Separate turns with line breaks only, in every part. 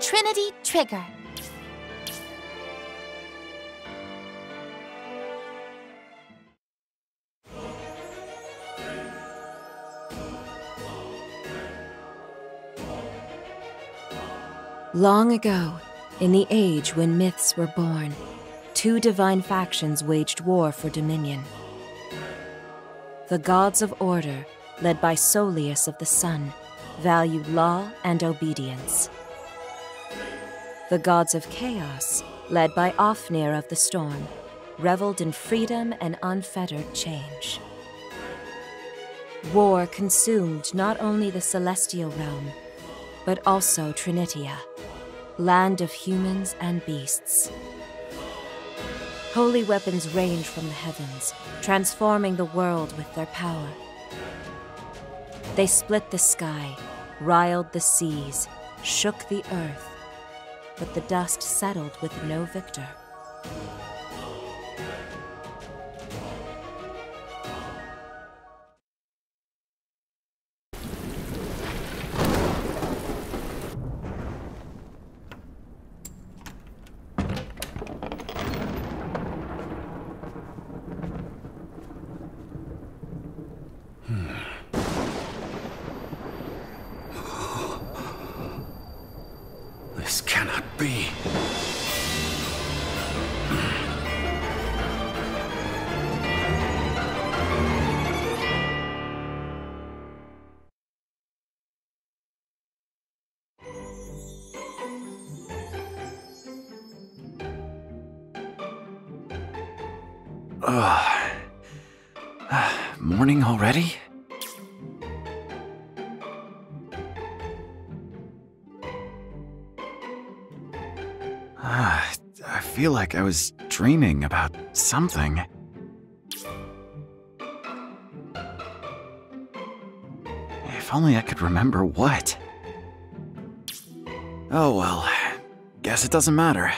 Trinity Trigger.
Long ago, in the age when myths were born, two divine factions waged war for dominion. The gods of order led by Solius of the Sun, valued law and obedience. The gods of chaos, led by Ofnir of the Storm, reveled in freedom and unfettered change. War consumed not only the celestial realm, but also Trinitia, land of humans and beasts. Holy weapons range from the heavens, transforming the world with their power. They split the sky, riled the seas, shook the earth, but the dust settled with no victor.
I was dreaming about something. If only I could remember what. Oh well, guess it doesn't matter.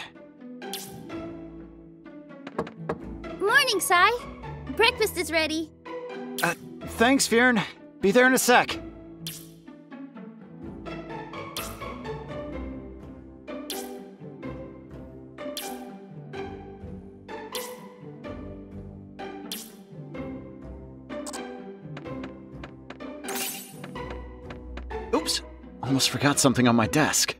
Morning, Cyan. Breakfast is ready.
Uh, thanks, Fearn. Be there in a sec. just forgot something on my desk.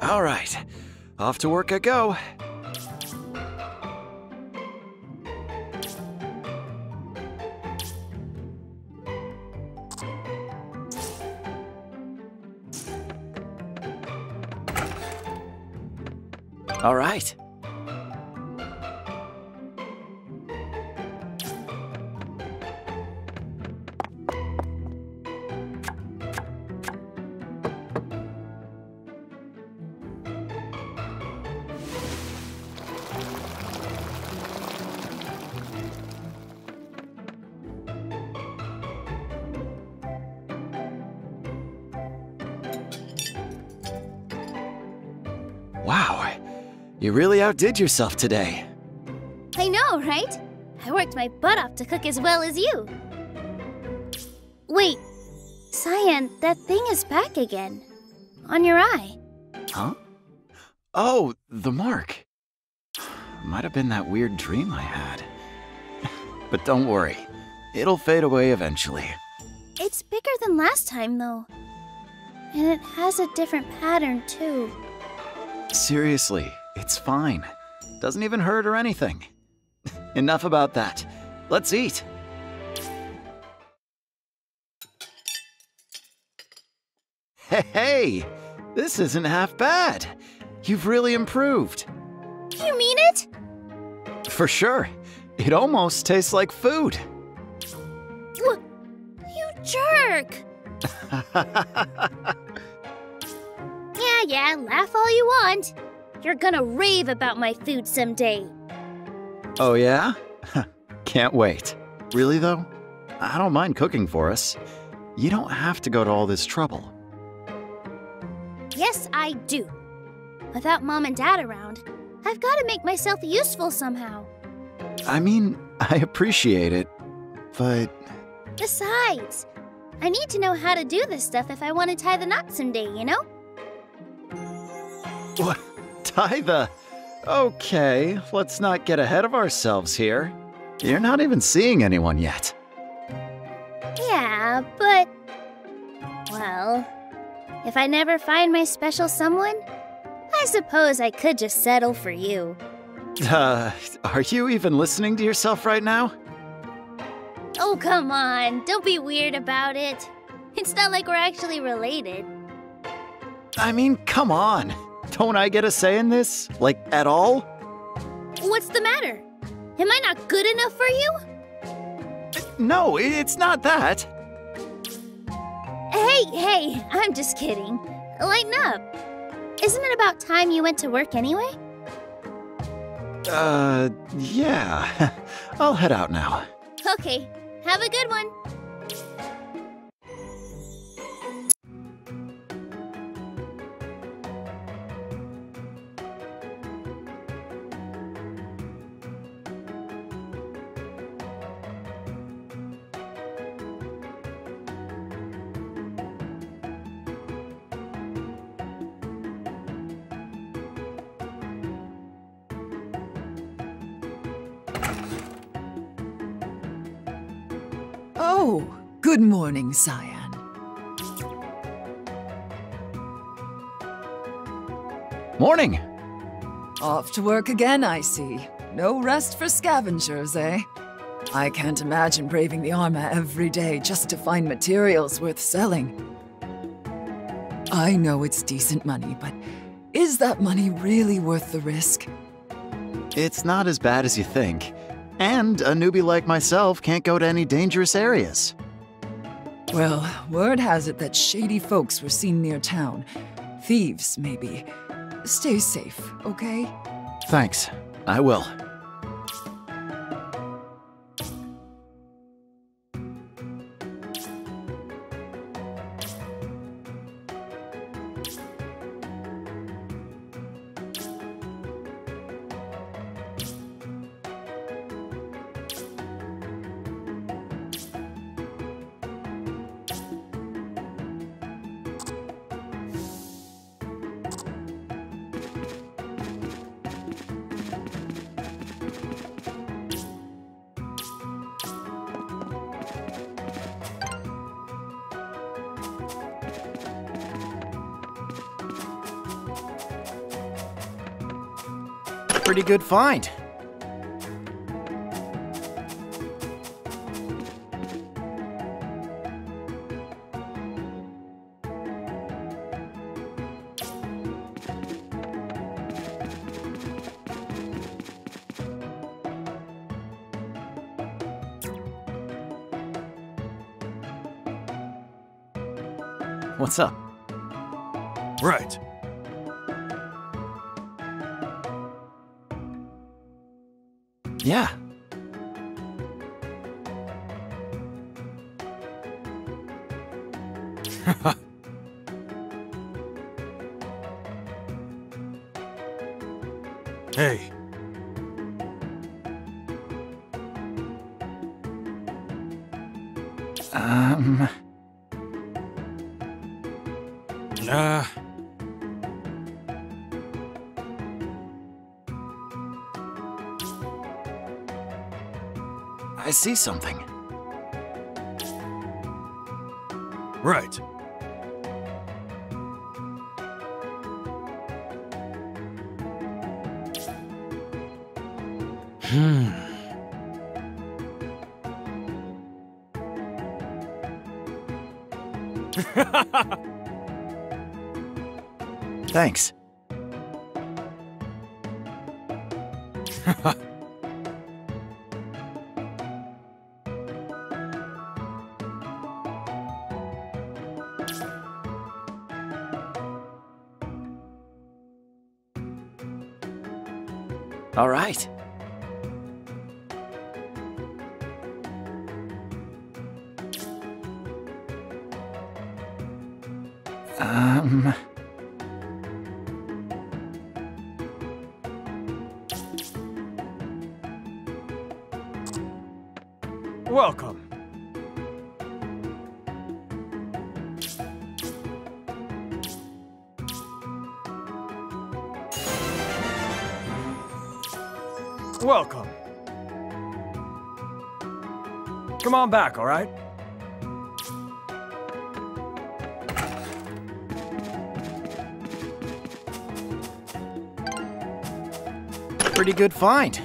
All right, off to work I go. All right. really outdid yourself today.
I know, right? I worked my butt off to cook as well as you. Wait, Cyan, that thing is back again. On your eye.
Huh? Oh, the mark. Might have been that weird dream I had. but don't worry, it'll fade away eventually.
It's bigger than last time, though. And it has a different pattern,
too. Seriously, it's fine. Doesn't even hurt or anything. Enough about that. Let's eat. Hey, hey! This isn't half bad. You've really improved.
You mean it?
For sure. It almost tastes like food.
You, you jerk!
yeah,
yeah, laugh all you want. You're gonna rave about my food someday.
Oh, yeah? Can't wait. Really, though? I don't mind cooking for us. You don't have to go to all this trouble.
Yes, I
do. Without Mom and Dad around, I've got to make myself useful somehow.
I mean, I appreciate it, but...
Besides, I need to know how to do this stuff if I want to tie the knot someday, you know?
What? Titha! Okay, let's not get ahead of ourselves here. You're not even seeing anyone yet.
Yeah,
but... Well, if I never find my special someone,
I suppose I could just settle for you.
Uh, are you even listening to yourself right now?
Oh, come on. Don't be weird about it. It's not like we're actually related.
I mean, come on. Don't I get a say in this? Like, at all?
What's the matter? Am I not good enough for you?
No, it's not that.
Hey, hey, I'm just kidding. Lighten up. Isn't it about time you went to work anyway?
Uh, yeah. I'll head out now.
Okay, have a good one.
Good morning, Cyan. Morning. Off to work again, I see. No rest for scavengers, eh? I can't imagine braving the Arma every day just to find materials worth selling. I know it's decent money, but is that money really worth the risk?
It's not as bad as you think. And a newbie like myself can't go to any dangerous areas.
Well, word has it that shady folks were seen near town. Thieves, maybe. Stay safe, okay?
Thanks. I will.
good find.
see something. Right. Hmm. Thanks.
on back, all right?
Pretty good find.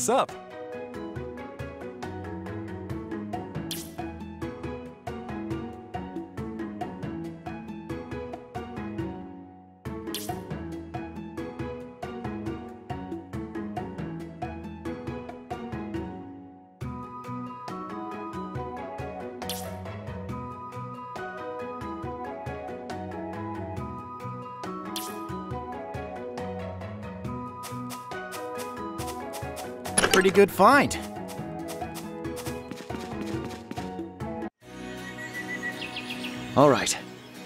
Sup? pretty good find.
Alright,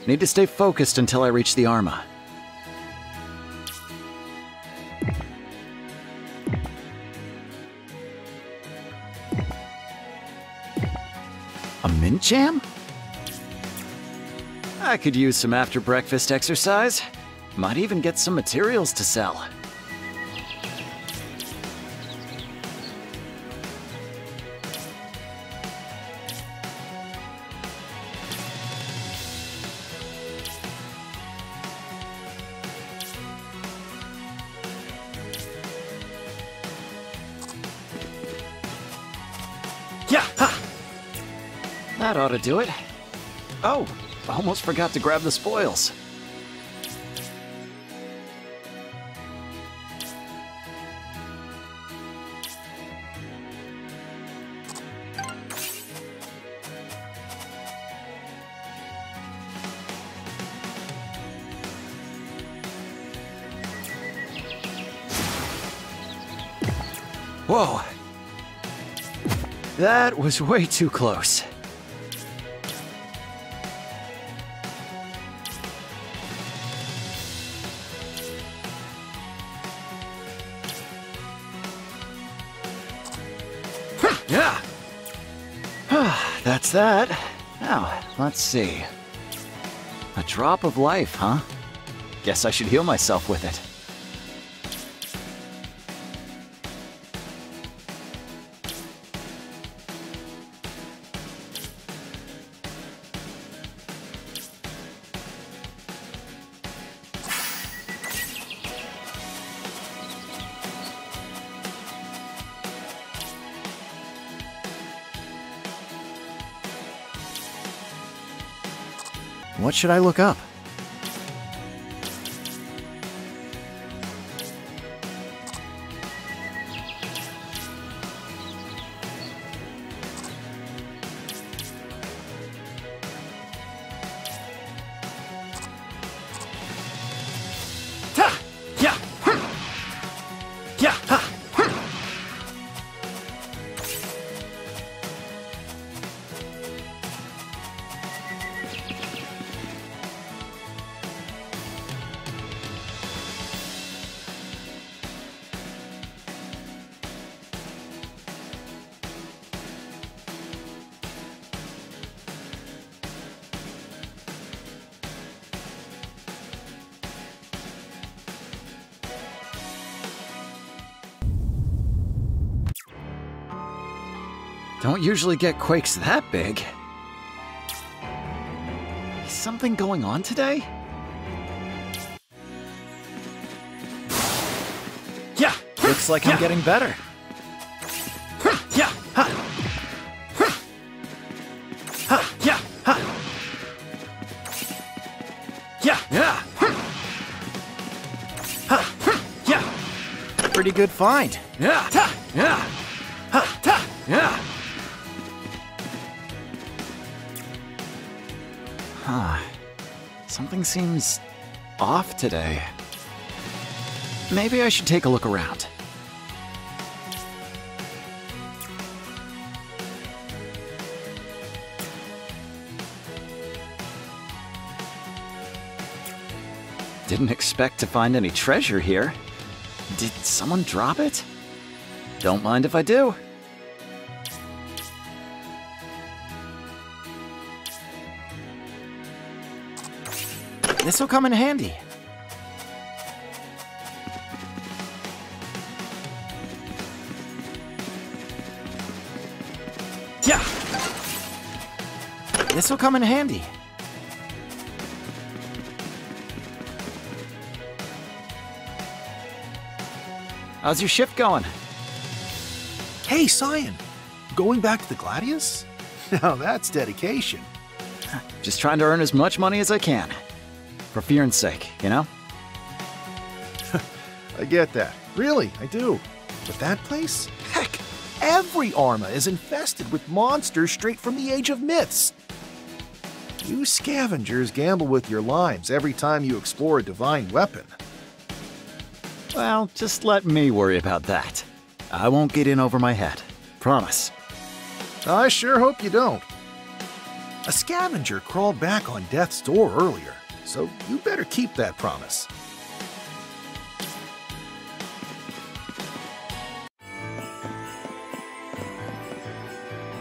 need to stay focused until I reach the Arma. A mint jam? I could use some after breakfast exercise. Might even get some materials to sell. do it. Oh, I almost forgot to grab the spoils.
Whoa!
That was way too close.
that. Now, let's see. A drop of life, huh? Guess I should heal myself with it. should I look up? Don't usually get quakes that big. Is something going on today? Yeah. Looks like yeah. I'm getting better. Yeah. Yeah.
Yeah. Yeah. Hmm.
Hmm. Yeah. Pretty good find. Yeah. Yeah.
Something seems off today. Maybe I should take a look around. Didn't expect to find any treasure here. Did someone drop it? Don't mind if I do.
This'll come in handy. Yeah! This'll come in handy.
How's your shift going? Hey, Cyan! Going back to the Gladius? Now that's dedication. Just trying to earn as much money as I can for fear and sake, you know? I get that. Really, I do. But that place? Heck, every
Arma is infested with monsters straight from the Age of Myths. You scavengers gamble with your lives every time you explore a divine weapon.
Well, just let me worry about that. I won't get in over my head. Promise. I sure hope you don't. A scavenger crawled
back on Death's door earlier so you better keep that promise.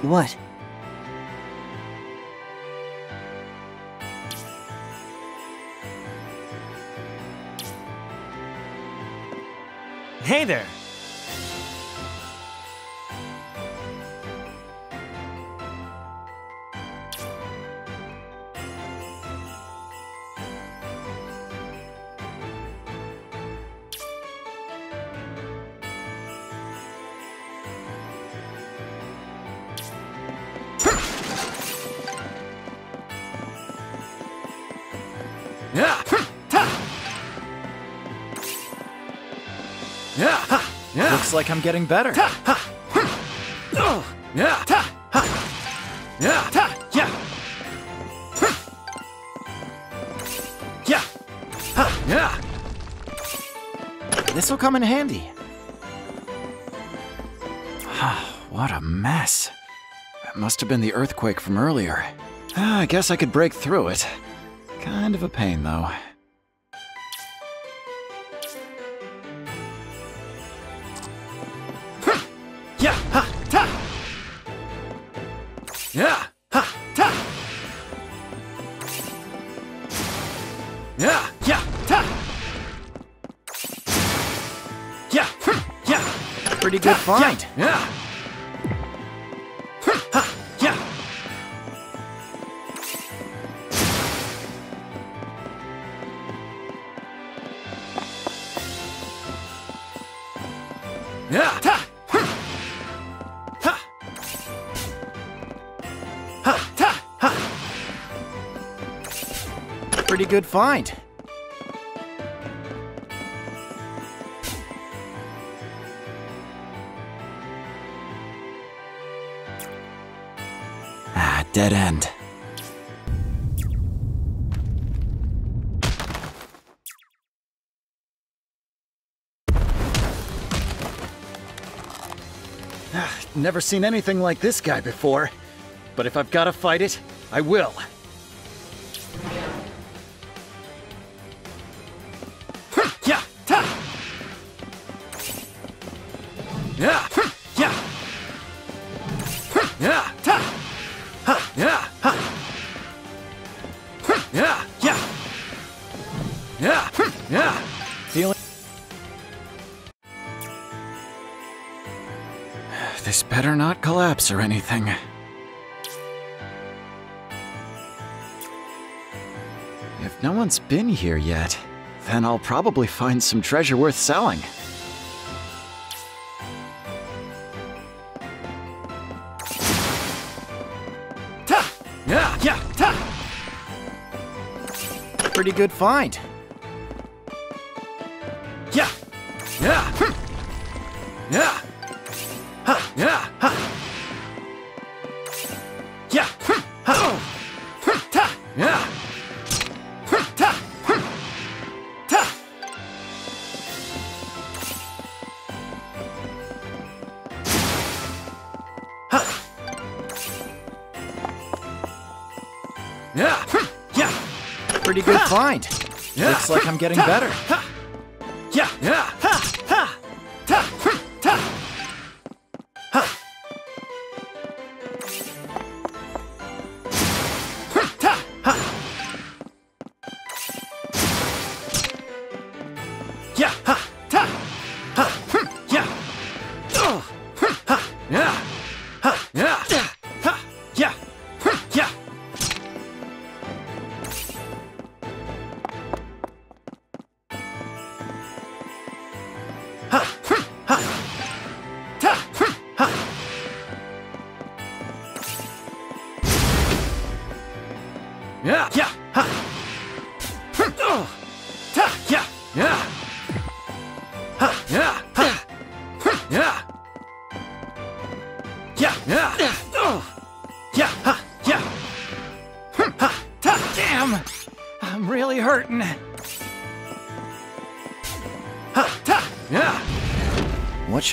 What?
Hey there!
I'm getting better. Ta, ha, oh. Yeah. Ta, ha. Yeah. Ta,
yeah. Yeah. Yeah.
This will come in handy. Ah, what a mess. That must have been the earthquake from earlier. Ah, I guess I could break through it. Kind of a pain, though. good find. Ah, dead end. Ah, never seen anything like this guy before. But if I've gotta fight it, I will. traps or anything. If no one's been here yet, then I'll probably find some treasure worth selling. Ta! Yeah, yeah, ta!
Pretty good find. looks like I'm getting better.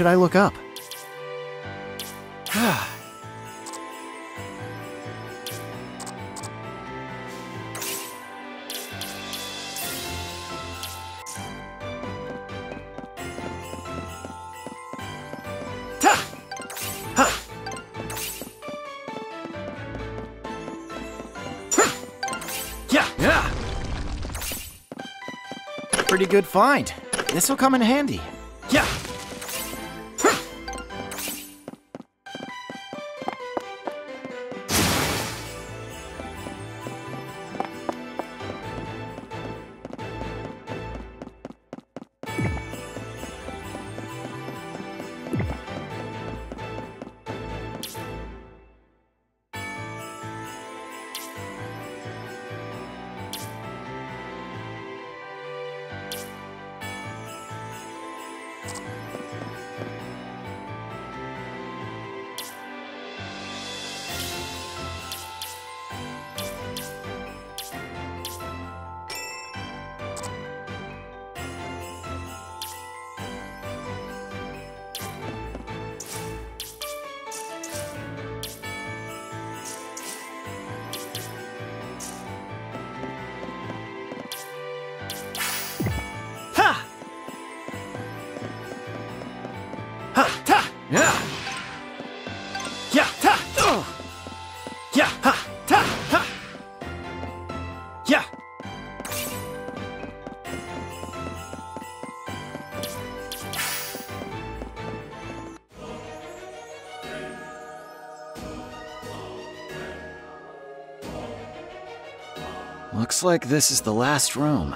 should I look up?
Ah.
good find. This'll come in handy.
Looks like this is the last room.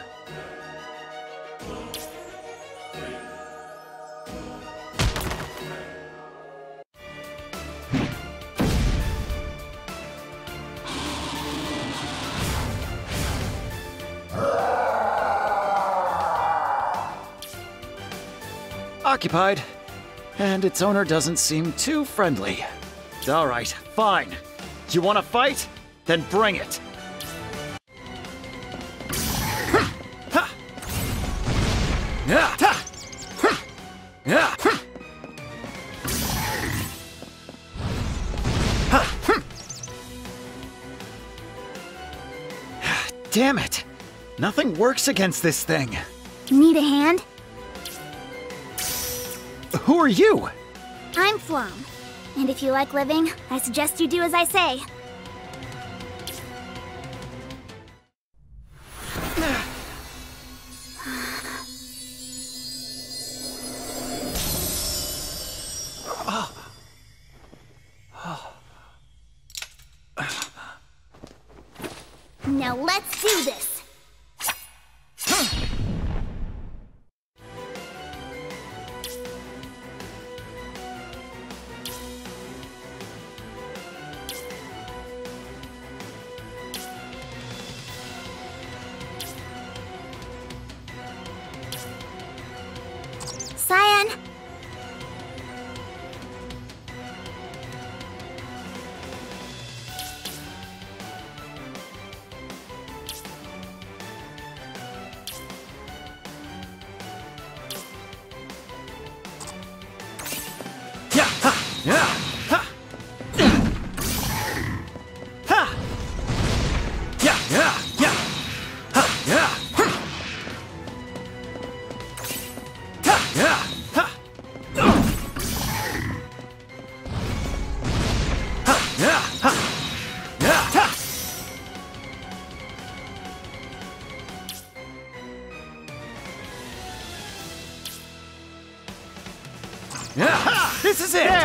Occupied, and its owner doesn't seem too friendly. All right, fine. You want to fight? Then bring it. works against this thing.
Need a hand?
Who are you?
I'm Flom. And if you like living, I suggest you do as I say.
is it! Yeah.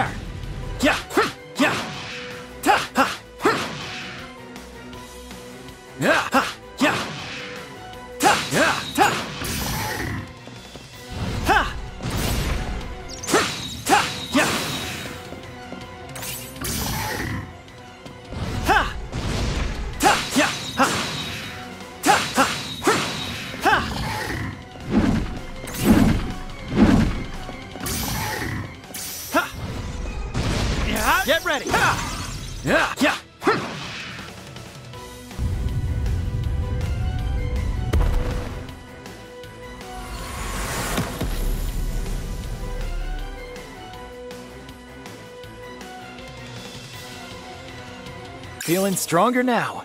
Feeling stronger now.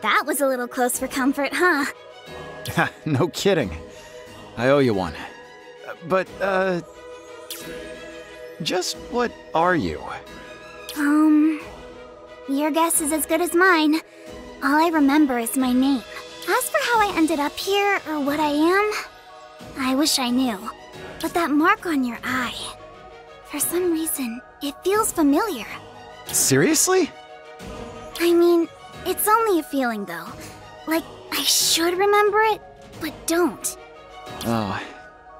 That was a little close for comfort, huh?
no kidding. I owe you one. But, uh, just what are you?
Um, your guess is as good as mine. All I remember is my name. As for how I ended up here, or what I am, I wish I knew. But that mark on your eye, for some reason, it feels familiar.
Seriously?
I mean, it's only a feeling though. Like, I should remember it, but don't.
Oh,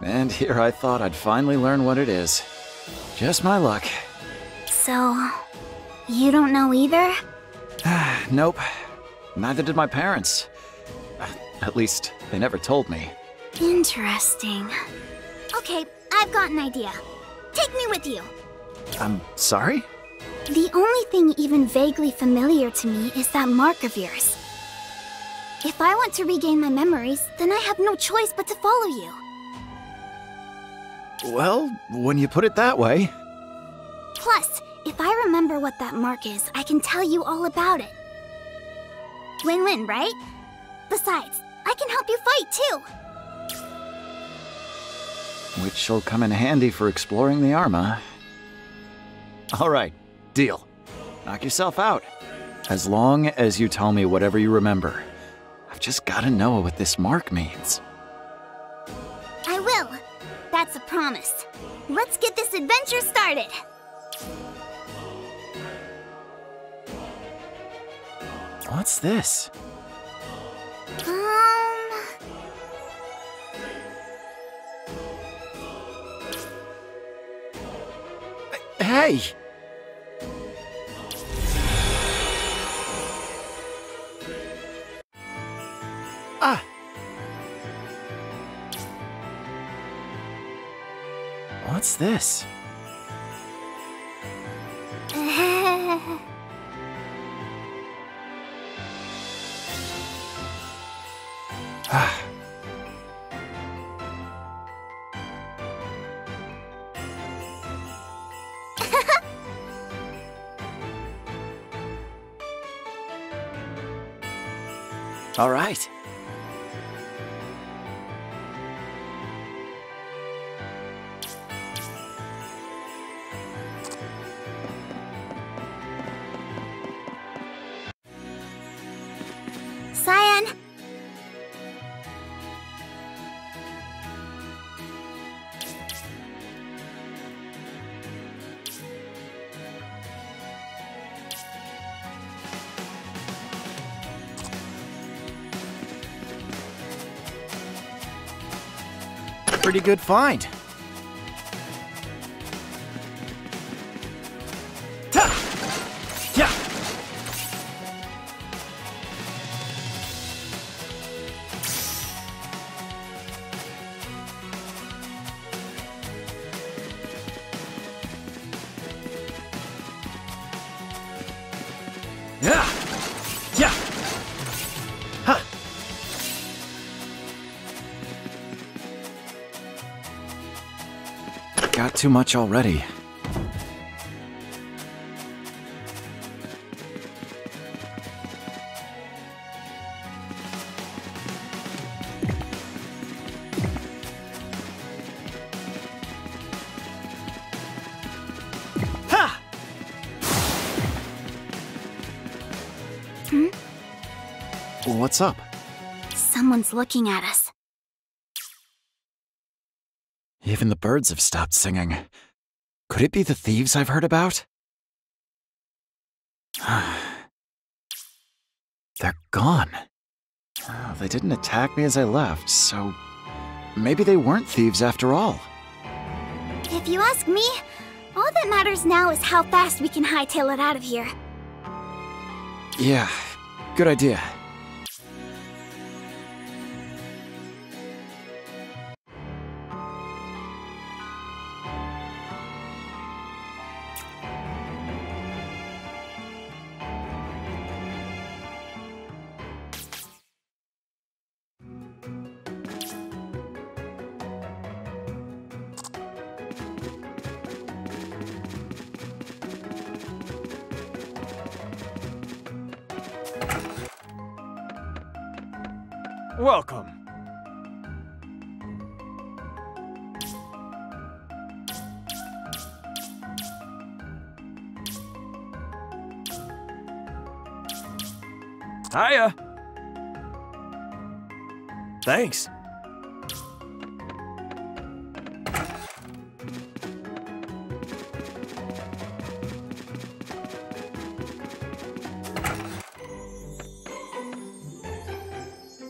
and here I thought I'd finally learn what it is. Just my luck.
So, you don't know either?
nope. Neither did my parents. At least, they never told me.
Interesting. Okay, I've got an idea. Take me with you.
I'm sorry?
The only thing even vaguely familiar to me is that mark of yours. If I want to regain my memories, then I have no choice but to follow you.
Well, when you put it that way.
Plus, if I remember what that mark is, I can tell you all about it. Win-win, right? Besides, I can help you fight too!
Which shall come in handy for exploring the Arma. Alright, deal. Knock yourself out. As long as you tell me whatever you remember. I've just gotta know what this mark means.
I will. That's a promise. Let's get this adventure started!
What's this?
Um...
Hey!
Ah!
What's this?
ah.
All right.
pretty good find.
too much already.
Ha! Hmm?
What's up?
Someone's looking at us.
even the birds have stopped singing. Could it be the thieves I've heard about? They're gone. Oh, they didn't attack me as I left, so maybe they weren't thieves after all.
If you ask me, all that matters now is how fast we can hightail it out of here.
Yeah, good idea.
Thanks.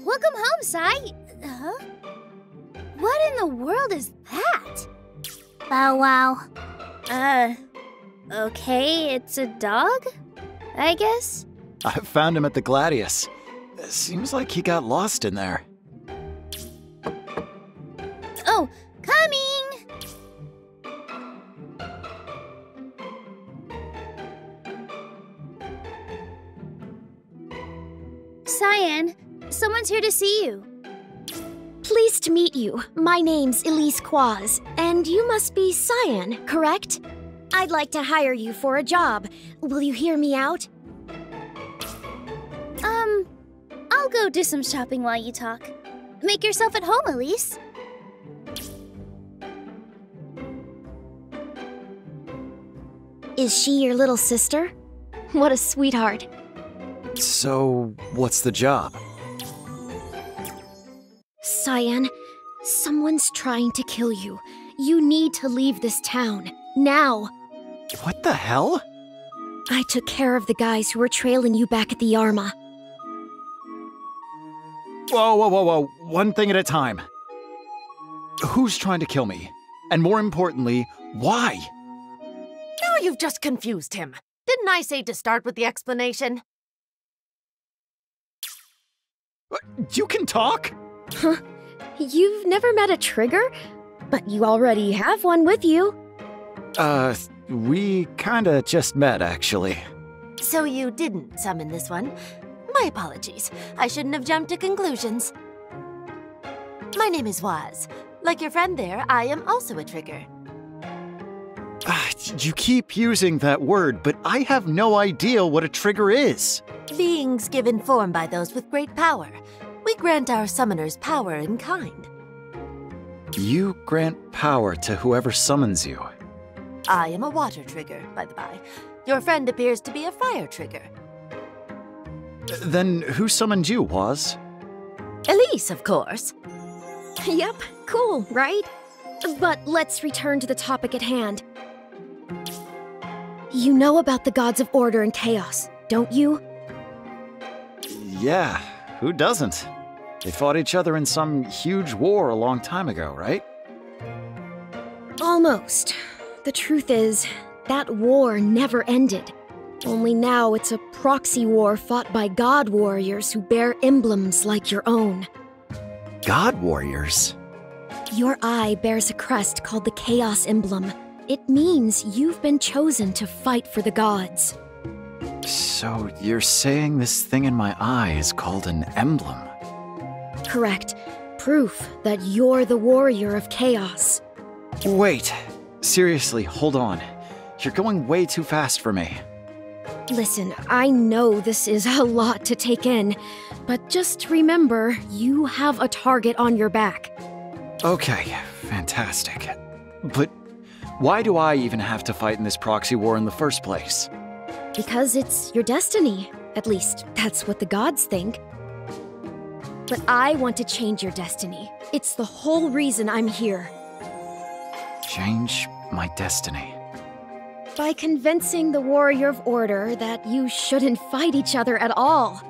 Welcome
home, Sai. Huh? What in the world is that? Bow wow. Uh, okay, it's a dog, I guess?
I found him at the Gladius. Seems like he got lost in
there.
my name's Elise Quaz, and you must be Cyan, correct? I'd like to hire you for a job. Will you hear me out? Um, I'll go do some shopping while you talk. Make yourself at home, Elise. Is she your little sister? What a sweetheart.
So, what's the job?
Cyan, Someone's trying to kill you. You need to leave this town. Now!
What the hell?
I took care of the guys who were trailing you back at the Arma.
Whoa, whoa, whoa, whoa. One thing at a time. Who's trying to kill me? And more importantly, why? Now you've just confused him.
Didn't I say to start with the explanation?
Uh, you can talk?
Huh? You've never met a trigger, but you already have one with you.
Uh, we kinda just met, actually.
So you didn't summon this one? My apologies. I shouldn't have jumped to conclusions.
My name is Waz. Like your friend there, I am also a trigger.
Ah, you keep using that word, but I have no idea what a trigger is.
Beings given form by those with great power. We grant our summoners power in kind.
You grant power to whoever summons you.
I am a water trigger, by the by. Your friend appears to be a fire
trigger.
Then who summoned you, Waz?
Elise, of course. Yep, cool, right? But let's return to the topic at hand. You know about the gods of order and chaos, don't you?
Yeah, who doesn't? They fought each other in some huge war a long time ago, right?
Almost. The truth is, that war never ended. Only now it's a proxy war fought by god warriors who bear emblems like your own.
God warriors?
Your eye bears a crest called the Chaos Emblem. It means you've been chosen to fight for the gods.
So you're saying this thing in my eye is called an emblem?
Correct. Proof that you're the warrior of chaos.
Wait. Seriously, hold on. You're going way too fast for me.
Listen, I know this is a lot to take in, but just remember you have a target on your back.
Okay, fantastic. But why do I even have to fight in this proxy war in the first place?
Because it's your destiny. At least, that's what the gods think. But I want to change your destiny. It's the whole reason I'm here.
Change my destiny?
By convincing the Warrior of Order that you shouldn't fight each other at all.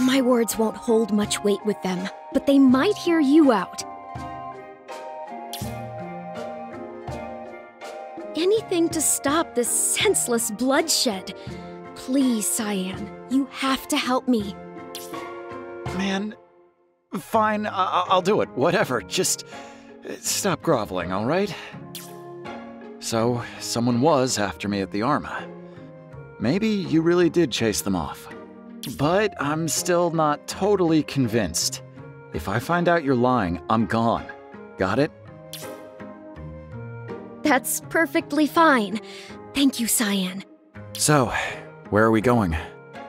My words won't hold much weight with them, but they might hear you out. anything to stop this senseless bloodshed. Please, Cyan, you have to help me.
Man, fine, I- will do it. Whatever. Just uh, stop groveling, all right? So, someone was after me at the Arma. Maybe you really did chase them off. But I'm still not totally convinced. If I find out you're lying, I'm gone. Got it?
That's perfectly fine. Thank you, Cyan.
So, where are we going?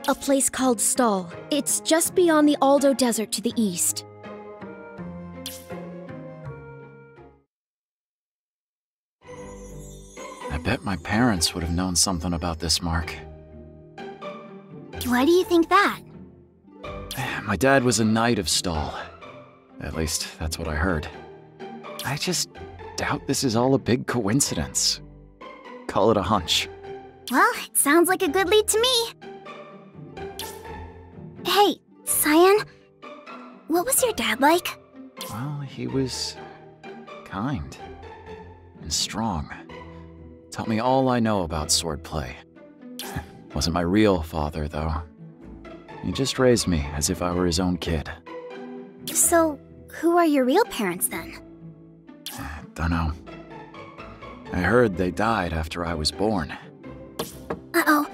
A place called Stahl. It's just beyond the Aldo Desert to the east.
I bet my parents would have known something about this mark.
Why do you think that?
My dad was a knight of Stahl. At least, that's what I heard. I just doubt this is all a big coincidence. Call it a hunch.
Well, it
sounds like a good lead to me. Hey, Cyan, what was your dad like?
Well, he was kind and strong. Taught me all I know about swordplay. Wasn't my real father, though. He just raised me as if I were his own kid.
So, who are your real parents then?
Uh, Dunno. I heard they died after I was born.
Uh-oh.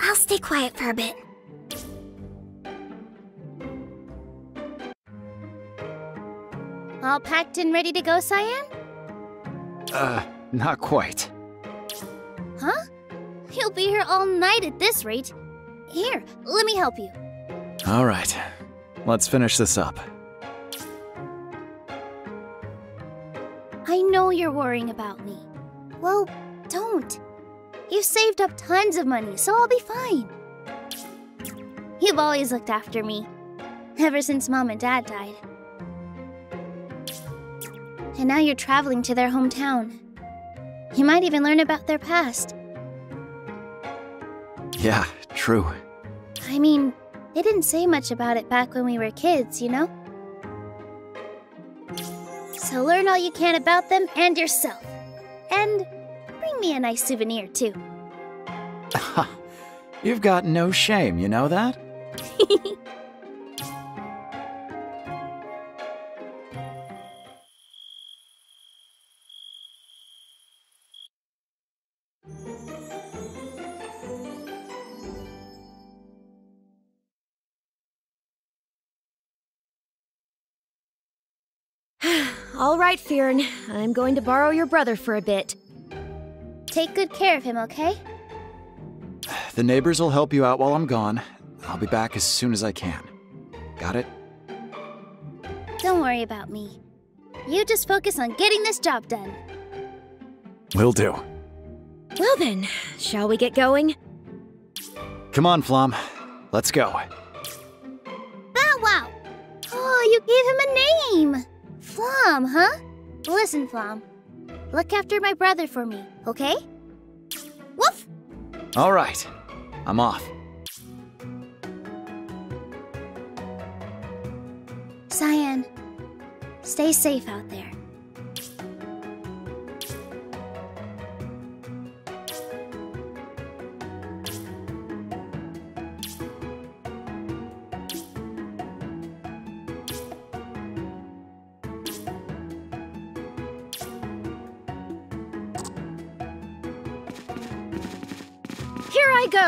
I'll stay quiet for a bit.
All packed and ready to go, Cyan?
Uh, not quite.
Huh? You'll be here all night at this rate. Here, let me help you.
All right. Let's finish this up.
I know you're worrying about me. Well, don't. You've saved up tons of money, so I'll be fine. You've always looked after me, ever since Mom and Dad died. And now you're traveling to their hometown. You might even learn about their past.
Yeah, true.
I mean, they didn't say much about it back when we were kids, you know? So learn all you can about them and yourself. And bring me a nice souvenir, too.
You've got no shame, you know that?
right, I'm going to borrow your brother for a bit. Take good care of him, okay?
The neighbors will help you out while I'm gone. I'll be back as soon as I can. Got it?
Don't worry about me. You just focus on getting this job done. Will do. Well then, shall we get going?
Come on, Flom. Let's go. Bow
Wow! Oh, you gave him a name! Flom, huh? Listen, Flom.
Look after my brother for me, okay?
Woof! All
right. I'm off.
Cyan, stay safe out there.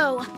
go!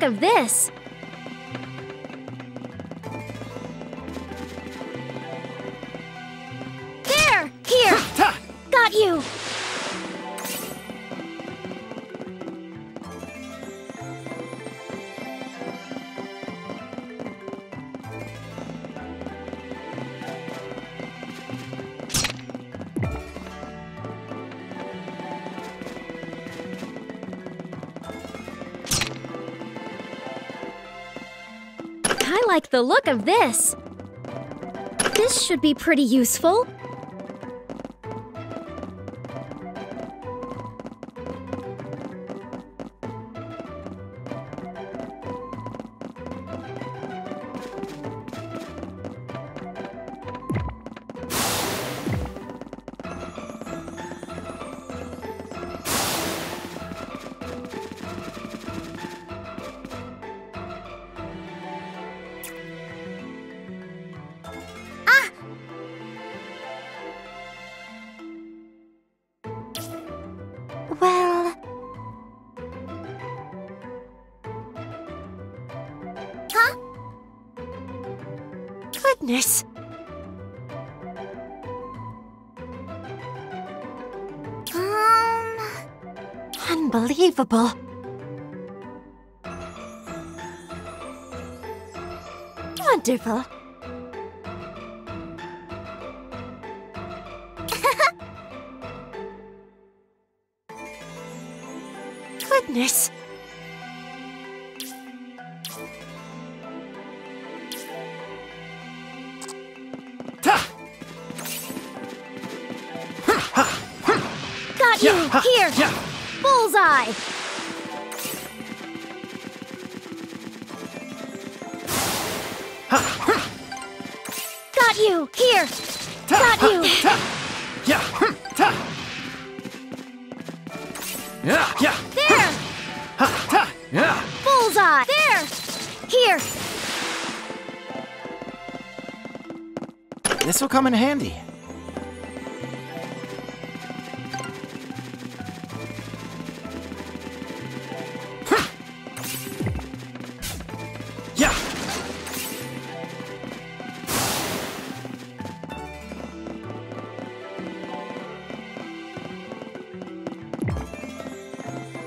Look this! the look of this. This should be pretty useful. Unbelievable! Wonderful!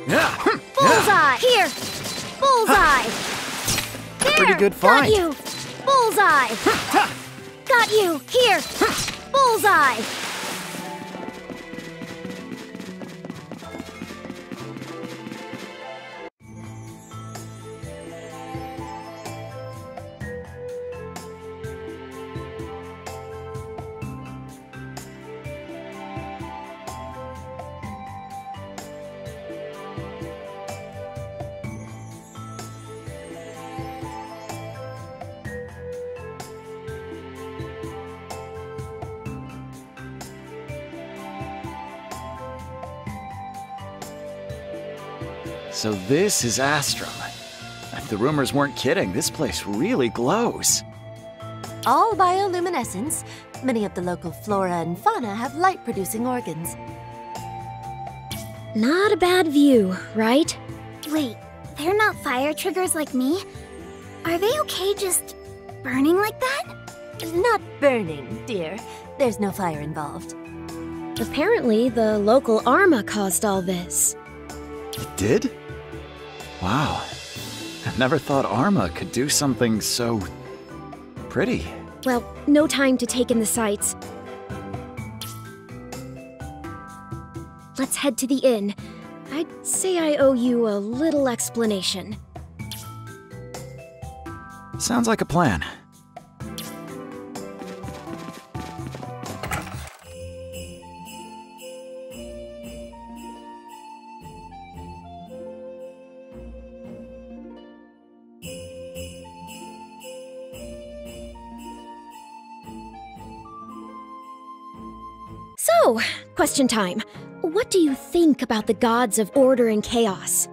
Bullseye! Here! Bullseye! There! Pretty
good find. Got you!
Bullseye! Got you! Here! Bullseye!
This is Astrum. If the rumors weren't kidding, this place really glows.
All bioluminescence. Many of the local flora and fauna have light-producing organs.
Not a bad view, right? Wait, they're not fire triggers like me? Are they okay just burning like that? Not burning, dear. There's no fire involved.
Apparently, the local Arma caused all this.
It did? Wow. I never thought Arma could do something so...
pretty.
Well, no time to take in the sights. Let's head to the inn. I'd say I owe you a little explanation.
Sounds like a plan.
Question time. What do you think about the gods of order and chaos?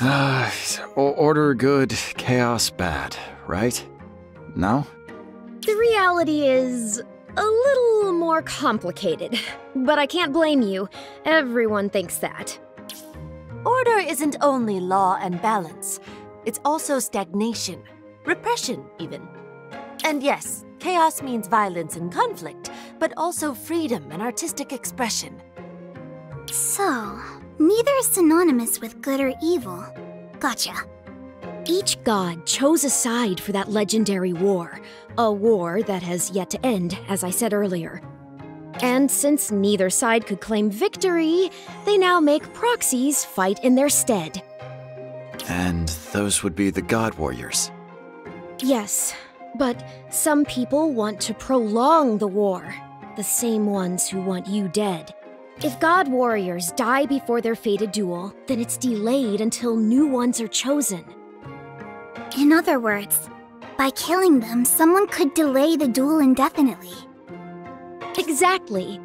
Uh, order good, chaos bad, right? No?
The reality is a little more complicated, but I can't blame you. Everyone thinks that. Order isn't only law and balance, it's also stagnation, repression, even.
And yes, Chaos means violence and conflict, but also freedom and artistic
expression. So, neither is synonymous with good or evil. Gotcha. Each god chose a side for that legendary
war, a war that has yet to end, as I said earlier. And since neither side could claim victory, they now make proxies fight in their stead.
And those would be the god warriors?
Yes, but some people want to prolong the war, the same ones who want you dead. If god warriors die before their fated duel, then it's delayed
until new ones are chosen. In other words, by killing them, someone could delay the duel indefinitely. Exactly.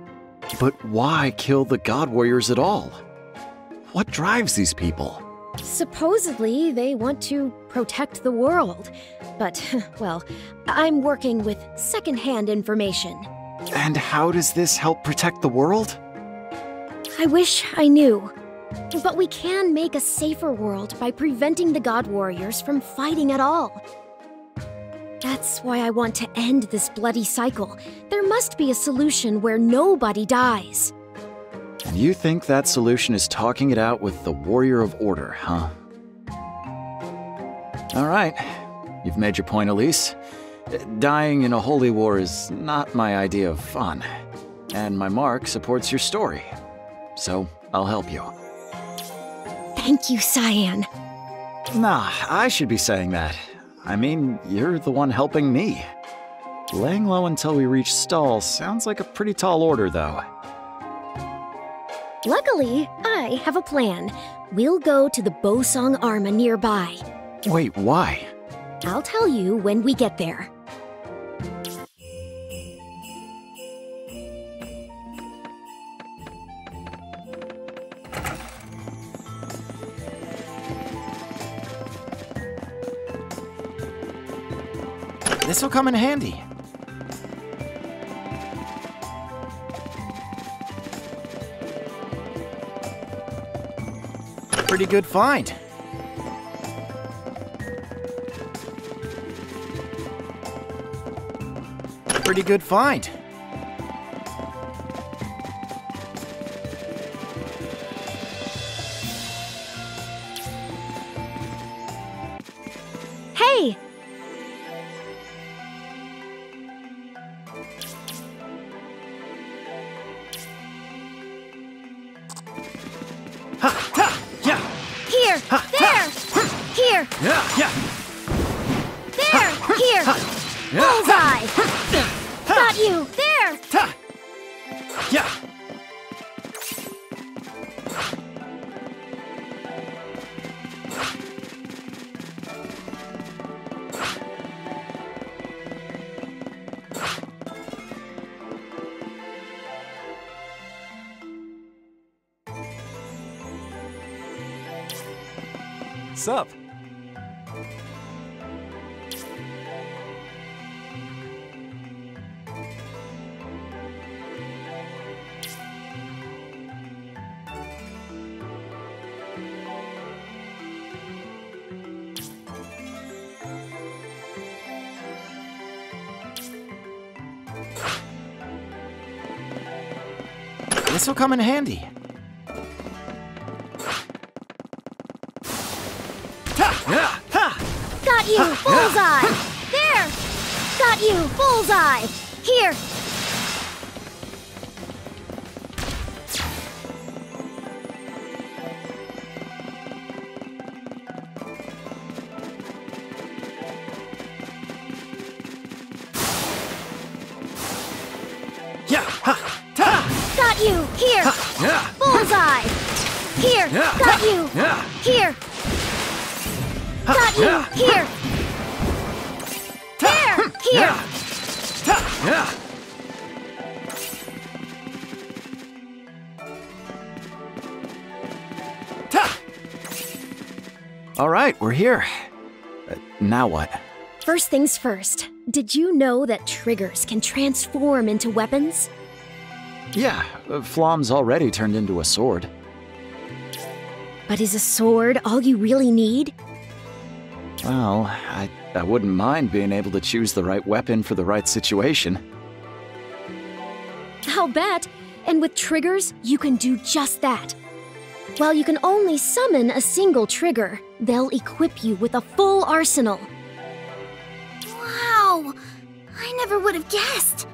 But why kill the god warriors at all? What drives these people?
Supposedly, they want to protect the world. But, well, I'm working with secondhand information.
And how does this help protect the world?
I wish I knew. But we can make a safer world by preventing the God Warriors from fighting at all. That's why I want to end this bloody cycle. There must be a solution where nobody dies.
You think that solution is talking it out with the Warrior of Order, huh? All right. You've made your point, Elise. Dying in a holy war is not my idea of fun. And my mark supports your story. So, I'll help you. Thank you, Cyan. Nah, I should be saying that. I mean, you're the one helping me. Laying low until we reach Stahl sounds like a pretty tall order, though.
Luckily, I have a plan. We'll go to the Bosong Arma nearby.
Wait, why?
I'll tell you when we get there.
This'll come in handy.
pretty good find. Pretty good find.
Hey!
come in handy.
Got you, bullseye! There! Got you, bullseye! Here,
here. Uh, now what?
First things first, did you know that triggers can transform into weapons?
Yeah, uh, Flom's already turned into a sword. But is a
sword all you really need?
Well, I, I wouldn't mind being able to choose the right weapon for the right situation.
I'll bet. And with triggers, you can do just that. While you can only summon a single trigger, they'll equip you with a full arsenal.
Wow!
I never would have guessed!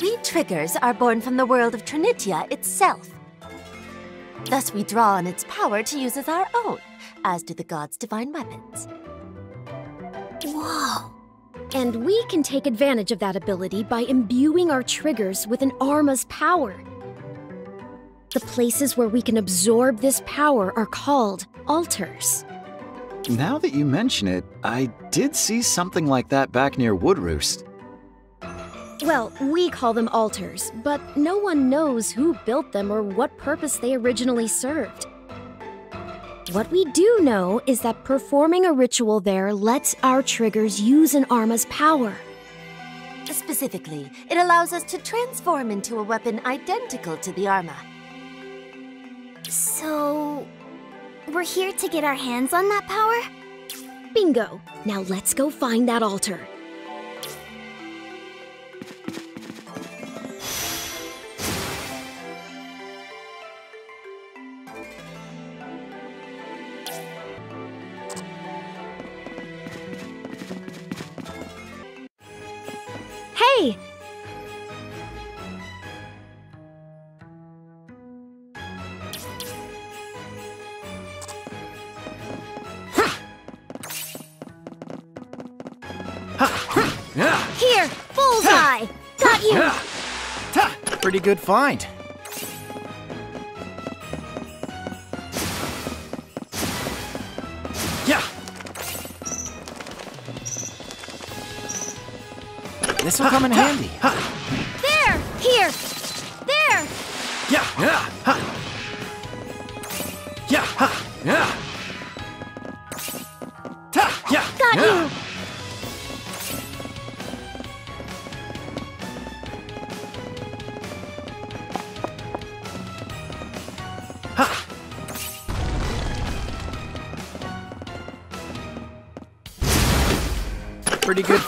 We triggers are born from the world of Trinitia
itself. Thus we draw on its power to use as our own, as do
the gods' divine weapons. Whoa! And we can take advantage of that ability by imbuing our triggers with an Arma's power. The places where we can absorb this power are called altars.
Now that you mention it, I did see something like that back near Woodroost.
Well, we call them altars, but no one knows who built them or what purpose they originally served. What we do know is that performing a ritual there lets our triggers use an Arma's power. Specifically,
it allows us to transform into a weapon identical to the
Arma, so... We're here to get our hands on that power? Bingo! Now let's go find that altar. Hey!
pretty good find. Yeah! This will come in handy.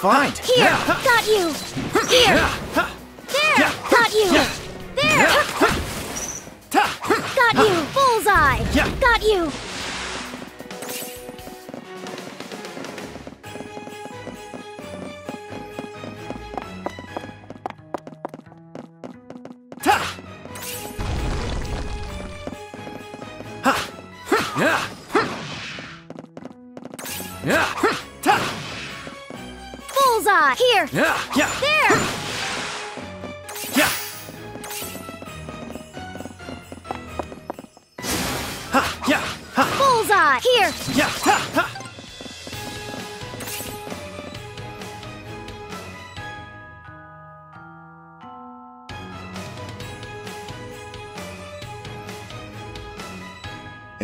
find. Here,
got you. Hmm.
Here.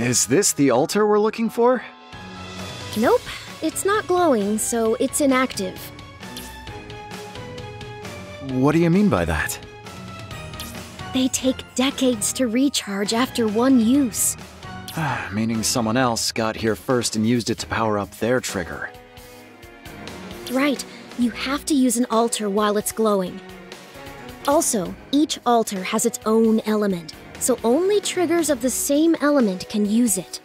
Is this the altar we're looking for?
Nope. It's not glowing, so it's inactive.
What do you mean by that?
They take decades to recharge after one use.
Ah, meaning someone else got here first and used it to power up their trigger.
Right. You have to use an altar while it's glowing. Also, each altar has its own element so only triggers of the same element can use it.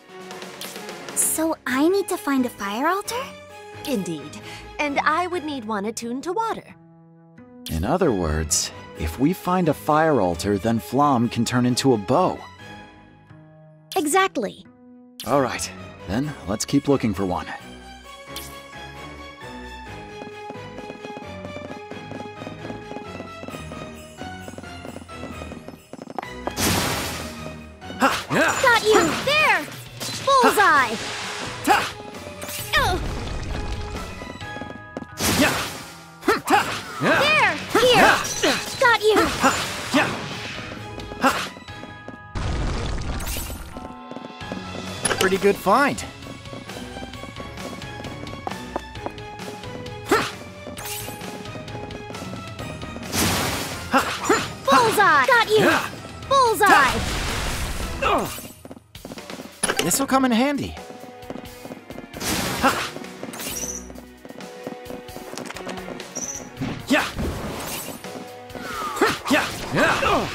So I need to find a fire altar? Indeed. And I would need one attuned to water.
In other words, if we find a fire altar, then Flom can turn into a bow.
Exactly.
All right, then let's keep looking for one.
Got you! There! Bullseye! Oh.
Hm, there! Hm, Here! Got you! Hm, yeah!
Pretty good find.
Bullseye! Got you!
Bullseye! This'll come in handy.
Yeah! Yeah! Yeah!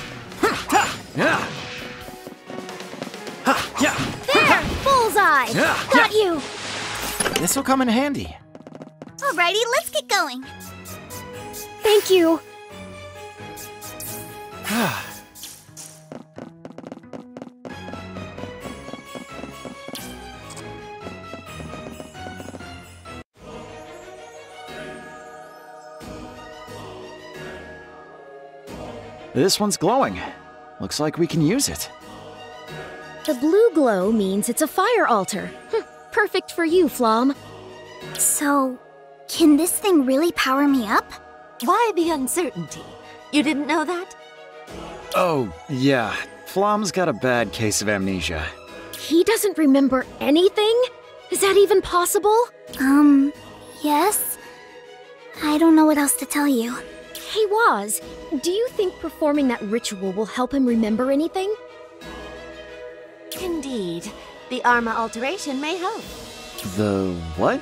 Yeah! There! Bullseye! Got you!
This'll come in handy.
Alrighty, let's get going. Thank you.
This one's glowing. Looks like we can use it.
The blue glow means it's a fire altar. Hm, perfect for you, Flom. So, can this thing really power me up? Why the uncertainty? You didn't know that?
Oh, yeah. Flom's got a bad case of amnesia.
He doesn't remember anything? Is that even possible? Um, yes. I don't know what else to tell you. Hey Waz, do you think performing that ritual will help him remember anything? Indeed. The Arma alteration may help.
The what?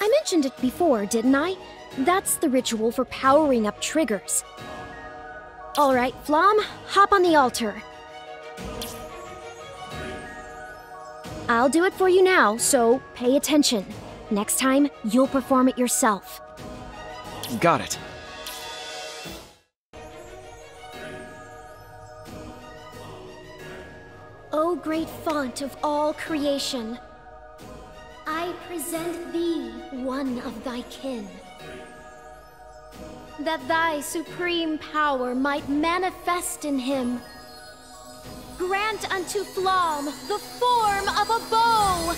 I mentioned it before, didn't I? That's the ritual for powering up triggers. Alright, Flom, hop on the altar. I'll do it for you now, so pay attention. Next time, you'll perform it yourself. Got it. O great font of all creation, I present thee one of thy kin, that thy supreme power might manifest in him. Grant unto Flom the form of a bow!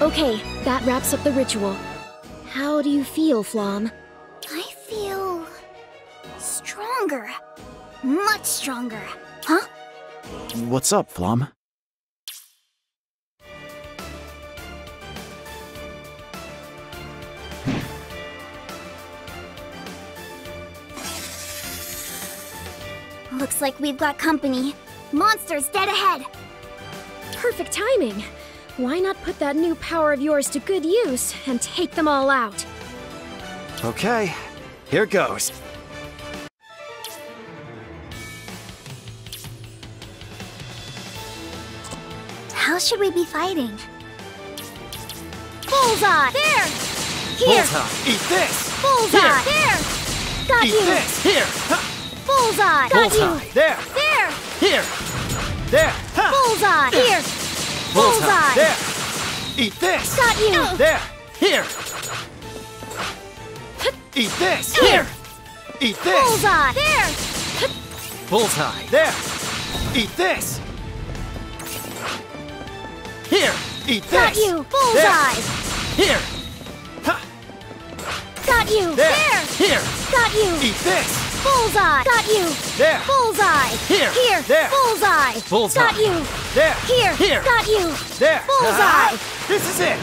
Okay, that wraps up the ritual. How do you feel, Flom?
I feel... stronger. Much stronger. Huh?
What's up, Flom?
Looks like we've got company.
Monsters dead ahead! Perfect timing! Why not put that new power of yours to good use and take them all out?
Okay, here
goes.
How should we be fighting? Bullseye! There!
Here!
Bullseye!
Eat this! Bullseye! Here! there!
Got Eat you! this! Here! Ha! Bullseye! Got Bullseye. you! There! There!
Here! There! Ha. Bullseye! Here!
Bullseye. Bullseye! There!
Eat this! Got you! There! Here! Eat this! Here! Eat this! Bullseye! There! Bullseye! There! Eat this! Here! Eat this! Got you! Bullseye!
There. Here! Ha. Got you! there! Here! Got you! Eat this! Bullseye! Got you! There! Bullseye! Here! Here! There! Bullseye! Bullseye! Got you! There! Here! Here! Got you! There! Bullseye! Uh-huh. this is it!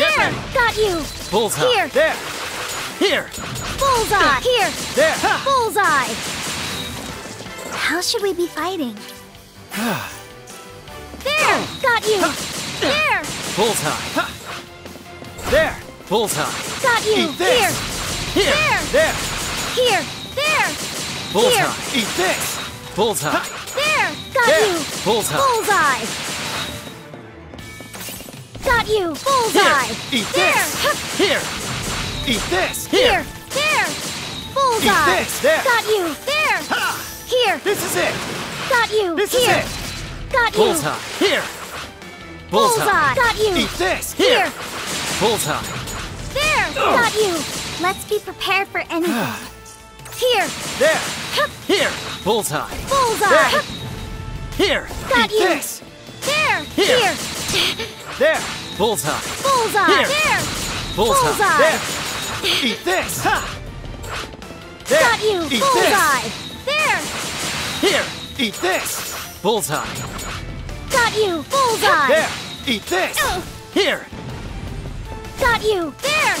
There! Got you!
Bullseye! Here! There! Here!
Bullseye! Here! There! Bullseye! How should we be fighting?
there! Got you! There!
Bullseye! There! Bullseye!
Got you! Here! Here! There! There!
Here! There!
Bullseye! Here. Eat this! Bullseye!
There! Got there. you! Bullseye! Bullseye! Got you! Bullseye!
Here. Eat there. this!
Here! Eat this! Here! There! Bullseye! Eat this! There! Got you! There! Ha. Here! This is it! Got you!
This Here. is it! Got you! Bullseye! Here!
Bullseye! Bullseye.
Got you! Eat this! Here! Here. Bullseye! There! Ugh. Oh. Got you! Let's be prepared for anything. Here. There. Hup. Here. Bullseye. Bullseye. There.
Here. Got Eat you. This. There. Here. Here. There.
Bullseye.
Bullseye. Here. There.
Bullseye. Bullseye. There.
Eat this. Ha. There. Got you. Eat Bullseye. This. There. Here. Eat this. Bullseye. Got you. Bullseye. There. Eat this. Oh. Here. Got you. There.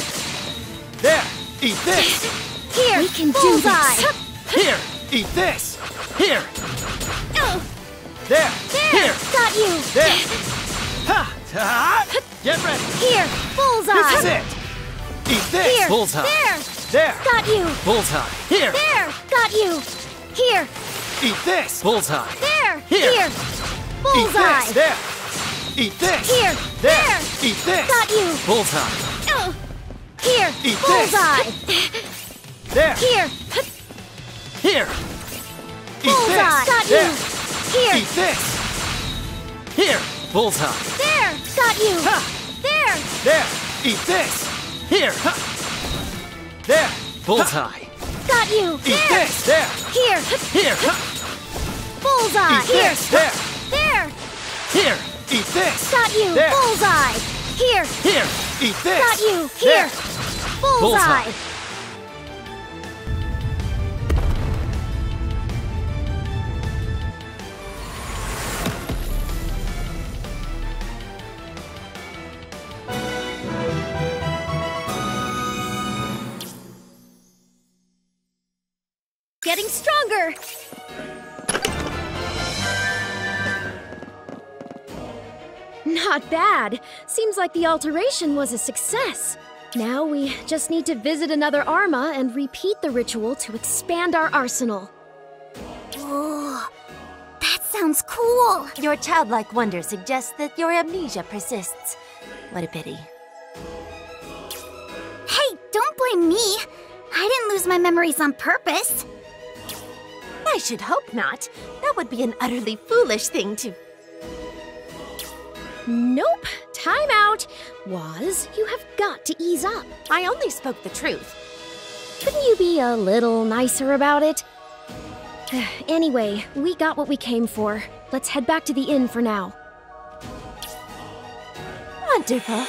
There. Eat this. Here, we can bullseye. do this. Here, eat this. Here. Oh. There. There. Here. Got you. There. Ha. Ta. Get ready. Here, bullseye. This is it. Eat this. Here. Bullseye. There. There. Got you. Bullseye. Here. There. Got you. Here. Eat this. Bullseye. There.
Here. Here. Bullseye. Eat this. There. Eat this. Here. There. there. Eat this. Got you. Bullseye. Oh. Here. Eat bullseye.
this. Bullseye.
There. Here. Here. Eat Bullseye. this. Got there.
you.
Here. Eat this.
Here. Bullseye.
There. Got you. Ha. There. There. Eat this.
Here. Ha. There. Bullseye.
Got you. Eat there. this. There. Here. Here.
Bullseye. Eat
Here. this. There.
There.
Here. Eat this. Got
you.
There. Bullseye. Here.
Here. Eat this.
Got
you. Here. There. Bullseye. Bullseye.
getting stronger! Not bad. Seems like the alteration was a success. Now we just need to visit another Arma and repeat the ritual to expand our arsenal.
Ooh,
that sounds cool! Your childlike wonder suggests that your amnesia persists. What a pity. Hey, don't blame me! I didn't lose my memories on purpose! I should hope not. That would be an utterly foolish thing to... Nope. Time out. Waz, you have got to ease up. I only spoke the truth. Couldn't you be a little nicer about it? anyway, we got what we came for. Let's head back to the inn for now. Wonderful.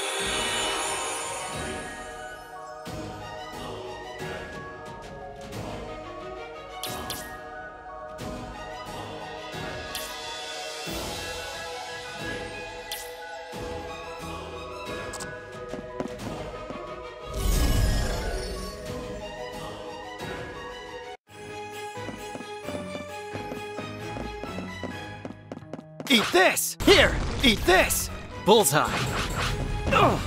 Eat this! Here, eat this! Bullseye. Ugh.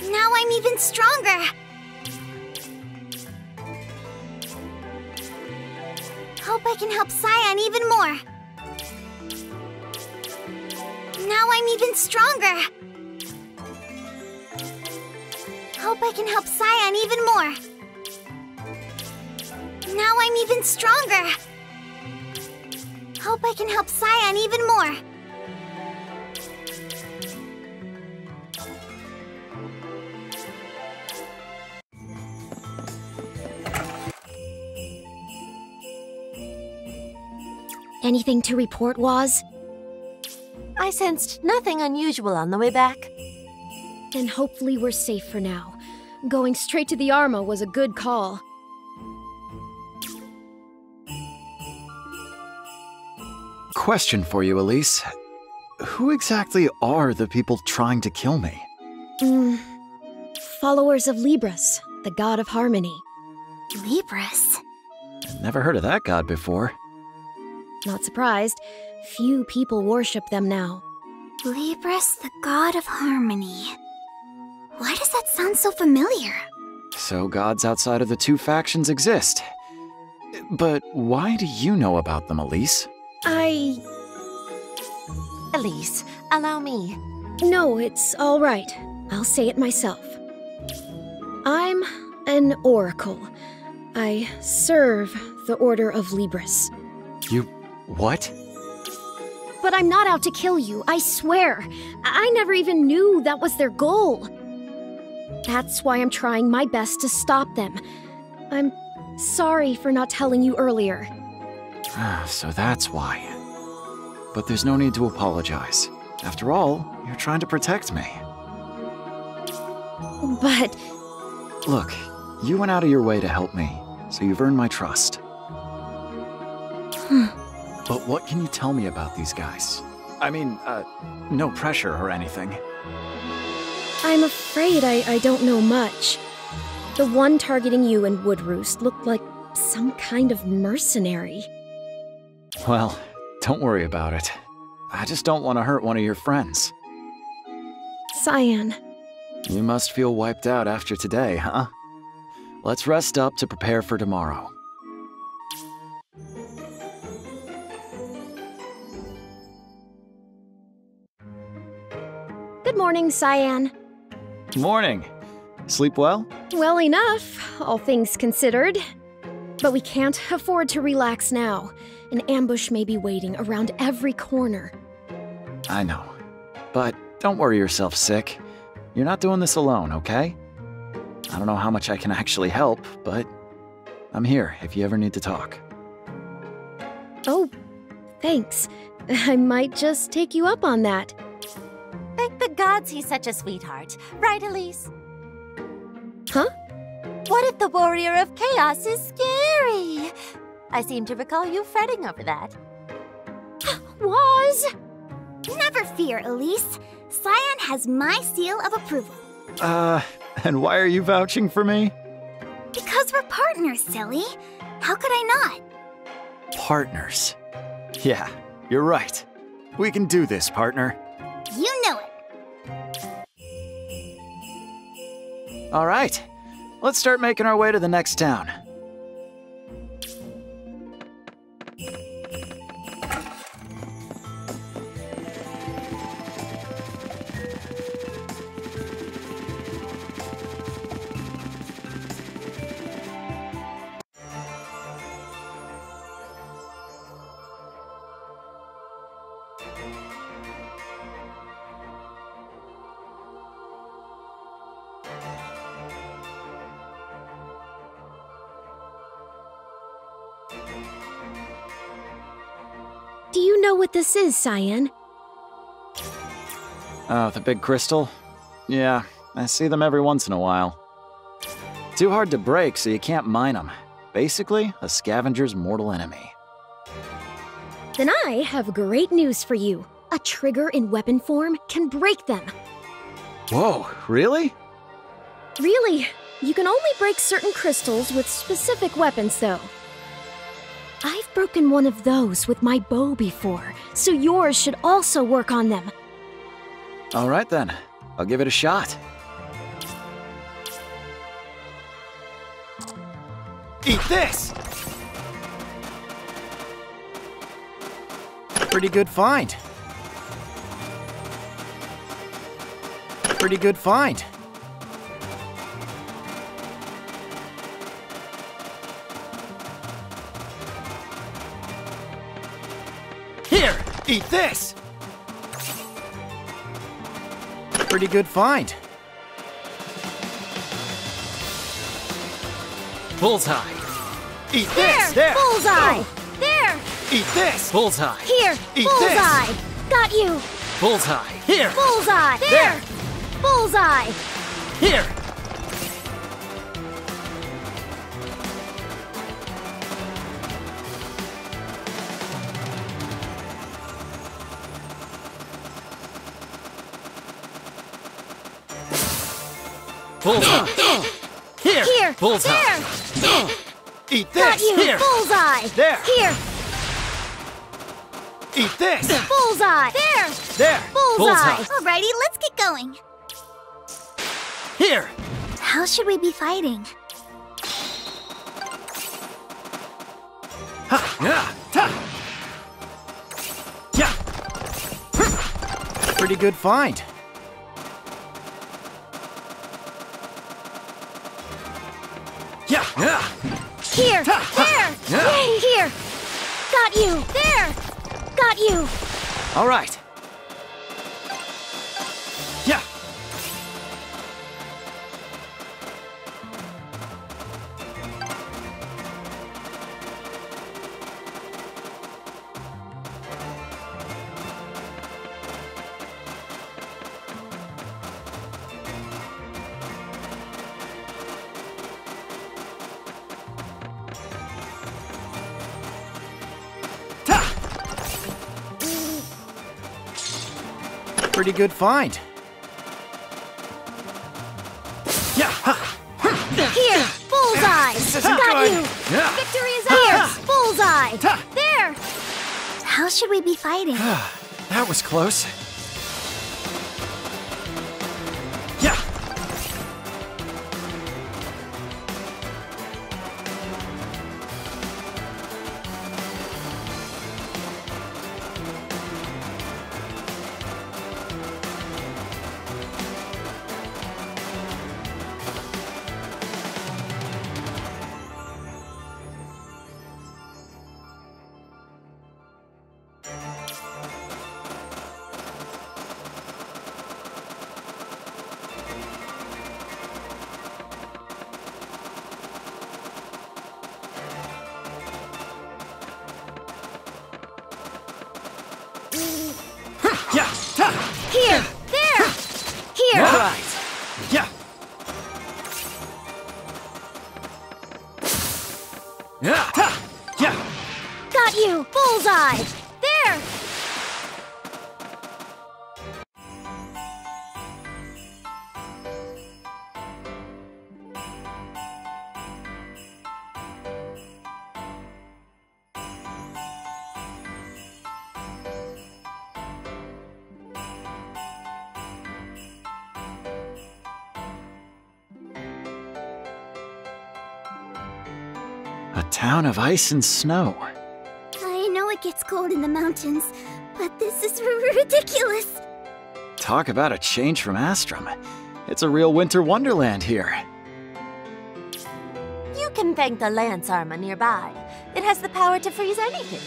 Now I'm even stronger! Hope I can help Cyan even more! Now I'm even stronger. Hope I can help Cyan even more. Now I'm even stronger. Hope I can help Cyan even more.
Anything to report, Waz? I sensed nothing unusual on the way back. Then hopefully we're safe for now. Going straight to the Arma was a good call.
Question for you, Elise. Who exactly are the people trying to kill me?
Mm,
followers of Libras, the god of harmony. Libras?
Never heard of that god before.
Not surprised. Few people worship
them now.
Libris, the god of harmony. Why does that sound so familiar?
So gods outside of the two factions exist. But why do you know about them, Elise?
I...
Elise, allow me. No, it's all right. I'll say it myself. I'm an oracle. I serve the Order of Libris.
You... what?
But I'm not out to kill you, I swear. I never even knew that was their goal. That's why I'm trying my best to stop them. I'm sorry for not telling you earlier.
so that's why. But there's no need to apologize. After all, you're trying to protect me. But... Look, you went out of your way to help me, so you've earned my trust. Hmm. But what can you tell me about these guys? I mean, uh, no pressure or anything.
I'm afraid I, I don't know much. The one targeting you and Woodroost looked like some kind of mercenary.
Well, don't worry about it. I just don't want to hurt one of your friends. Cyan. You must feel wiped out after today, huh? Let's rest up to prepare for tomorrow.
Good morning, Cyan.
Morning. Sleep well?
Well enough, all things considered. But we can't afford to relax now. An ambush may be waiting around every corner.
I know. But don't worry yourself sick. You're not doing this alone, okay? I don't know how much I can actually help, but I'm here if you ever need to talk.
Oh, thanks. I might just take you up on that. Thank the gods he's such a sweetheart. Right, Elise? Huh? What if the Warrior of Chaos is scary?
I seem to recall you fretting over that. Waz! Never fear, Elise. Cyan has my seal of approval.
Uh, and why are you vouching for me?
Because we're partners, silly. How could I not?
Partners? Yeah, you're right. We can do this, partner. You know it. All right, let's start making our way to the next town.
this is, Cyan?
Oh, the big crystal? Yeah, I see them every once in a while. Too hard to break, so you can't mine them. Basically, a scavenger's mortal enemy.
Then I have great news for you. A trigger in weapon form can break them.
Whoa, really?
Really. You can only break certain crystals with specific weapons, though. I've broken one of those with my bow before, so yours should also work on them.
All right then, I'll give it a shot.
Eat this! Pretty good find. Pretty good find. Here, eat this! Pretty good find. Bullseye. Eat this! There!
Bullseye! Oh. There!
Eat this! Bullseye!
Here! Eat bullseye! This. Got you!
Bullseye! Here!
Bullseye! there. Bullseye!
Here! Bullseye. Here. Here. Bullseye. There. Eat this. Got you. Here.
Bullseye. There. Here. Eat this. Bullseye. There. There. Bullseye. Bullseye. Alrighty, let's get going. Here. How should we be fighting?
Ha, yeah, ta. Yeah. Pretty good find. Here!
There! Here! Got you! There! Got you!
All right.
pretty good find.
Here, bullseye! Got you! Victory is ours! Bullseye! There! How should we be fighting?
that was close.
of ice and snow.
I know it gets cold in the mountains, but this is ridiculous.
Talk about a change from Astrum. It's a real winter wonderland here.
You can thank the Lance Armor nearby. It has the power to freeze anything.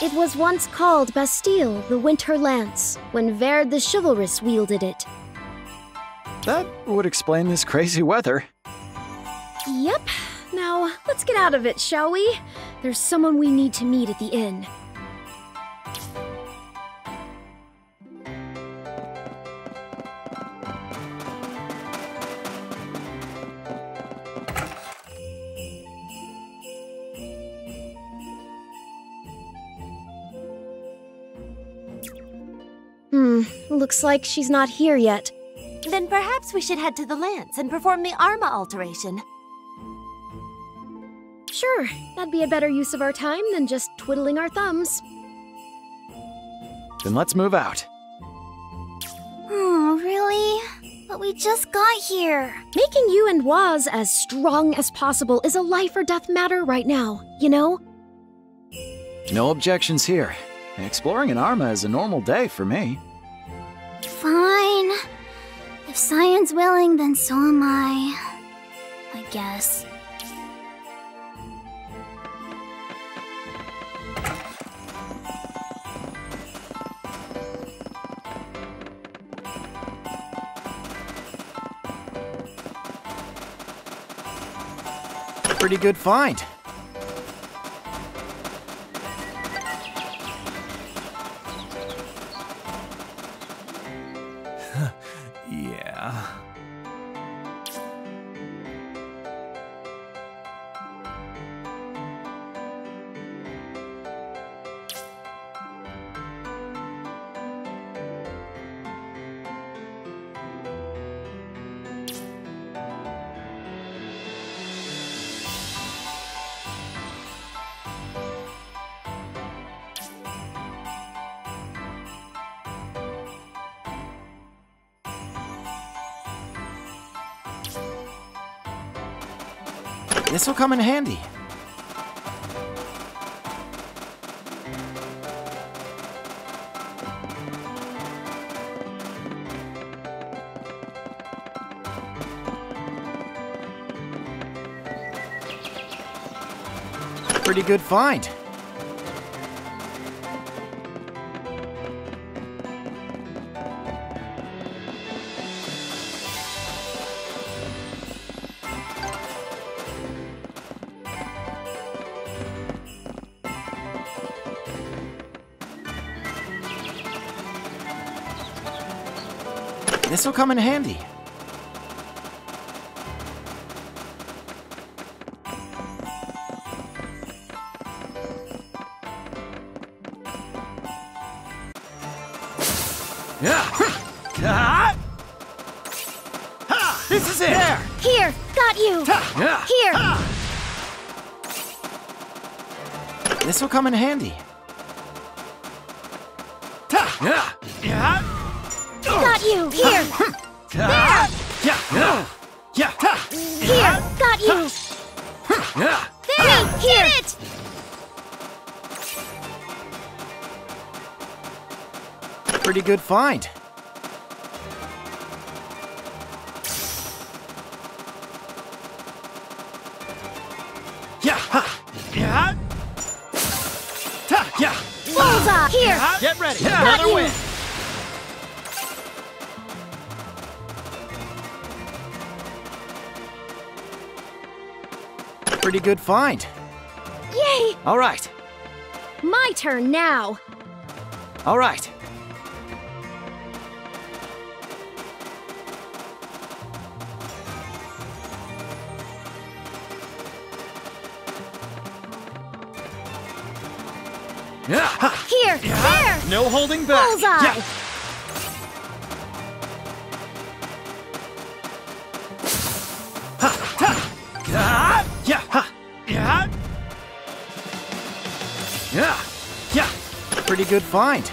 It was once called Bastille, the Winter Lance, when Verd the Chivalrous wielded it.
That would explain this crazy weather
out of it, shall we? There's someone we need to meet at the inn. Hmm, looks like she's not here yet. Then perhaps we should head to the Lance and perform the Arma alteration. Sure, that'd be a better use of our time than just twiddling our thumbs.
Then
let's move out.
Oh, really? But
we just got
here. Making you and Waz as strong as possible is a life or death matter right now,
you know?
No objections here. Exploring an Arma is a normal day for me.
Fine. If Cyan's willing, then so am I. I guess.
pretty good find.
will come in handy.
Pretty good find.
will come in handy.
This
is it! There! Here! Got you!
Here! This will come in handy.
find.
Yeah, ha, yeah, ta, yeah. Bullseye! Here! Get ready! Yeah. Another
win!
Pretty good find. Yay! All right. My turn now. All right.
No holding back. Bullseye.
Yeah. Pretty good find.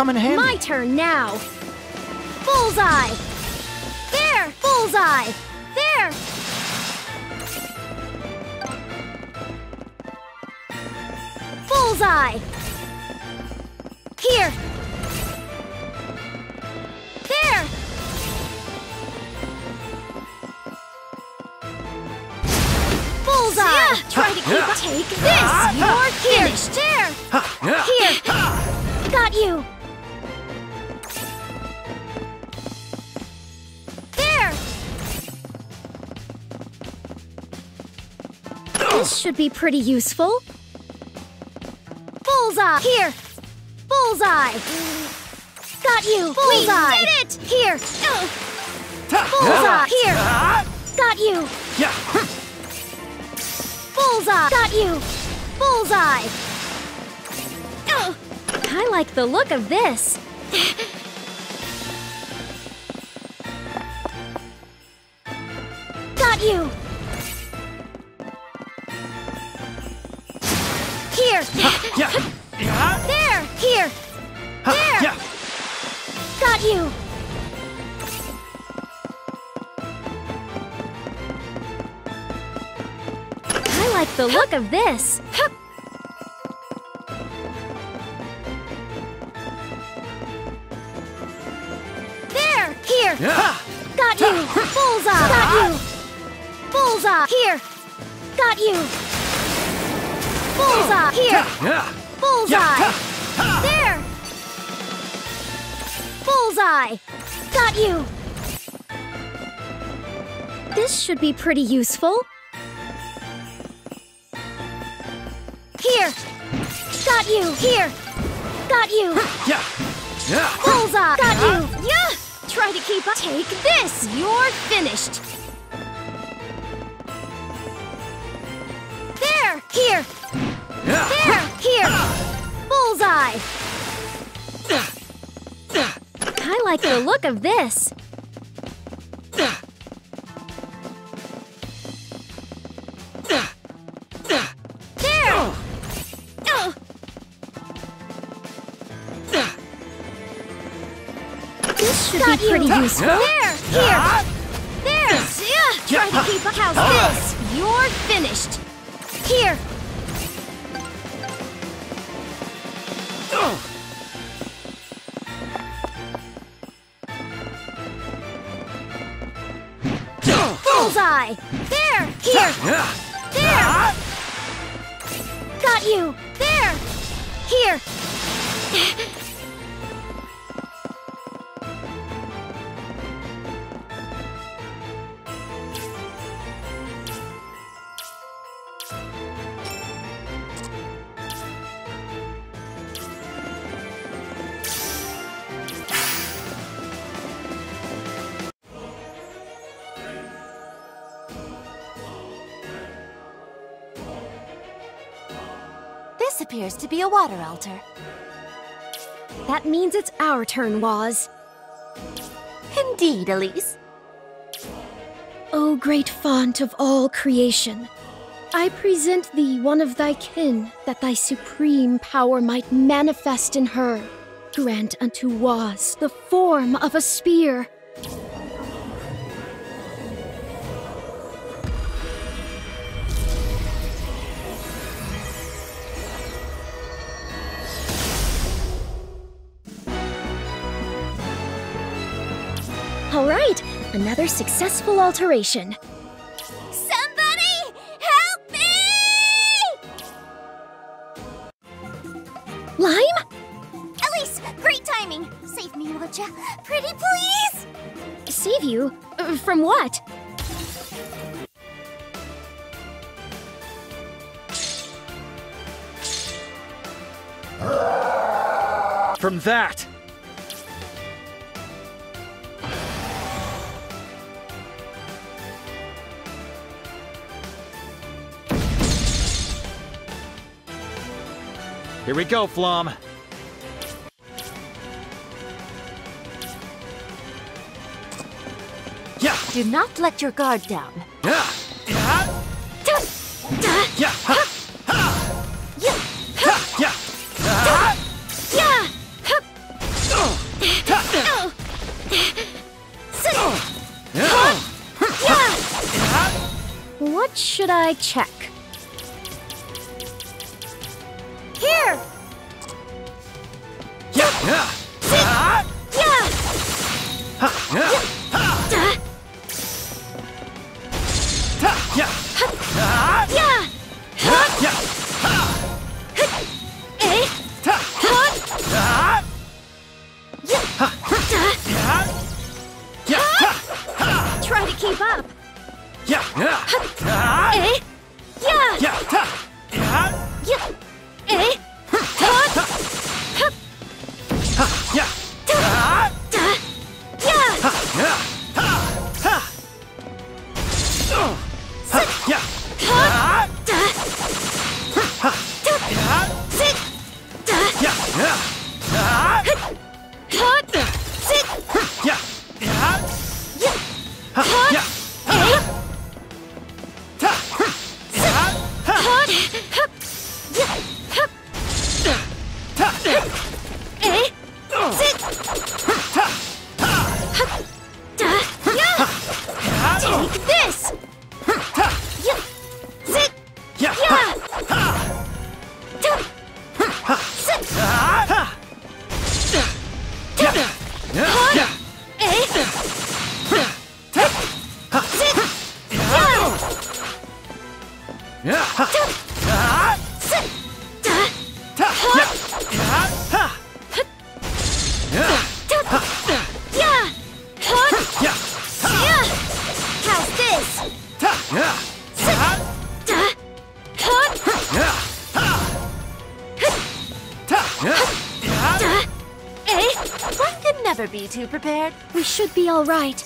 come in handy. My
turn now. be pretty useful. Bullseye! Here! Bullseye! Got you! Bullseye! We did it! Here! Bullseye! Here! Got you! Yeah. Bullseye! Got you! Bullseye! Uh. I like the look of this. look of this! Hup.
There! Here! Yeah. Got you! Bullseye! Got you! Bullseye! Here! Got you!
Bullseye! Here! Bullseye! There! Bullseye! Got you! This should be pretty useful. Here! Got you! Yeah! Yeah! Bullseye! Got you! Yeah! Try to keep up. Take this! You're
finished! There! Here! Yeah. There! Here! Bullseye!
I like the look of this.
pretty useful. There! Here!
There! Try to keep up. How's this? You're finished! a water altar. That means it's our turn, Waz. Indeed, Elise. O oh, great font of all creation, I present thee one of thy kin, that thy supreme power might manifest in her. Grant unto Waz the form of a spear, Another successful alteration.
Somebody help me! Lime? Elise, great
timing. Save me, would ya? Pretty please?
Save you? Uh, from what?
From that!
Here we go, Flom. Yeah. Do
not let your guard down. Yeah. too prepared? We should be all right.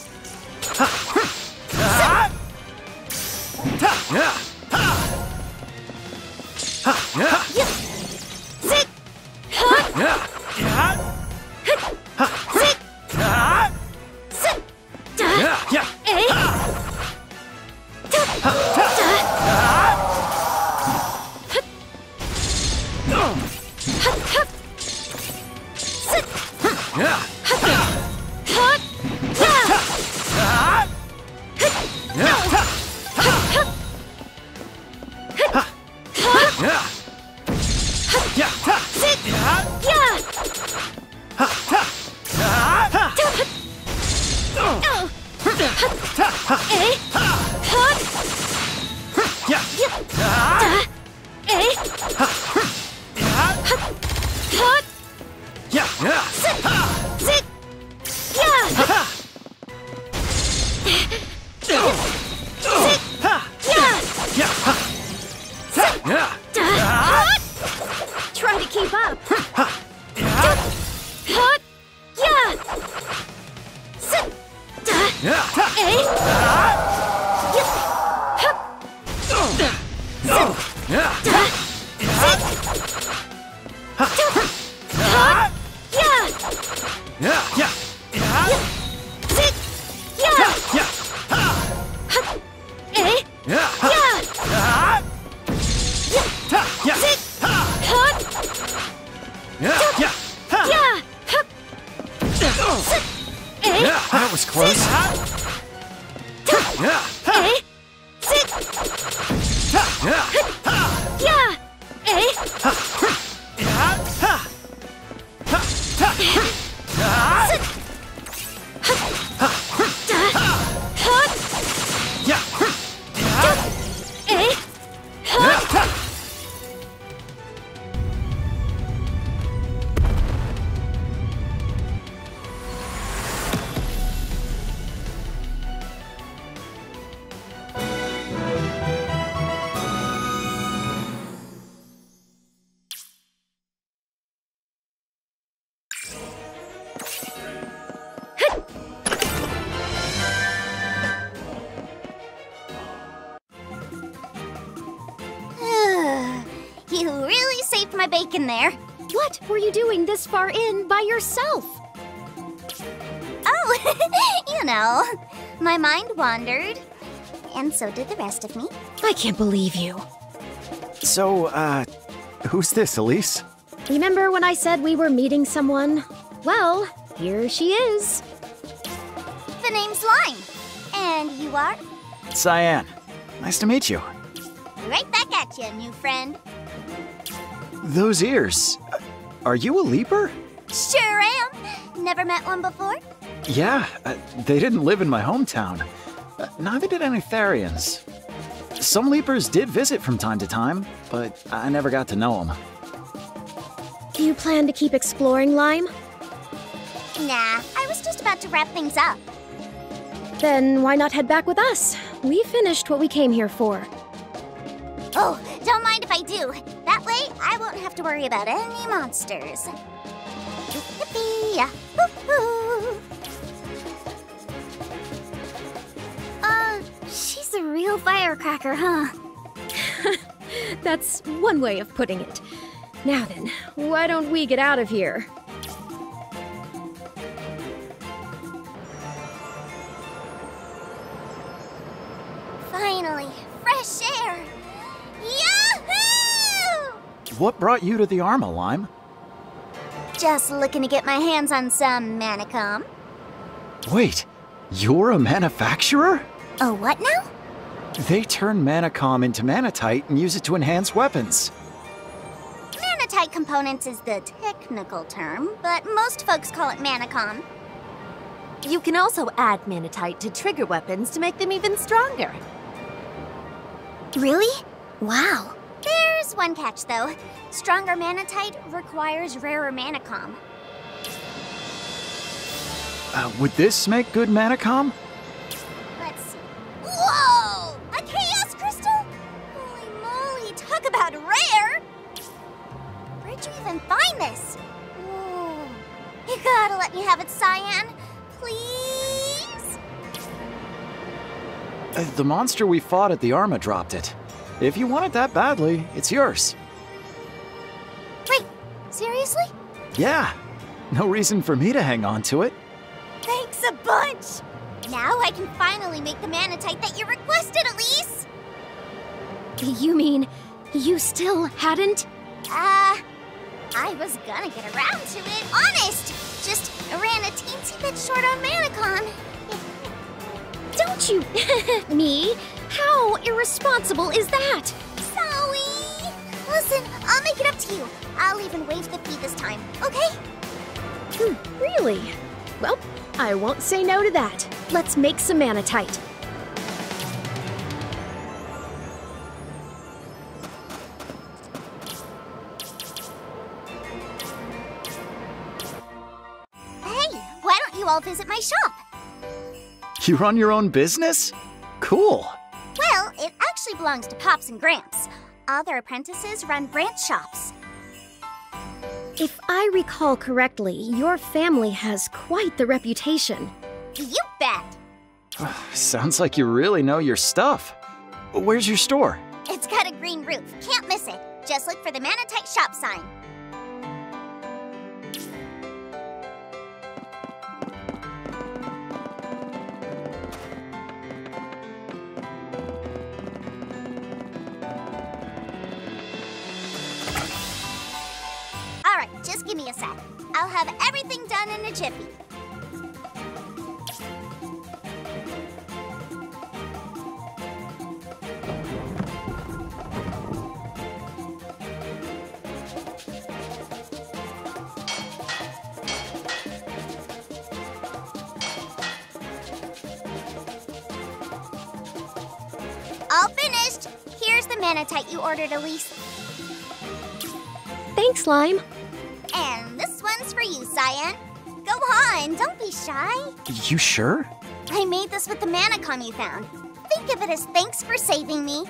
Yeah.
going this far in by yourself? Oh, you know, my mind wandered. And so did the rest of me.
I can't believe you.
So, uh, who's this, Elise?
Remember when I said we were meeting someone?
Well, here she is.
The name's Lime. And you are?
Cyan. Nice to meet you.
Right back at you, new friend.
Those ears. Are you a leaper?
Sure am. Never met one before?
Yeah, uh, they didn't live in my hometown. Uh, neither did any Therians. Some leapers did visit from time to time, but I never got to know them. Do
you plan to keep
exploring Lime?
Nah, I was just about to wrap things up.
Then why not head back with us? We finished what we came here for.
Oh, don't mind if I do. That way, I won't have to worry about any monsters. Yippee! Uh, she's a real firecracker, huh? That's one
way of putting it. Now then, why don't we get out of here?
Finally.
What brought you to the Arma, Lime?
Just looking to get my hands on some Manacom.
Wait, you're a manufacturer?
A what now?
They turn Manacom into Manatite and use it to enhance weapons.
Manatite components is the technical term, but most folks call it Manacom.
You can also add Manatite to trigger weapons to make them
even stronger. Really? Wow. There's one catch, though. Stronger manatite requires rarer manacom.
Uh, would this make good manacom?
Let's see. Whoa! A chaos crystal? Holy moly, talk about rare! Where'd you even find this? Ooh. You gotta let me have it, Cyan. Please?
Uh, the monster we fought at the Arma dropped it. If you want it that badly, it's yours.
Wait, seriously?
Yeah. No reason for me to hang on to it.
Thanks a bunch! Now I can finally make the manatite
that you requested, Elise!
You mean you still
hadn't?
Uh, I was gonna get around to it, honest!
Just
ran a teensy bit short on Manacom. Don't
you? me? How irresponsible is that?
Zoe! Listen, I'll make it up to you. I'll even waive the fee this time, okay?
Hmm, really? Well, I won't say no to that. Let's make some manatite.
Hey, why don't you all visit my shop?
You run your own business? Cool.
Well, it actually belongs to Pops and Gramps. Other apprentices run
branch shops.
If I recall correctly, your family has quite the reputation. You bet!
Sounds like you really know your stuff. Where's your store?
It's got a green roof. Can't miss it. Just
look for the Manatite shop sign. Just give me a sec. I'll have everything done in a jiffy.
All finished! Here's the manatite you ordered, Elise.
Thanks, slime
one's for you, Cyan. Go on, don't be shy.
You sure?
I made this with the Manacom you found. Think of it as thanks for saving me.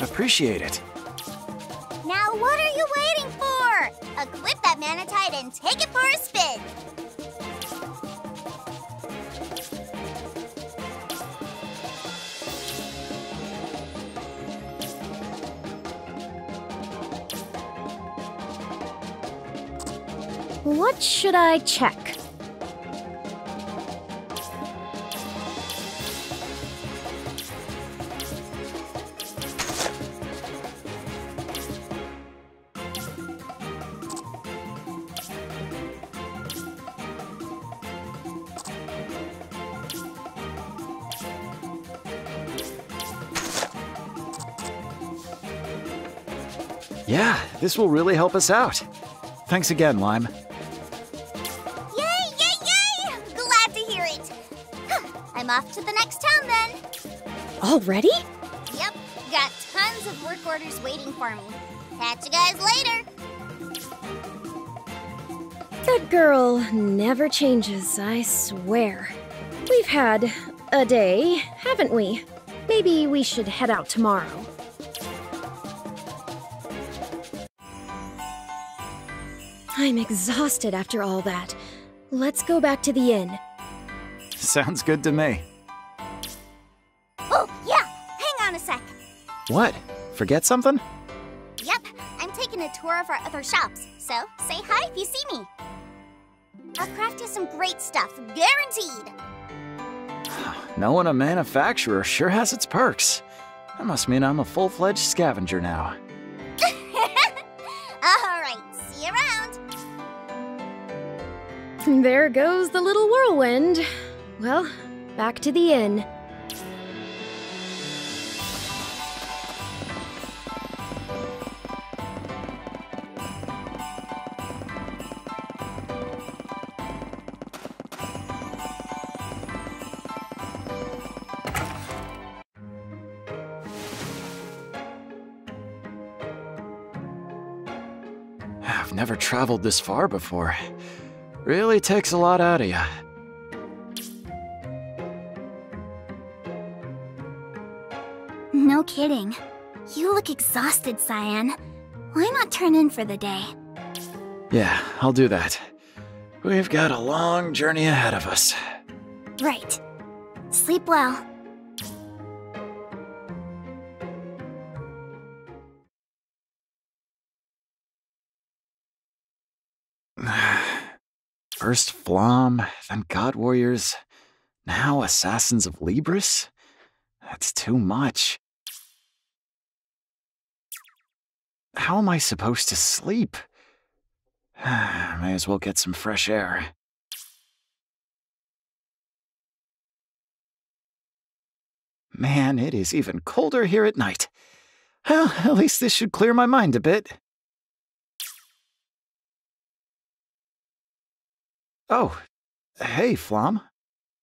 Appreciate it.
Now what are you waiting for? Equip that Manatite and take it for
a spin.
What should I check?
Yeah, this will really help us out. Thanks again, Lime.
Already?
Yep, got tons of work orders waiting for me. Catch you guys later.
That girl never changes, I swear. We've had a day, haven't we? Maybe we should head out tomorrow. I'm exhausted after all that. Let's go back to the inn.
Sounds good to me.
Oh, yeah. Hang on a sec.
What? Forget something?
Yep. I'm taking a tour of our other shops, so say hi if you see me.
Our craft has some great stuff, guaranteed.
Knowing
a manufacturer sure has its perks. That must mean I'm a full-fledged scavenger now.
All right, see you around.
There goes the little whirlwind. Well, back to the inn.
never traveled this far before. Really takes a lot out of you.
No kidding. You look exhausted, Cyan. Why not turn in for the day?
Yeah, I'll do that. We've got a long journey ahead of us.
Right. Sleep
well.
First Flam, then God Warriors, now Assassins of Libris? That's too much. How am I supposed to sleep? May as well get some fresh air. Man, it is even colder here at night. Well, at least this should clear my mind a bit. Oh, hey, Flom.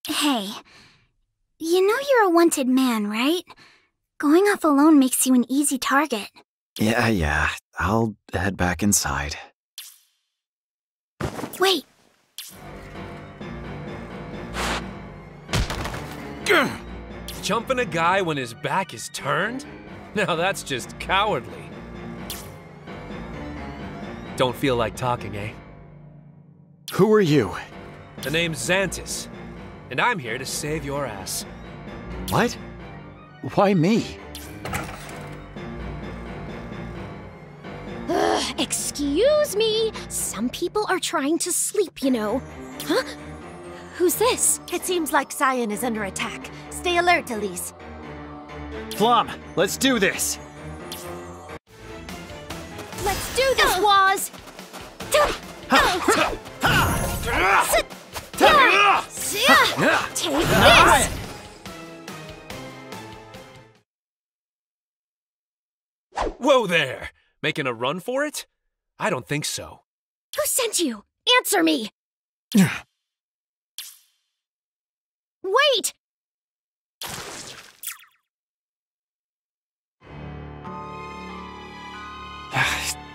Hey, you
know you're a wanted man, right? Going off alone makes you an easy target.
Yeah, yeah. I'll head back inside.
Wait.
Jumping a guy when his back is turned? Now that's just cowardly. Don't feel like talking, eh?
Who are you?
The name's Xantus, and I'm here to save your ass.
What? Why me?
Ugh, excuse me. Some people are trying to sleep, you know. Huh? Who's this? It seems like Cyan is under attack. Stay alert, Elise.
Flam, let's do this!
Let's do this, Waz!
Whoa there! Making a run for it? I don't think so.
Who sent you? Answer me!
Wait!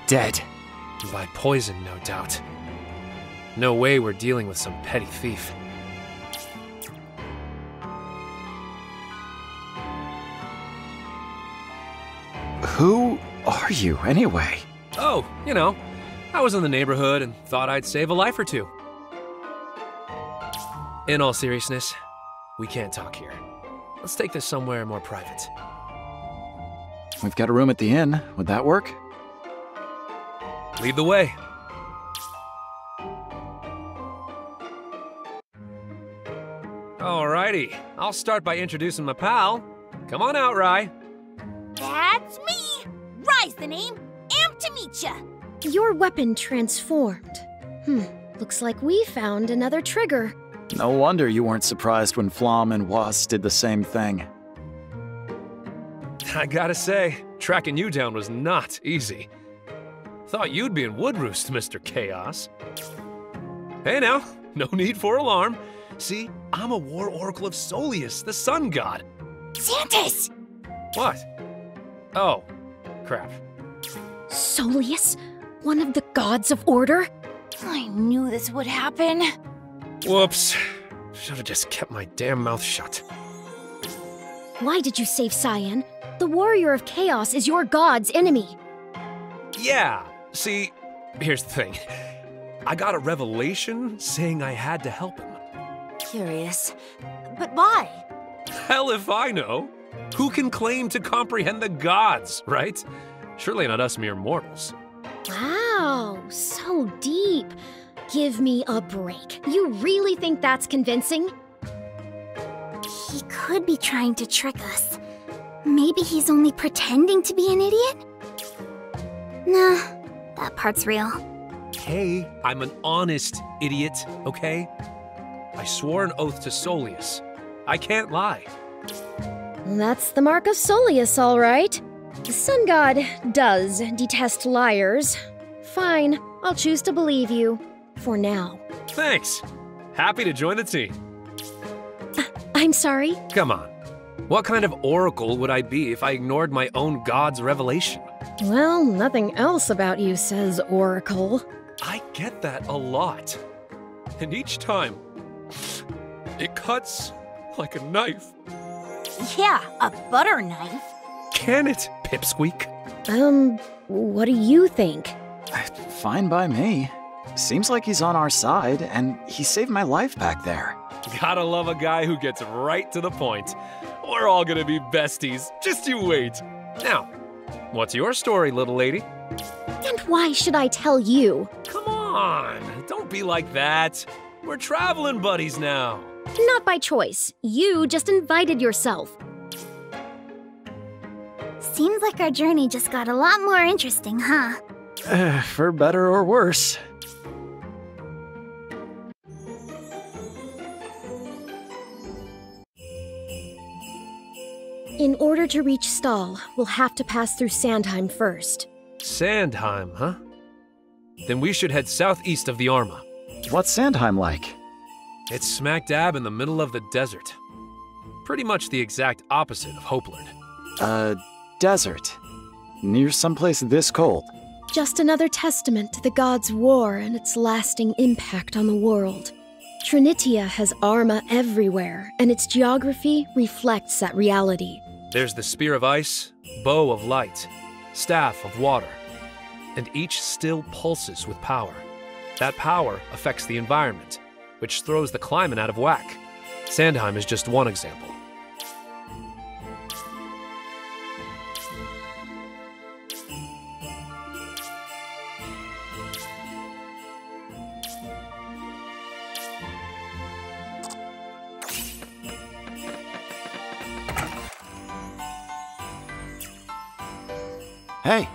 Dead. By poison, no doubt. No way we're dealing with some petty thief. Who are
you, anyway?
Oh, you know, I was in the neighborhood and thought I'd save a life or two. In all seriousness, we can't talk here. Let's take this somewhere more private.
We've got a room at the inn. Would that
work? Lead the way. I'll start by introducing my pal. Come on out, Rye.
That's me! Rye's the
name. Am to meet ya. Your weapon transformed. Hmm, looks like we found another trigger.
No wonder you weren't surprised when Flam and Waz did the same thing.
I gotta say, tracking you down was not easy. Thought you'd be in Woodroost, Mr. Chaos. Hey now, no need for alarm. See, I'm a war oracle of Solius, the sun god. Xantus! What? Oh, crap.
Solius? One of the gods of order? I knew this would happen.
Whoops. Should have just kept my damn mouth shut.
Why did you save Cyan? The Warrior of Chaos is your god's enemy.
Yeah. See, here's the thing. I got a revelation saying I had to help him. Curious. But why? Hell if I know. Who can claim to comprehend the gods, right? Surely not us mere mortals.
Wow, so deep. Give me a break. You really think that's convincing? He could
be trying to trick us. Maybe he's only pretending to be an idiot? Nah, that part's real.
Hey, I'm an honest idiot, okay? I swore an oath to Solius. I can't lie.
That's the mark of Solius, all right. The sun god does detest liars. Fine, I'll choose to believe you. For now.
Thanks. Happy to join the team.
Uh, I'm sorry?
Come on. What kind of oracle would I be if I ignored my own god's revelation?
Well, nothing else about you says oracle.
I get that a lot. And each time, it cuts like a knife.
Yeah, a butter knife.
Can it,
Pipsqueak?
Um, what do you think? Uh,
fine by me. Seems like he's on our side, and he saved my life back there.
Gotta love a guy who gets right to the point. We're all gonna be besties. Just you wait. Now, what's your story, little lady?
And why should I tell you? Come
on, don't be like that. We're traveling buddies now.
Not by choice. You just invited
yourself. Seems like our journey just got a lot more interesting, huh?
Eh, for better or worse.
In order to reach Stahl, we'll have to pass through Sandheim first.
Sandheim, huh? Then we should head southeast of the Arma. What's Sandheim like? It's smack dab in the middle of the desert. Pretty much the exact opposite of Hoplard.
A uh, desert? Near someplace this cold?
Just another testament to the gods' war and its lasting impact on the world. Trinitia has Arma everywhere, and its geography reflects that reality.
There's the Spear of Ice, Bow of Light, Staff of Water, and each still pulses with power. That power affects the environment, which throws the climate out of whack. Sandheim is just one example.
Hey,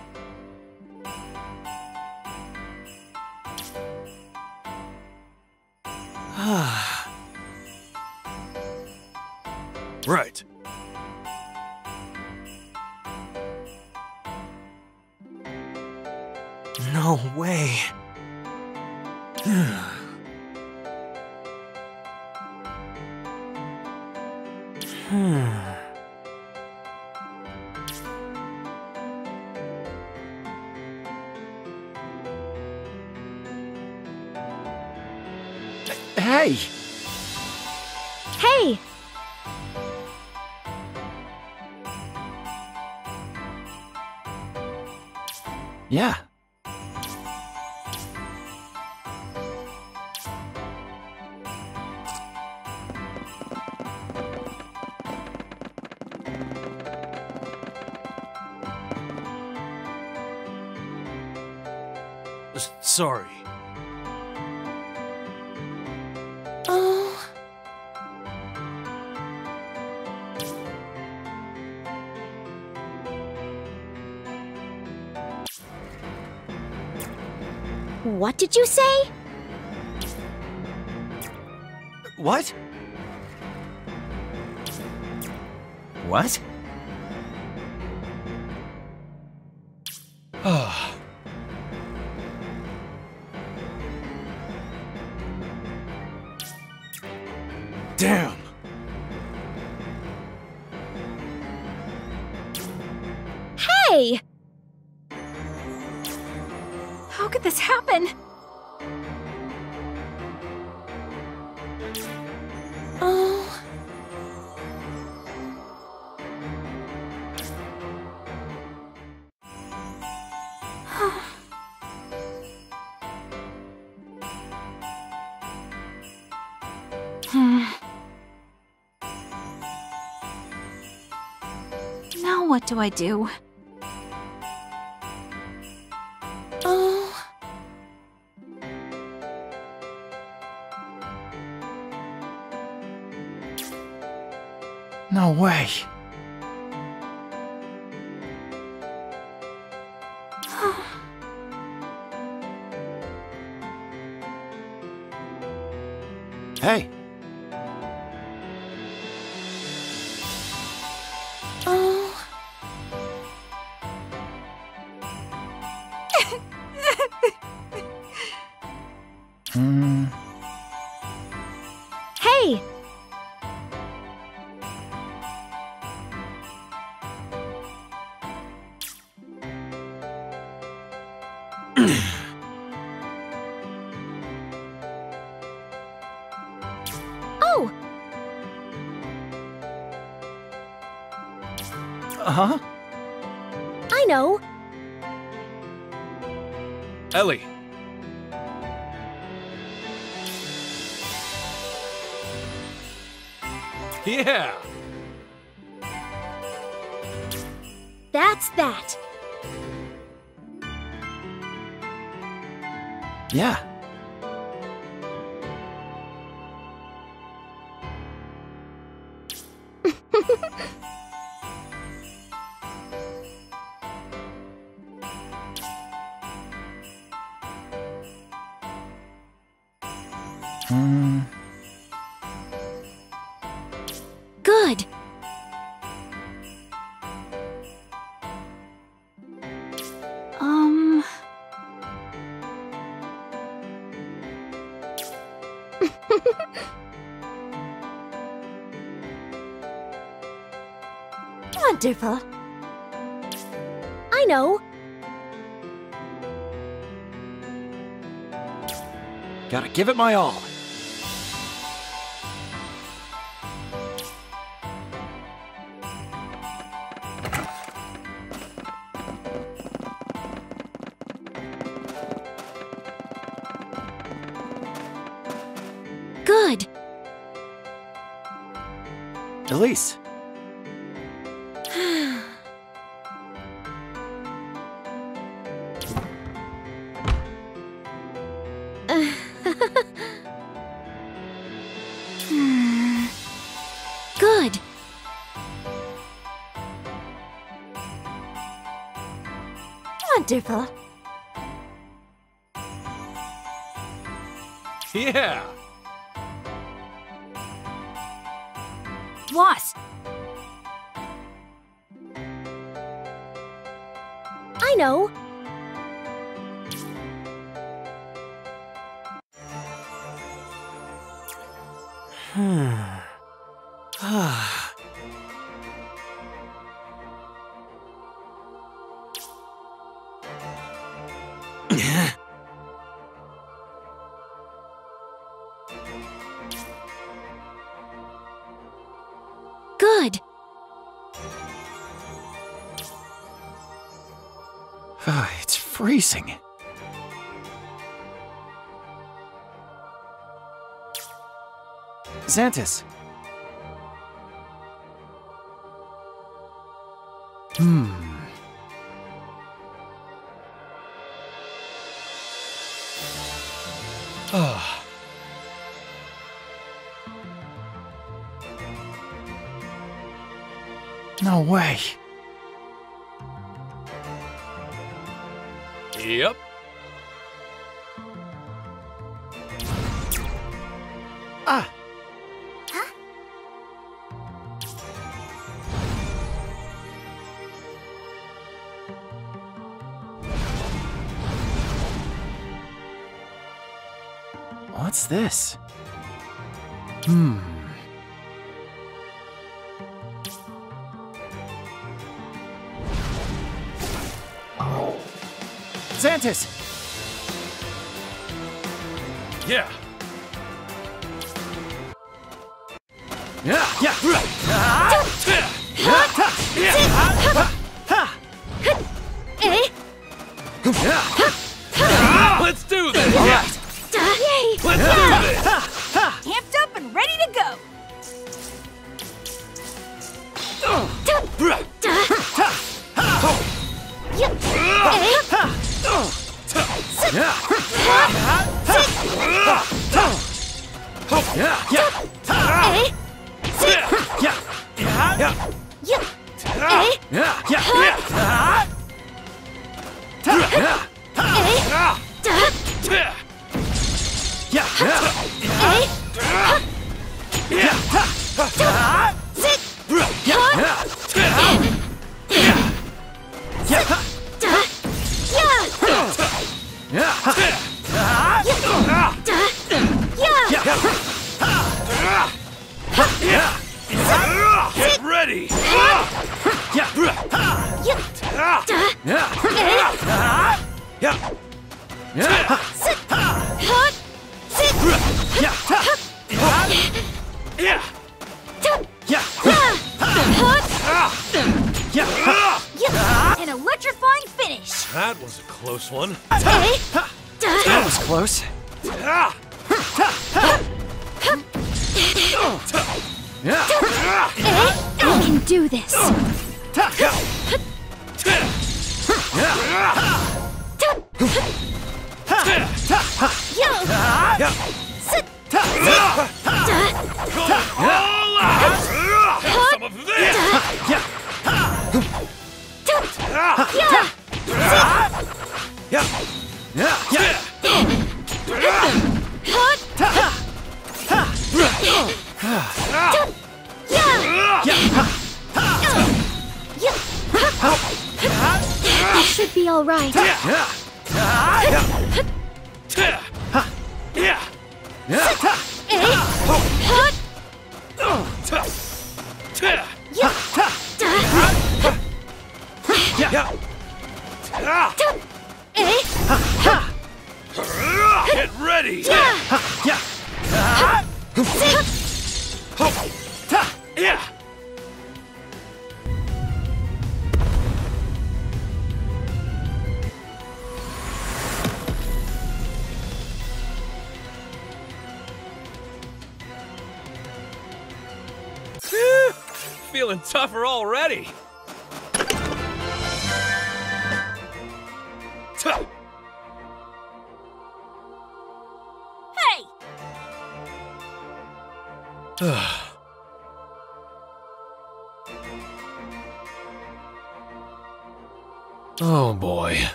What did you say?
What?
What?
I do?
Wonderful. I know.
Gotta give it my all.
Wonderful.
missing.
Xantus.
Hmm. Ah.
No way.
this? Hmm.
Xantus! Yeah! Yeah! Yeah!
Yeah!
Yeah! Yeah!
Yeah.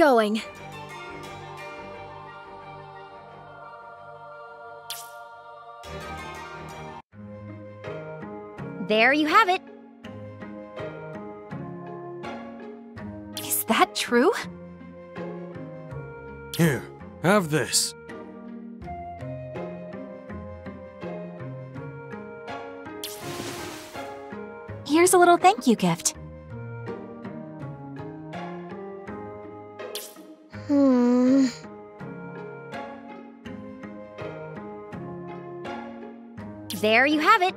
going.
There you have it. Is that true?
Here, have this.
Here's a little thank you gift.
there you have it.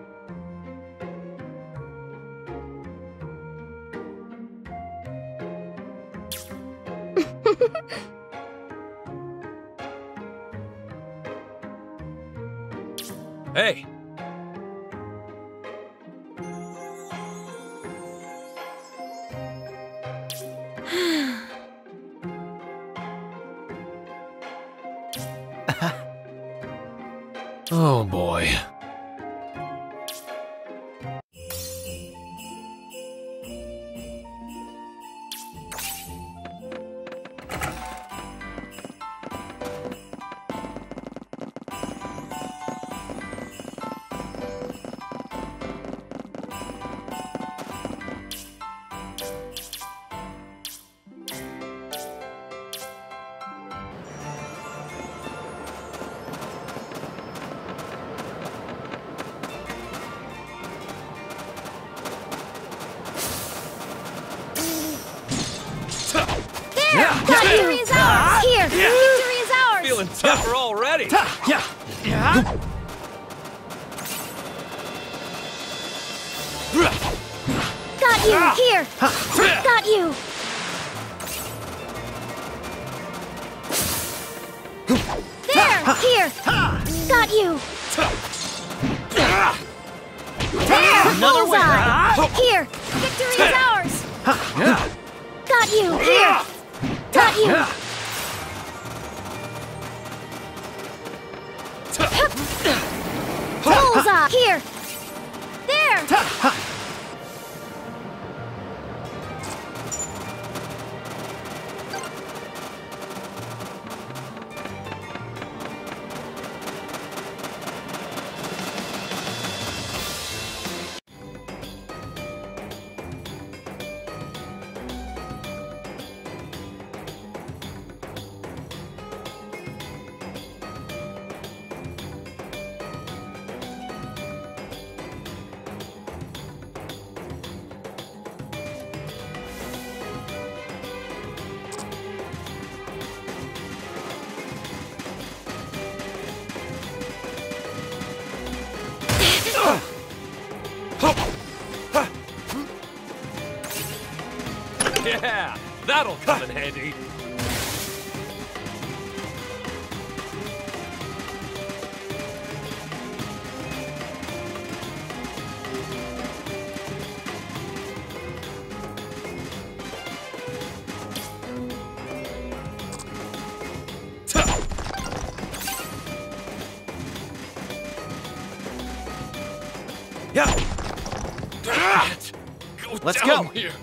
out here.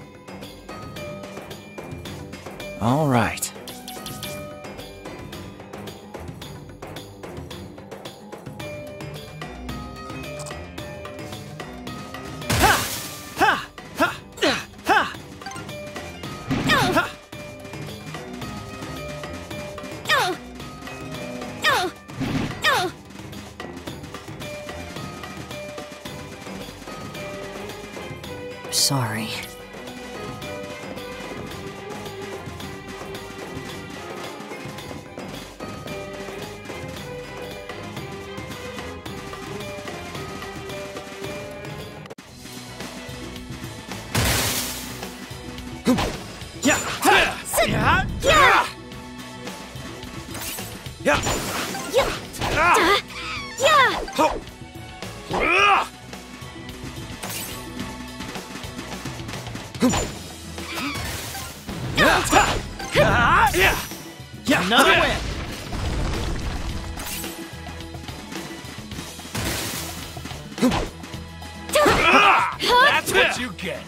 That's what you get.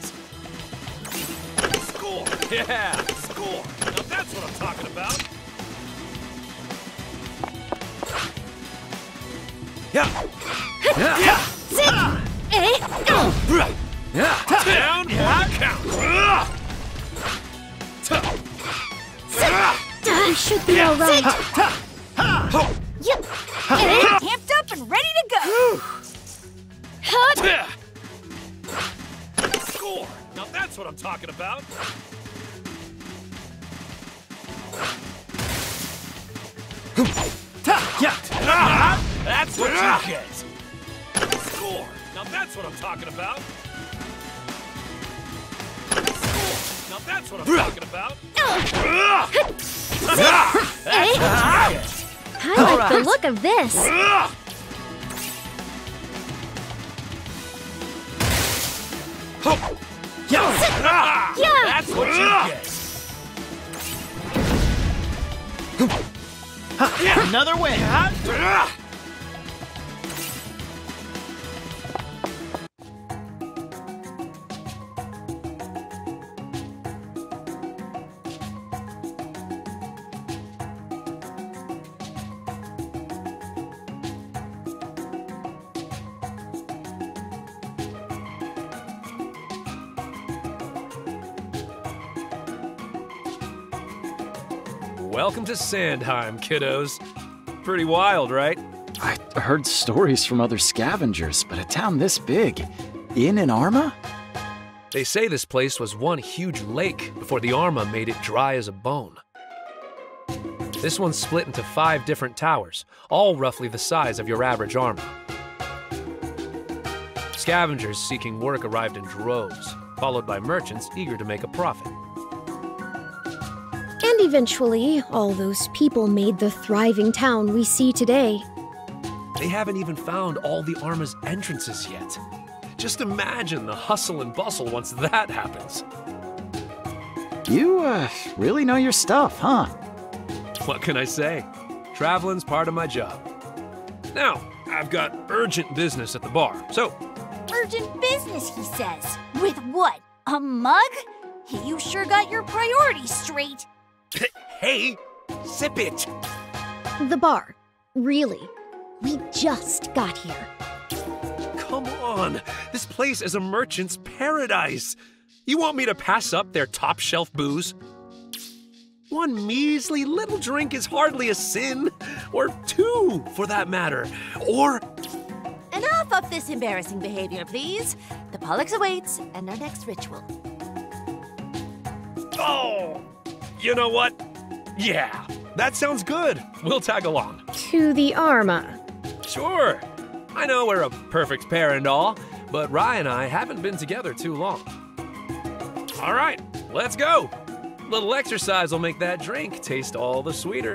Score. Yeah, score. Now that's what I'm talking about. Yeah.
Yeah. yeah.
Right.
Yeah. Down. Yeah. Count. I should be all right. Yep.
Camped up and ready to go. Cut!
Score! Now that's what I'm talking about! Ah, that's what you ah. get! Score! Now that's what I'm talking about! Now that's what I'm talking about.
Ah.
I like the look
of this.
Another win.
to Sandheim, kiddos. Pretty wild, right?
I heard stories from other scavengers, but a town this big, in an Arma?
They say this place was one huge lake before the Arma made it dry as a bone. This one's split into five different towers, all roughly the size of your average Arma. Scavengers seeking work arrived in droves, followed by merchants eager to make a profit
eventually, all those people made the thriving town we see today.
They haven't even found all the Arma's entrances yet. Just imagine the hustle and bustle once that happens.
You, uh, really know your stuff,
huh? What can I say? Traveling's part of my job. Now, I've got urgent business at the bar, so...
Urgent business, he says.
With what? A mug? You sure got your priorities straight
hey, sip it.
The bar. Really? We just got here.
Come on. This place is a merchant's paradise. You want me to pass up their top shelf booze? One measly little drink is hardly a sin, or two for that matter, or.
Enough of this embarrassing behavior, please. The Pollux awaits,
and our next ritual.
Oh! You know what? Yeah, that sounds good. We'll tag along.
To the Arma.
Sure. I know we're a perfect pair and all, but Rye and I haven't been together too long. All right, let's go. A little exercise will make that drink taste all the sweeter.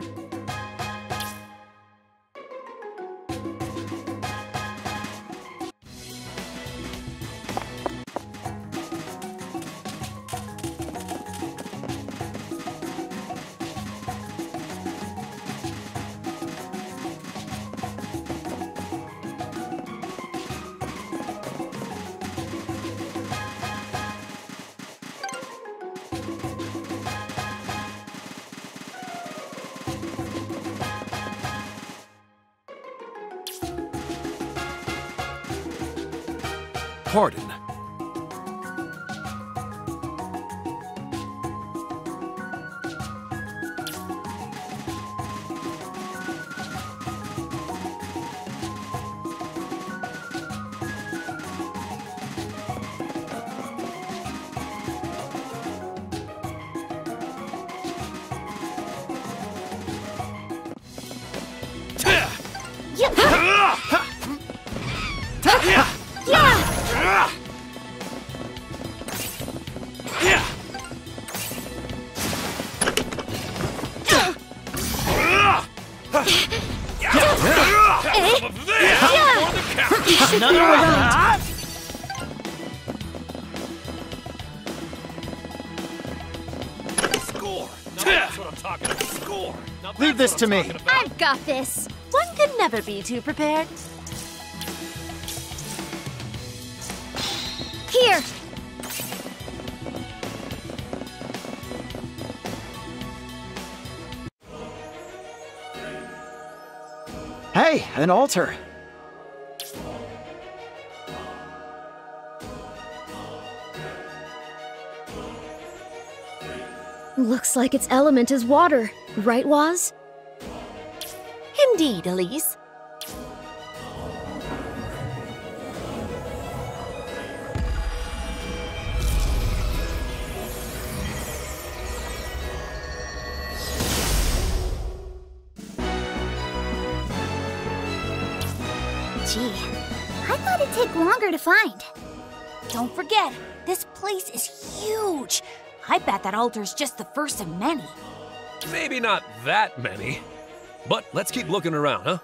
this to me. I've got this. One can never be too prepared.
Here.
Hey, an altar.
Looks like its element is water, right, Waz? Elise.
Gee, I thought it'd take longer to find. Don't forget, this place is huge. I bet that altar's just the first of many.
Maybe not that many. But let's keep looking around, huh?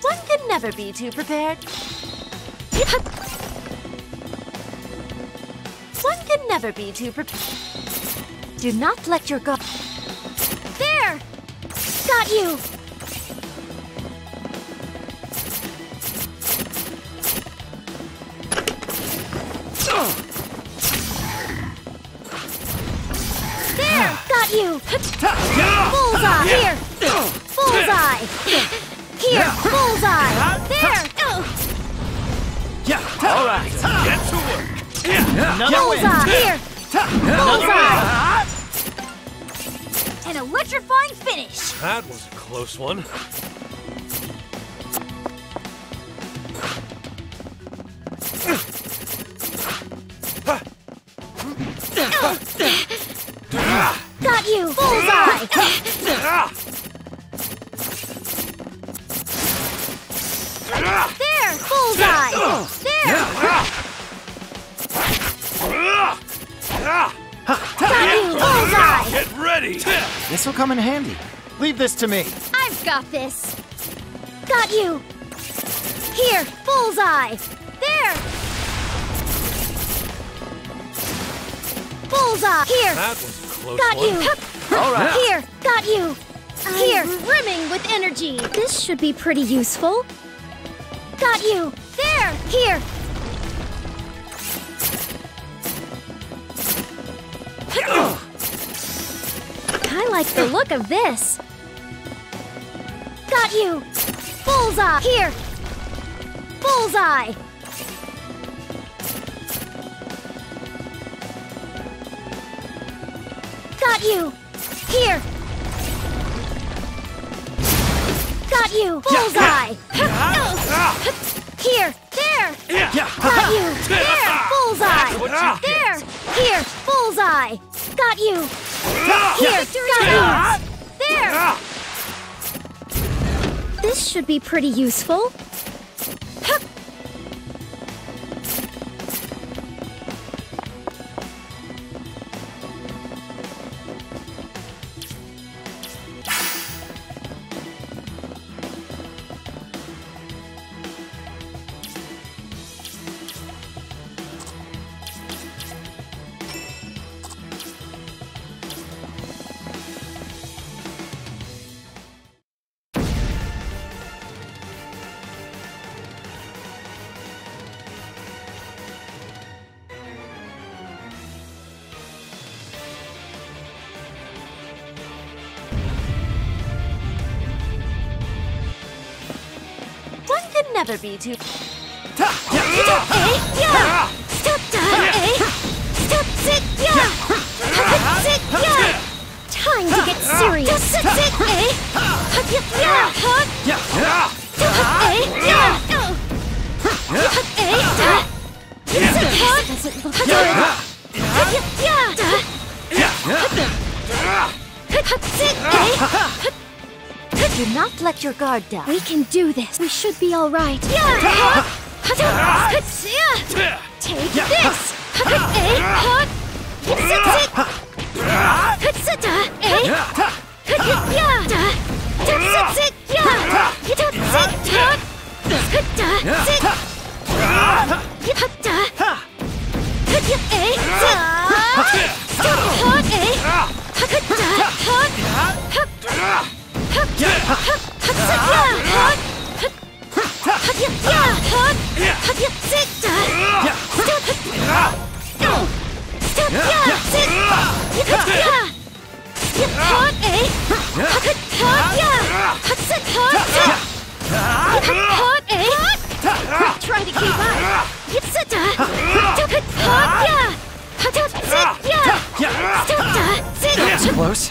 One can never be too prepared. One can never be too
prepared. Do not let your go- There! Got you! you! Bullseye! Here! Bullseye! Here! Bullseye! There!
Yeah. All right, get to work. Bullseye! Here! Bullseye!
An electrifying finish!
That was a close one.
you! Bullseye! there! Bullseye!
There!
Bullseye! Get ready!
This will come in handy. Leave this to
me.
I've got this. Got you. Here, bullseye. There. Bullseye. Here.
Close Got one. you! All right. Here!
Got you! I'm Here! brimming with energy! This should be pretty useful. Got you! There! Here! I like the look of this. Got you! Bullseye! Here! Bullseye! Got you! Here! Got you! Bullseye! Here! There! Got you! There! Bullseye! There! Here! Bullseye! Got you! Here! Got you! There! This should be pretty useful.
rather be too... Time
to get serious. Do not let your guard down. We can do this. We should be all right. Yeah. Take this. Yeah. Try to keep up. That's close.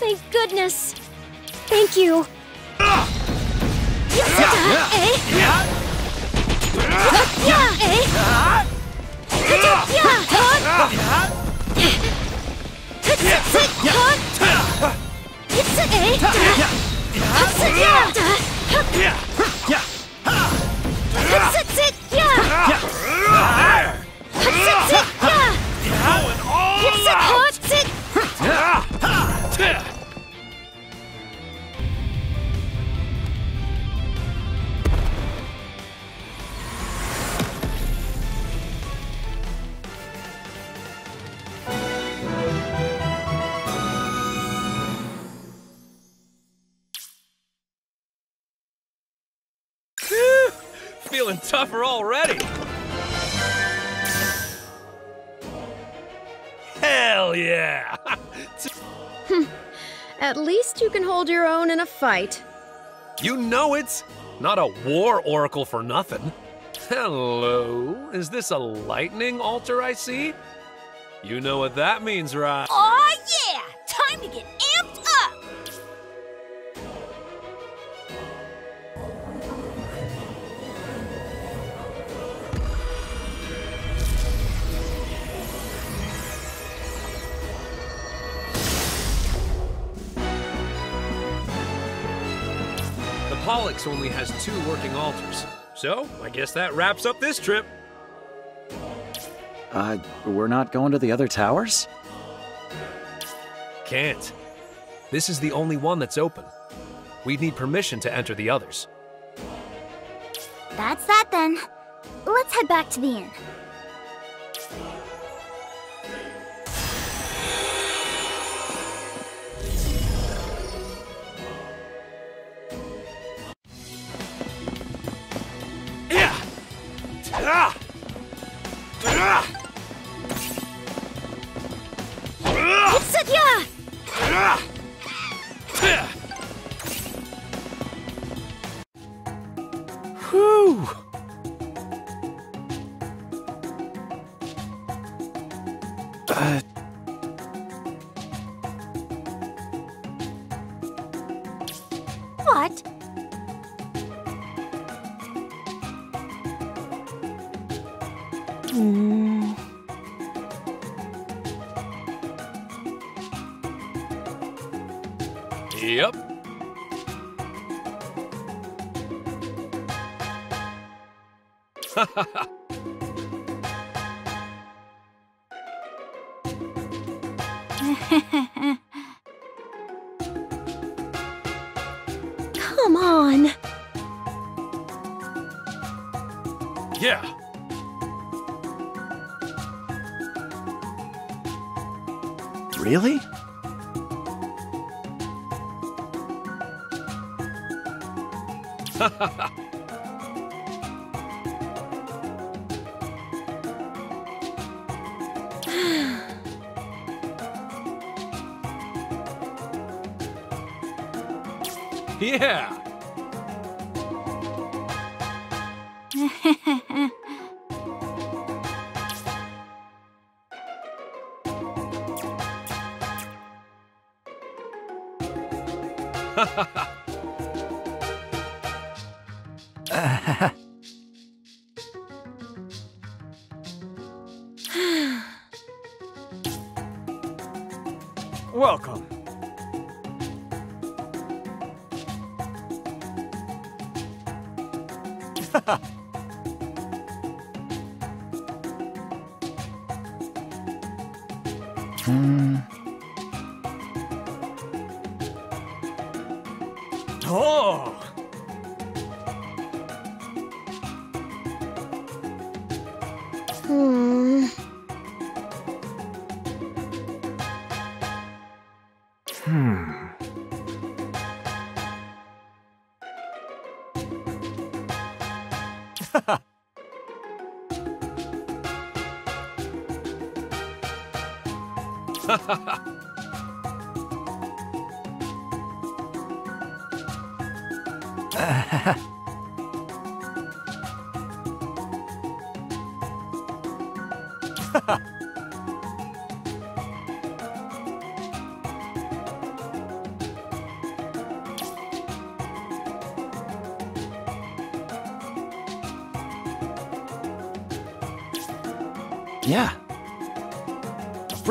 Thank goodness. Thank you. Yeah!
Feeling tougher already. Hell yeah!
At least you can hold your own in a fight.
You know it! Not a war oracle for nothing. Hello, is this a lightning altar I see? You know what that means, right?
Oh yeah! Time to get
Pollux only has two working altars. So, I guess that wraps up this trip.
Uh, we're not going to the other towers?
Can't. This is the only one that's open. We'd need permission to enter the others.
That's that then. Let's head back to the inn.
らう
ん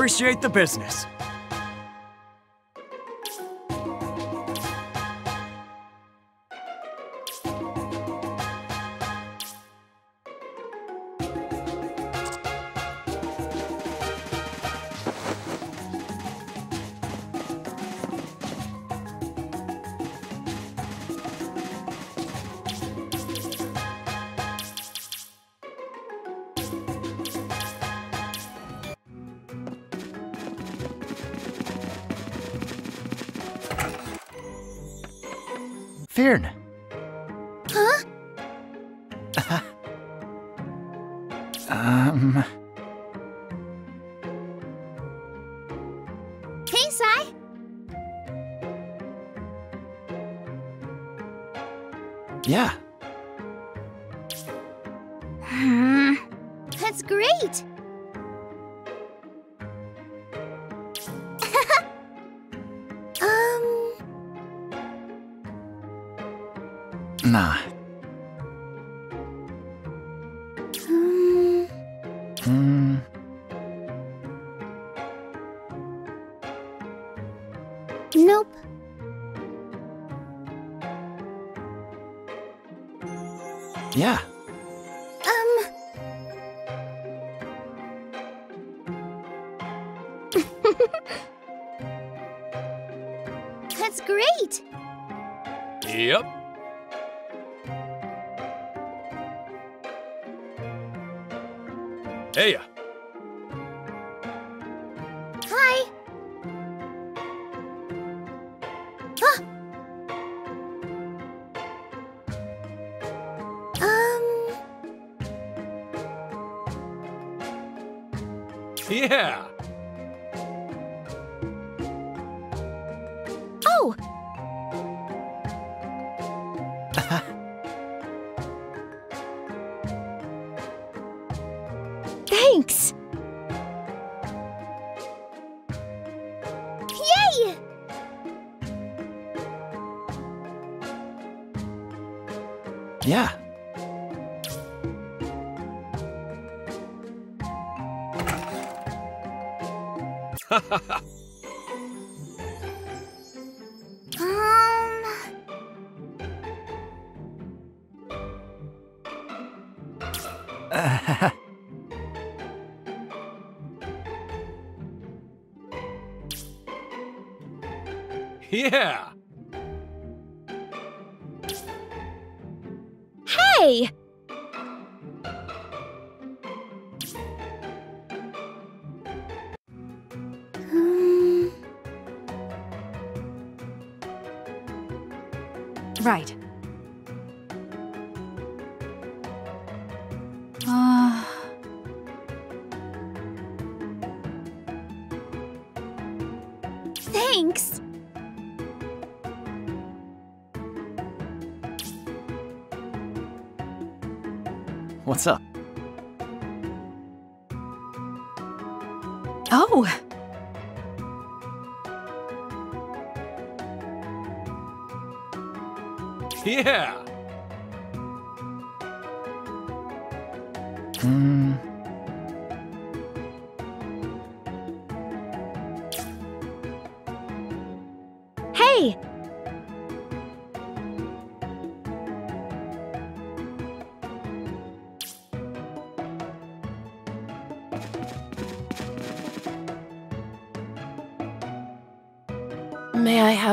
appreciate the business.
Fear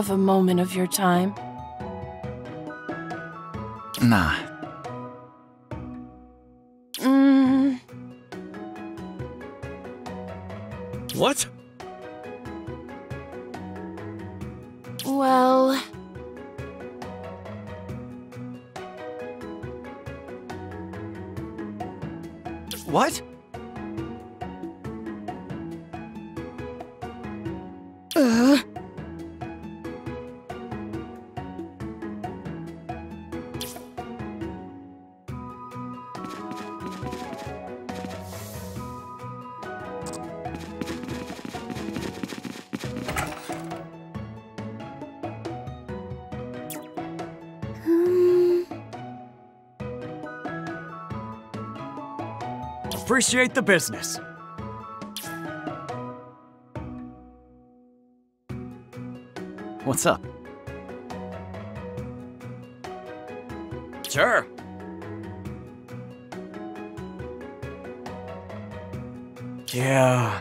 have a moment of your time?
Nah,
appreciate the business. What's up?
Sure. Yeah,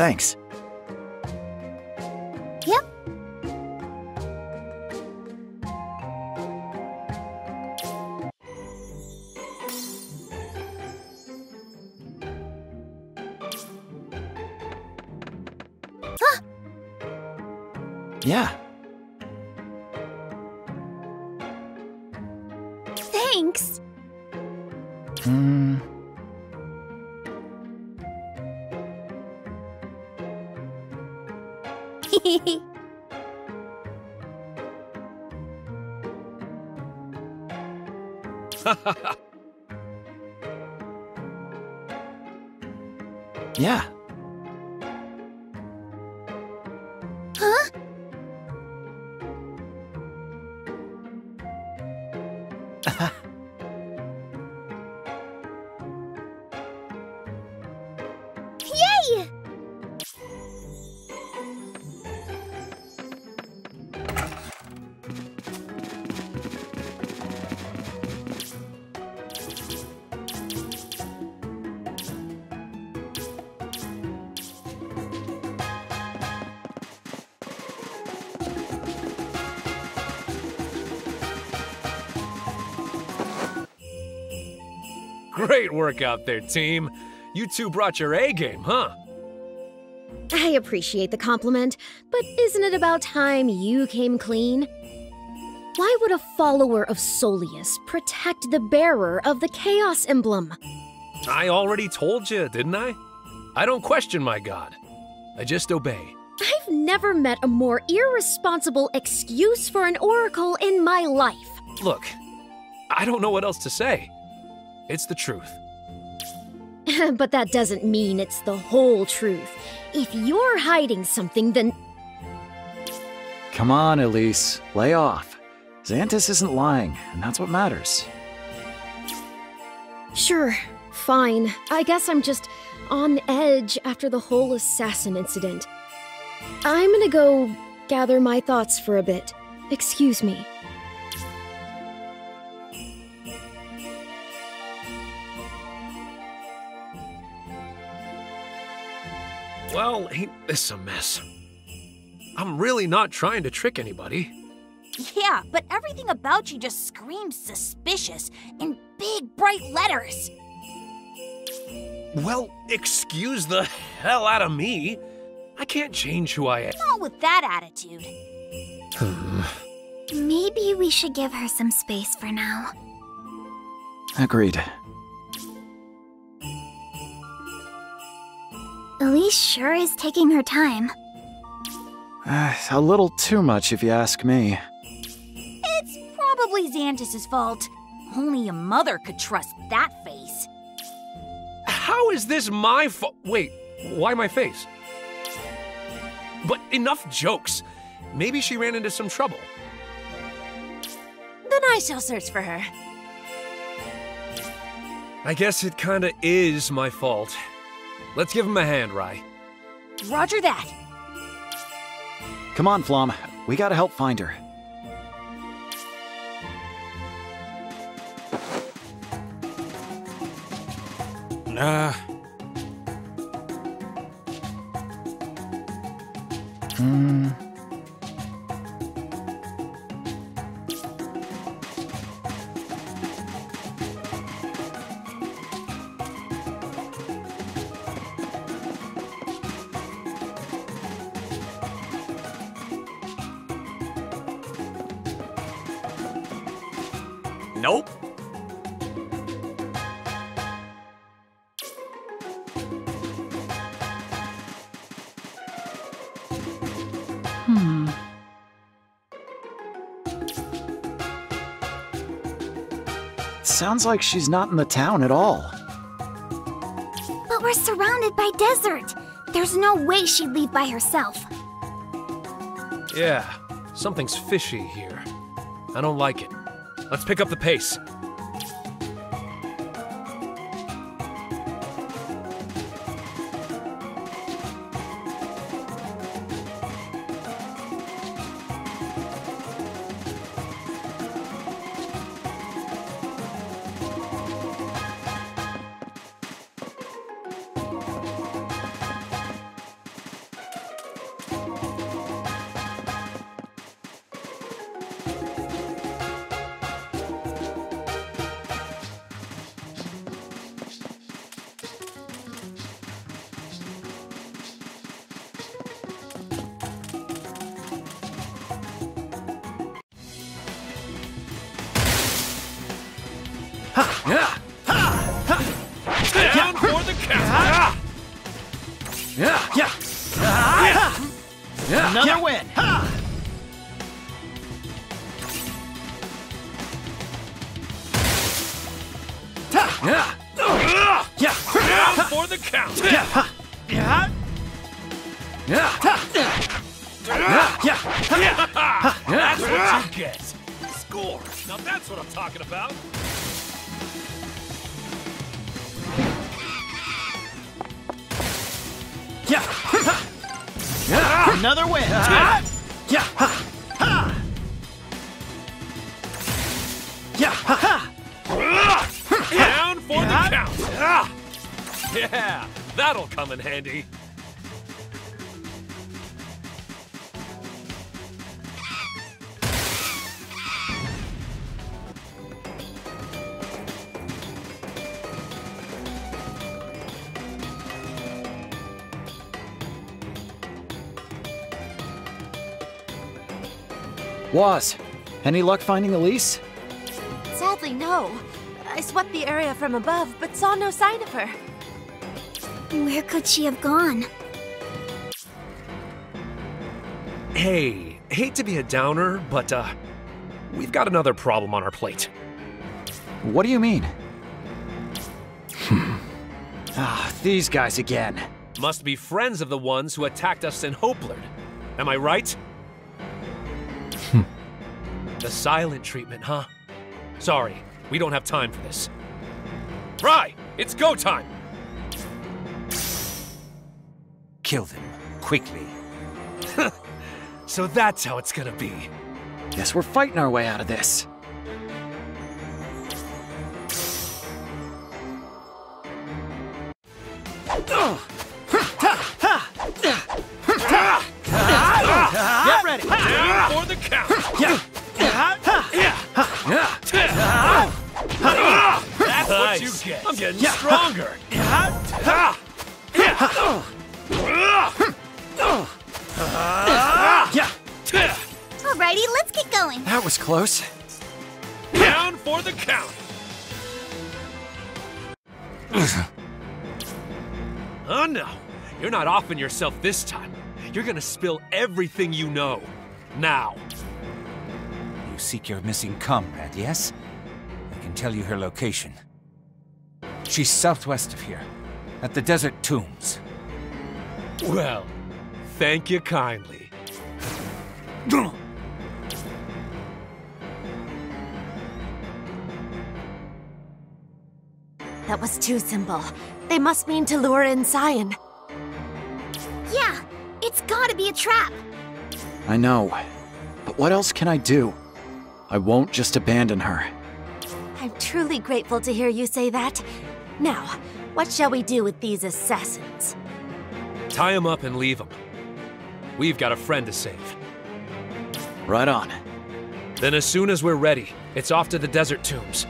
Thanks.
Great work out there, team. You two brought your A game, huh?
I appreciate the compliment, but isn't it about time you came clean? Why would a follower of Solius protect the bearer of the Chaos Emblem?
I already told you, didn't I? I don't question my god. I just obey.
I've never met a more irresponsible excuse for an oracle in my life.
Look, I don't know what else to say. It's the truth.
but that doesn't mean it's the whole truth. If you're hiding something, then...
Come on, Elise. Lay off. Zantis isn't lying, and that's what matters.
Sure. Fine. I guess I'm just on edge after the whole assassin incident. I'm gonna go gather my thoughts for a bit. Excuse me.
Well, ain't this a mess? I'm really not trying to trick anybody.
Yeah, but everything about you just screams suspicious in big, bright letters.
Well, excuse the hell out of me. I can't change who I am.
Not with that attitude. Maybe we should give her some space for now. Agreed. Elise sure is taking her time.
a little too much, if you ask me.
It's probably Zantis's fault. Only a mother could trust that face.
How is this my fault? Wait, why my face? But enough jokes. Maybe she ran into some trouble.
Then I shall search for her.
I guess it kinda is my fault. Let's give him a hand, Rye. Roger that. Come on, Flam.
We gotta help find her. Nah. Hmm. Sounds like she's not in the town at all.
But we're surrounded by desert. There's no way she'd leave by herself.
Yeah, something's fishy here. I don't like it. Let's pick up the pace.
Any luck finding Elise?
Sadly, no.
I swept the area from above, but saw no sign of her. Where
could she have gone?
Hey,
hate to be a downer, but, uh, we've got another problem on our plate. What do you mean? Hmm. Ah, these guys again. Must be friends of the ones who attacked us in Hoplard. Am I right? The silent treatment, huh? Sorry, we don't have time for this. Try! it's go time!
Kill them, quickly.
so that's
how
it's gonna be. Guess we're fighting our way out of this.
close.
Down for the count!
oh no, you're not offing yourself this time. You're gonna spill everything you know.
Now. You seek your missing comrade, yes? I can tell you her location. She's southwest of here, at the Desert Tombs. Well, thank you kindly.
That was too simple. They must mean to lure in Cyan.
Yeah, it's gotta be a trap.
I know. But what else can I do? I won't just abandon her.
I'm
truly grateful to hear you say that. Now, what shall we do with these assassins?
Tie them up and leave them. We've got a friend to save. Right on. Then as soon as we're ready, it's off to the desert tombs.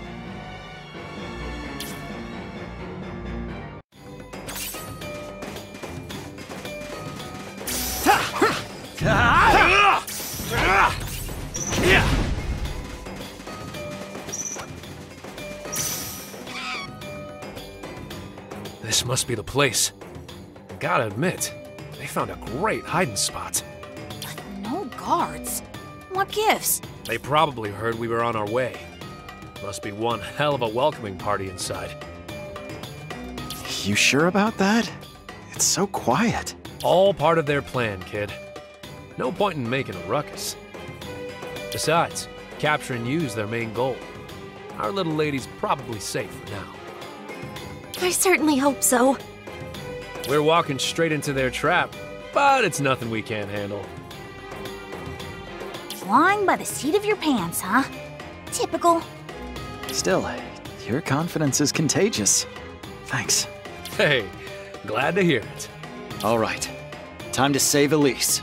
This must be the place. Gotta admit, they found a great hiding spot.
No guards?
What gifts?
They probably heard we were on our way. Must be one hell of a welcoming party inside. You sure about that? It's so quiet. All part of their plan, kid. No point in making a ruckus. Besides, capturing use their main goal. Our little lady's probably safe for now.
I certainly hope so.
We're walking straight into their trap, but it's nothing we can't handle.
Flying by the seat of your pants, huh? Typical. Still,
your confidence is contagious. Thanks. Hey, glad to hear it. All right, time to save Elise.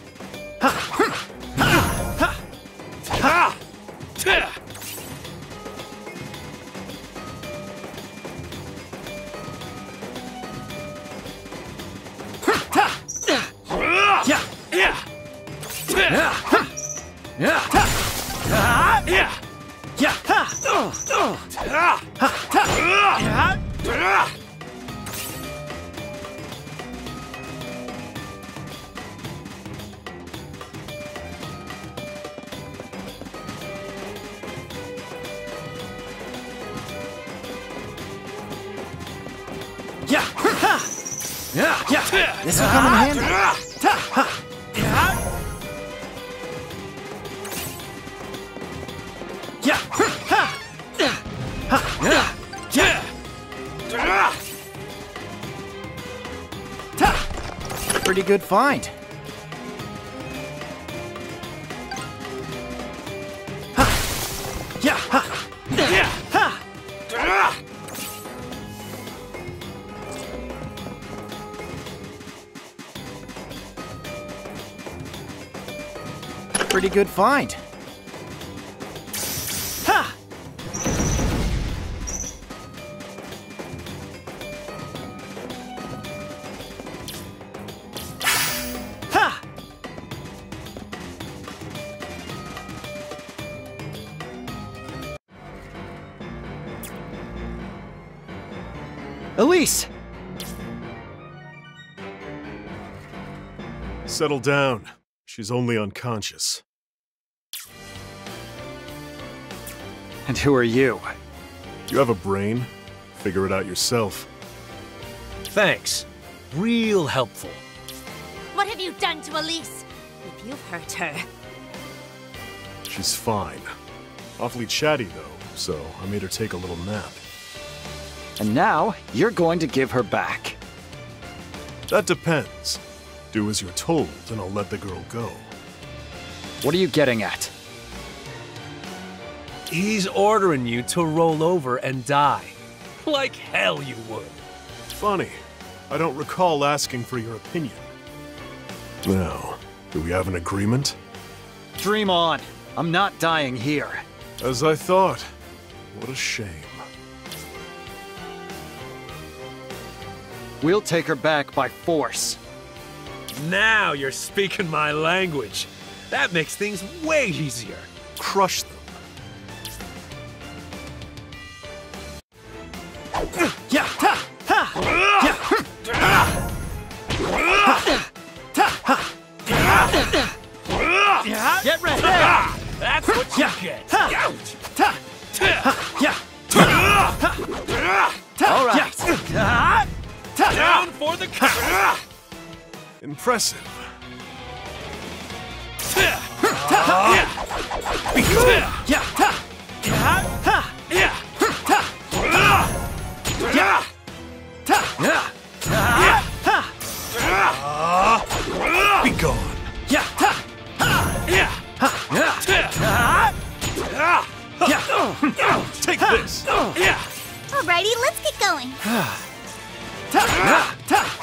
good find. Pretty good find.
Settle down. She's only unconscious. And who are you? You have a brain. Figure it out yourself. Thanks. Real helpful.
What have you done to Elise? If you've hurt her...
She's fine. Awfully chatty, though, so I made her take a little nap. And now, you're going to give her back. That depends. Do as you're told, and I'll let the girl go. What are you getting at? He's ordering you to roll over and die. Like hell you would. Funny. I don't recall asking for your opinion. Now, do we have an agreement? Dream on. I'm not dying here. As I thought. What a shame.
We'll take her back by force. Now you're speaking my language. That makes things way easier. Crush them. Yeah, ha, ha, yeah, ha.
Get ready! That's what you get! All right! Down for the count!
Impressive. Be gone. Yeah. Ha. Ha. Yeah. Ha.
Yeah. Ha. Yeah. Take this. Alrighty,
let's get going.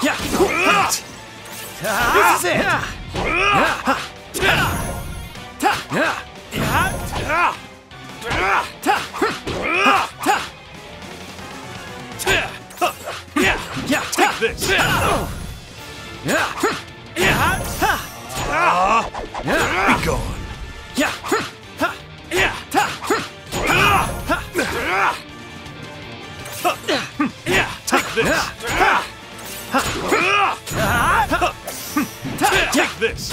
Yeah. This is it! Take this! Be gone! Take this! Take this!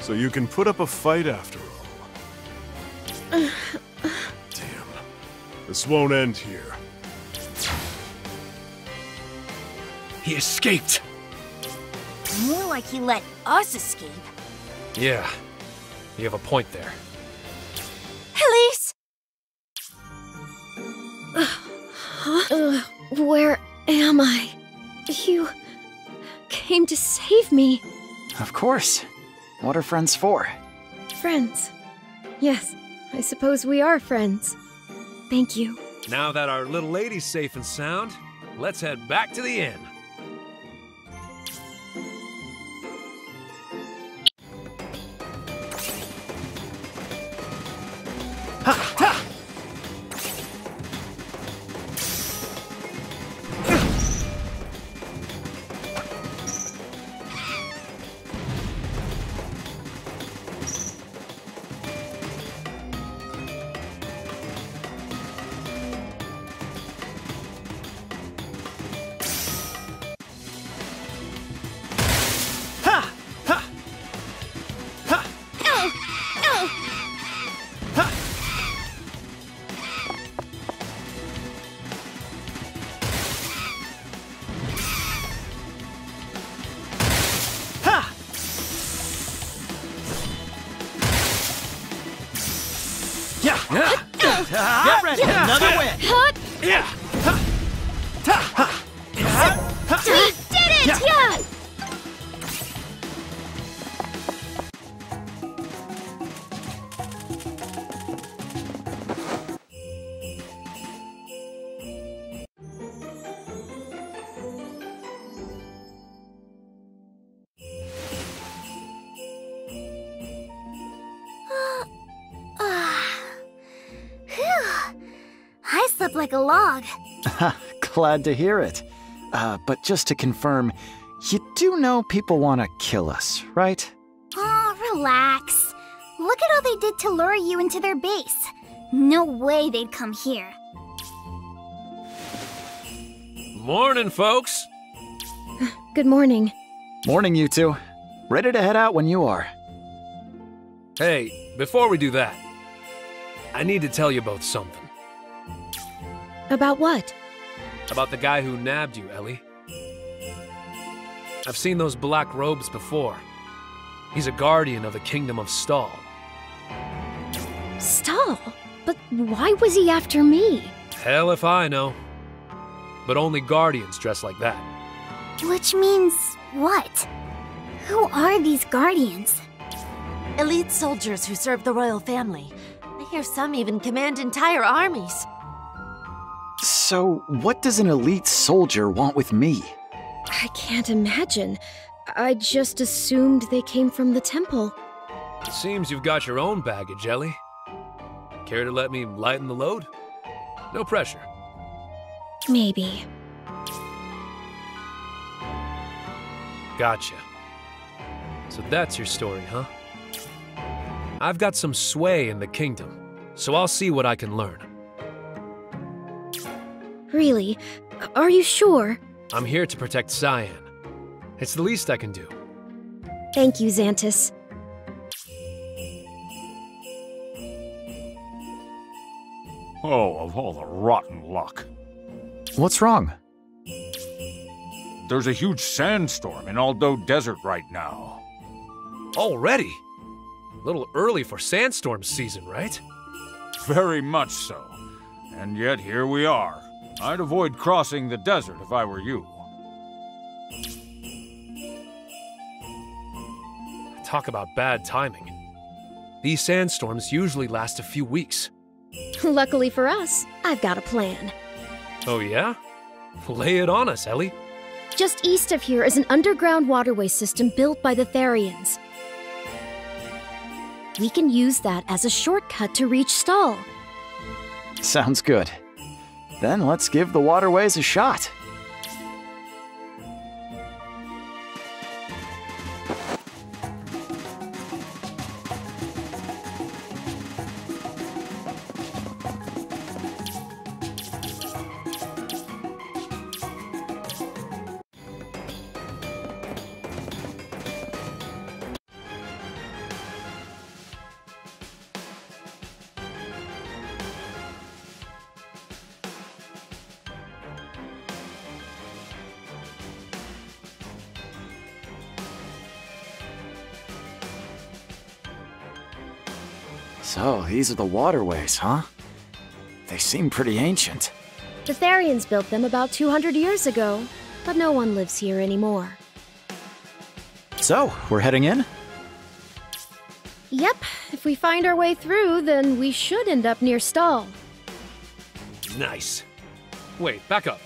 So you can put up a fight after
all. Damn.
This won't end here. He escaped!
More like he let us escape.
Yeah. You have a point there.
Elise! Uh, where am I? You came to save me.
Of course.
What are friends for?
Friends. Yes, I suppose we are friends. Thank you.
Now that our little lady's safe and sound, let's head back to the inn. 哈哈
glad to hear it. Uh, but just to confirm, you do know people want to kill us, right?
Oh, relax. Look at all they did to lure you into their base. No way they'd come here.
Morning,
folks.
Good morning.
Morning, you two. Ready
to head out when you are.
Hey, before we do that, I need to tell you both something.
About what?
About the guy who nabbed you, Ellie. I've seen those black robes before. He's a guardian of the Kingdom of Stahl.
Stahl? But why was he after me?
Hell if I know. But only guardians dress like
that.
Which means what? Who are these guardians? Elite soldiers who serve the royal family. I hear some even command entire armies.
So, what does an elite soldier want with
me?
I can't imagine. I just assumed they came from the temple.
It seems you've got your own baggage, Ellie. Care to let me lighten the load? No pressure. Maybe. Gotcha. So that's your story, huh? I've got some sway in the kingdom, so I'll see what I can learn.
Really? Are you sure?
I'm here to protect Cyan. It's the least I can do.
Thank you, Zantis.
Oh, of all the rotten luck. What's wrong? There's a huge sandstorm in Aldo Desert right now. Already? A little early for sandstorm season, right? Very much so. And yet here we are. I'd avoid crossing the desert if I were you. Talk
about bad timing. These sandstorms usually last a few weeks.
Luckily for us, I've got a plan.
Oh yeah? Lay it on us, Ellie.
Just east of here is an underground waterway system built by the Therians. We can use that as a shortcut to reach Stahl.
Sounds good. Then let's give the waterways a shot. These are the waterways, huh? They seem pretty ancient.
The Therians built them about 200 years ago, but no one lives here anymore.
So, we're heading in?
Yep. If we find our way through, then we should end up near Stahl.
Nice. Wait, back up.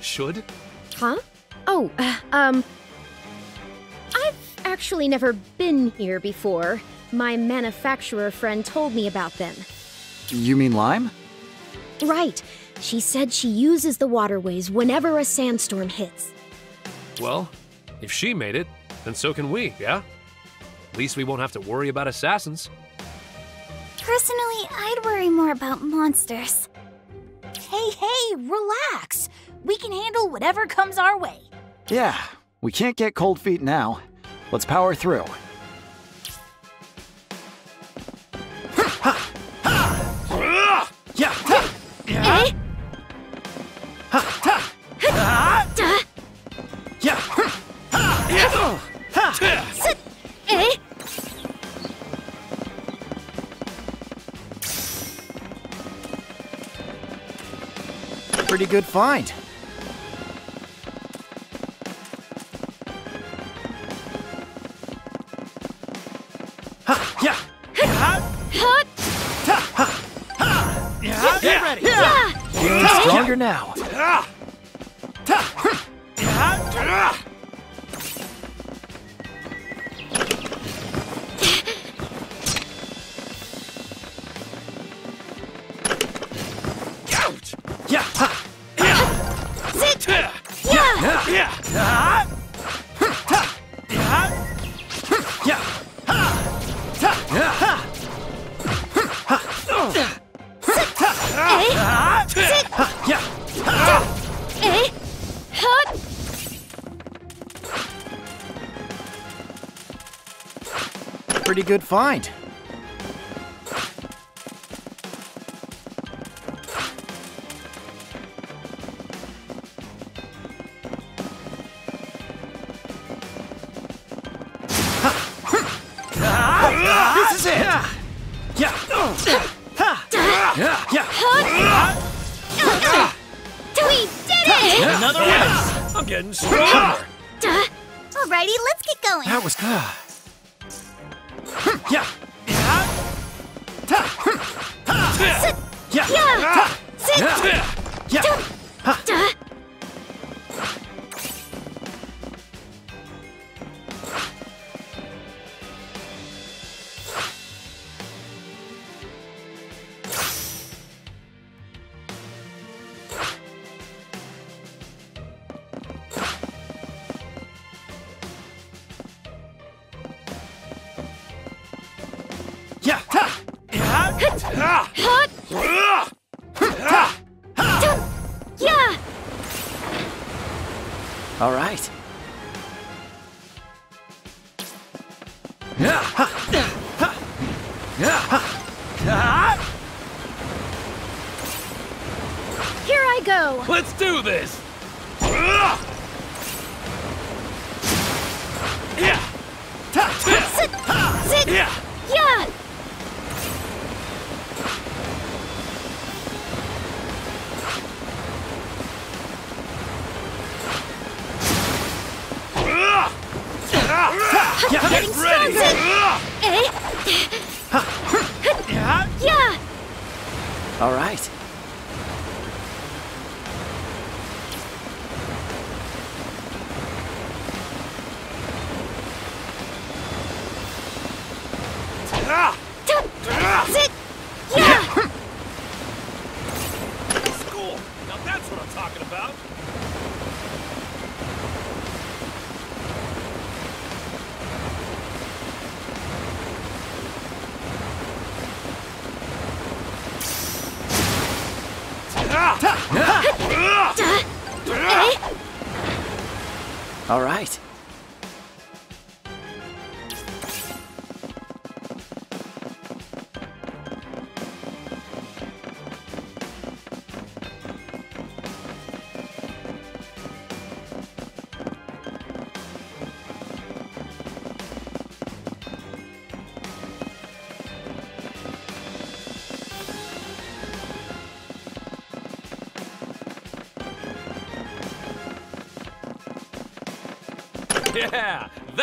Should?
Huh? Oh, uh, um... I've actually never been here before. My manufacturer friend told me about them.
You mean lime?
Right. She said she uses the waterways whenever a sandstorm
hits. Well, if she made it, then so can we, yeah? At least we won't have to worry about assassins.
Personally, I'd worry more about monsters. Hey, hey, relax! We can handle whatever comes our way.
Yeah, we can't get cold feet now. Let's power through.
Pretty good find. stronger now. たっ find.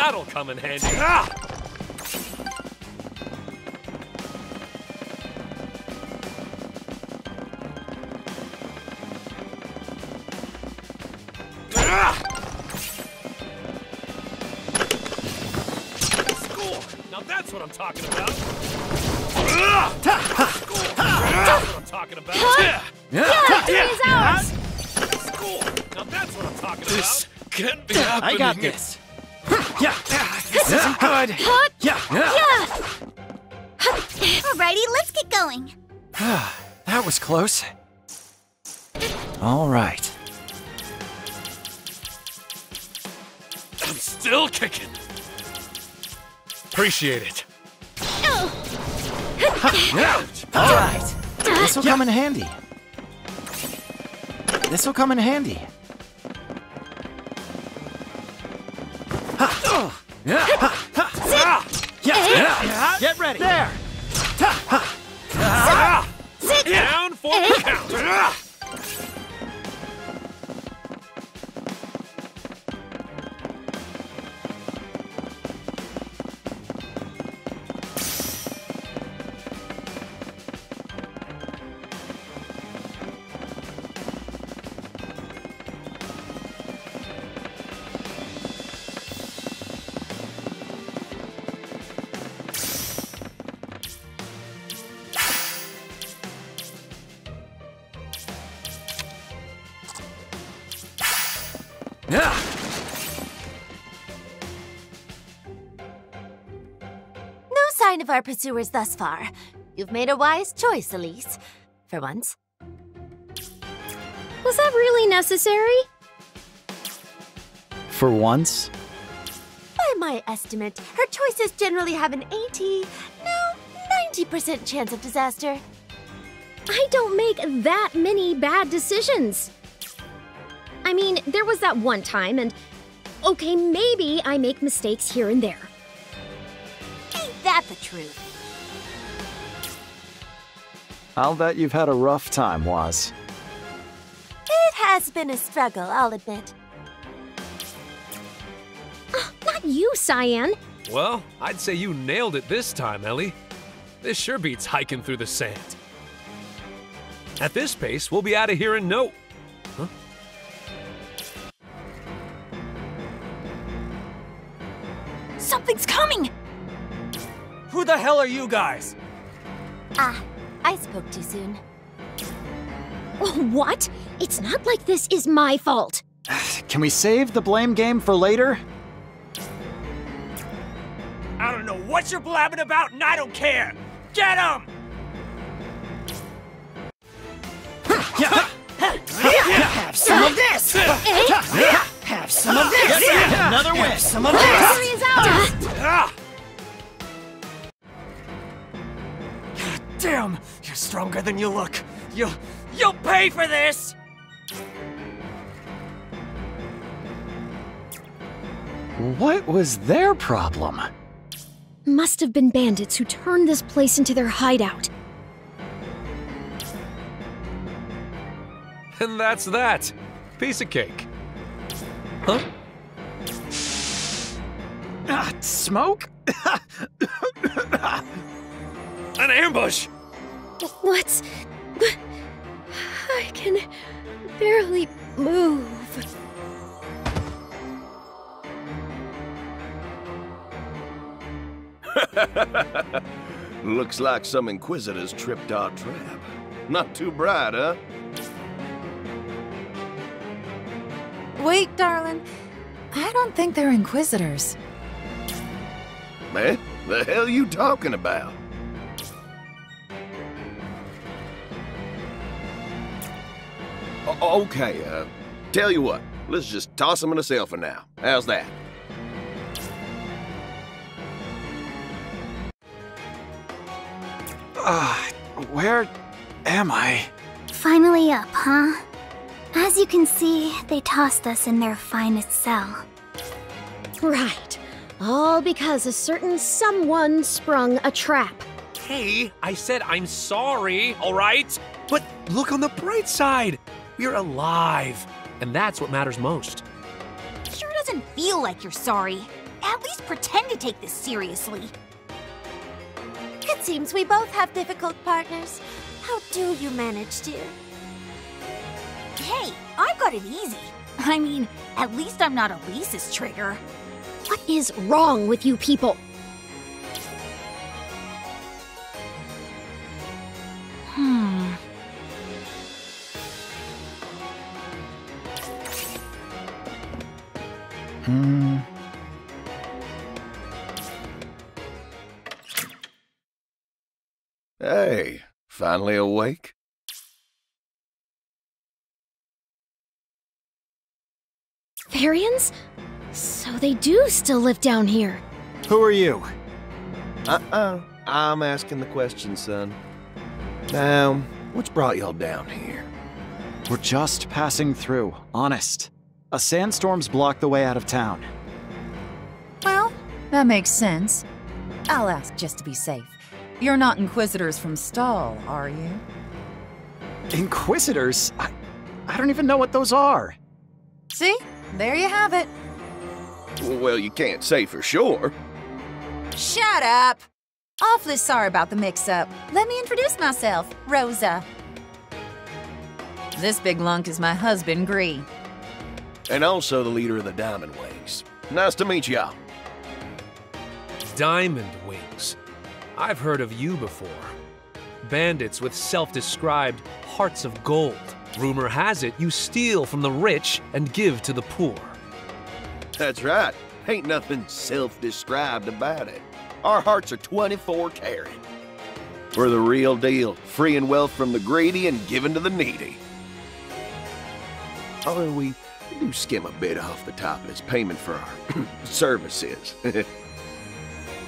That'll come in handy. Ah!
appreciate it. All right. This will come in handy. This will come in handy.
pursuers thus far. You've made a wise choice, Elise. For once. Was that really necessary?
For once?
By my estimate, her choices generally have an 80, no, 90% chance of disaster. I don't make that many bad decisions. I mean, there was that one time, and okay, maybe I make mistakes here and there truth.
I'll bet you've had a rough time, Waz.
It has been a struggle, I'll admit. Oh, not you, Cyan.
Well, I'd say you nailed it this time, Ellie. This sure beats hiking through the sand. At this pace, we'll be out of here in no... time.
Something's coming! Who the hell are you guys? Ah, I spoke too soon.
Oh, what? It's not like this is my fault.
Can we save the blame game for later?
I don't know what you're blabbing about and I don't care! Get him! Have some of this! Eh? Have
some of this! Another win! some of this! Victory is ours! Ah!
Damn! You're stronger than you look! You'll... you'll pay for this!
What was their problem?
Must have been bandits who turned this place into their hideout.
And that's that! Piece of cake. Huh? Ah,
smoke?
An ambush!
What? I can barely move.
Looks like some inquisitors tripped our trap. Not too bright, huh?
Wait, darling. I don't think they're inquisitors.
Eh? The hell you talking about? Okay, uh, tell you what, let's just toss him in a cell for now. How's that?
Ah, uh, where am I?
Finally up, huh? As you can see, they tossed us in their finest cell. Right. All because a certain someone
sprung a trap. Hey, I said I'm sorry, all right? But look on the bright side. We're alive, and that's what matters most.
It sure doesn't feel like you're sorry. At least pretend to take this seriously. It seems we both have difficult partners. How do you manage,
dear? Hey, I've got it easy. I mean, at least I'm not Elise's trigger.
What is wrong with you people?
Hmm. Mm.
Hey, finally awake?
Therians? So they do still live down here.
Who are you?
Uh-uh. I'm asking the question, son. Now, what's brought y'all down here? We're just passing through, honest. A sandstorm's blocked the way out of town.
Well, that makes sense. I'll ask just to be safe. You're not Inquisitors from Stahl, are you?
Inquisitors? I, I don't even know what those are.
See? There you have it.
Well, you can't say for sure.
Shut up!
Awfully sorry about the mix-up. Let me introduce myself, Rosa. This big lunk is my husband, Gree
and also the leader of
the Diamond Wings. Nice to meet y'all. Diamond Wings. I've heard of you before. Bandits with self-described hearts of gold. Rumor has it you steal from the rich and give to the poor.
That's right. Ain't nothing self-described about it. Our hearts are 24 karat. We're the real deal, freeing wealth from the greedy and giving to the needy. Are we I do skim a bit off the top as payment for our services.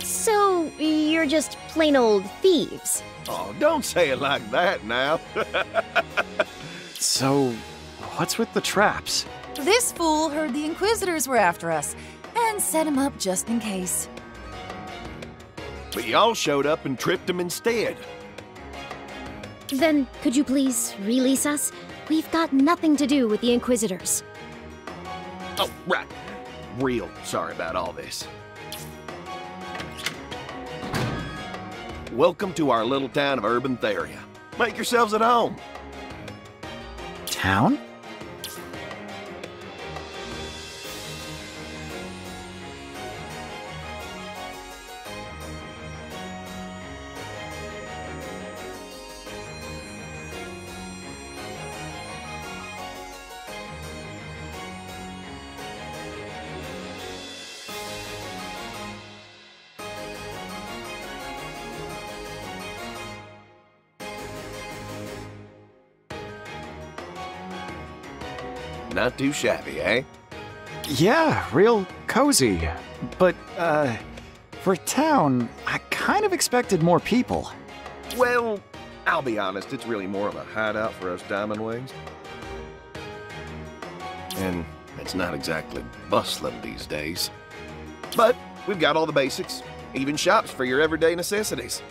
so, you're just plain old thieves?
Oh, don't say it like that now.
so, what's with the traps?
This fool heard the
Inquisitors were after us and set him up just in case.
But y'all showed up and tripped him instead.
Then, could you please release us? We've got nothing to do with the Inquisitors.
Oh, right. Real sorry about all this. Welcome to our little town of Urbantheria. Make yourselves at home. Town? Not too shabby, eh?
Yeah, real cozy. But, uh, for town, I kind of expected more people.
Well, I'll be honest, it's really more of a hideout for us Diamond Wings. And it's not exactly bustling these days. But we've got all the basics, even shops for your everyday necessities.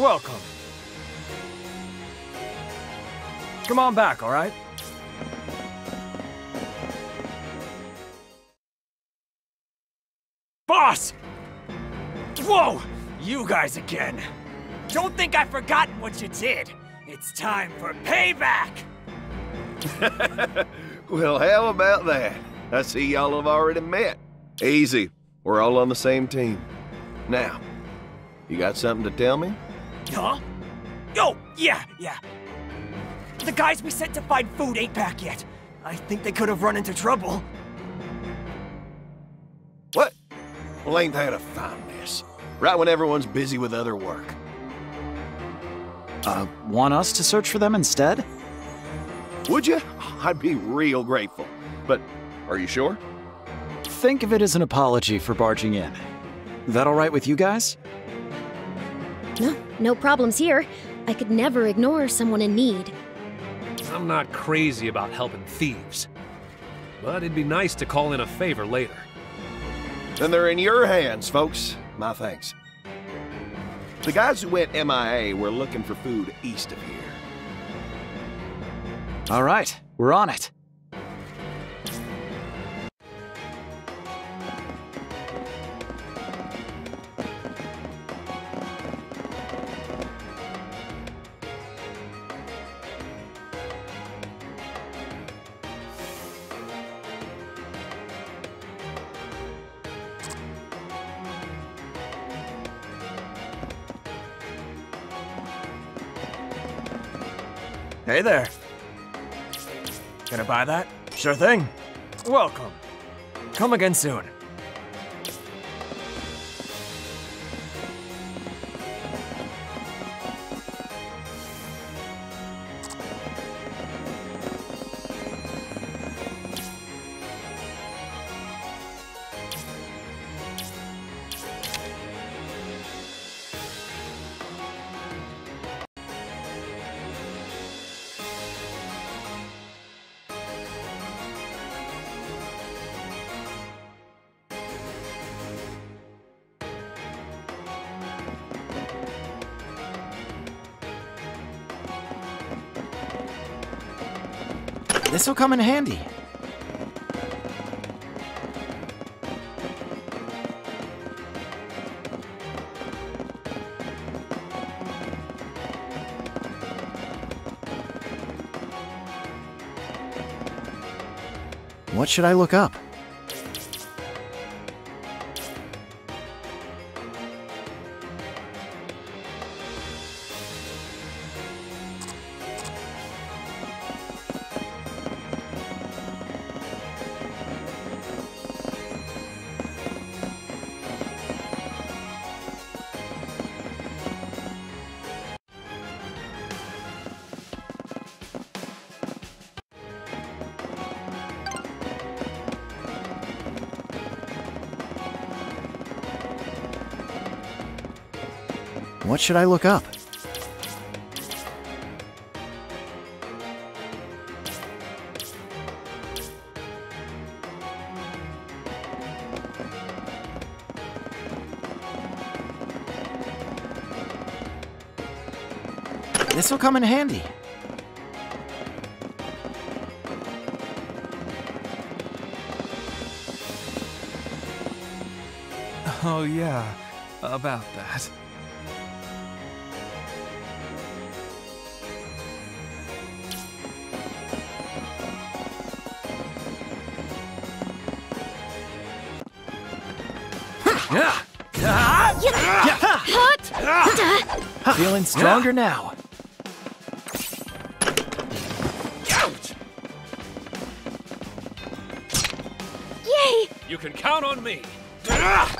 Welcome. Come on back, all right? Boss! Whoa! You guys again. Don't think I've forgotten what you did. It's time for payback!
well,
how about that? I see y'all have already met. Easy. We're all on the same team. Now, you got something to tell me? Huh?
Oh, yeah, yeah. The guys we sent to find food ain't back yet. I think they could have run into trouble.
What? Well, ain't that a fine mess? Right when everyone's busy with other work.
Uh, want us to search for them instead?
Would you? I'd be real grateful.
But are you sure? Think of it as an apology for barging in.
That all right with you guys?
No problems here. I could never ignore someone in need.
I'm not crazy about helping thieves. But it'd be nice to call in a favor later. Then they're in your hands,
folks. My thanks. The guys who went MIA were looking for food east of here.
All right, we're on it.
Hey there. Gonna buy that? Sure thing. Welcome. Come again soon.
This'll come in handy.
What should I look up? What should I look up?
This will come in handy.
Oh
yeah, about that.
Feeling stronger now. Ouch!
Yay! You can count on me. Ah!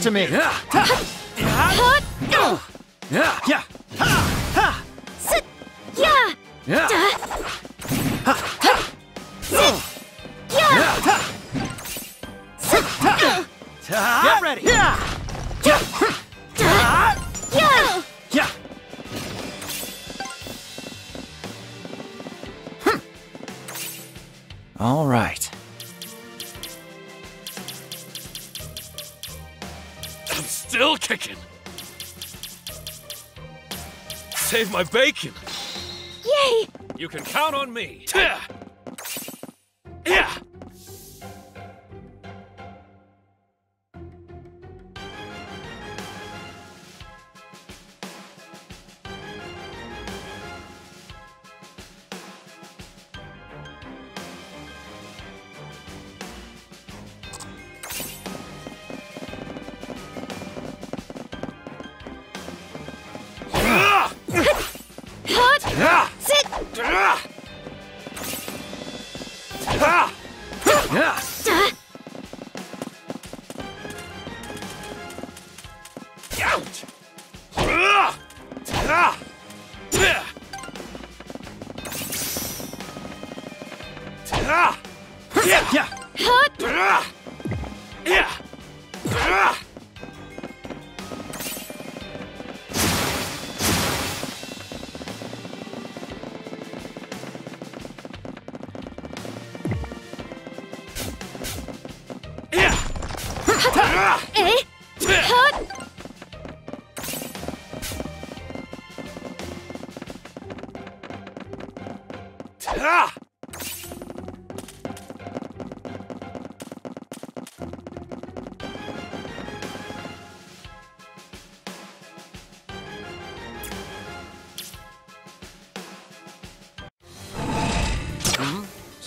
to me.
me.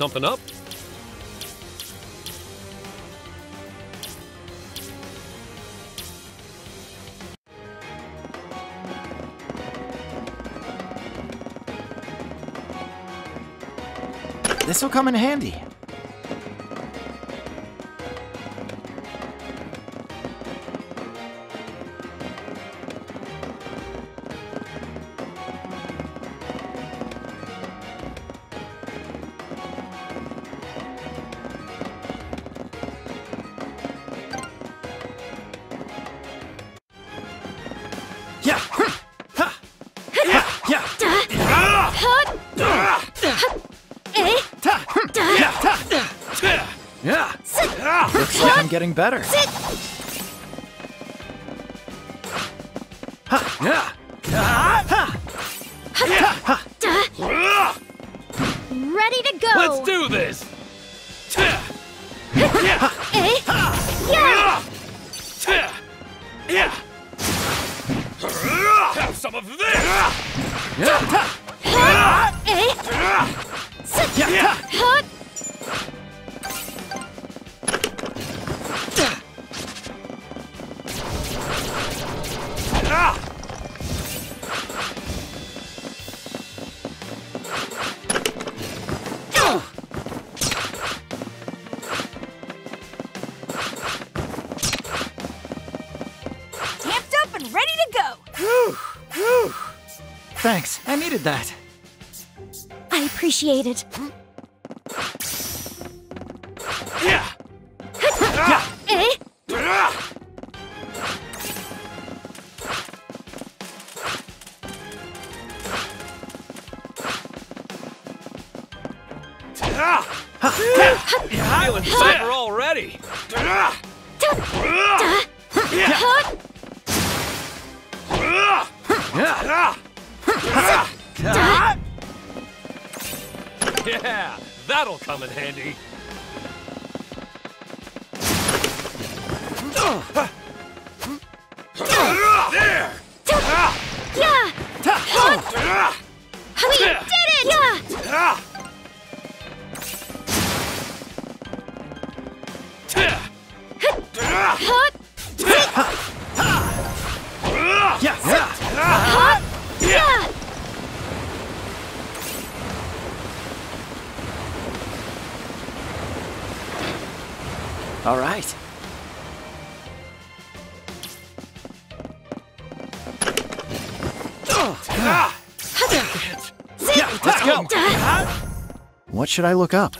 something up.
This will come in handy.
getting better. Sit
waited.
should I look up?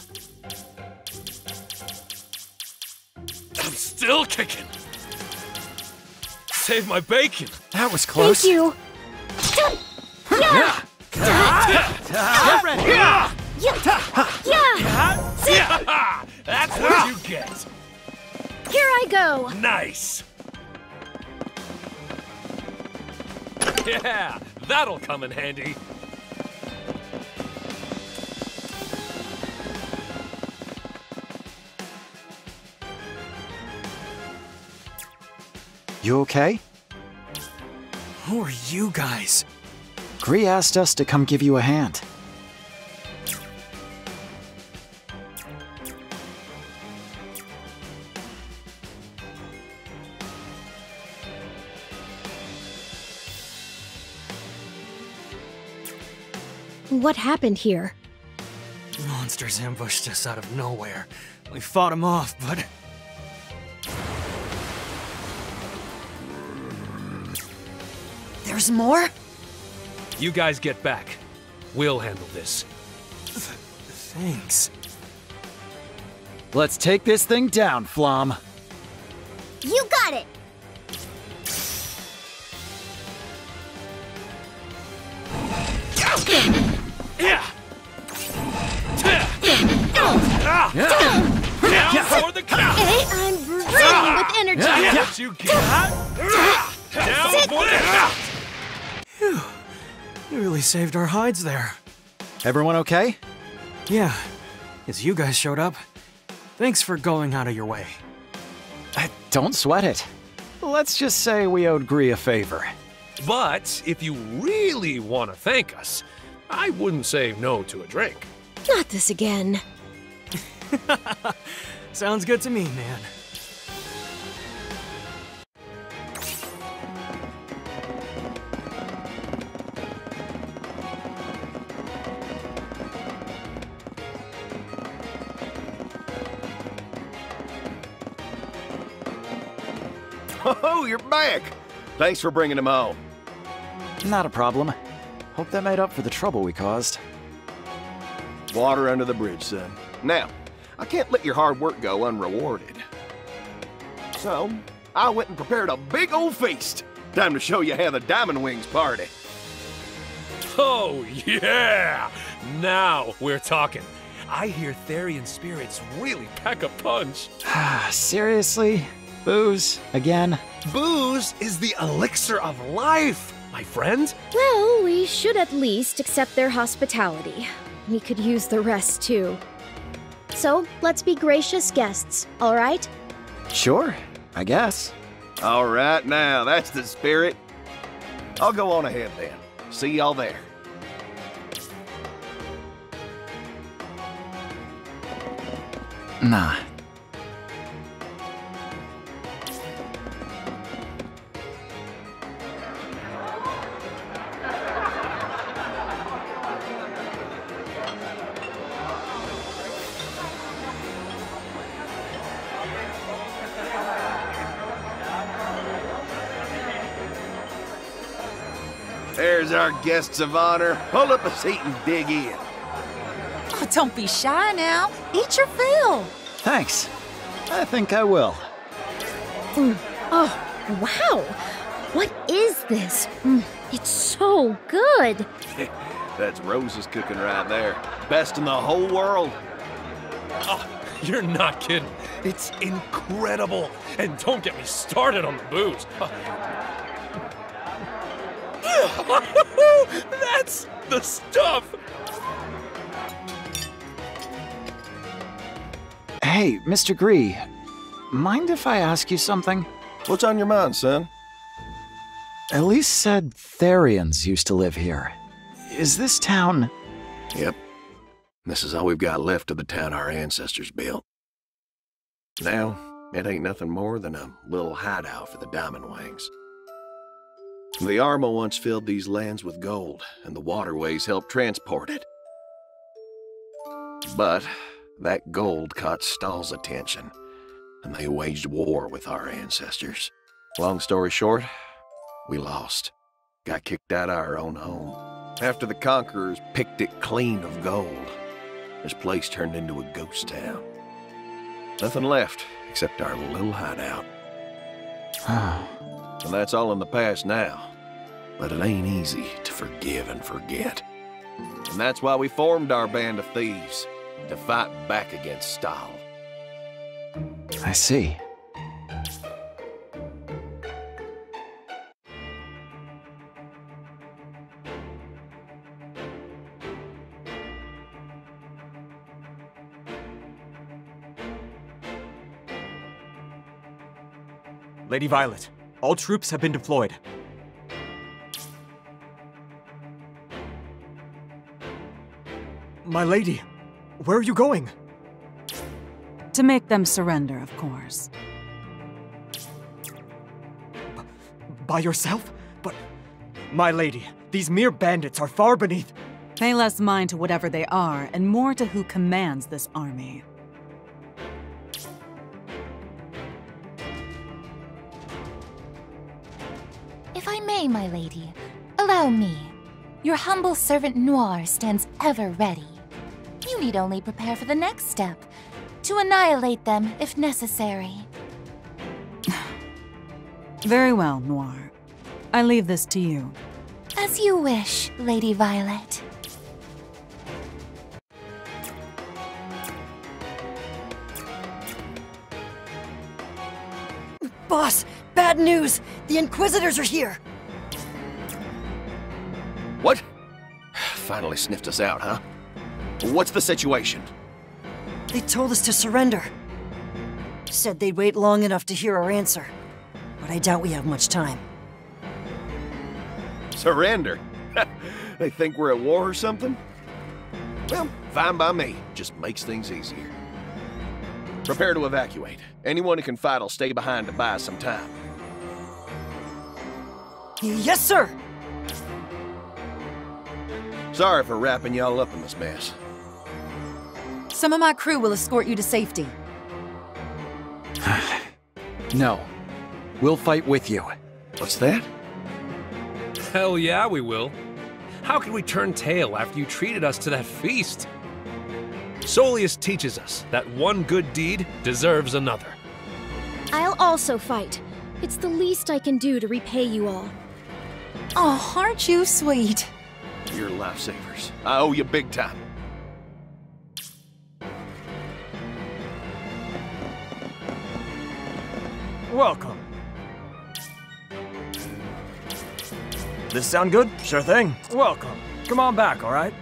I'm still kicking. Save my bacon. That was close. Thank you. Yeah.
Yeah.
Yeah.
That's what you get.
Here I go. Nice.
Yeah, that'll come in handy.
You okay?
Who are you
guys? Gree asked us to come give you a hand.
What happened here?
Monsters ambushed us out of nowhere. We fought them off, but
There's more? You guys get back. We'll handle this. Thanks.
Let's take this thing down, Flam.
You got it!
Yeah. Now for the count! I'm
brimming
with energy! What you
got?
Down for the count! really
saved our hides there.
Everyone okay? Yeah, as you guys showed up. Thanks for going out of your way. don't sweat it. Let's just say we owed Gree a favor.
But if you really want to thank us, I wouldn't say no to a drink.
Not this again.
Sounds good to me, man.
you're back. Thanks for bringing him home.
Not a problem. Hope that made up for the trouble we caused. Water under the bridge, son.
Now, I can't let your hard work go unrewarded. So, I went and prepared a
big old feast. Time to show you how the Diamond Wings party. Oh, yeah! Now we're talking. I hear Therian spirits really pack a punch.
Seriously? Booze? Again?
Booze is the elixir of life, my friend. Well, we should at
least accept their hospitality. We could use the rest, too. So, let's be gracious guests, all right?
Sure, I guess. All
right, now, that's the spirit. I'll go on ahead then. See y'all there. Nah, our guests of honor.
Pull up a seat and dig in.
Oh, don't be shy now. Eat your
fill. Thanks. I think I will. Mm.
Oh, wow. What is this? Mm. It's so good.
That's Rosa's cooking right there. Best in the whole world.
Oh, you're not kidding. It's incredible. And don't get me started on the booze.
Oh. That's the stuff!
Hey, Mr. Gree, mind if I ask you something? What's on your mind, son? Elise said Therians used to live here. Is this town... Yep. This is all we've got left of the town our ancestors
built. Now, it ain't nothing more than a little hideout for the Diamond Wings. The Arma once filled these lands with gold, and the waterways helped transport it. But that gold caught Stahl's attention, and they waged war with our ancestors. Long story short, we lost. Got kicked out of our own home. After the conquerors picked it clean of gold, this place turned into a ghost town. Nothing left except our little hideout.
Ah.
And that's all in the past now. But it ain't easy to forgive and forget. And that's why we formed our band of thieves, to fight back against Stahl.
I see.
Lady Violet. All troops have been deployed. My lady, where are you going?
To make them surrender, of course. B by yourself? But, my lady, these mere bandits are far beneath... Pay less mind to whatever they are, and more to who commands this army.
Nay, my lady, allow me. Your humble servant Noir stands ever ready. You need only prepare for the next step, to annihilate them if necessary.
Very well, Noir. I leave this to you.
As you wish, Lady Violet.
Boss, bad news!
The Inquisitors are here!
finally sniffed us out, huh? What's the situation? They told us
to surrender. Said they'd wait long enough to hear our answer. But I doubt we
have much time.
Surrender? they think we're at war or something? Well, fine by me. Just makes things easier. Prepare to evacuate. Anyone who can fight will stay behind to buy some time.
Yes, sir!
Sorry for wrapping y'all up in this mess.
Some of my crew will escort you to
safety.
no. We'll fight with you. What's that?
Hell yeah, we will. How can we turn tail after you treated us to that feast? Solius teaches us that one good deed deserves another.
I'll also fight. It's the least I can do to repay you all. Oh, aren't you sweet?
You're
lifesavers. I owe you big time.
Welcome. This sound good? Sure thing. Welcome. Come on back, all right?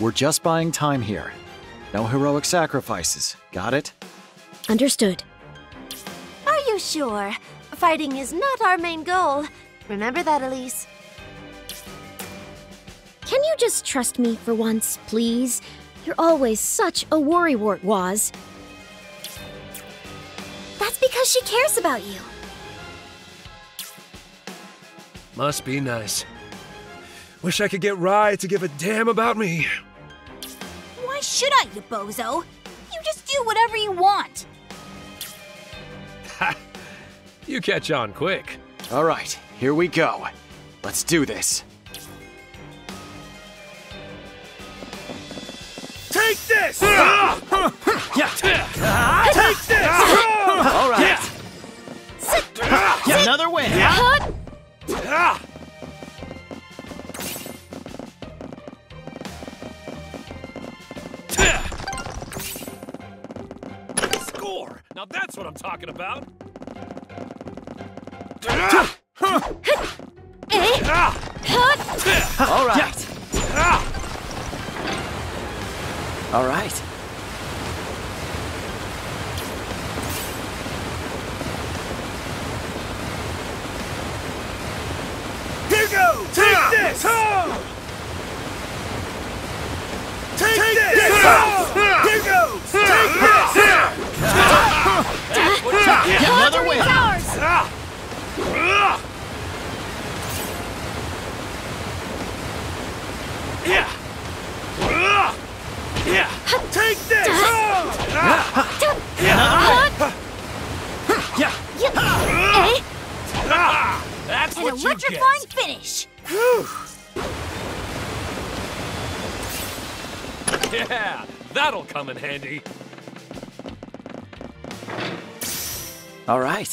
We're just buying time here. No heroic sacrifices. Got it? Understood.
Are you sure? Fighting is not our main goal. Remember that, Elise. Can you just trust me for once, please? You're always such a worrywart, Waz.
That's because she cares about you.
Must be nice. Wish I could get Rye to give a damn about me.
Why should I, you bozo? You just do whatever you want.
Ha! you catch on quick. All right, here
we go. Let's do this.
Take this! Ah! Yeah. Take this!
All right. Yeah. Another win. Yeah.
Score!
Now that's what I'm talking about! All right.
All right.
Here goes! Take this! Take this! Here goes! Take this! Yeah, yeah another way. Yeah. Yeah. Take this. Yeah.
Yeah. Yeah. Eh? That's An what you
get. electrifying finish. Whew.
Yeah, that'll come in handy.
All right.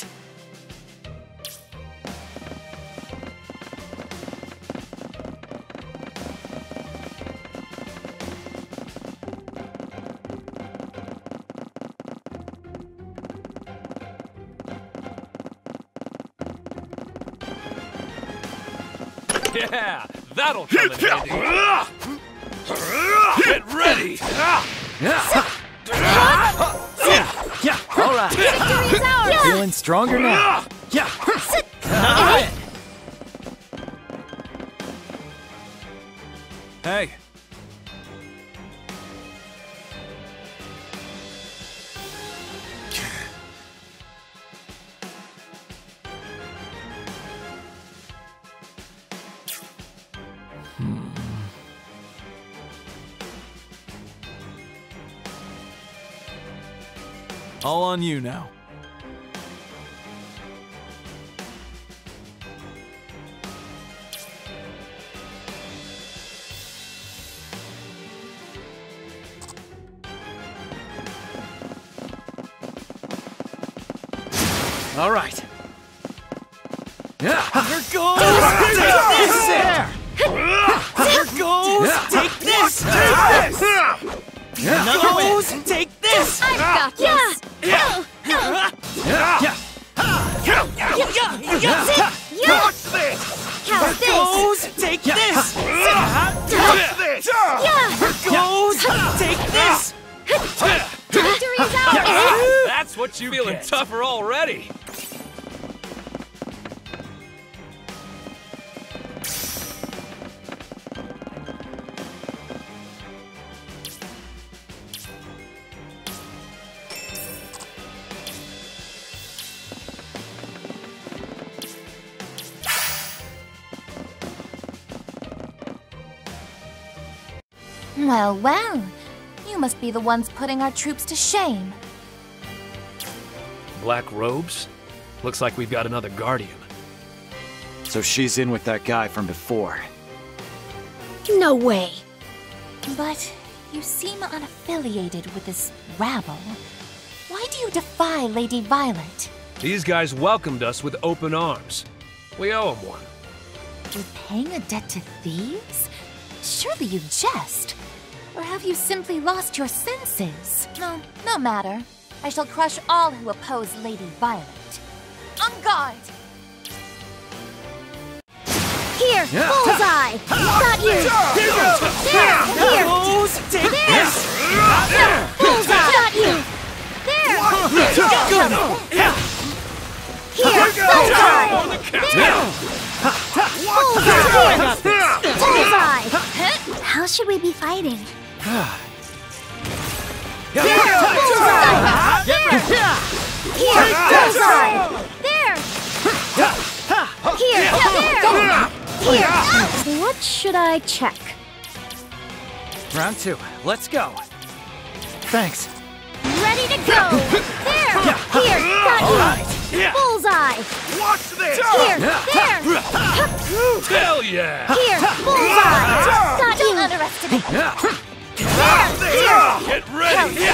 Yeah, that'll Get ready!
All right. Victory is
ours.
Feeling stronger now.
Yeah.
Hey.
All on
you now.
All right. Here goes! Take this!
Here goes! Take this! Take this! Here
goes! Take this! I've got this! What's
this? How's this? Take this! What's this?
Here Take this! Victory's ours! That's what you Feeling get. tougher already.
Well, well. You must be the ones putting our troops to shame.
Black robes? Looks like we've got another Guardian. So
she's in with that guy from before.
No way!
But you seem unaffiliated with this rabble. Why do you defy Lady Violet?
These guys welcomed us with open arms. We owe them one.
You're paying a debt to thieves? Surely you jest. Or have you simply lost your senses? No, no matter. I shall crush all who oppose Lady Violet. On guard!
Here,
yeah. bullseye! Yeah. Got you! Here, there, here! Those, take
there!
There, bullseye! Got you!
There! Here,
bullseye! There! Bullseye! Bullseye!
How should we be fighting?
What should I check?
Round two. Let's go. Thanks.
Ready to go. There.
Here. Got
you. Bullseye. Watch this. Here. There.
Hell yeah. Here.
Bullseye.
Got you. Don't underestimate. There! Get ready!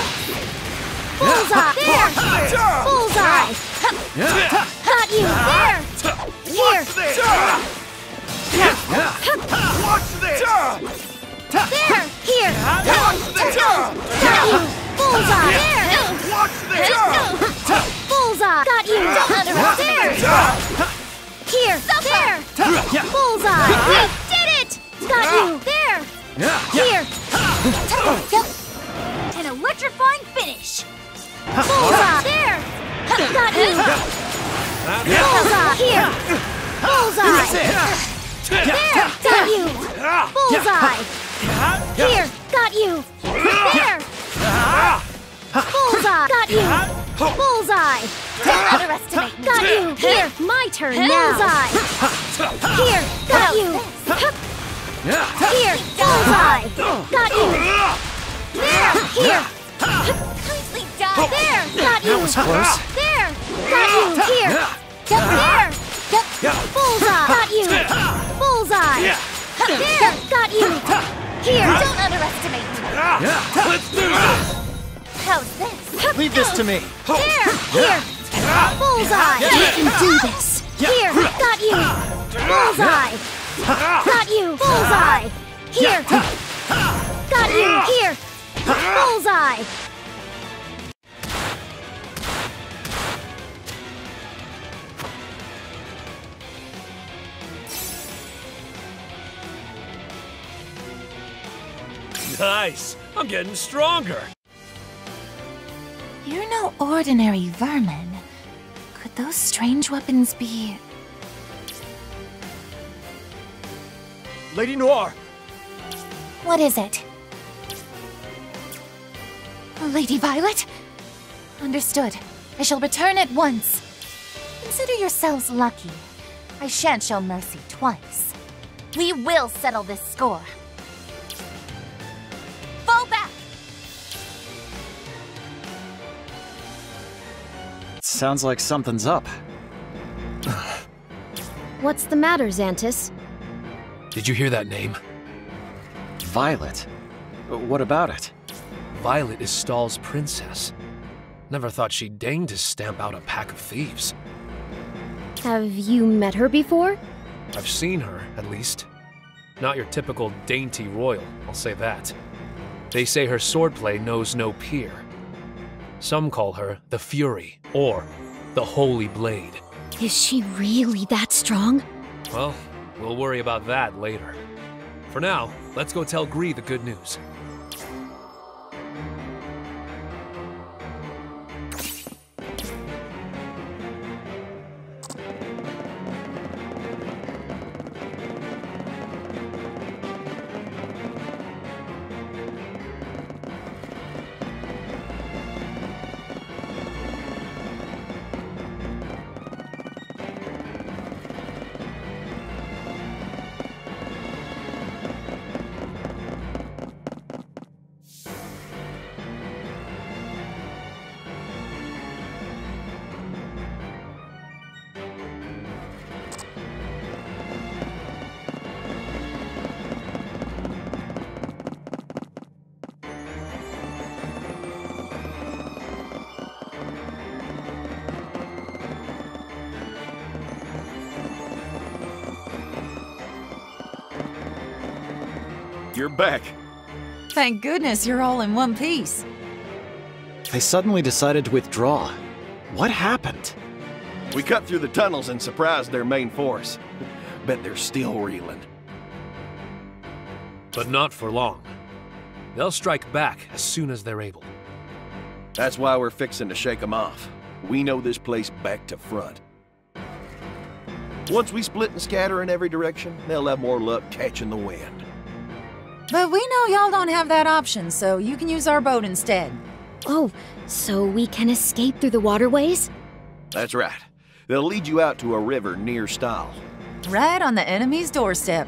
Bullseye! There! Bullseye! Got you! There! Here! Watch this! There! Here! Watch this! Got you! Bullseye! There! Watch
this!
Bullseye! Got you! There! Here! There! Bullseye! We did it! Got you! There!
Here!
An electrifying finish!
Bullseye! There! Got you! Bullseye! Here! Bullseye! There! Got you! Bullseye! Here!
Got you! There! Bullseye! Got you! Bullseye! Don't underestimate! Got you! Here! My turn now! Bullseye! Here! Got you! Here, bullseye! Got you!
There, here! Nicely done! There, got you! That was close. There, got you! Here!
Yep, there! Yep, bullseye! Got you!
Bullseye! There, got you! Here, don't underestimate
me! Let's do this! How's this? Leave this to me! There,
here!
Bullseye! You can do this! Here, got you!
Bullseye!
Got you! Bullseye! Here! Got you! Here! Bullseye!
Nice! I'm getting stronger!
You're no ordinary vermin. Could those strange weapons be... Lady Noir! What is it? Lady Violet? Understood. I shall return at once. Consider yourselves lucky. I shan't show mercy twice. We will settle this score. Fall back!
Sounds like something's up.
What's the matter,
Zantis? Did you hear that name? Violet? What about it? Violet is Stahl's princess. Never thought she'd deign to stamp out a pack of thieves.
Have you met her before?
I've seen her, at least. Not your typical dainty royal, I'll say that. They say her swordplay knows no peer. Some call her the Fury, or the Holy Blade.
Is she really that strong?
Well, We'll worry about that later. For now, let's go tell Gree the good news.
back.
Thank goodness you're all in one piece.
They suddenly decided to withdraw. What happened? We cut through the tunnels and surprised their main force.
Bet they're still reeling.
But not for long. They'll strike back as soon as they're able.
That's why we're fixing to shake them off. We know this place back to front. Once we split and scatter in every direction, they'll have more luck catching the wind.
But we know y'all don't have that option, so you can use our boat instead. Oh, so we can escape through the waterways?
That's right. They'll lead you out to a river near Stahl.
Right on the enemy's doorstep.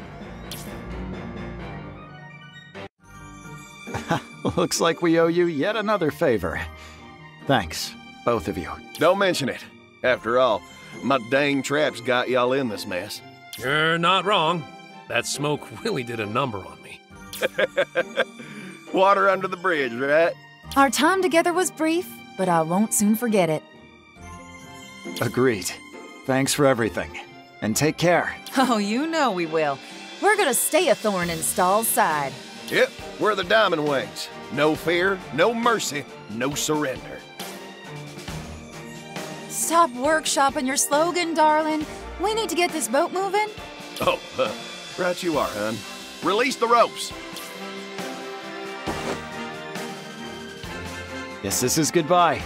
Looks like we owe you yet another favor. Thanks, both of you.
Don't mention it. After all, my dang traps got y'all in this mess.
You're not wrong. That smoke really did a number on
Water under the bridge, right?
Our time together was brief, but I won't soon forget it.
Agreed. Thanks for everything. And take care.
Oh, you know we will. We're gonna stay a thorn in Stahl's side.
Yep, we're the Diamond
Wings. No fear, no mercy, no surrender.
Stop workshopping your slogan, darling. We need to get this boat moving.
Oh, uh, right you are, hun. Release the ropes.
Yes, this is goodbye.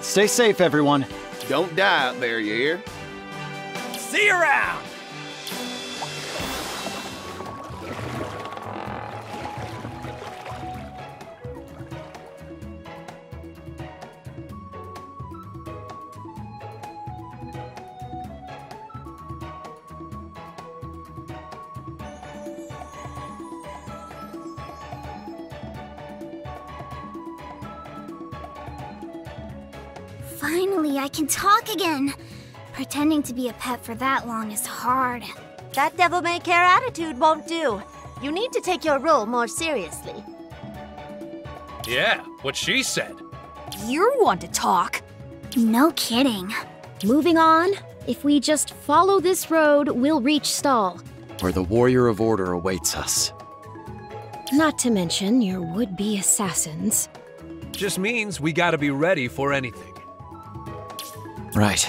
Stay safe, everyone.
Don't die out there, you hear? See you around!
Finally, I can talk again. Pretending to be a pet for that long is hard.
That devil may care attitude won't do. You need to take your role more seriously.
Yeah, what she said.
You want to talk. No kidding. Moving on, if we just follow this road, we'll reach Stahl.
Where the Warrior of Order awaits us.
Not to mention your would-be assassins.
Just means we gotta be ready for anything.
Right.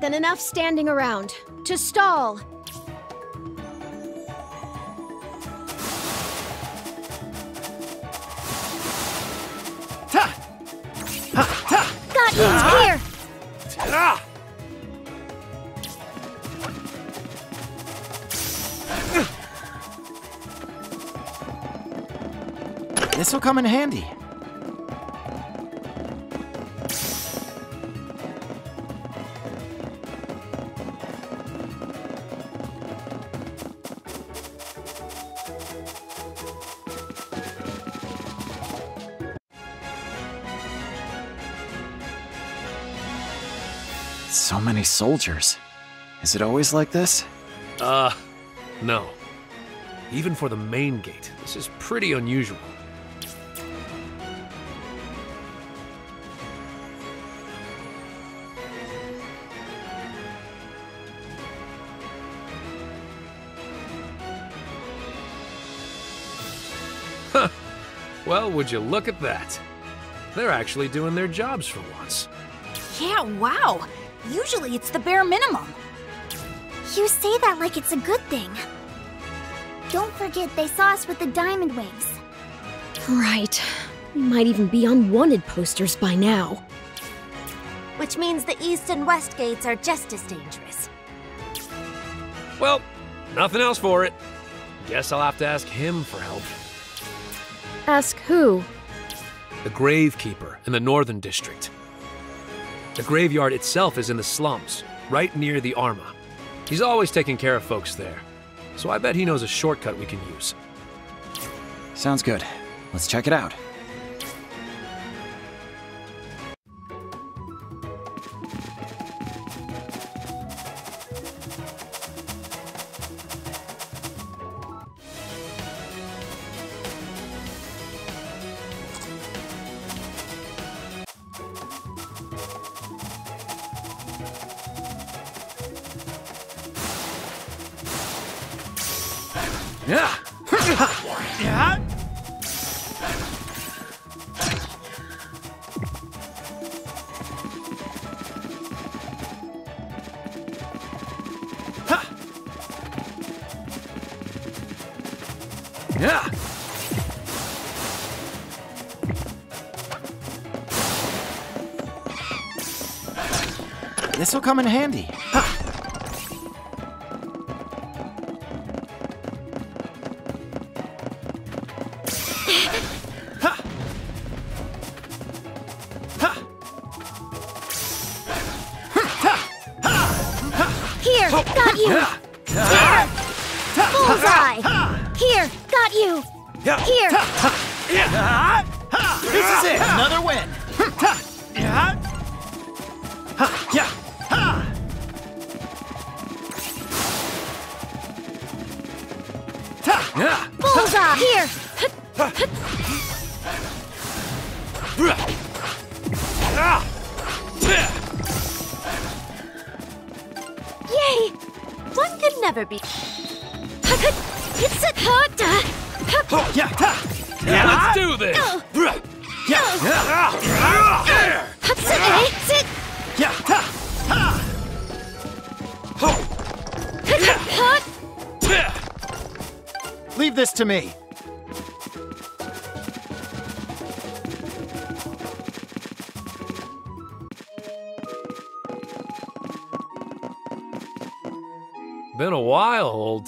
Then enough standing around. To Stahl!
Ta! Ha, ta! Got you! Ah!
This'll come in handy.
soldiers. Is it always like this?
Uh, no. Even for the main gate, this is pretty unusual. Huh. Well, would you look at that? They're actually doing their jobs for once.
Yeah, wow. Usually it's the bare minimum. You say that like it's a good thing. Don't forget they saw us with the diamond wings.
Right. We might even be on wanted posters by now.
Which means the east and west gates are just as dangerous.
Well, nothing else for it. Guess I'll have to ask him for help.
Ask who?
The Gravekeeper in the Northern District. The graveyard itself is in the slums, right near the Arma. He's always taking care of folks there, so I bet he knows a shortcut we can use. Sounds good. Let's check it out.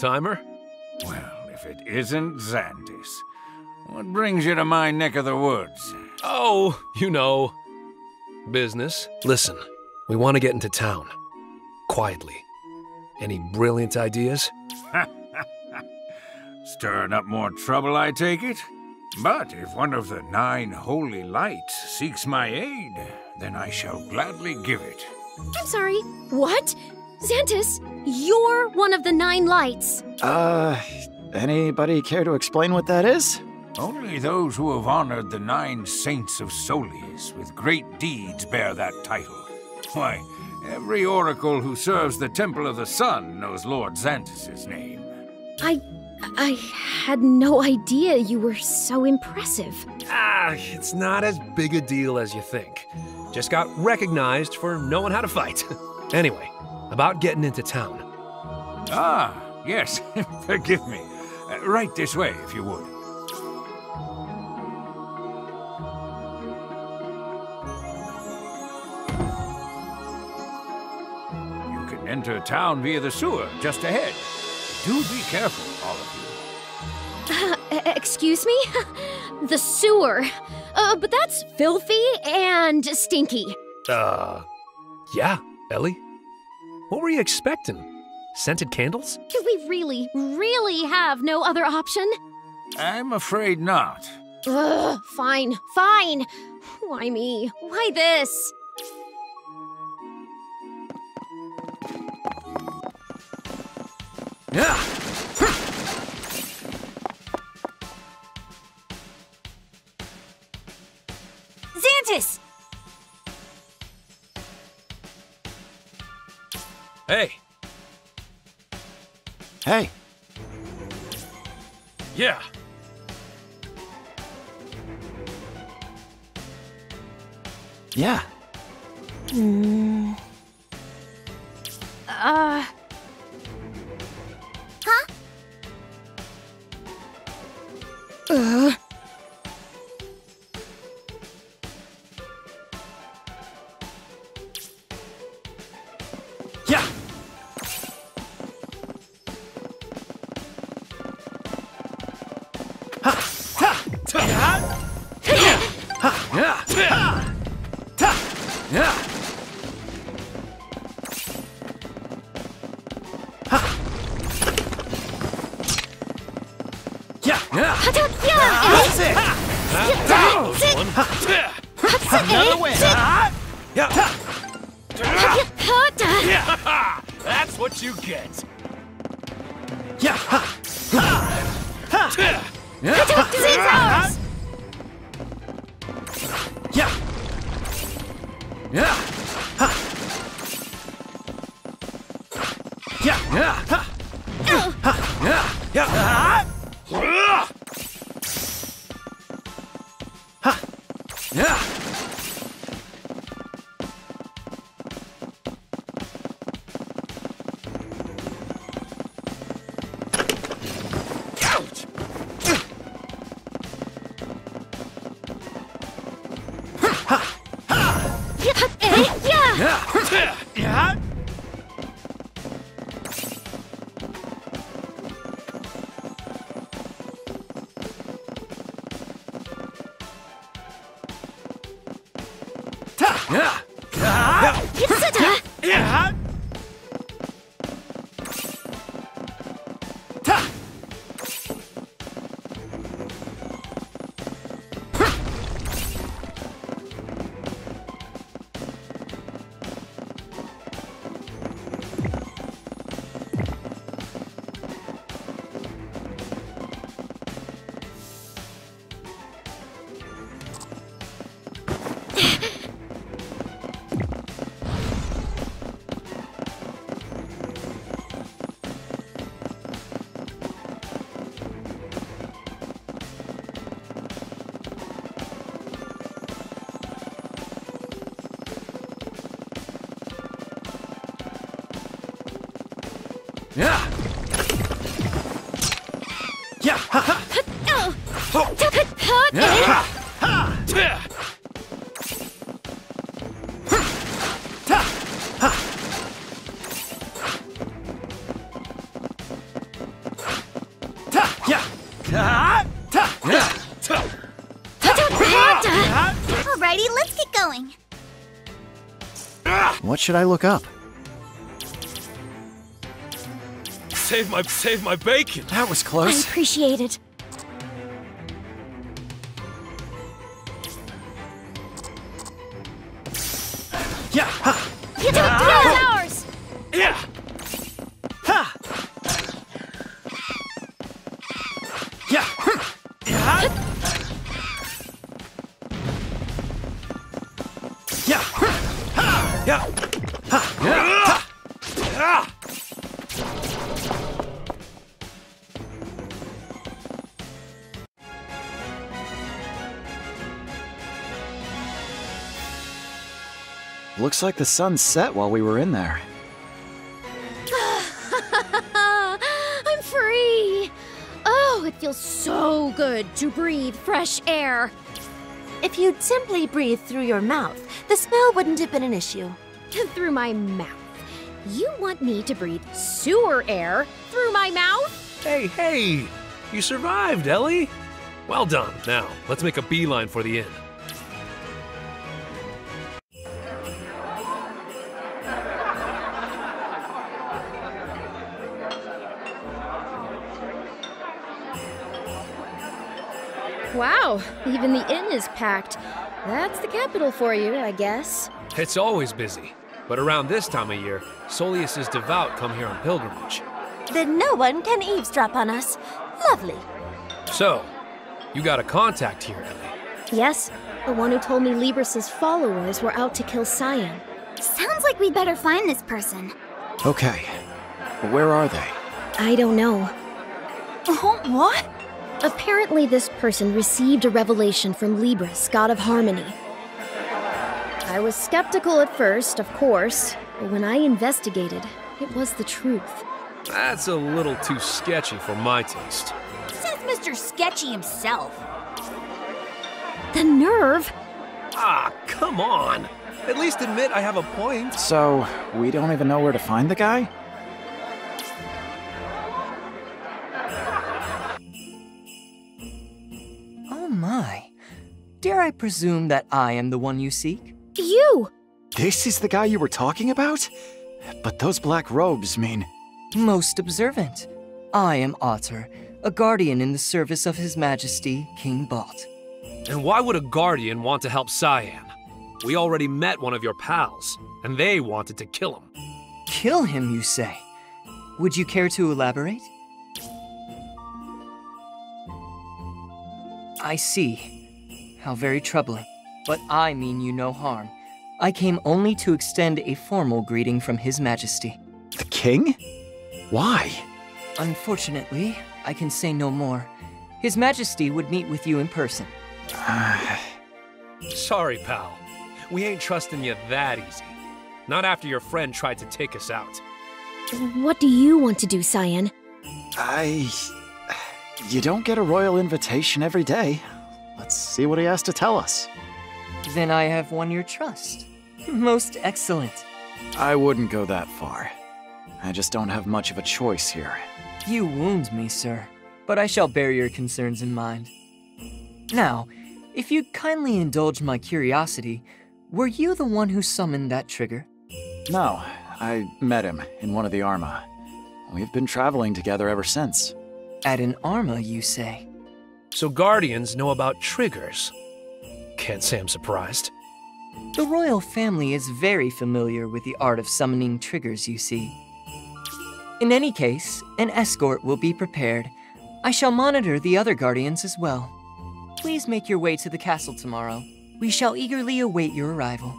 timer? Well, if it isn't Zantis, what brings you to my neck of the woods? Oh, you know, business. Listen,
we want to get into town. Quietly. Any brilliant
ideas? Stirring up more trouble, I take it? But if one of the nine holy lights seeks my aid, then I shall gladly give it.
I'm sorry, what? Zantis, you're one of the Nine Lights.
Uh, anybody care to explain what that is? Only those who have honored the Nine Saints of Solis with great deeds bear that title. Why, every oracle who serves the Temple of the Sun knows Lord Zantis's name.
I... I had no idea you were so impressive.
Ah, it's not as big a deal as you think. Just got recognized for knowing how to fight. anyway, about getting into town.
Ah, yes. Forgive me. Uh, right this way, if you would. You can enter town via the sewer just ahead. Do be careful, all of
you. Uh, excuse me? the sewer. Uh, but that's filthy and stinky.
Uh, yeah, Ellie? What were you expecting? Scented candles?
Do we really, really have no other option?
I'm afraid not.
Ugh, fine, fine. Why me? Why this?
Yeah. Zantis!
Hey! Hey! Yeah!
Yeah.
Mm. Uh. Huh? Uh.
Yeah.
That's what you get. Yeah. Ha. Ha. Ha.
Yeah. Yeah. Ha. Yeah. Yeah. Ha. Ha. Yeah. Yeah. Ha. Ha. Yeah.
should I look up?
Save my save my bacon. That was close.
I appreciate it.
Looks like the sun set while we were in there.
I'm
free! Oh, it feels so good to breathe fresh air. If you'd simply breathed through your mouth, the smell wouldn't have been an issue. through my mouth? You want me to breathe sewer air through my mouth?
Hey, hey! You survived, Ellie! Well done. Now, let's make a beeline for the inn.
Even the inn is packed. That's the capital for you, I guess.
It's always busy. But around this time of year, Solius's devout come here on pilgrimage.
Then no one can eavesdrop on us. Lovely.
So, you got a contact here, Ellie.
Yes, the one who told me Libris's followers were out to kill Cyan. Sounds like we'd better find this person.
Okay. Where are they?
I don't know. Oh, What? Apparently, this person received a revelation from Libris, god of harmony. I was skeptical at first, of course, but when I investigated, it was the truth.
That's a
little too sketchy for my taste.
Says
Mr. Sketchy himself.
The nerve! Ah, come on! At least admit I have a point.
So, we don't even know where to find the guy?
Dare I presume that I am the one you seek? You! This is the guy you were talking about? But those black robes mean... Most observant. I am Ater, a guardian in the service of His Majesty, King Balt.
And why would a guardian want to help Cyan? We already met one of your pals, and they wanted to kill him.
Kill him, you say? Would you care to elaborate? I see. How very troubling. But I mean you no harm. I came only to extend a formal greeting from His Majesty. The King? Why? Unfortunately, I can say no more. His Majesty would meet with you in person.
Sorry, pal. We ain't trusting you that easy. Not after your friend tried to take us out.
What do you want to do, Cyan? I... You don't get a royal invitation every day. Let's see what he has to tell us. Then I have won your trust. Most excellent. I wouldn't go that far. I just don't have much of a choice here.
You wound me, sir, but I shall bear your concerns in mind. Now, if you'd kindly indulge my curiosity, were you the one who summoned that
trigger? No, I met him in one of the Arma. We've been traveling together ever since. At an Arma, you say? so guardians know about
triggers. Can't say I'm surprised. The royal family is very familiar with the art of summoning triggers, you see. In any case, an escort will be prepared. I shall monitor the other guardians as well. Please make your way to the castle tomorrow. We shall eagerly await your arrival.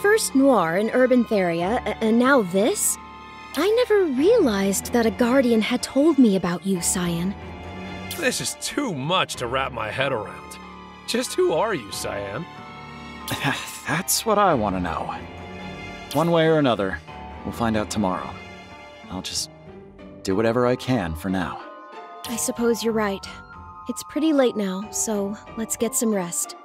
First noir in Urbantheria, and now this? I never realized that a guardian had told me about you, Cyan.
This is too much to wrap my head around. Just who are you, Cyan?
That's what I want to know. One way or another, we'll find out tomorrow. I'll just do whatever I can for now.
I suppose you're right. It's pretty late now,
so let's get some rest.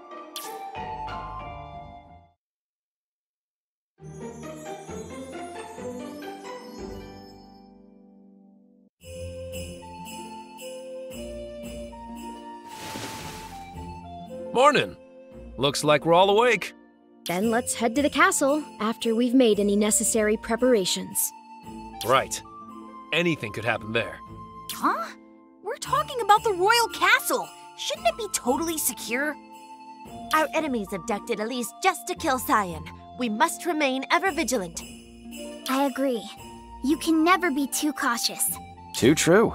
morning. Looks like we're all awake. Then let's head to the
castle after we've made any necessary preparations.
Right. Anything could happen there.
Huh? We're talking about the royal castle. Shouldn't it be totally secure? Our enemies abducted Elise just to kill Cyan. We must remain ever vigilant. I agree. You can never be too cautious.
Too true.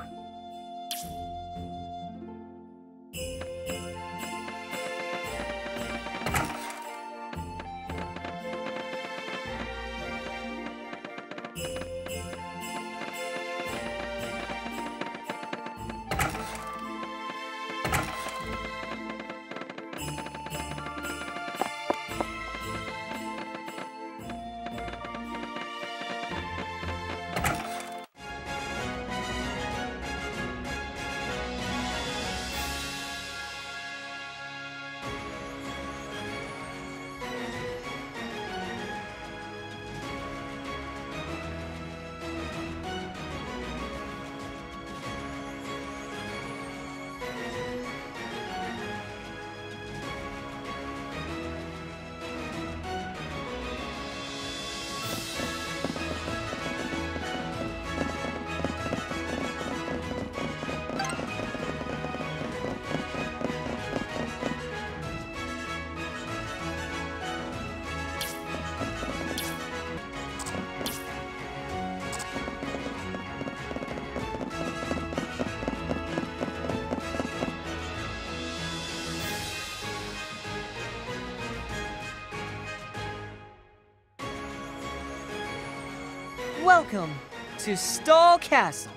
to Stahl Castle.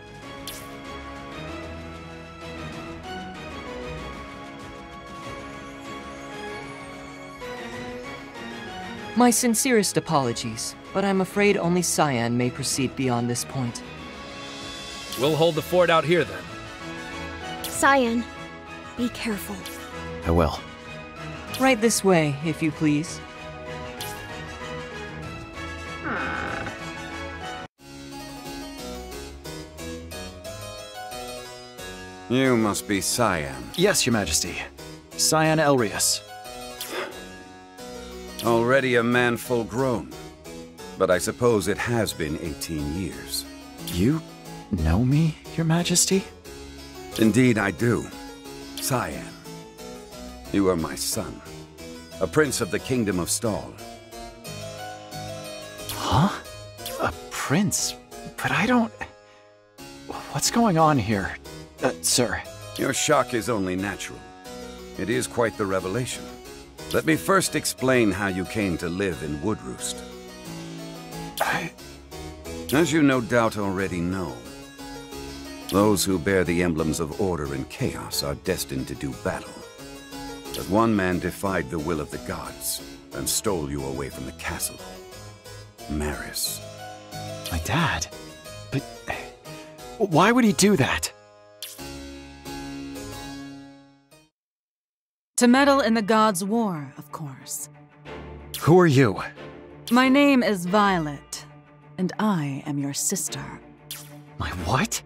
My sincerest apologies, but I'm afraid only Cyan may proceed beyond this point.
We'll hold the fort out here then.
Cyan, be careful.
I
will.
Right this way, if you please.
You must be Cyan. Yes, Your Majesty. Cyan Elrius. Already a man full grown. But I suppose it has been 18 years. You know me, Your Majesty? Indeed, I do. Cyan. You are my son. A prince of the Kingdom of Stahl. Huh? A prince? But I don't...
What's going on here?
Uh, sir. Your shock is only natural. It is quite the revelation. Let me first explain how you came to live in Woodroost. I... As you no doubt already know, those who bear the emblems of order and chaos are destined to do battle. But one man defied the will of the gods and stole you away from the castle. Maris. My dad? But
why would he do that?
To meddle in the Gods' War, of course.
Who are you?
My name is Violet, and I am your sister. My what?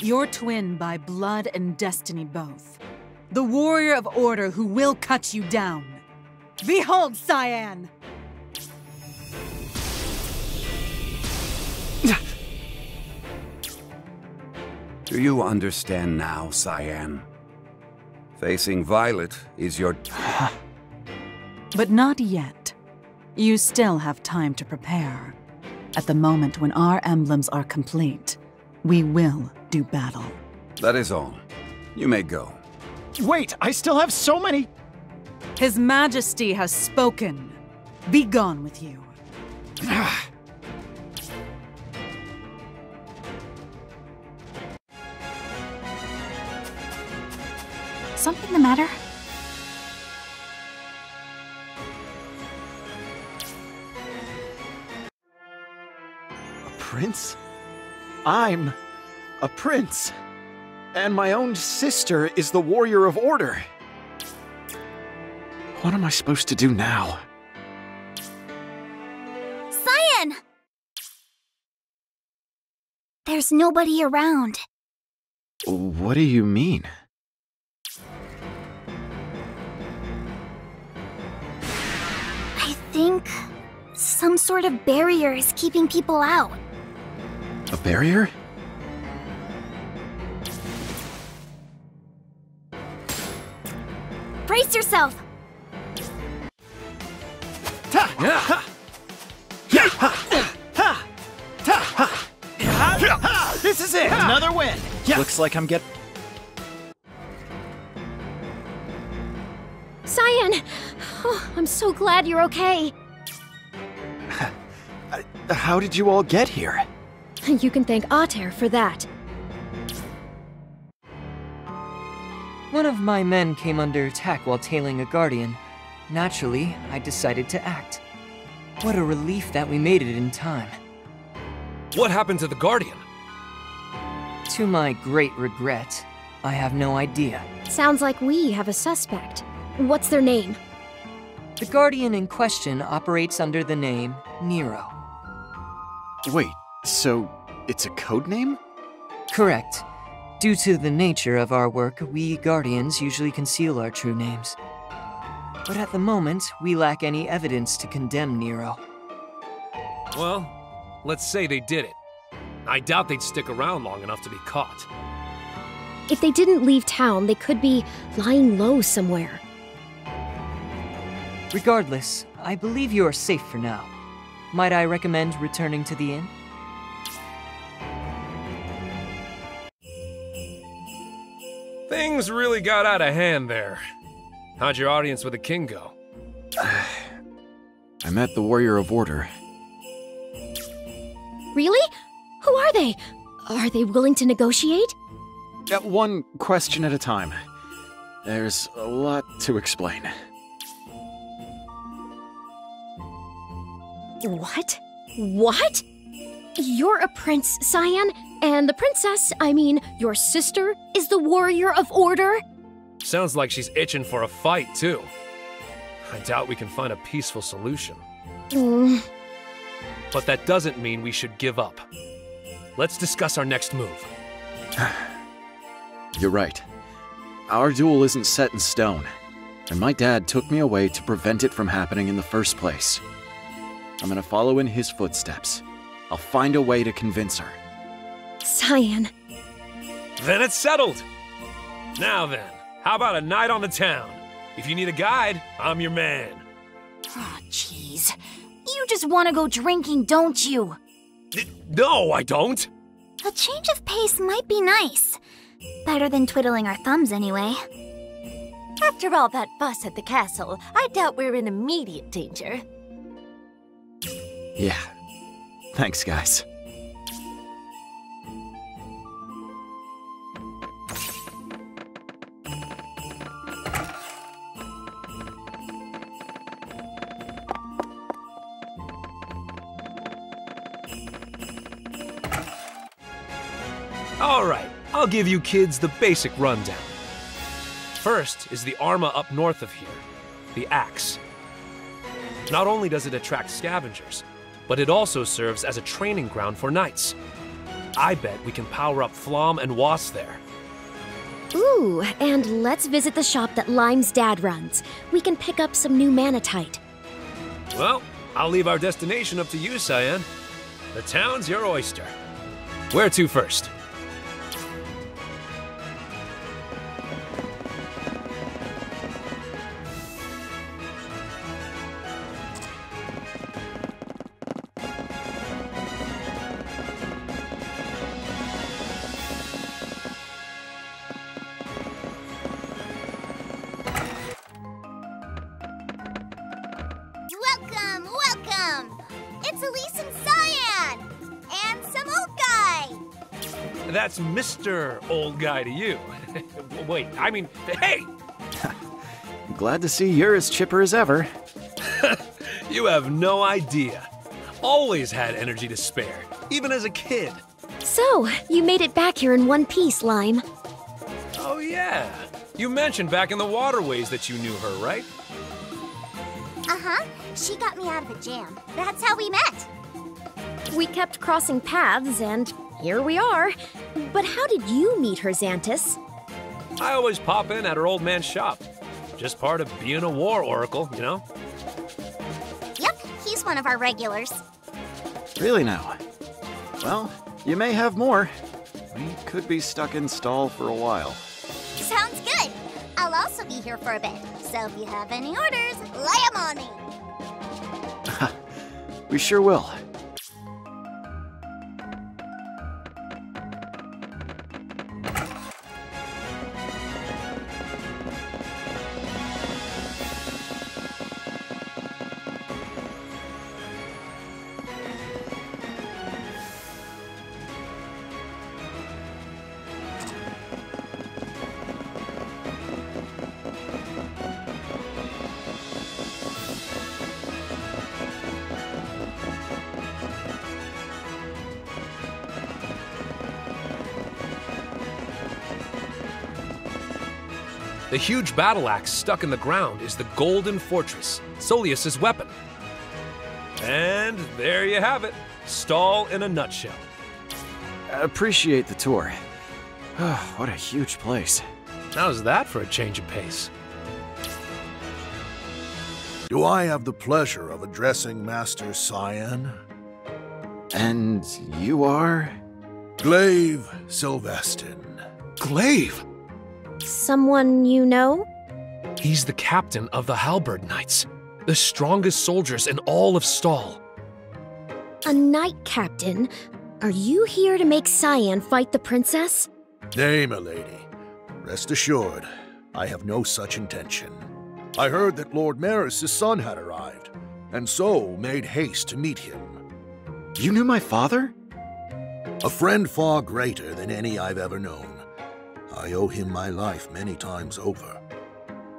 Your twin by blood and destiny both. The warrior of order who will cut you down. Behold, Cyan!
Do you understand now, Cyan? Facing Violet is your...
but not yet. You still have time to prepare. At the moment when our emblems are complete, we will do battle.
That is all. You may go.
Wait, I still have so many... His Majesty has spoken. Be gone with you. something the matter?
A prince? I'm a prince. And my own sister is the warrior of order. What am I supposed to do now?
Cyan! There's nobody around.
What do you mean?
think some sort of barrier is keeping people out.
A barrier?
Brace yourself!
Ta! Yeah. Ha!
Ha! Ha! Ha! Ha! This is it! Another win! Yeah. Looks like I'm getting...
Cyan! Oh, I'm so glad you're okay.
How did you all get here?
You can thank Ater for that. One of my men came under attack while tailing a guardian. Naturally, I decided to act. What a relief that we made it in time. What happened to the guardian? To my great regret, I have no idea.
Sounds like we have a suspect.
What's their name? The Guardian in question operates under the name Nero.
Wait, so it's a code name?
Correct. Due to the nature of our work, we Guardians usually conceal our true names. But at the moment, we lack any evidence to condemn Nero.
Well, let's say they did it. I doubt they'd stick around long enough to be caught.
If they didn't leave town, they could be lying low
somewhere. Regardless, I believe you are safe for now. Might I recommend returning to the inn?
Things really got out of hand there. How'd your audience with the king go?
I met the Warrior of Order.
Really? Who are they? Are they willing to negotiate?
Uh, one question at a time. There's a lot to explain.
What? What? You're a prince, Cyan, and the princess, I mean, your sister, is the warrior of order?
Sounds like she's itching for a fight, too. I doubt we can find a peaceful solution. Mm. But that doesn't mean we should give up. Let's discuss our next move.
You're right. Our duel isn't set in stone, and my dad took me away to prevent it from happening in the first place. I'm gonna follow in his footsteps. I'll find a way to convince her.
Cyan.
Then it's settled. Now then, how about a night on the town?
If you need a guide, I'm your man.
Oh,
jeez.
You just
want to go drinking, don't you?
No, I don't.
A change of pace might be nice. Better than twiddling our thumbs, anyway. After all that fuss at the castle, I doubt we're in immediate danger.
Yeah. Thanks, guys.
Alright, I'll give you kids the basic rundown. First is the Arma up north of here, the Axe. Not only does it attract scavengers, but it also serves as a training ground for knights. I bet we can power up Flam and Waz there.
Ooh, and let's visit the shop that Lime's dad runs. We can pick up some new manatite.
Well, I'll leave our destination up to you, Cyan. The town's your oyster. Where to first? Mr. Old Guy to you. Wait, I mean, hey!
Glad to see you're as chipper as ever.
you have no idea. Always had energy to spare,
even as a kid. So, you made it back here in one piece, Lime.
Oh, yeah. You mentioned back in the waterways that you knew her, right?
Uh huh. She got me out of a jam. That's how we met. We kept
crossing paths and here we are. But how did you meet her, Zantis?
I always pop in at her old man's shop. Just part of being a war oracle, you know?
Yep, he's one of our regulars.
Really now? Well, you may have more. We
could be stuck in Stahl for a while.
Sounds good. I'll also be here for a bit, so if you have any orders, lay them on me.
we sure will.
huge battle axe stuck in the ground is the Golden Fortress, Solius's weapon. And there you have it. Stahl in a nutshell.
appreciate the tour. Oh, what a huge place. How's that for a change of pace?
Do I have the pleasure of addressing Master Cyan? And you are? Glaive
Sylveston. Glaive?
Someone you know?
He's the captain of the Halberd Knights, the strongest soldiers in all of Stahl.
A knight captain? Are you here to make Cyan fight the
princess? Nay, my lady. Rest assured, I have no such intention. I heard that Lord Maris' son had arrived, and so made haste to meet him. You knew my father? A friend far greater than any I've ever known. I owe him my life many times over.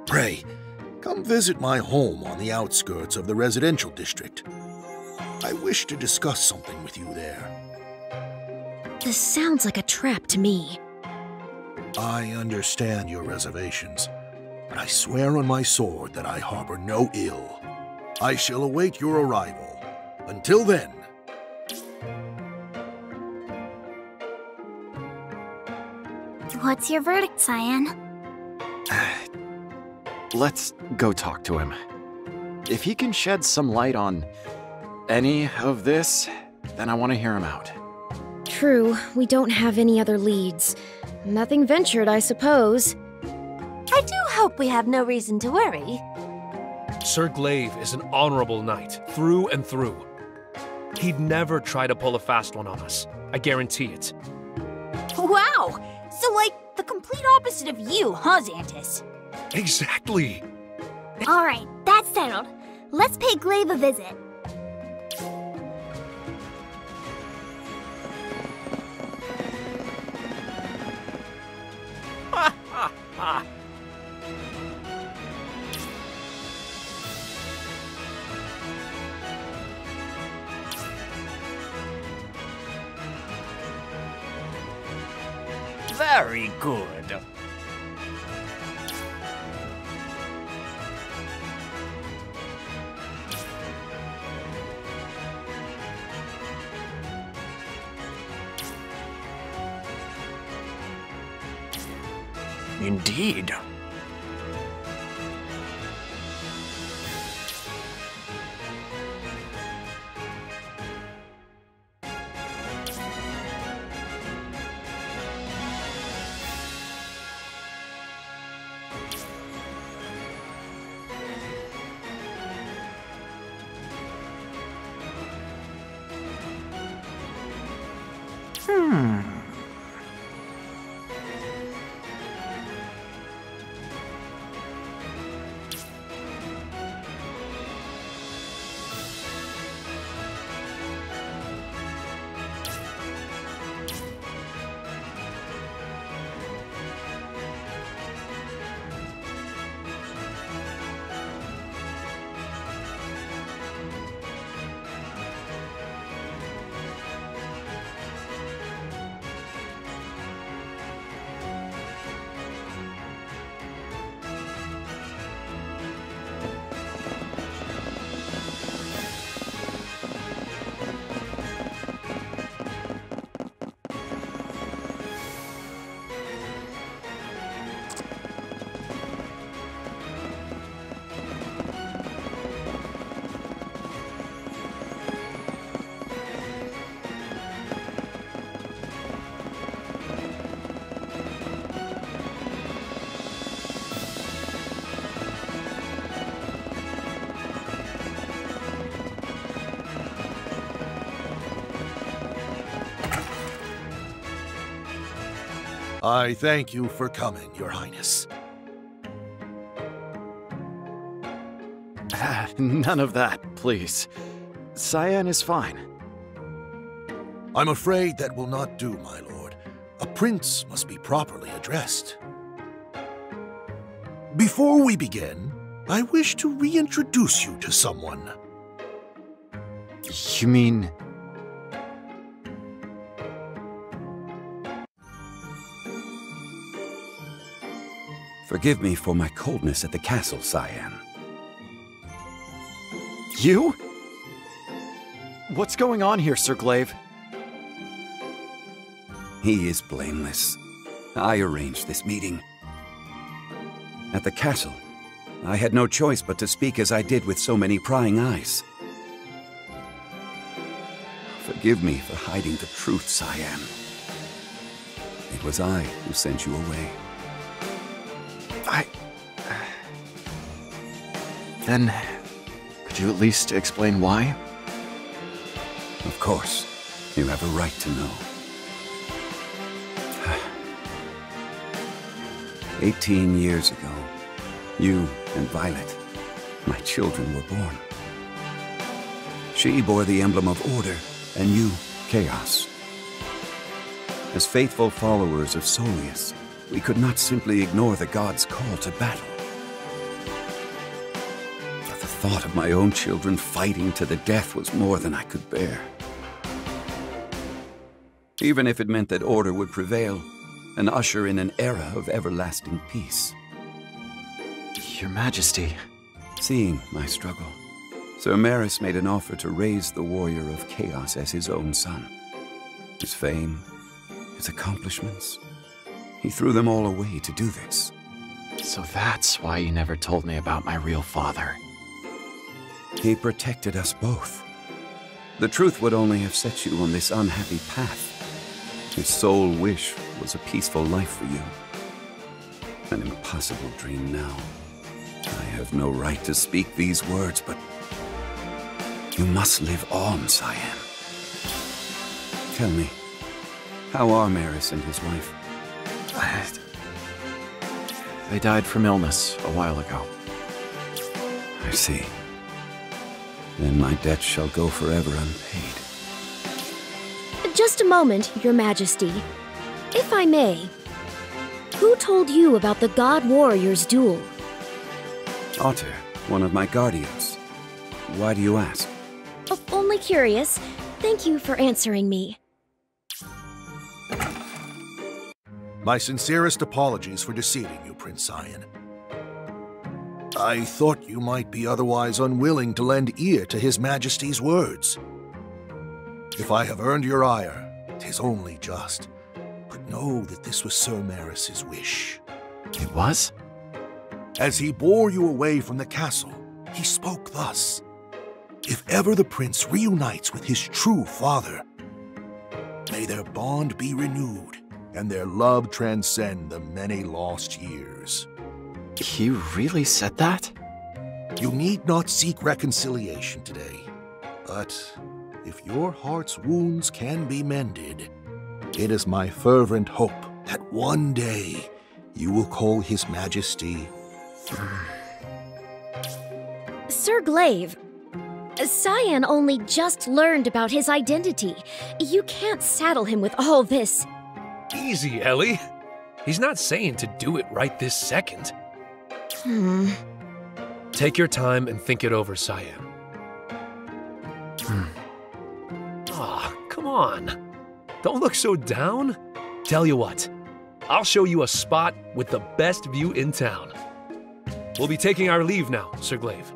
Pray, come visit my home on the outskirts of the residential district. I wish to discuss something with you there.
This sounds like a trap to me.
I understand your reservations, but I swear on my sword that I harbor no ill. I shall await your arrival. Until then,
What's your verdict, Cyan?
Let's go talk to him. If he can shed some light on any of this, then I want to hear him out.
True, we don't have any other leads. Nothing ventured, I suppose. I do hope we have no reason to worry.
Sir Glaive is an honorable knight, through and through. He'd never try to pull a fast one on us. I guarantee it.
Wow! So, like, the complete opposite of you, huh, Zantis?
Exactly.
Alright, that's settled. Let's pay Glaive a visit.
Ha ha ha!
Very good. Indeed.
I thank you for coming, Your Highness. Ah, none of that, please. Cyan is fine. I'm afraid that will not do, my lord. A prince must be properly addressed. Before we begin, I wish to reintroduce you to someone.
You mean Forgive me for my coldness at the castle, Cyan. You?
What's going on here, Sir Glaive?
He is blameless. I arranged this meeting. At the castle, I had no choice but to speak as I did with so many prying eyes. Forgive me for hiding the truth, Cyan. It was I who sent you away. I. Then, could you at least explain why? Of course. You have a right to know. 18 years ago, you and Violet, my children, were born. She bore the emblem of order, and you, chaos. As faithful followers of Solius, we could not simply ignore the gods' call to battle. But the thought of my own children fighting to the death was more than I could bear. Even if it meant that order would prevail and usher in an era of everlasting peace. Your Majesty. Seeing my struggle, Sir Maris made an offer to raise the Warrior of Chaos as his own son. His fame, his accomplishments, he threw them all away to do this. So that's why you never told me about my real father. He protected us both. The truth would only have set you on this unhappy path. His sole wish was a peaceful life for you. An impossible dream now. I have no right to speak these words, but... You must live on, Cyan. Tell me, how are Maris and his wife? They died from illness a while ago. I see. Then my debt shall go forever unpaid.
Just a moment, Your Majesty. If I may, who told you about the God Warrior's duel?
Ater, one of my guardians. Why do you ask?
Oh, only curious. Thank you for answering me.
My sincerest apologies for deceiving you, Prince Cyan. I thought you might be otherwise unwilling to lend ear to His Majesty's words. If I have earned your ire, 'tis only just. But know that this was Sir Maris's wish. It was? As he bore you away from the castle, he spoke thus. If ever the prince reunites with his true father, may their bond be renewed and their love transcend the many lost years. He really said that? You need not seek reconciliation today, but if your heart's wounds can be mended, it is my fervent hope that one day you will call His Majesty.
Sir Glaive, Cyan only just learned about his identity. You can't saddle him with all this.
Easy, Ellie. He's not saying to do it right this second. Hmm. Take your time and think it over, Cyan. Hmm. Aw, oh,
come on.
Don't look so down. Tell you what, I'll show you a spot with the best view in town. We'll be taking our leave now, Sir Glaive.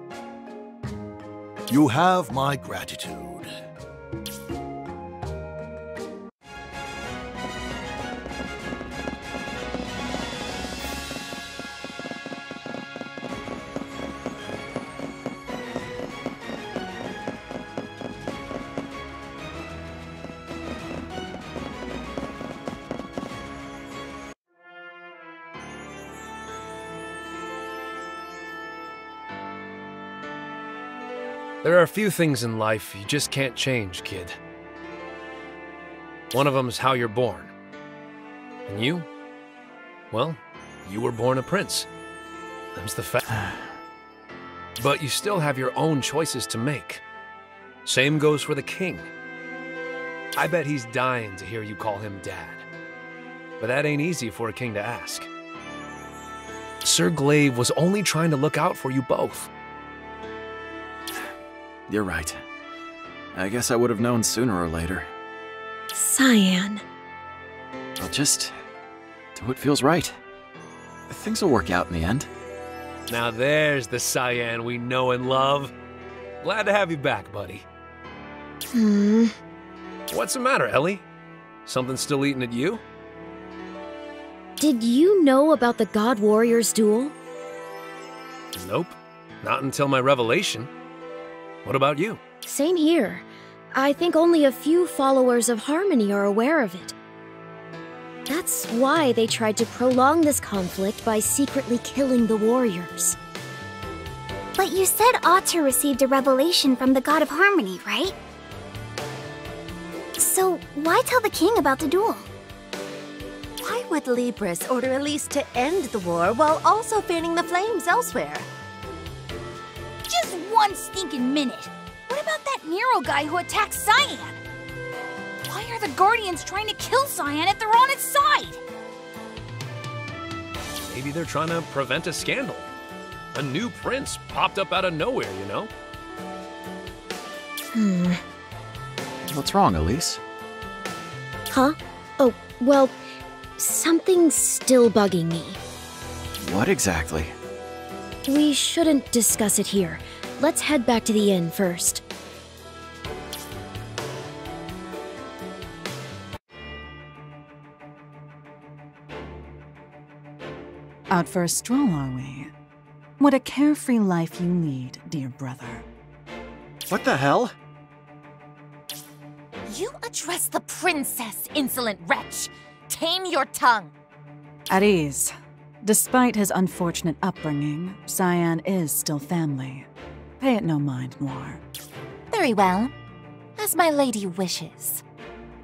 You have my gratitude. There are a few things in life you just can't change, kid. One of them is how you're born. And you? Well, you were born a prince. That's the fact. but you still have your own choices to make. Same goes for the king. I bet he's dying to hear you call him dad. But that ain't easy for a king to ask. Sir Glaive was only trying to look out for you both. You're right. I guess
I would have known sooner or later.
Cyan.
I'll just do what feels right. Things will work out in the end.
Now there's the Cyan we know and love. Glad to have you back, buddy. Hmm. What's the matter, Ellie? Something still eating at you?
Did you know about the God Warriors duel?
Nope. Not until my revelation. What about you?
Same here. I think only a few followers of Harmony are aware of it. That's why they tried to prolong this conflict by secretly killing the warriors.
But you said Ater received a revelation from the God of Harmony, right? So, why tell the king about the duel?
Why would Libris order Elise to end the war while also fanning the flames elsewhere?
Just one stinking minute. What about that Nero guy who attacked Cyan? Why are the Guardians trying to kill Cyan if they're on its side?
Maybe they're trying to prevent a scandal. A new prince popped up out of nowhere, you know?
Hmm.
What's wrong, Elise? Huh? Oh, well,
something's still bugging me.
What exactly?
We shouldn't discuss it here. Let's head back to the inn first.
Out for a stroll, are we? What a carefree life you lead, dear brother. What the hell?
You address the princess, insolent wretch! Tame your tongue!
At ease. Despite his unfortunate upbringing, Cyan is still family. Pay it no mind, Noir. Very well. As my lady wishes.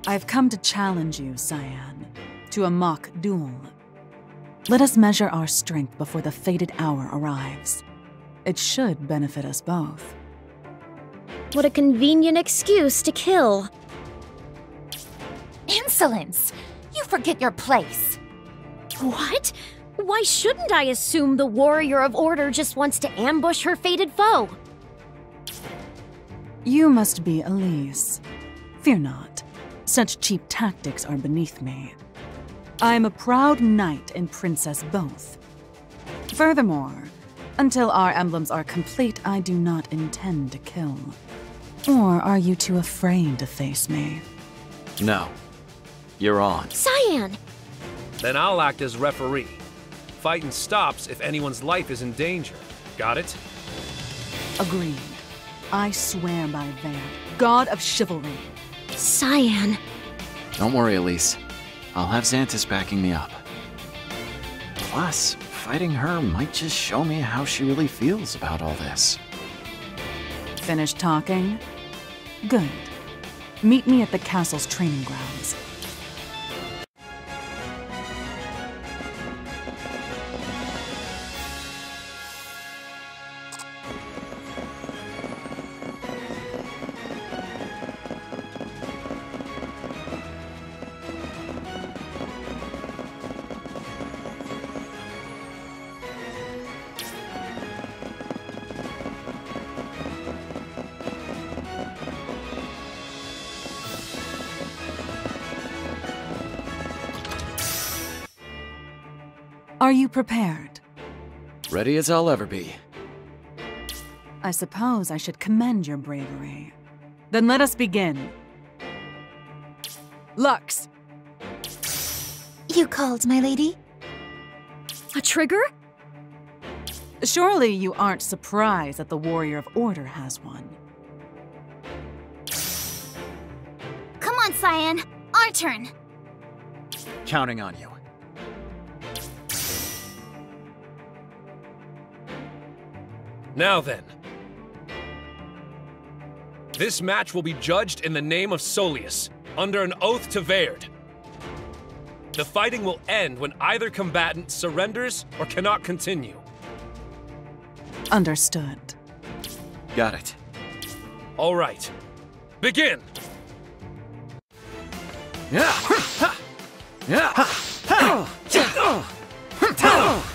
I've come to challenge you, Cyan, to a mock duel. Let us measure our strength before the fated hour arrives. It should benefit us both.
What a convenient
excuse
to
kill. Insolence! You forget your place. What? Why shouldn't I assume the Warrior of Order just wants to ambush her fated foe?
You must be Elise. Fear not. Such cheap tactics are beneath me. I am a proud knight and princess both. Furthermore, until our emblems are complete, I do not intend to kill. Or are you too afraid to face me? No. You're on. Cyan!
Then I'll act as referee. Fighting stops if anyone's life is in danger. Got it?
Agreed. I swear by Van, god of chivalry. Cyan.
Don't worry, Elise. I'll have Zantis backing me up. Plus, fighting her might just show me how she really feels about all this.
Finished talking? Good. Meet me at the castle's training grounds. Are you prepared?
Ready as I'll ever be.
I suppose I should commend your bravery. Then let us begin. Lux! You called, my lady. A trigger? Surely you aren't surprised that the Warrior of Order has one.
Come on, Cyan. Our turn.
Counting on
you.
Now then. This match will be judged in the name of Solius, under an oath to Vaird. The fighting will end when either combatant surrenders or cannot continue.
Understood. Got it.
All right. Begin! Yeah! Yeah!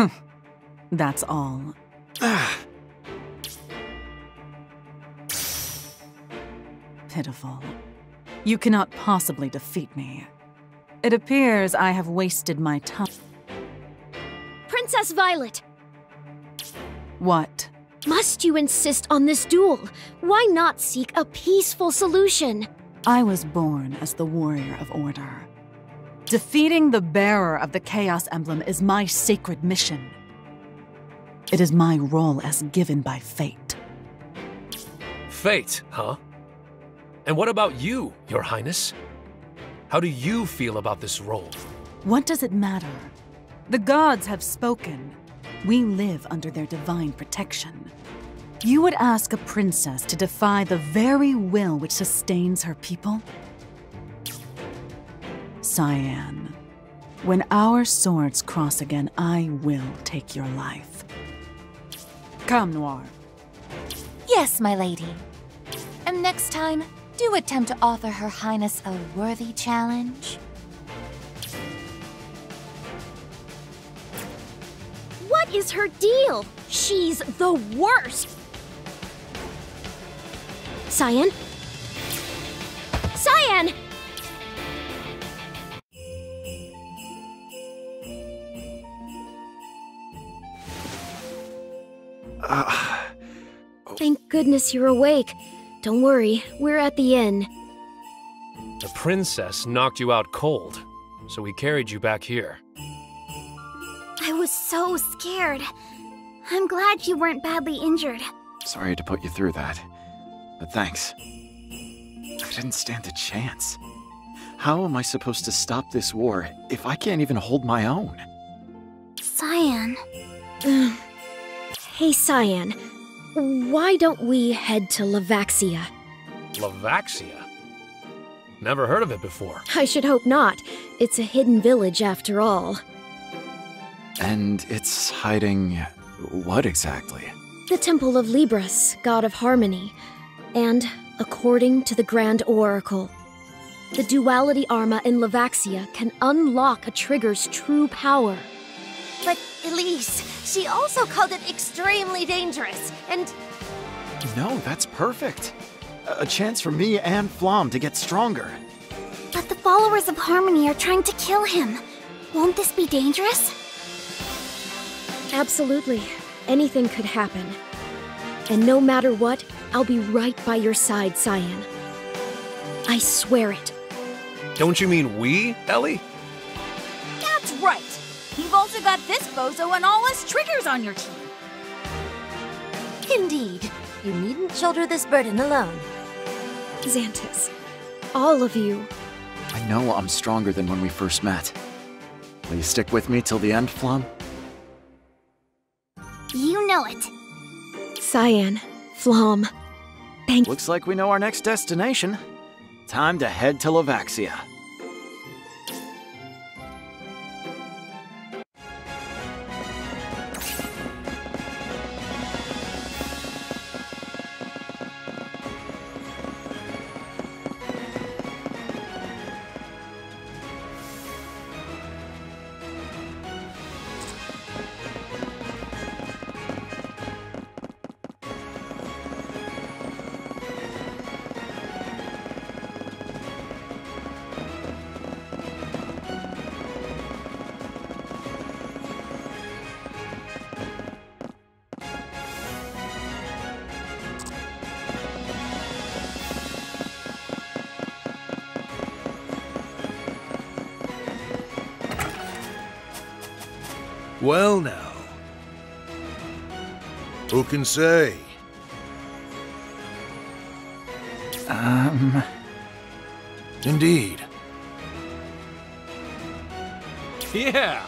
That's all. Pitiful. You cannot possibly defeat me. It appears I have wasted my time.
Princess Violet! What? Must you insist on this duel? Why not seek a peaceful solution?
I was born as the warrior of order. Defeating the bearer of the Chaos Emblem is my sacred mission. It is my role as given by fate.
Fate, huh? And what about you, Your Highness? How do you feel about this role?
What does it matter? The gods have spoken. We live under their divine protection. You would ask a princess to defy the very will which sustains her people? Cyan, when our swords cross again, I will take your life. Come, Noir. Yes, my lady.
And next time, do attempt to offer Her Highness a worthy challenge.
What is her deal? She's the worst! Cyan? Cyan! Uh, Thank goodness you're awake. Don't worry, we're at the inn.
The princess knocked you out cold, so we carried you back here.
I was so scared. I'm glad you weren't badly injured.
Sorry to put you through that, but thanks. I didn't stand a chance. How am I supposed to stop this war if I can't even hold my own?
Cyan. Hey, Cyan, why don't we head to Lavaxia?
Lavaxia? Never heard of it before.
I should hope not. It's a hidden village after all.
And it's hiding what exactly?
The Temple of Libras, God of Harmony. And, according to the Grand Oracle, the Duality Arma in Lavaxia can unlock a trigger's true power. But, Elise, she also called it extremely dangerous, and...
No, that's perfect. A, chance for me and Flam to get stronger.
But the followers of Harmony are trying to kill him. Won't this be dangerous?
Absolutely. Anything could happen. And no matter what, I'll be right by your side, Cyan. I swear it.
Don't you mean we, Ellie?
That's right. You've also got this bozo and all his triggers on your team.
Indeed. You needn't shoulder this burden alone. Zantis, all of you.
I know I'm stronger than when we first met. Will you stick with me till the end, Flam?
You know it. Cyan,
Flam, thank Looks like we know our next destination. Time to head to Lavaxia.
can say. Um... Indeed. Yeah!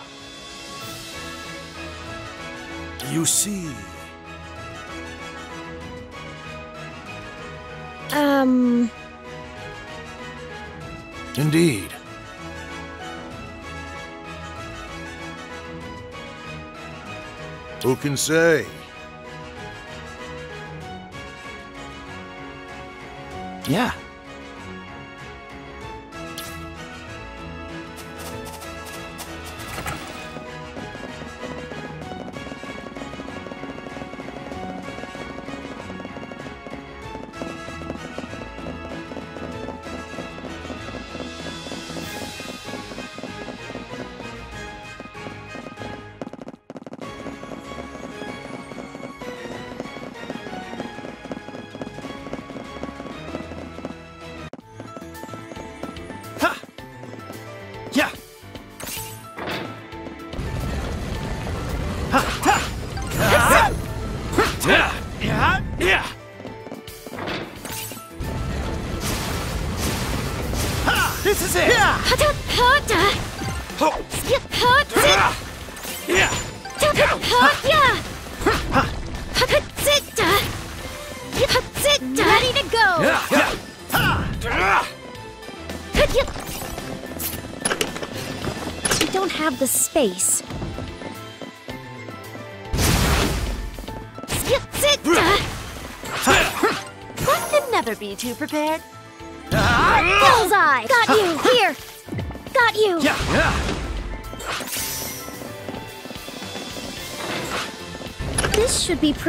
You see...
Um...
Indeed. Who can say?
Yeah.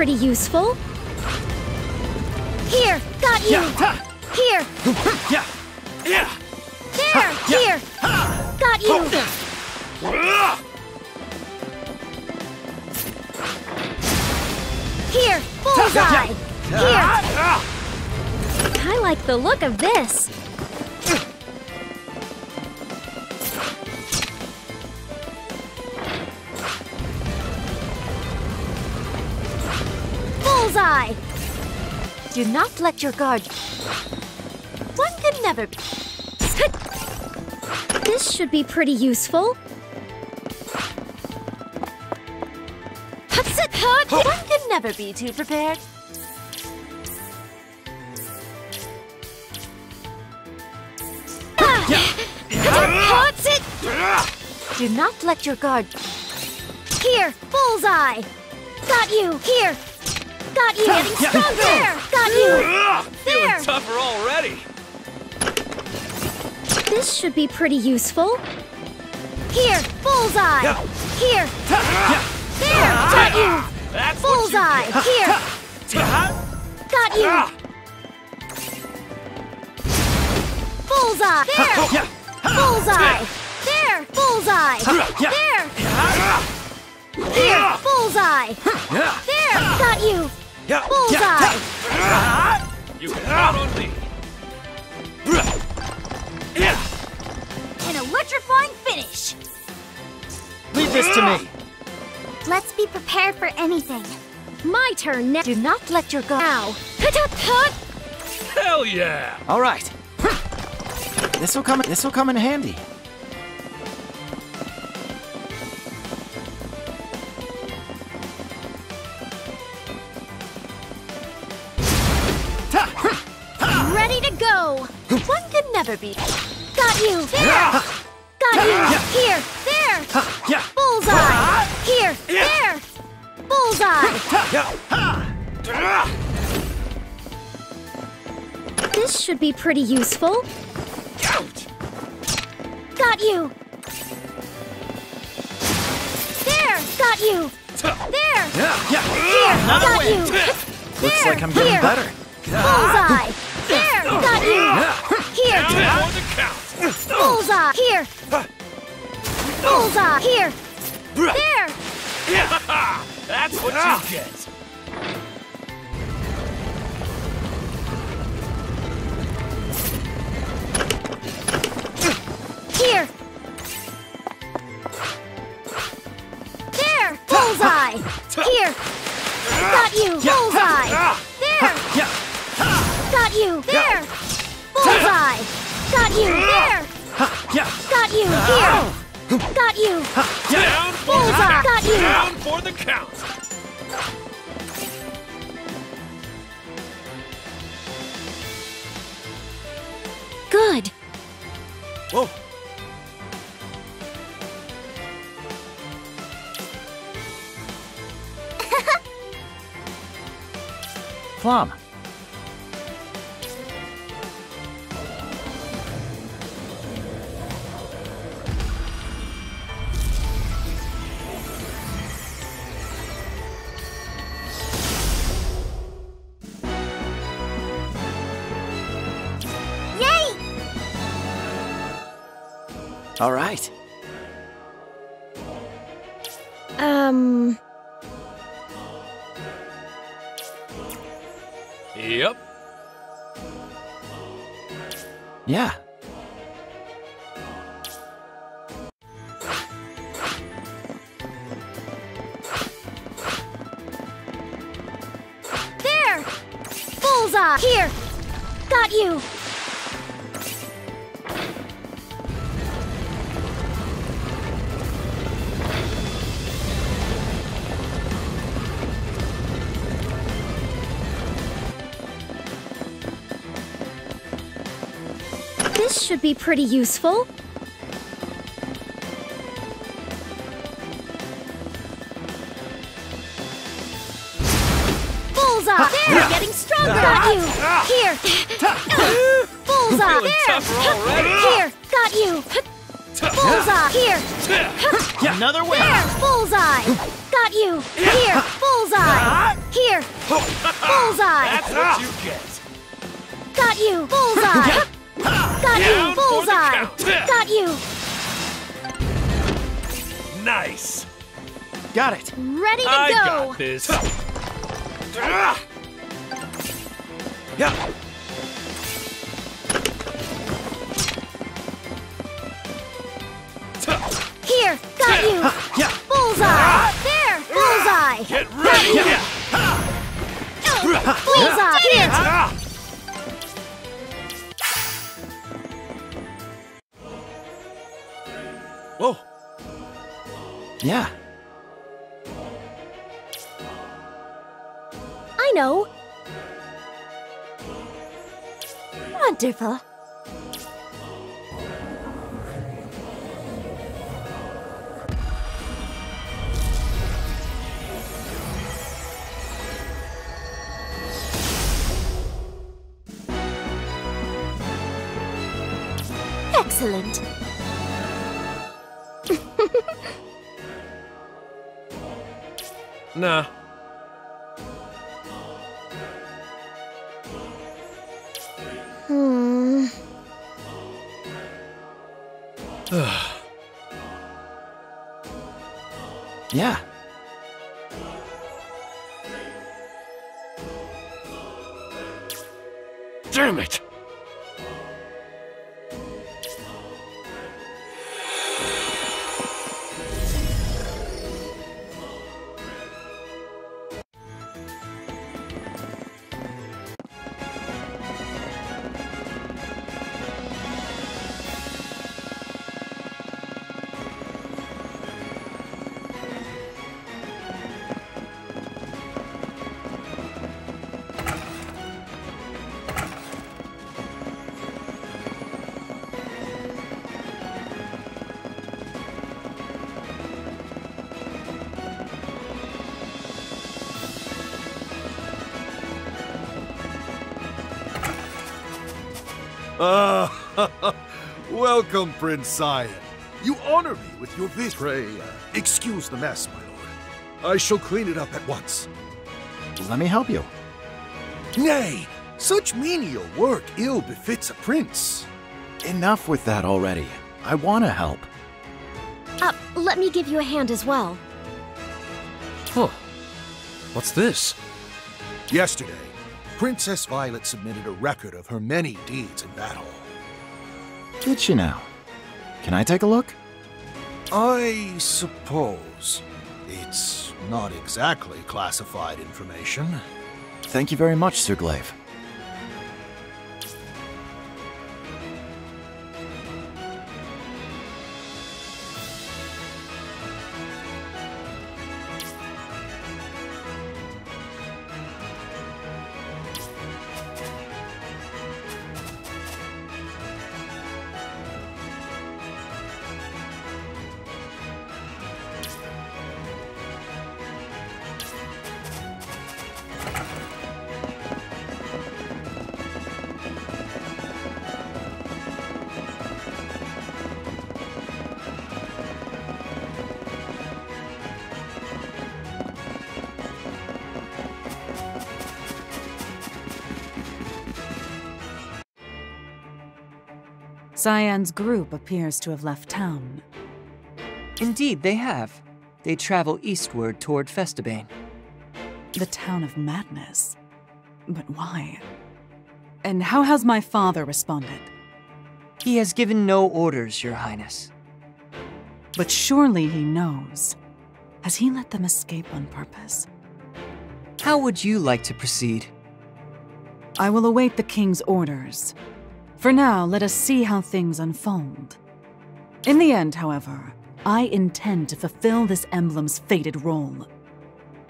pretty useful. Here, got you! Here! yeah, yeah. There! Here! Got you! Here, bullseye! Here! I like the look of this. let your guard. One can never be. This should be pretty useful. One can never be too prepared. Ah! Do not let your guard. Here, bullseye. Got you. Here, got you. Getting stronger. Got
you! there! Feeling tougher already! This should be pretty useful.
Here, bullseye! Here! There! Got you! That's bullseye! You... Here! Got you! Bullseye! There! Bullseye! There! Bullseye! There! Here! Bullseye! There! Got you! Bullseye! You can count
on me.
An electrifying finish.
Leave this
to me. Let's be prepared for anything. My turn now. Do not let your go. Now.
Hell yeah! All right. This
will come. This will come in handy.
pretty useful. Got you! There! Got you! There! Yeah, yeah. Here, got you!
There, Looks like I'm getting better.
All right.
be pretty useful.
this.
Welcome, Prince Sion. You honor me with your visit. Pray, uh, excuse the mess, my lord. I shall clean it up at once. Let me help you. Nay, such menial work ill befits a prince. Enough with that
already. I want to help.
Uh, let me give you a hand as well.
Huh. What's this? Yesterday,
Princess Violet submitted a record of her many deeds in battle. Get you
now? Can I take a look?
I suppose. It's not exactly classified information.
Thank you very much, Sir Glaive.
Cyan's group appears to have left town. Indeed, they have. They travel eastward toward Festibane. The town of madness? But why? And how has my father responded? He has given no orders, Your Highness. But surely he knows. Has he let them escape on purpose? How would you like to proceed? I will await the King's orders. For now, let us see how things unfold. In the end, however, I intend to fulfill this emblem's fated role,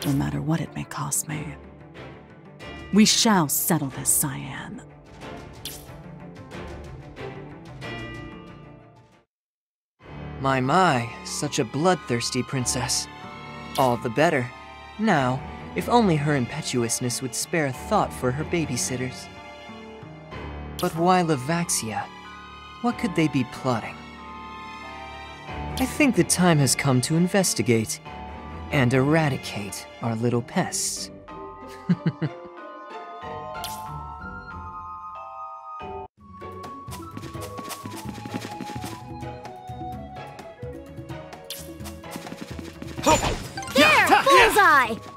no matter what it may cost me. We shall settle this, Cyan.
My, my, such a bloodthirsty princess. All the better. Now, if only her impetuousness would spare a thought for her babysitters. But why Lavaxia? What could they be plotting? I think the time has come to investigate and eradicate our little pests.
bullseye!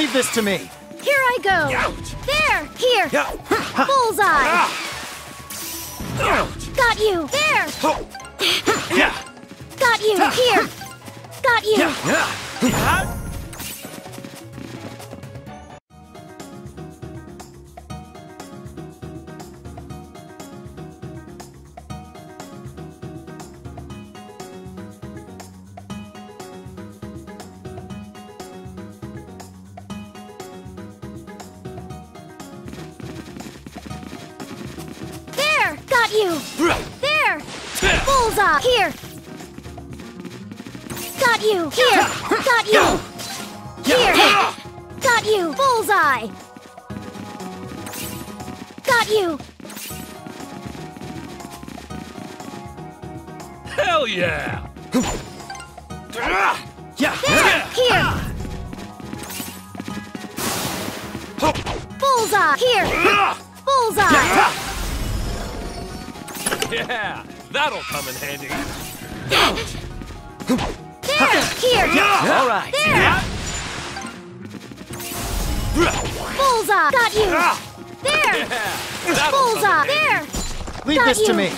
Leave this to me. Here I go. There. Here. Yeah. Bullseye. Ah. Got you. There.
Oh. Yeah. Got you. Ah. Here. Got you. Yeah. yeah.
this to me.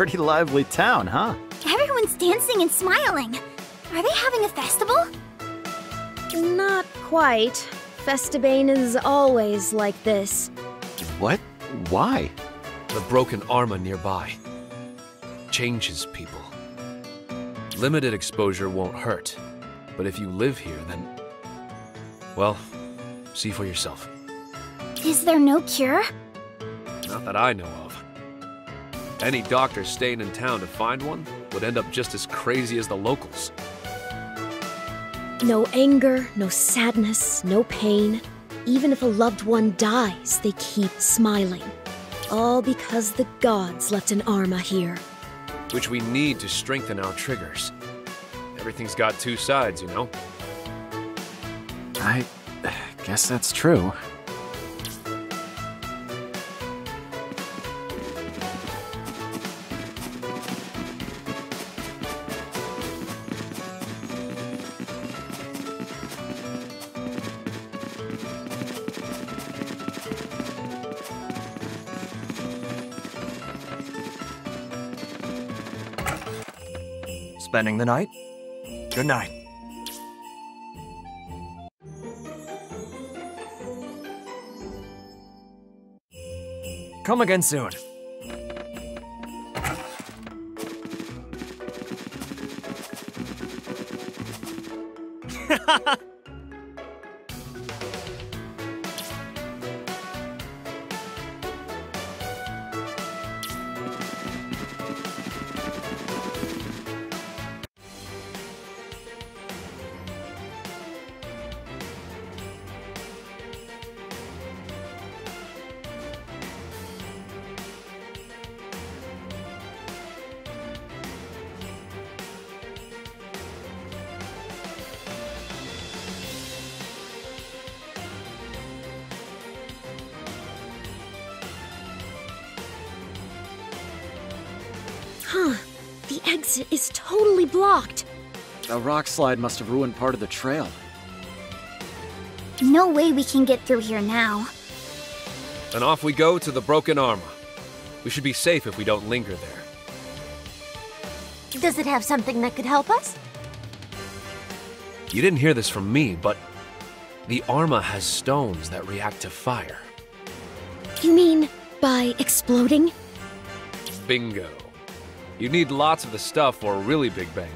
pretty lively town, huh?
Everyone's dancing and smiling. Are they having a festival? Not quite.
Festibane is always like this.
What? Why?
The broken arma nearby changes people. Limited exposure won't hurt, but if you live here, then... Well, see for yourself.
Is there no cure?
Not that I know of. Any doctor staying in town to find one would end up just as crazy as the locals.
No anger, no sadness, no pain. Even if a loved one dies, they keep smiling. All because the gods left an arma here.
Which we need to strengthen our triggers. Everything's got two sides, you know? I
guess that's true.
spending the night. Good night. Come again soon.
rock slide must have ruined part of the trail.
No way we can get through here now.
And off we go to the Broken Arma. We should be safe if we don't linger there.
Does it have something
that could help us?
You didn't hear this from me, but the Arma has stones that react to fire.
You mean by exploding?
Bingo. You need lots of the stuff for a really big bang.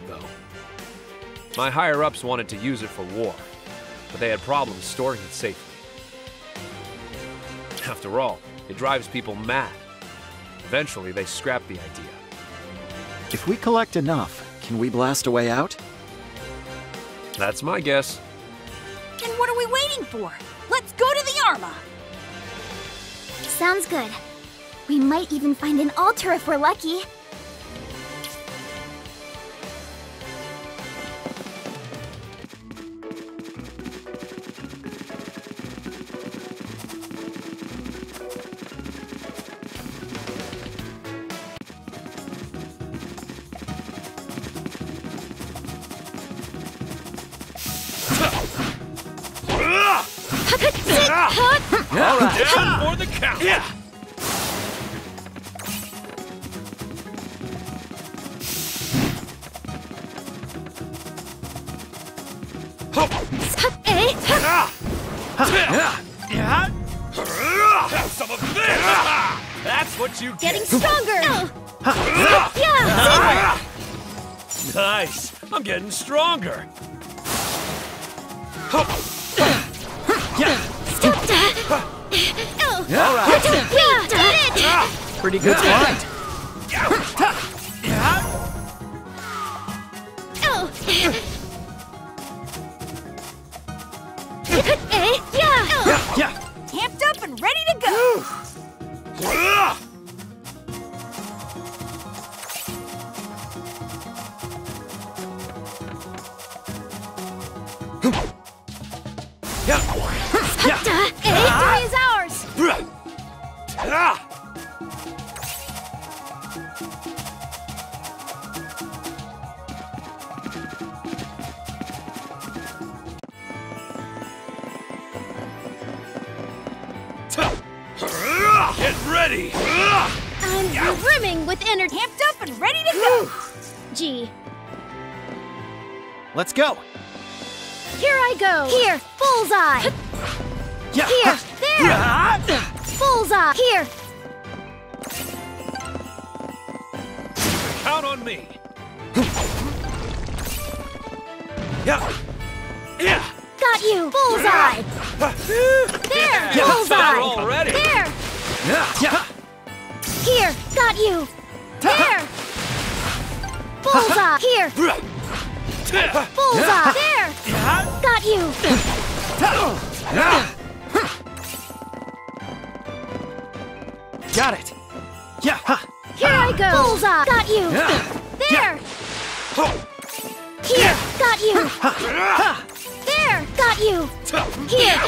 My higher-ups wanted to use it for war, but they had problems storing it safely. After all, it drives people mad. Eventually, they scrapped the idea.
If we collect enough, can we blast a way out?
That's my guess.
Then what are we waiting for? Let's go to the Arma!
Sounds good. We might even find an altar if we're lucky.
Yeah. All right. Down for the count. Yeah. Ah.
Some of this! That's
what you get. Getting stronger! yeah!
Ah. Nice! I'm getting stronger!
Yeah!
Yeah. All right. We did
it! pretty good yeah. fight. Oh. yeah.
Yeah. Tamped up and ready to
go.
brimming with energy. Amped up and ready to go! Gee. Let's go! Here I go! Here, bullseye! Yeah. Here, there! Yeah. Bullseye! Here!
Count on me! Yeah! Yeah!
Got you! Bullseye! There! Yeah. Bullseye! Already. There!
Yeah! yeah.
Here, got you. There. Bullseye. Here.
Bullseye. There.
Got you.
Got it. Yeah.
Here I go. Bullseye. Got you. There.
Here.
Got you. There. Got you. Here.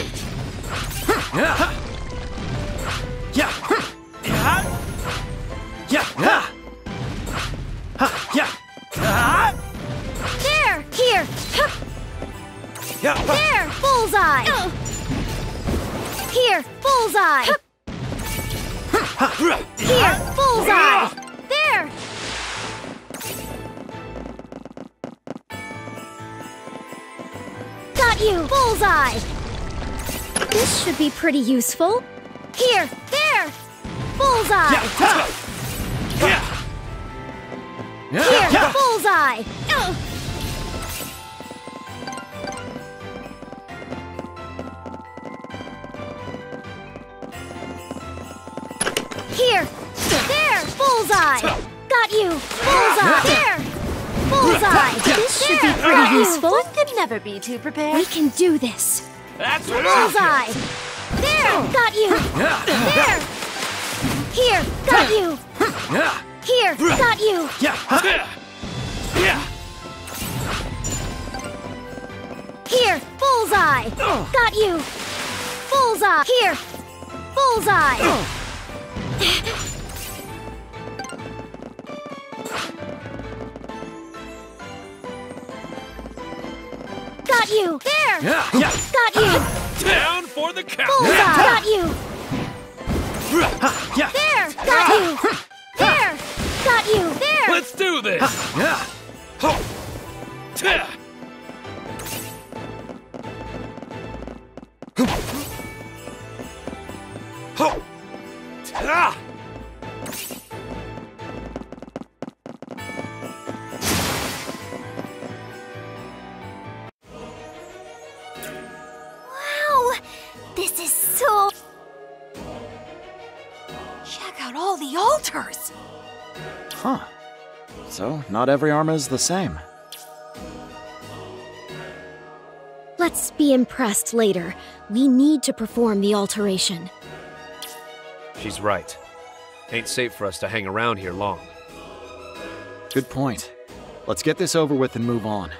Yeah. Yeah.
Yeah. Ha. Ha. Yeah. Ha.
There. Here. Ha. Yeah. Ha. There. Bullseye. Uh. Here. Bullseye.
Ha. Here.
Bullseye. There. Got you. Bullseye. This should be pretty useful. Here. There. Bullseye.
Yeah. Here, bullseye.
Here,
there, bullseye. Got you, bullseye. There, bullseye. This should be pretty useful. One can never be too prepared. We can do this. That's bullseye. There, got you.
There,
here, got you! Here, got you! Here, bullseye! Got you!
Bullseye! Here! Bullseye! Got you! There! Yeah. Got you!
Down for the count! Bullseye! Got you! There! Got you! There! Got you! There! Let's do this! Yeah!
altars.
Huh. So, not every arma is the same.
Let's be impressed later. We need to perform the alteration.
She's right. Ain't safe for us to hang around here long. Good point. Let's get this over
with and move on.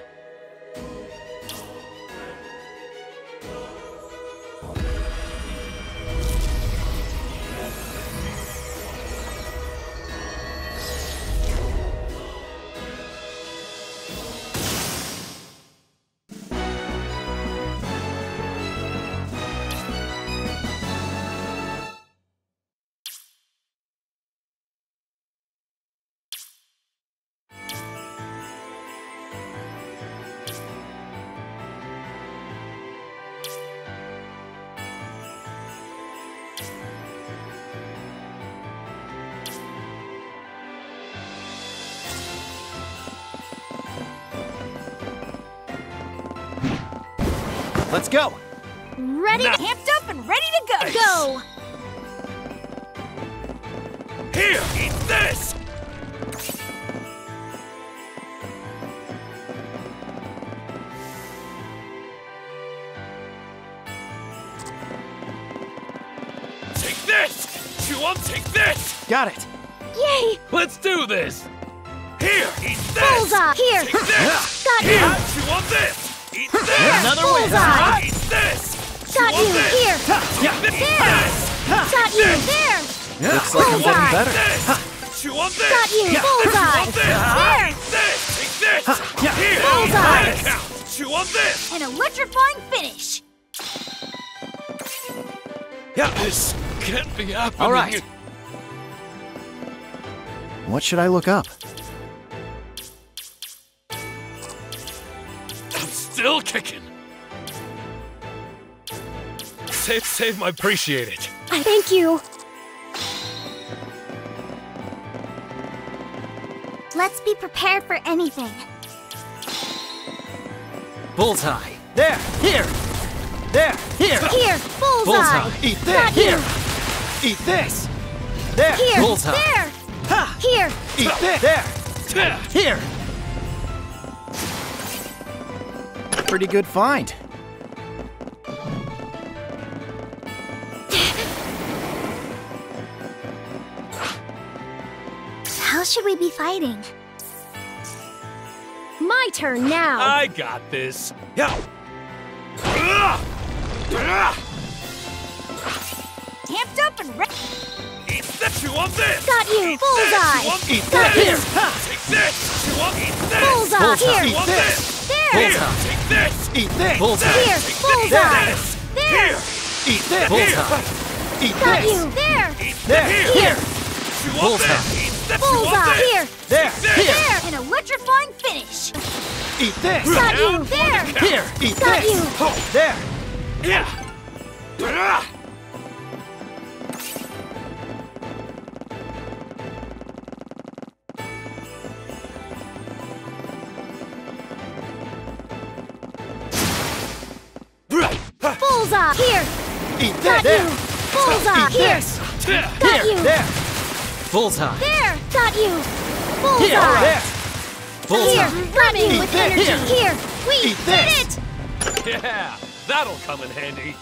All right.
What should I look up?
I'm still kicking. Save, save my appreciate it.
I thank you. Let's be prepared for anything.
Bullseye. There, here. There, here. Here, bullseye. bullseye. Eat there, Not here. You. Eat this! There! Here!
Bullseye. There! Ha! Here! Eat
this! There! Here! Pretty good find.
How should we be fighting?
My turn now!
I got this! Yeah! packed up and ready. Eat this, you want this!
Got you! Eat Bullseye! This, you want Eat this? Got this! Here!
Ha.
eat this! You want Eat this! Bullseye! Bullseye. Here! Eat this! You want this! There! Here!
Eat this! You
Eat this! Bullseye! Here! Eat
this! Bullseye! There! Here!
Eat this! You Bullseye! Eat this! Got you! There! Eat this? there! Here! Eat this! You want this! Here! Eat this! You Bullseye! Here! Eat this! You There! Here!
Eat An electrifying finish!
Eat
this! Got you!
There! Here! Eat this! Got you!
There!
Yeah!
Here!
Eat that! Got
you! Bullseye! Eat Here! Got you! There!
Bullseye!
There! Got you! Bullseye! Here! There!
Bullseye! Here!
Got me with energy! Here! We did it!
Yeah! That'll come in handy!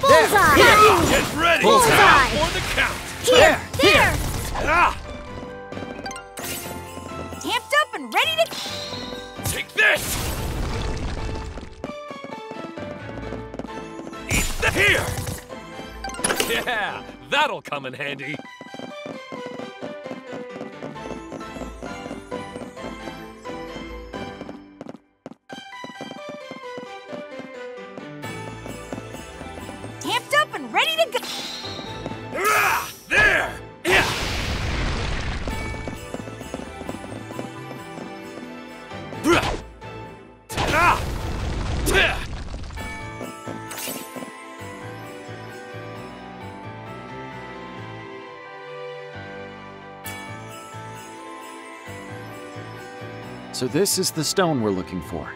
Bullseye!
There. Get ready! Bullseye! For the count! Here! Here! Ah.
Amped up and ready to...
Take this!
Eat the... Here!
Yeah, that'll come in handy.
So this is the stone we're looking for.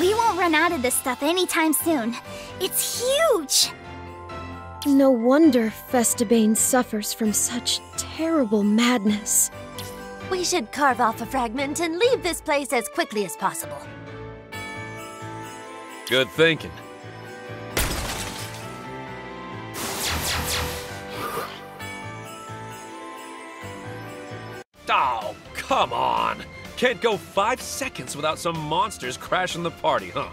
We won't run out of this stuff anytime soon. It's
huge! No wonder Festibane suffers from such terrible madness. We should carve off a fragment and leave this place as quickly as possible.
Good thinking. Oh, Come on! Can't go five seconds without some monsters crashing the party, huh?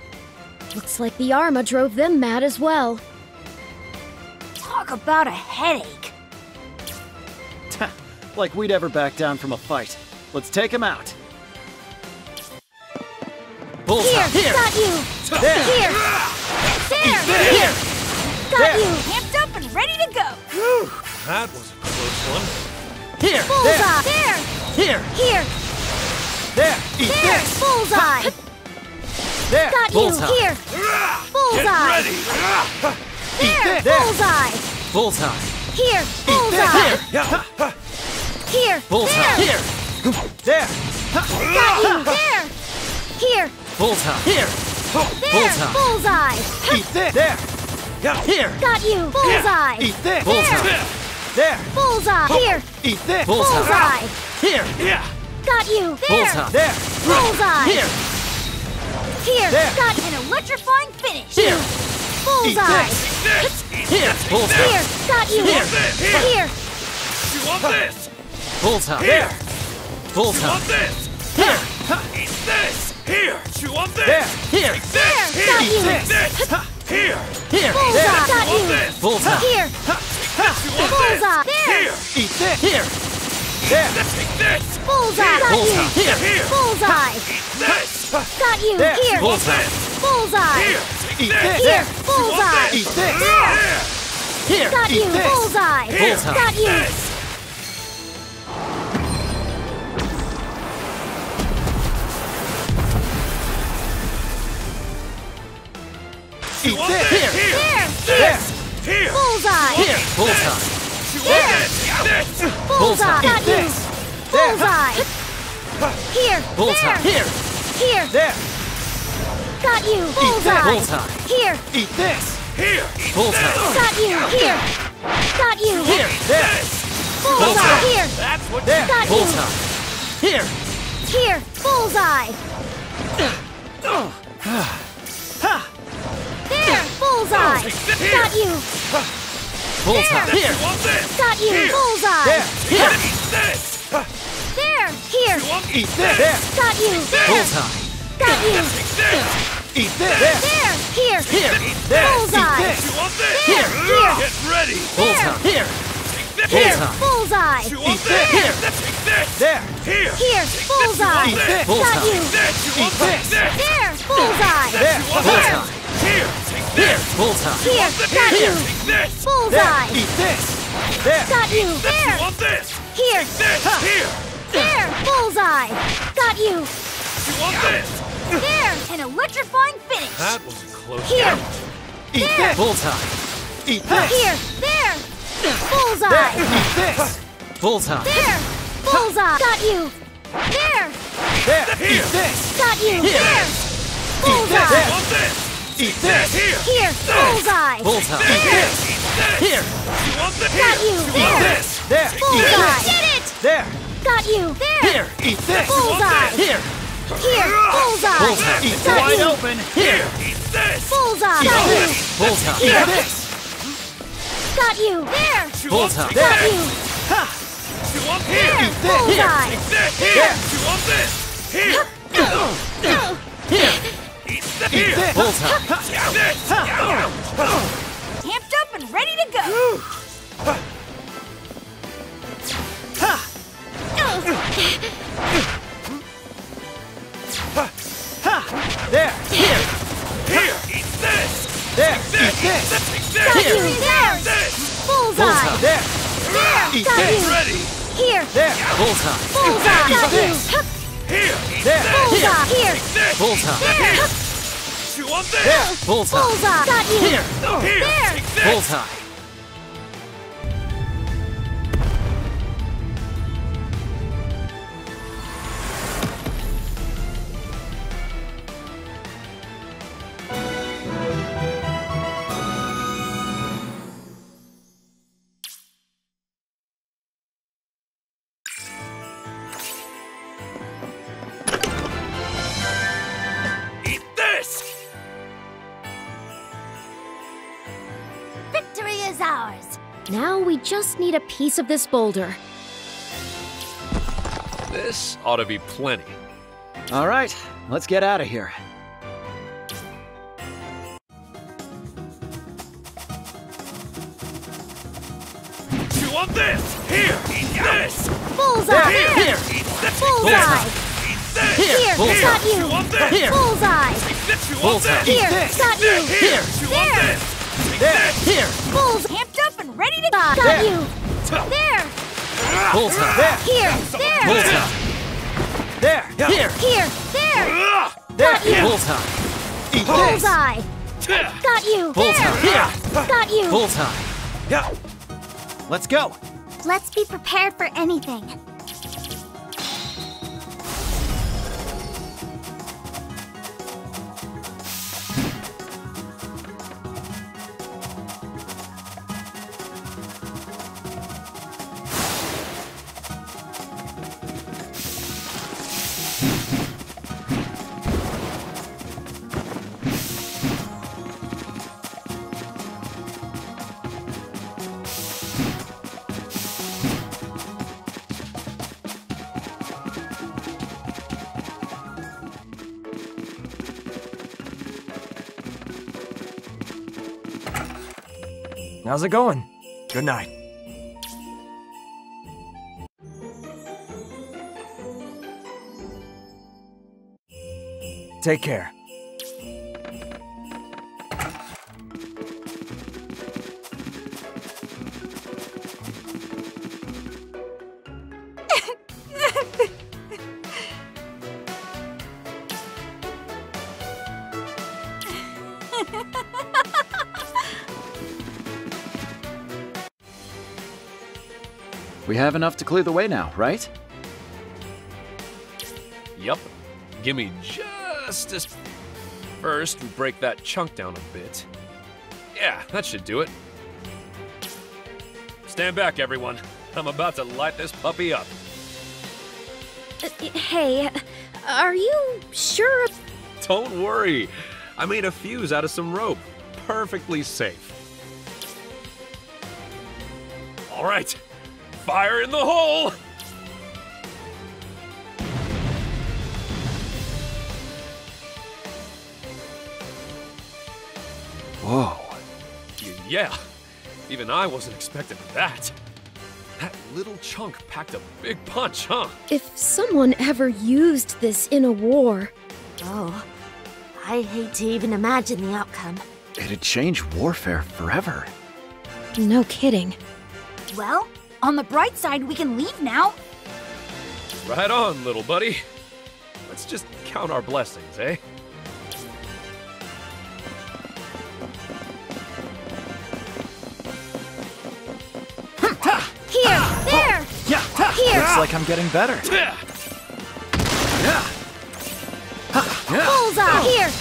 Looks like the Arma drove them mad as well. Talk about a headache.
like we'd ever back down from a fight. Let's take him out.
Here! Here, here. got
you. There. Here. There. There. Here.
Got there. you.
Camped up and ready to go. Whew,
that was a close one. Here. Bullseye. There.
there. Here! Here! There!
Eat There! This.
Bullseye! There! Got bullseye. you! Here! Bullseye! Get ready! There! there. Bullseye! Bullseye! Here! Bullseye! Here! Here! Bullseye! Here! There! Got you! There! Here!
Bullseye! Here!
There! Bullseye! Eat this. There! Here! Got you! Bullseye! Eat there! Bullseye! There! Bullseye! Here! Eat
there! Bullseye! Here! Yeah! Got you! There! Bullseye! There! Bullseye!
Here!
Here! There. Got an electrifying finish! Here! Bullseye!
Here!
Bullseye! Here! Got you! Here! Here! You want this?
Bullseye! Here! Bullseye! You want this?
Here! Eat this! Here! Chew on this! There! Here! Take this! There! Here! Got you! Take this! Here! Here!
Bullseye! There. Got you! Bullseye! Here! Take this! You want this? Bullseye! There! Here! Eat this! Here! There. this. Bullseye. Got Bullseye. you. Here. Here. Bullseye. This. Got you. There. Here. Bullseye. Bullseye. Here. Eat this. Here. Bullseye. Eat this. There. Here. Got Eat you. This. Bullseye. Here. Bullseye. Got you. This.
Eat this. Here.
Here.
Here. Here.
Bullseye. Here. Bullseye. Here! Bullseye! Got you!
Bullseye!
Here! Bullseye! Here! Here! There! Got you! Bullseye! Bullseye! Here! Eat this!
Here! Bullseye!
Got you! Here! Got you! Here! There! Bullseye! Here! That's what there! Got bullseye! Here! Here! Bullseye! there! Bullseye! Got you!
Bullseye. Here. here. Got you. Here. Bullseye. There. Here.
Eat this.
There. Here. Eat this. There. Got you. There. Bullseye. Got you.
Eat this. There.
There. Here. Here. Eat this. Bullseye. Eat this. You want this?
Here.
Here.
Get ready. Bullseye. Here. Here. Bullseye. Eat this. Here. Take this. There. Here. Here. Bullseye. Eat this. Got you. Eat this. There. Bullseye. There. Bullseye.
Here, take this! There, bullseye!
Here, got here, you!
Take
this!
Bullseye! There, eat this! There! Got you! This, there! You want this! Here! Take this! Ha. Here! There! Bullseye! Got you!
You want this!
There! An electrifying finish!
That was a close Here! Out. Eat there. this!
Bullseye! Eat
this! Here! There! Bullseye!
There. Eat this! Bullseye!
There! Bullseye! Got you! There! There! Eat this! Got you! Here. There! Bullseye! Eat this.
There. Eat this!
Here! Here! Bullseye!
Bullseye! Eat this! Here!
You want this? Got you!
There!
This!
There! Bullseye! You did it! There! Got you! There! Here! Eat this! Bullseye! Here! Here! Bullseye!
Bullseye! Eat this! Wide you. open! Here! Eat
this! Bullseye! Eat Got this! You.
Bullseye!
Eat
this! Got you! There! Bullseye! There! Got you! Ha! You want here! Eat this!
Bullseye! Here! You want this! Here! Here! Here! Full time!
Amped up and ready to go!
There! Here! Here! Eat this! There! Eat this! Eat
this! Got here! You. There!
This! Bullseye! Bullseye! There! There! Eat Got this! You. Ready! Here! There!
Bullseye! Bullseye! Got you!
Here! There! Bullseye! Here!
Bullseye!
Here! you up. this? There! Bullseye! Bullseye! Got you! Here! Here!
Bullseye!
we just need a piece of this boulder.
This ought to be plenty. All right, let's
get out of here.
You want this? Here! this!
Bullseye! Here! Here! Eat Bullseye! Here! here. Got you!
Here! Bullseye! Eat this! You Bullseye. Here! Got you! Here! You
There! Here! Bulls! and ready to Got there. you! There!
Bullseye! There.
Here! There!
Bullseye! There! Here!
Here! There!
There! Got you! Bullseye! Eat Bullseye!
This. Got you! Bullseye! There. Here! Got you! Bullseye!
Yeah! Let's go!
Let's be prepared for
anything.
How's it going? Good night. Take care.
have enough to clear the way now, right?
Yep. Give me just as... First, we break that chunk down a bit. Yeah, that should do it. Stand back, everyone. I'm about to light this puppy up. Uh, hey, are you sure? Don't worry. I made a fuse out of some rope. Perfectly safe.
All right, Fire in the hole!
Whoa.
Yeah, even I wasn't expecting that. That little chunk packed a big punch, huh?
If someone ever used this in a war. Oh, I hate to even imagine the outcome.
It'd
change warfare
forever.
No kidding. Well, on the bright side, we can leave
now.
Right on, little buddy. Let's just count our blessings, eh?
Here, there, here.
Looks
like I'm getting better.
Bullseye,
here.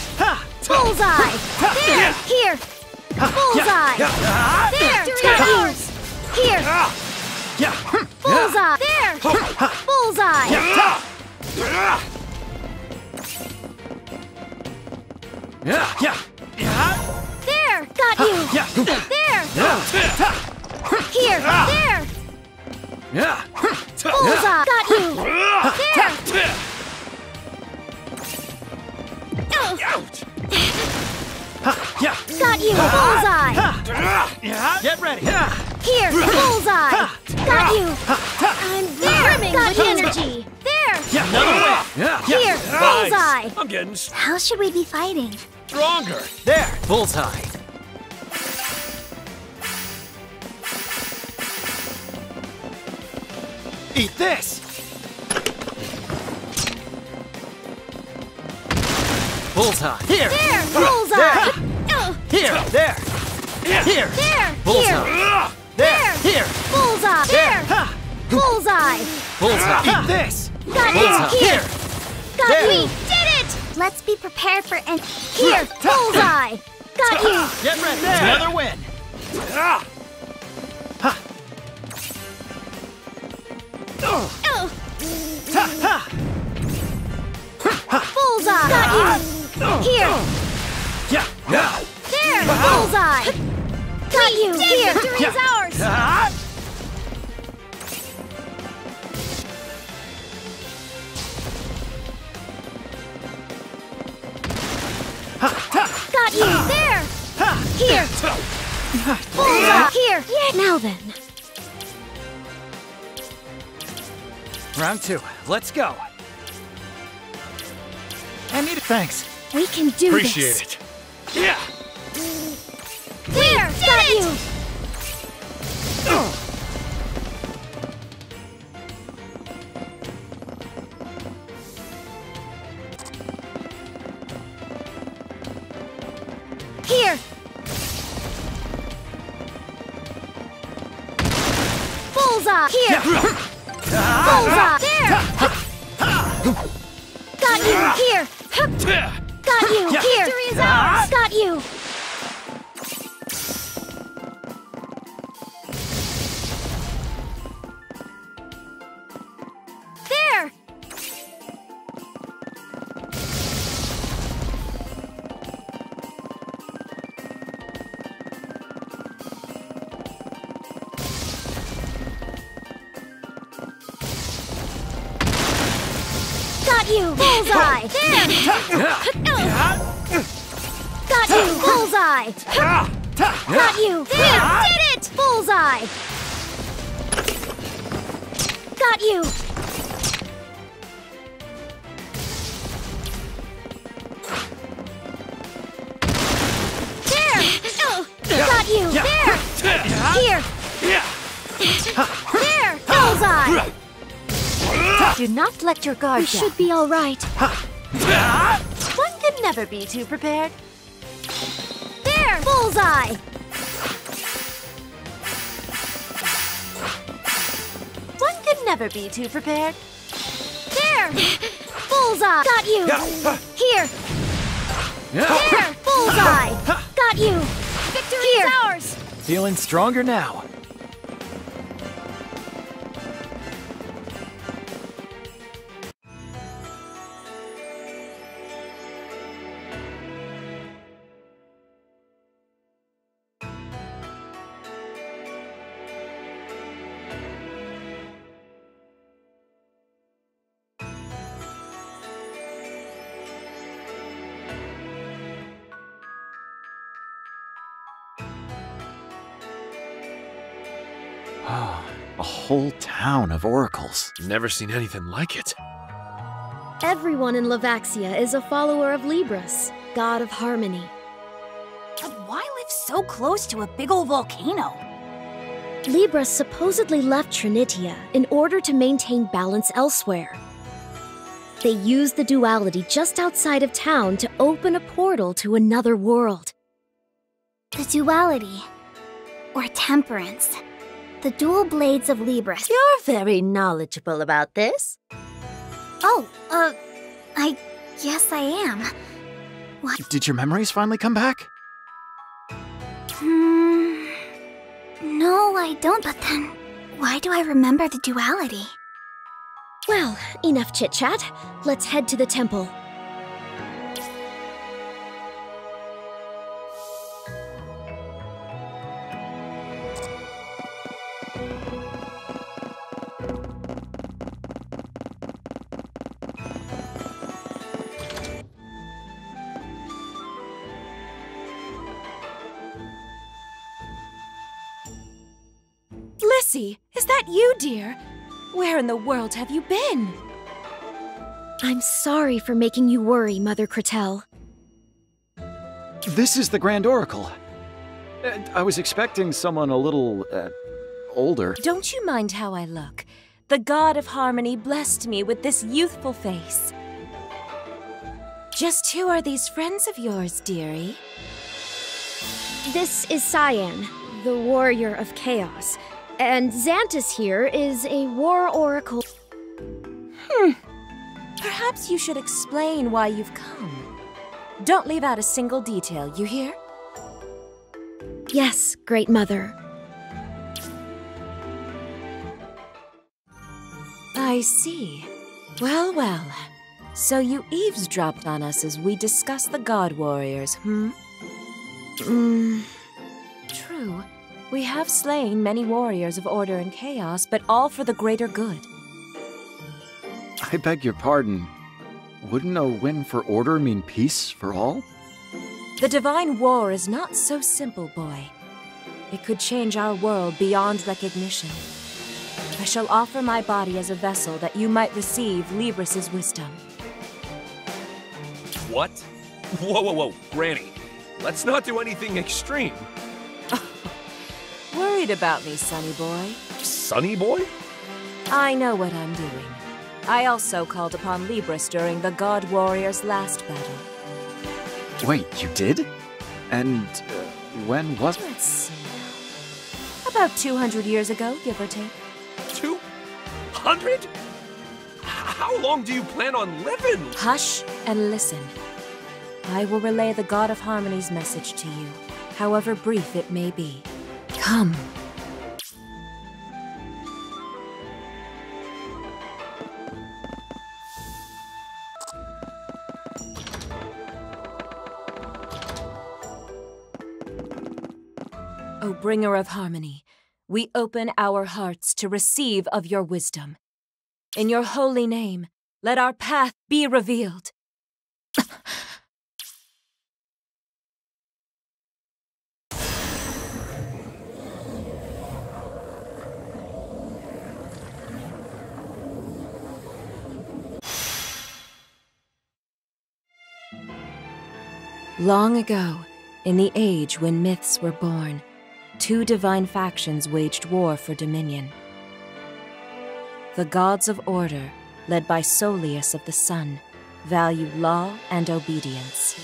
Bullseye, there, here. Bullseye,
there, here. Here. Yeah.
Bullseye. Hmm. There. Bullseye. Yeah. Oh.
Yeah. Yeah. Yeah.
There. Got you. Yeah. There. Here. There. Yeah. Ah. Hmm. Bullseye. Got you. Ah. There. Ouch. Got you, bullseye. Get ready. Here, bullseye. Got you. I'm
brimming with energy. There. Another
way. Here, bullseye. I'm getting.
How should we be fighting? Stronger. There,
bullseye.
Eat this!
Bullseye. Here. There. Bullseye. Here. There. Here.
There. Bullseye. There. Here. Bullseye. There. Bullseye.
Bullseye. Eat this. Got it. Here.
Got me! did it. Let's be prepared for and here. Bullseye. Got you. Get ready. There. Another win.
Ah! Ha!
Oh. Ha ha. Bullseye! Got you! Here!
Yeah!
There! Bullseye! Got you! Here! Victory's ours!
Uh-huh. Got you! There! Here!
Bullseye! Here! Now then!
Round two. Let's go. I need it. Thanks. We can do
Appreciate this.
Appreciate it. Yeah.
There,
got it. you.
Here.
Bullseye. Here. Bullseye. There. Got you. Here. Got
you! Here! Victory is Got you! There! Got you! Bullseye! Got you!
Bullseye!
Got
you! There! Did it! Bullseye! Got you! There! Got you! There! Here! There! Bullseye! Do not let your guard you down. should be all right. One can never be too prepared. There! Bullseye! One can never be too prepared. There! Bullseye! Got you! Here!
There!
Bullseye! Got you! Victory Here. is ours!
Feeling stronger now. of oracles.
Never seen anything like it.
Everyone in Lavaxia is a follower of Libris, god of harmony. But why live so close to a big old volcano? Libra supposedly left Trinitia in order to maintain balance elsewhere. They used the duality just outside of town to open a portal to another world. The duality,
or temperance. The dual blades of Libris. You're very knowledgeable about this. Oh, uh, I guess I am.
What? Did your memories finally come back?
Hmm. No, I don't, but then why do I remember the duality?
Well, enough chit chat. Let's head to the temple.
dear. Where in the world have you been? I'm sorry for making you worry, Mother Cretel.
This is the Grand Oracle. Uh, I was expecting someone a little, uh, older.
Don't you mind how I look. The God of Harmony blessed me with this youthful face. Just who are these friends of yours, dearie? This is Cyan,
the Warrior of Chaos. And Zantis here is a war oracle.
Hmm. Perhaps you should explain why you've come. Don't leave out a single detail, you hear? Yes, Great Mother. I see. Well, well. So you eavesdropped on us as we discussed the God Warriors, hmm? Hmm. True. We have slain many warriors of order and chaos, but all for the greater good.
I beg your pardon. Wouldn't a win for order mean peace for all?
The divine war is not so simple, boy. It could change our world beyond recognition. I shall offer my body as a vessel that you might receive Libris's wisdom.
What? Whoa, whoa, whoa, Granny. Let's not do anything extreme.
Worried about me, Sonny Boy.
Sonny Boy?
I know what I'm doing. I also called upon Libris during the God Warrior's last battle.
Wait, you did? And uh, when was... Let's see
About 200 years ago, give or take.
200? How long do you plan on living?
Hush and listen. I will relay the God of Harmony's message to you, however brief it may be. Come. O bringer of harmony, we open our hearts to receive of your wisdom. In your holy name, let our path be revealed. Long ago, in the age when myths were born, two divine factions waged war for dominion. The gods of order, led by Solius of the Sun, valued law and obedience.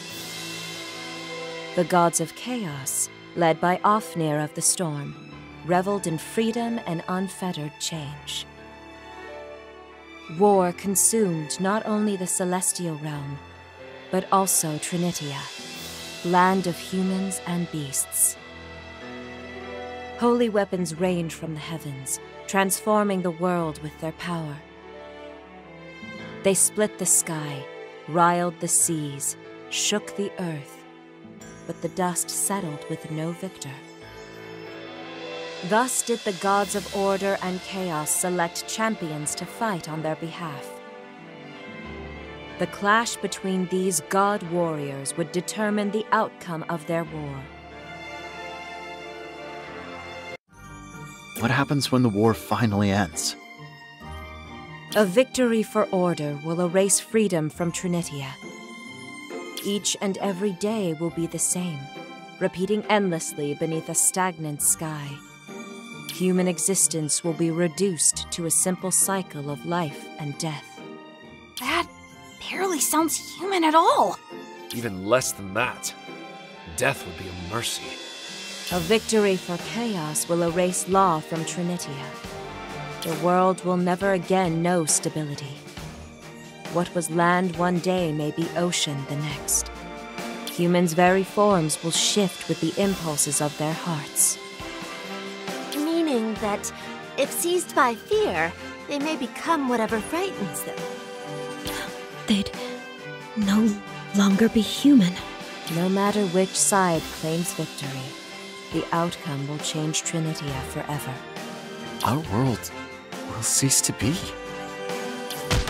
The gods of chaos, led by Ofnir of the Storm, reveled in freedom and unfettered change. War consumed not only the celestial realm, but also Trinitia, land of humans and beasts. Holy weapons rained from the heavens, transforming the world with their power. They split the sky, riled the seas, shook the earth, but the dust settled with no victor. Thus did the gods of order and chaos select champions to fight on their behalf. The clash between these god warriors would determine the outcome of their war.
What happens when the war finally ends?
A victory for order will erase freedom from Trinitia. Each and every day will be the same, repeating endlessly beneath a stagnant sky. Human existence will be reduced to a simple cycle of life and death. That barely sounds human at all.
Even less than that. Death would be a mercy.
A victory for Chaos will erase law from Trinitia. The world will never again know stability. What was land one day may be ocean the next. Humans' very forms will shift with the impulses of their hearts.
Meaning that, if seized by fear, they may become whatever frightens them
they'd no longer be human. No matter which side claims victory, the outcome will change Trinitia forever.
Our world will cease to be.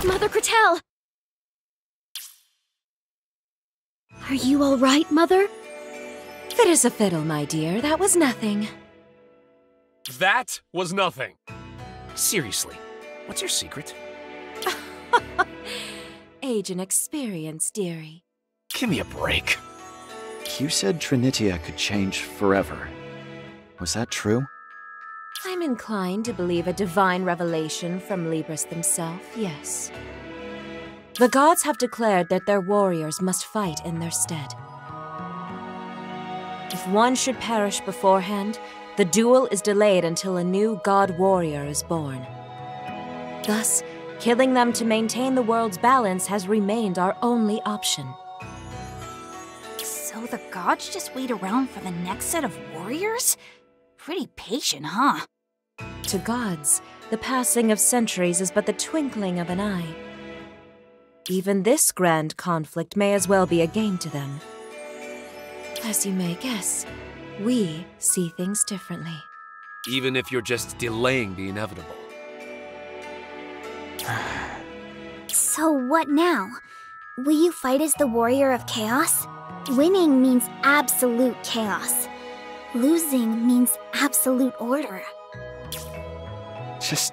Mother Cretel! Are you all right, Mother? Fit as a fiddle, my dear. That was nothing.
That was nothing. Seriously, what's your secret?
age and experience, dearie. Give me a break.
You said Trinitia could change forever. Was that true?
I'm inclined to believe a divine revelation from Libris themselves, yes. The gods have declared that their warriors must fight in their stead. If one should perish beforehand, the duel is delayed until a new god warrior is born. Thus, Killing them to maintain the world's balance has remained our only option. So the gods just wait around for the next set of warriors? Pretty patient, huh? To gods, the passing of centuries is but the twinkling of an eye. Even this grand conflict may as well be a game to them. As you may guess, we see things differently.
Even if you're just delaying the inevitable
so what now? Will you fight as the Warrior of Chaos? Winning means absolute chaos. Losing means absolute order.
Just...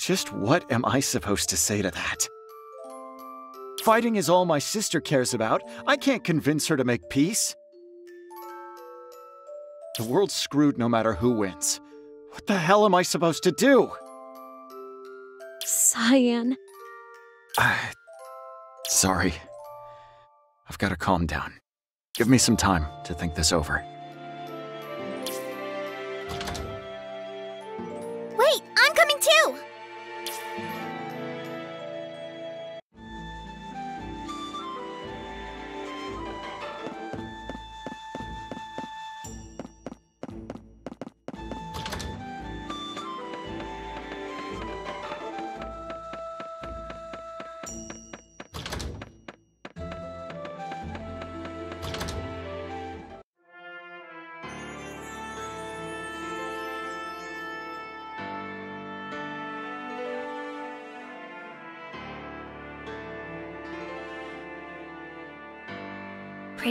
Just what am I supposed to say to that? Fighting is all my sister cares about. I can't convince her to make peace. The world's screwed no matter who wins. What the hell am I supposed to do?
Cyan.
I. sorry. I've got to calm down. Give me some time to think this over.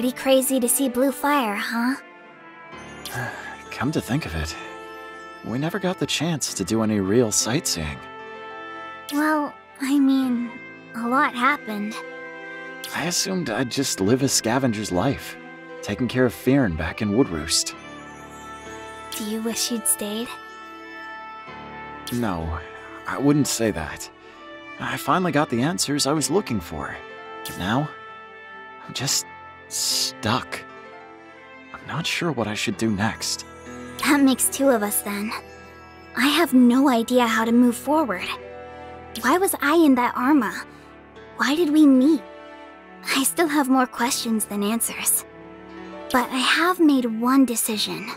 Pretty crazy to see blue fire, huh?
Come to think of it, we never got the chance to do any real sightseeing.
Well, I mean, a lot happened.
I assumed I'd just live a scavenger's life, taking care of Fearin back in Woodroost.
Do you wish you'd stayed?
No, I wouldn't say that. I finally got the answers I was looking for. now, I'm just stuck. I'm not sure what I should do next.
That makes two of us then. I have no idea how to move forward. Why was I in that arma? Why did we meet? I still have more questions than answers. But I have made one decision.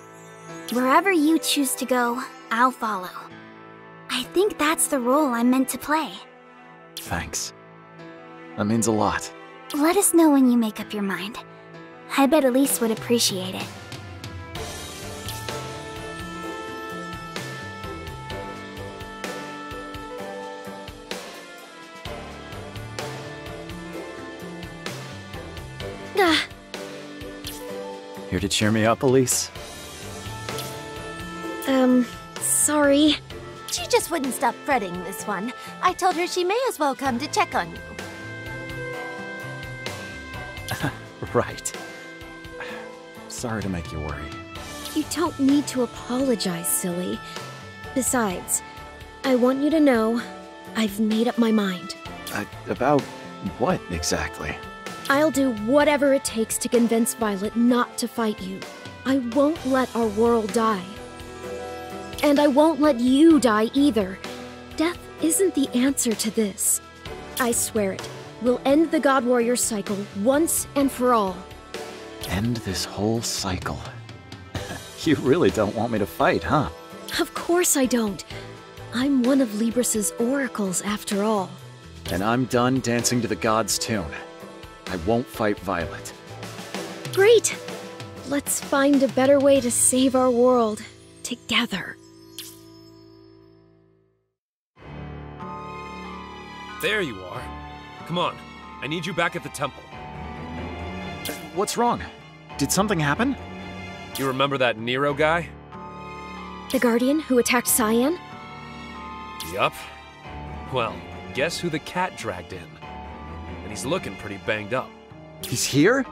Wherever you choose to go, I'll follow. I think that's the role I'm meant to play.
Thanks. That means a lot.
Let us know when you make up your mind. I bet Elise would appreciate it.
Ah.
Here to cheer me up, Elise?
Um, sorry. She just wouldn't stop fretting this one. I told her she may as well come to check on you.
right. Sorry to make you worry.
You don't need to apologize, silly. Besides, I want you to know I've made up my mind.
Uh, about what
exactly?
I'll do whatever it takes to convince Violet not to fight you. I won't let our world die. And I won't let you die either. Death isn't the answer to this. I swear it will end the God Warrior cycle once and for all.
End this whole cycle? you really don't want me to fight, huh?
Of course I don't. I'm one of Libris's oracles, after all.
And I'm done dancing to the gods' tune. I won't fight Violet.
Great! Let's find a better way to save our world. Together.
There you are. Come on. I need you back at the temple. What's wrong? Did something happen? You remember that Nero guy?
The Guardian who attacked Cyan?
Yup. Well, guess who the cat dragged in? And he's looking pretty banged up. He's here?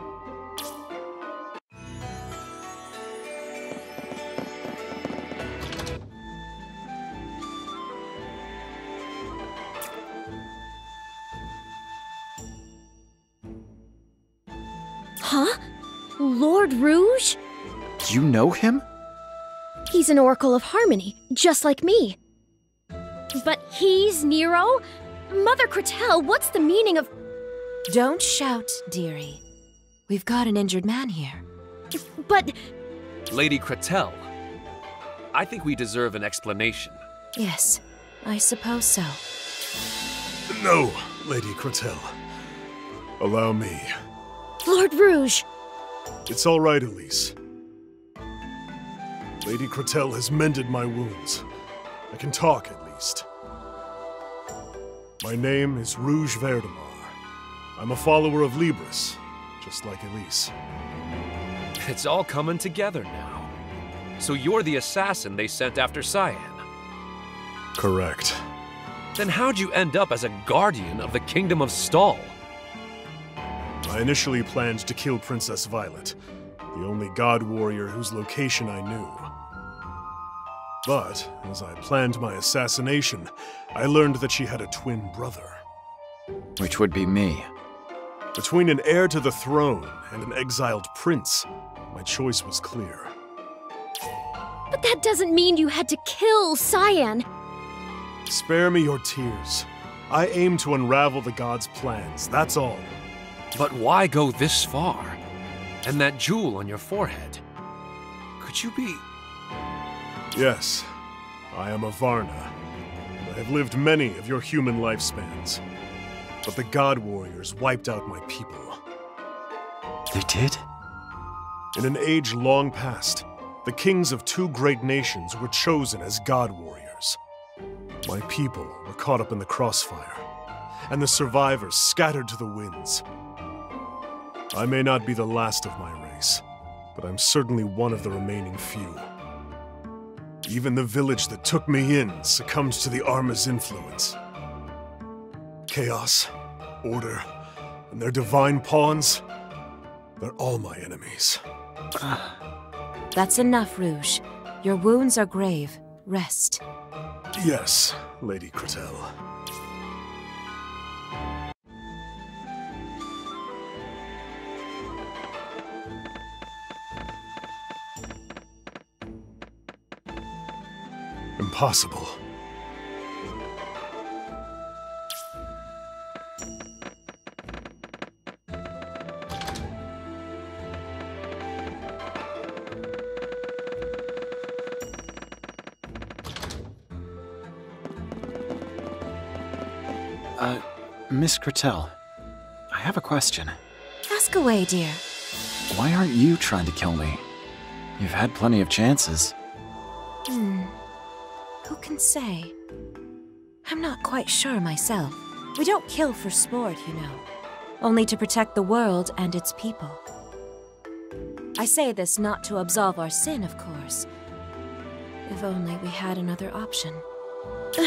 Huh? Lord Rouge?
You know him?
He's an Oracle of Harmony, just like me.
But he's Nero? Mother Cratel. what's the meaning of... Don't shout, dearie. We've got an injured man here. But...
Lady Cratel, I think we deserve an explanation.
Yes, I suppose so.
No, Lady Cratel, Allow me.
Lord Rouge!
It's all right, Elise. Lady Cretel has mended my wounds. I can talk, at least. My name is Rouge Verdemar. I'm a follower of Libris, just like Elise. It's all coming together
now. So you're the assassin they sent after Cyan?
Correct. Then
how'd you end up as a guardian of the Kingdom of Stahl?
I initially planned to kill Princess Violet, the only god warrior whose location I knew. But, as I planned my assassination, I learned that she had a twin brother.
Which would be me.
Between an heir to the throne and an exiled prince, my choice was clear.
But that doesn't mean you had to kill Cyan!
Spare me your tears. I aim to unravel the god's plans, that's all. But why go this far? And that jewel on your forehead. Could you be... Yes. I am a Varna. I have lived many of your human lifespans. But the God Warriors wiped out my people. They did? In an age long past, the kings of two great nations were chosen as God Warriors. My people were caught up in the crossfire, and the survivors scattered to the winds, I may not be the last of my race, but I'm certainly one of the remaining few. Even the village that took me in succumbs to the Arma's influence. Chaos, order, and their divine pawns, they're all my enemies.
That's enough, Rouge. Your wounds are grave. Rest.
Yes, Lady Cretel. Impossible.
Uh, Miss Critell, I have a question.
Ask away, dear.
Why aren't you trying to kill me? You've had plenty of chances
say. I'm not quite sure myself. We don't kill for sport, you know, only to protect the world and its people. I say this not to absolve our sin, of course. If only we had another option.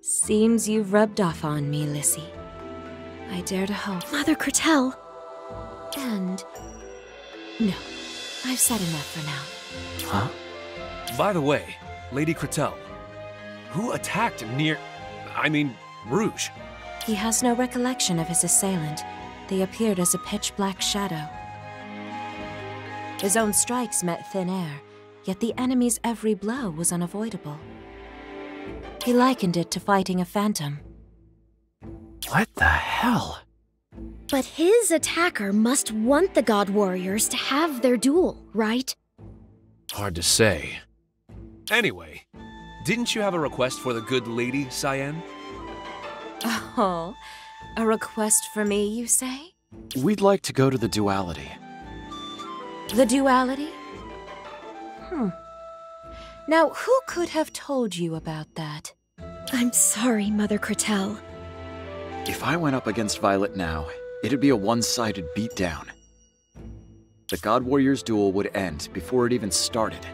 Seems you've rubbed off on me, Lissy. I dare to hope. Mother Cretel! And... No, I've said enough for now.
Huh? By the way, Lady Cretel, who attacked Nero. I mean, Rouge?
He has no recollection of his assailant. They appeared as a pitch black shadow. His own strikes met thin air, yet the enemy's every blow was unavoidable. He likened it to fighting a phantom.
What the
hell?
But his attacker must want the God Warriors to have
their duel, right?
Hard to say. Anyway, didn't you have a request for the good lady, Cyan?
Oh, a request for me, you say?
We'd like to go to the duality.
The duality? Hmm. Now, who could have told you about that? I'm sorry, Mother Cretel.
If I went up against Violet now, it'd be a one-sided beatdown. The God Warrior's duel would end before it even started.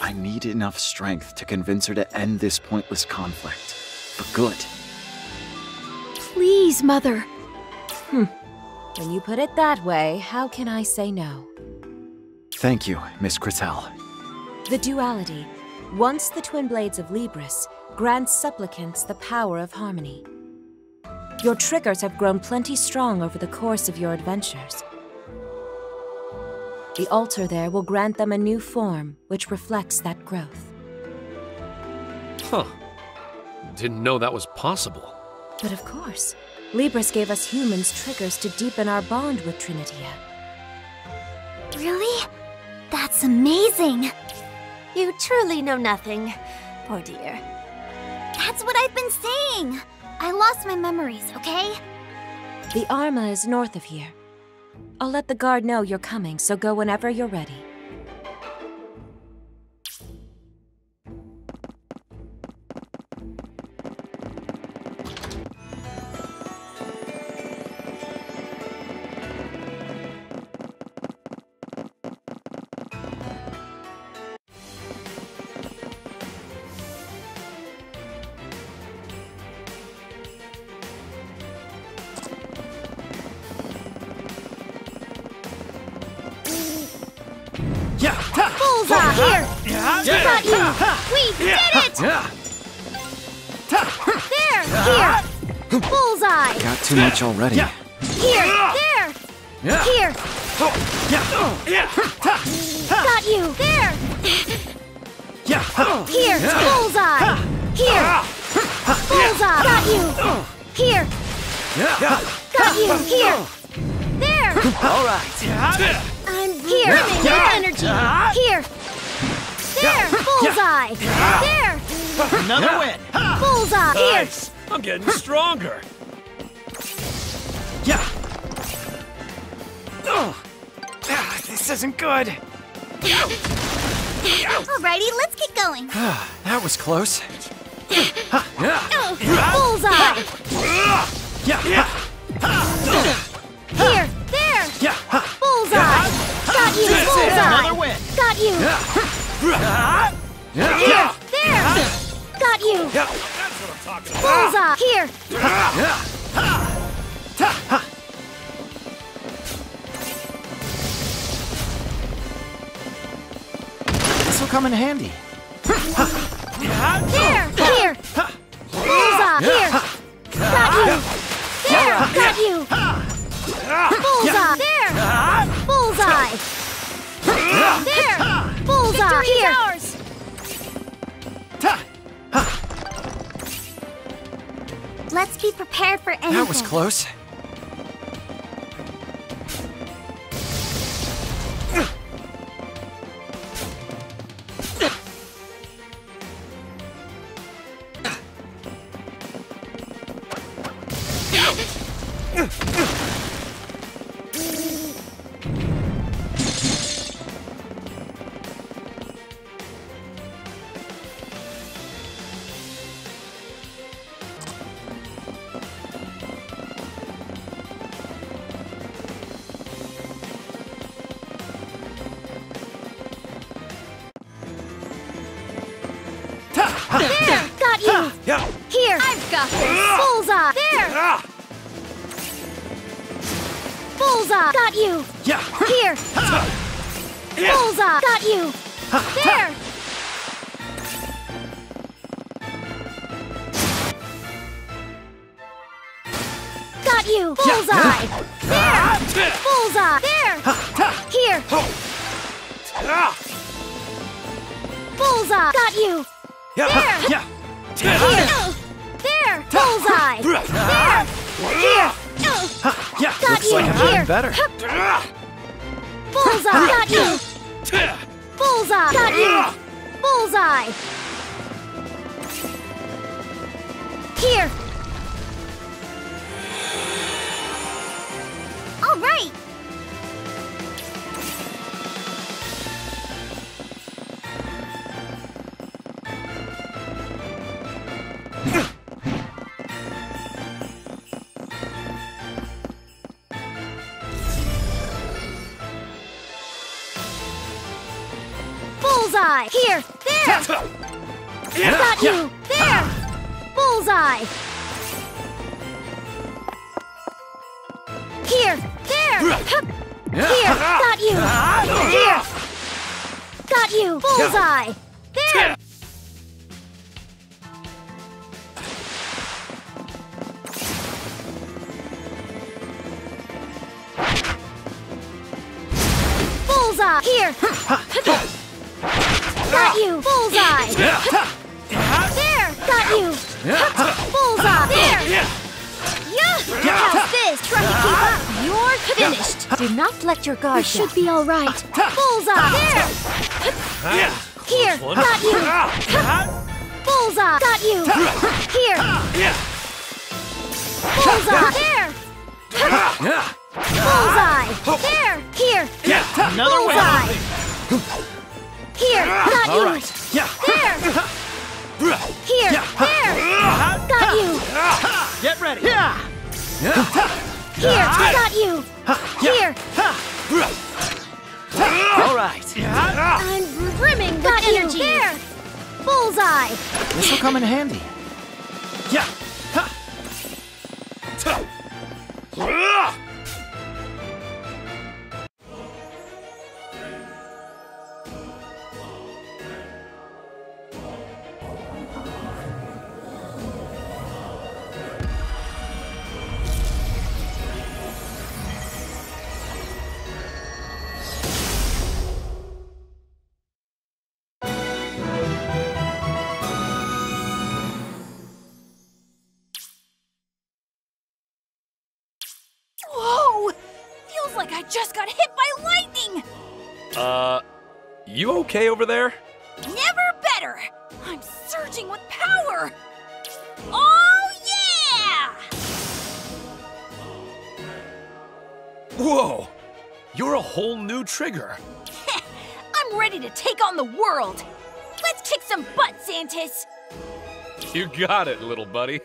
I need enough strength to convince her to end this pointless conflict. For good.
Please, Mother. Hmm. When you put it that way, how can I say no?
Thank you, Miss Critel.
The duality. Once the twin blades of Libris, grants supplicants the power of harmony. Your triggers have grown plenty strong over the course of your adventures. The altar there will grant them a new form, which reflects that growth.
Huh. Didn't know that was possible.
But of course. Libris gave us humans triggers to deepen our bond with Trinitia.
Really? That's amazing!
You truly know nothing, poor dear.
That's what I've been saying! I lost my
memories, okay? The Arma is north of here. I'll let the guard know you're coming, so go whenever you're ready.
too much already. Here!
There! Yeah. Here! Oh, Got you! There! Yeah. Here! Bullseye! Here! Ah. Bullseye! Got you! Here! Got you! Here! There! All right. I'm here! Yeah. energy! Here!
There! Bullseye!
There!
Another win! Bullseye! Here! I'm getting stronger! Ugh.
Ah, this isn't good. Alrighty, let's get going.
Ah, that was close.
Oh, bullseye!
Here, there! Bullseye! Got you, bullseye! Got you! Here,
there!
Got you! Bullseye! Here! come in handy.
Here! Here! Bullseye! Here! Got you! There! Got you! Bullseye! There! Bullseye! There! Bullseye! Here!
Let's be prepared for anything. That was
close.
We should be all right.
over there?
Never better! I'm surging with power! Oh, yeah!
Whoa! You're a whole
new trigger.
I'm ready to take on the world! Let's kick some butt, Zantis!
You got it, little buddy.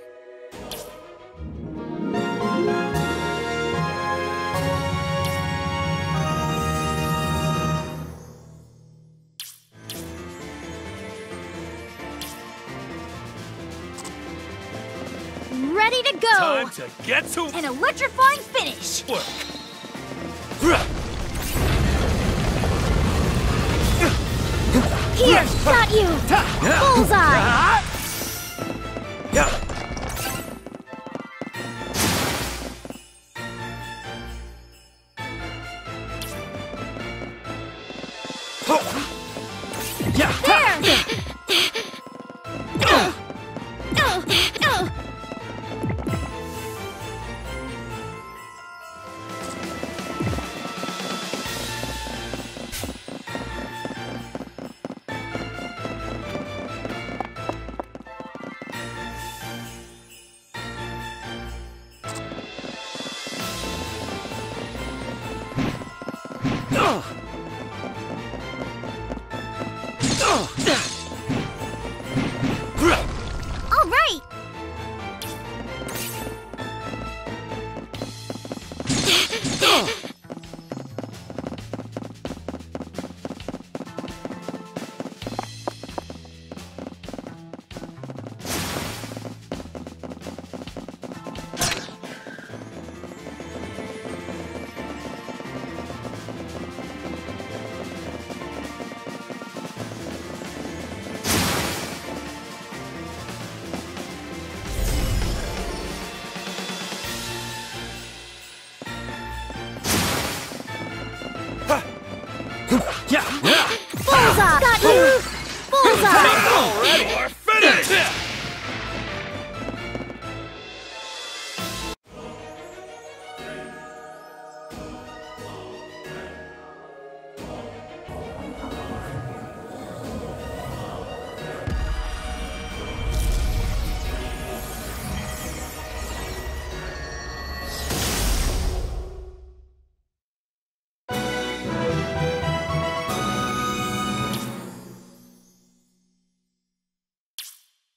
ready to go. Time to get to an electrifying finish. Work. Here, got you.
Bullseye.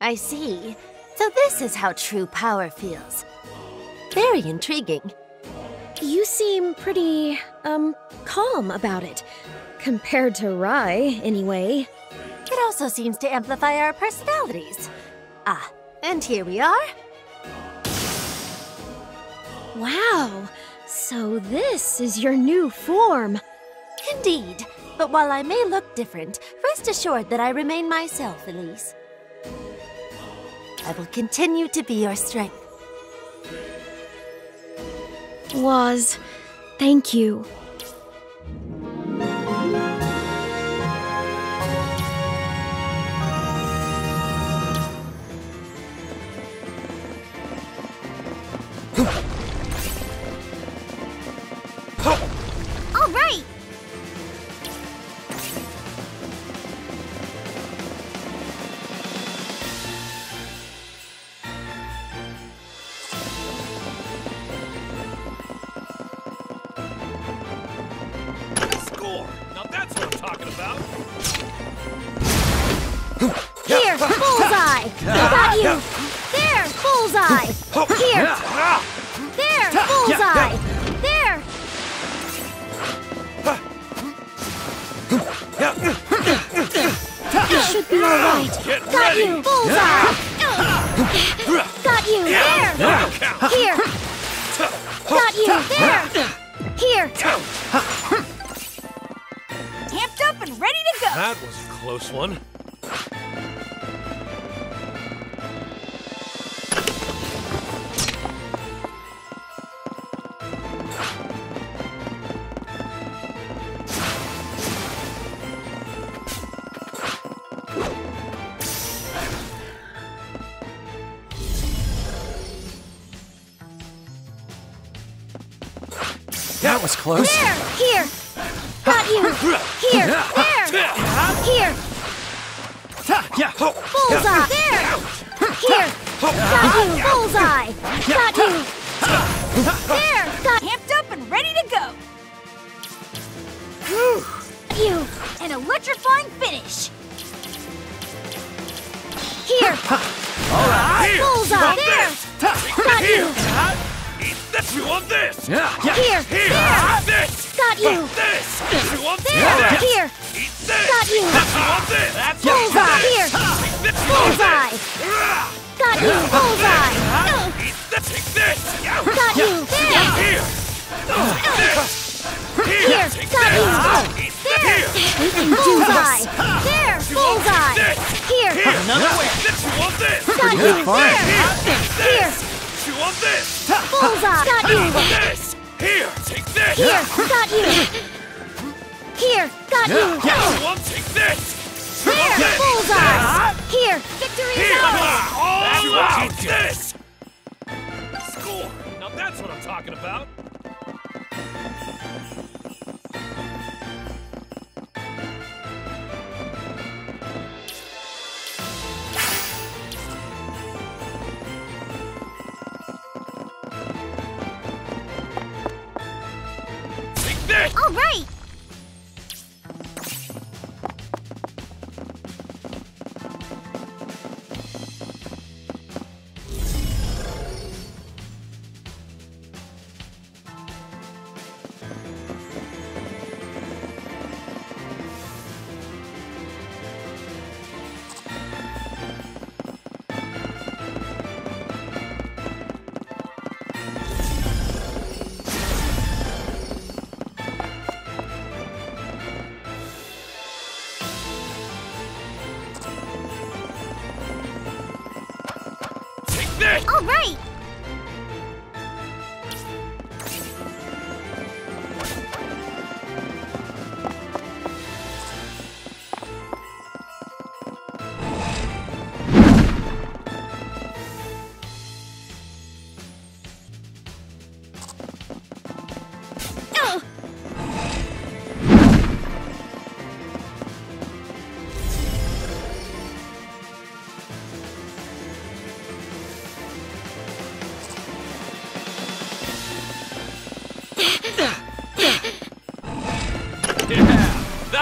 I see. So this is how true power feels. Very intriguing. You seem pretty, um, calm about it. Compared to Rye, anyway. It also seems to amplify our personalities. Ah, and here we are. Wow, so this is your new form. Indeed, but while I may look different, rest assured that I remain myself, Elise. I will continue to be your strength. Waz. Thank you.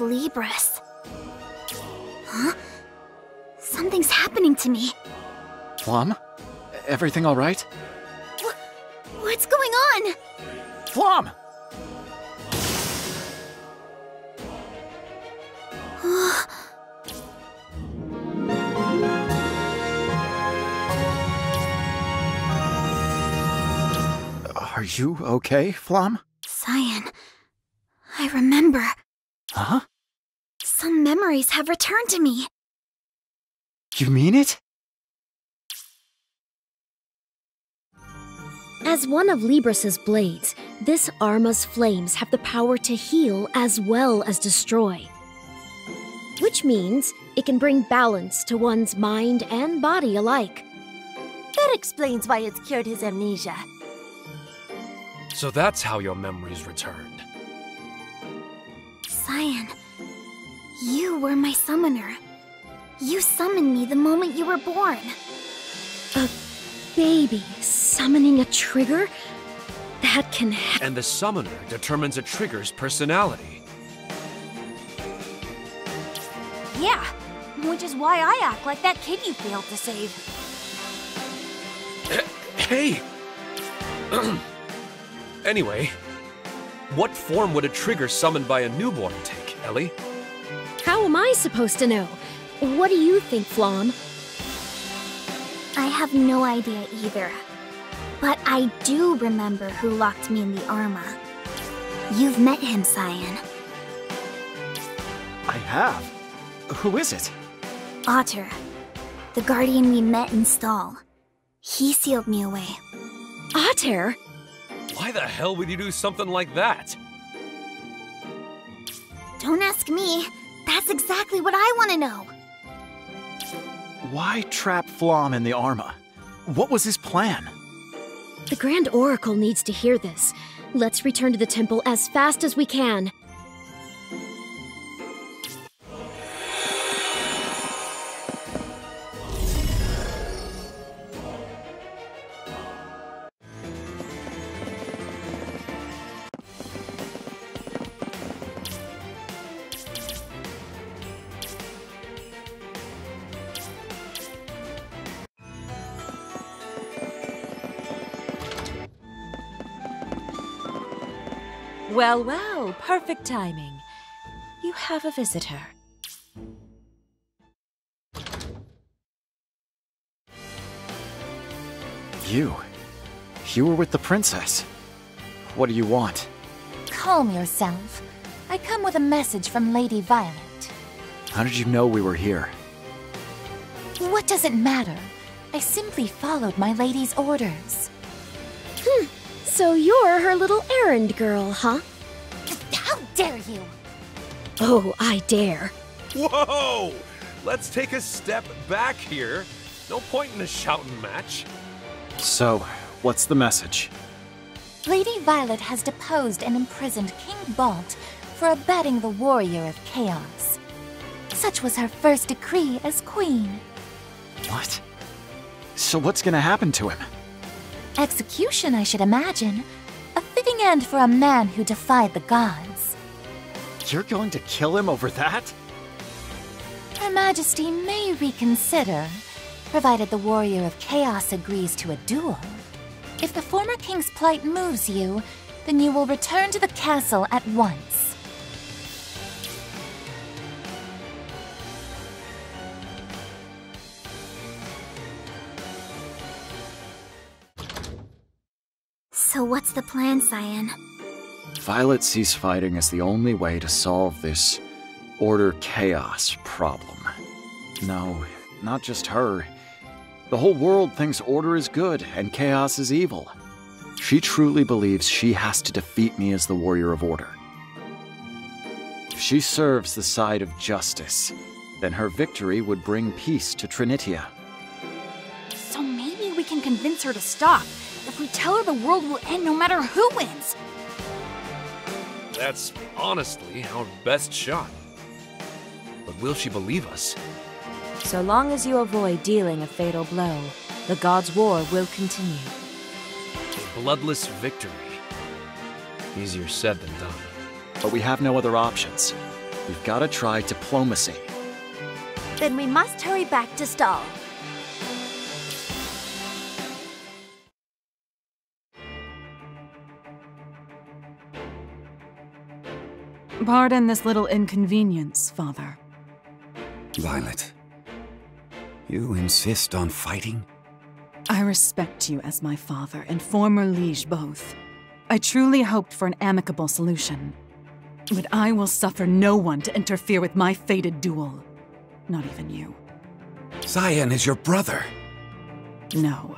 of Libris. Huh? Something's happening to me.
Flam? Everything alright?
Wh what's going on? Flam!
Are you okay, Flam?
of blades, this arma's flames have the power to heal as well as destroy. Which means it can bring balance to one's mind and body alike. That explains why it's cured his amnesia.
So that's how your memories returned.
Cyan, you were my summoner. You summoned me the moment you were born.
Uh baby summoning a trigger? That can
happen. And the summoner determines a trigger's personality.
Yeah, which is why I act like that kid you failed to save.
Hey! anyway, what form would a trigger summoned by a newborn take, Ellie?
How am I supposed to know? What do you think, Flom? I
have no idea either. But I do remember who locked me in the arma. You've met him, Cyan.
I
have?
Who is it?
Ater. The guardian we met in Stahl. He sealed me away. Ater?
Why the hell would you
do something like that?
Don't ask me. That's exactly what I want to know.
Why trap Flam in the Arma? What was his plan?
The Grand Oracle needs to hear this. Let's return to the temple as fast as we can.
Well, well, perfect timing. You have a visitor.
You. You were with the princess. What do you want?
Calm yourself. I come with a message from Lady Violet.
How did you know we were here?
What does it matter? I simply
followed my lady's orders. Hmm. So you're her little errand girl, huh? How dare you! Oh, I dare.
Whoa! Let's take a step back here. No point in a shouting match.
So, what's the message?
Lady Violet has deposed and imprisoned King Balt for abetting the Warrior of Chaos. Such was her first decree as Queen.
What? So what's gonna happen to him?
Execution, I should imagine. A fitting end for a man who defied the gods.
You're going to kill him over that?
Her Majesty may reconsider, provided the Warrior of Chaos agrees to a duel. If the former king's plight moves you, then you will return to the castle at once.
So what's the plan, Cyan?
Violet sees fighting as the only way to solve this order chaos problem. No, not just her. The whole world thinks order is good and chaos is evil. She truly believes she has to defeat me as the warrior of order. If she serves the side of justice, then her victory would bring peace to Trinitia.
So maybe we can convince her to stop. If we tell her the world will end no matter who wins.
That's honestly our best shot. But will she believe us?
So long as you avoid dealing a fatal blow, the God's War will continue.
A bloodless victory.
Easier said than done. But we have no other options. We've got to try diplomacy.
Then we must hurry back to Stahl.
Pardon this little inconvenience, Father.
Violet, you insist on fighting?
I respect you as my father and former liege both. I truly hoped for an amicable solution. But I will suffer no one to interfere with my fated duel. Not even you.
Cyan is your brother.
No.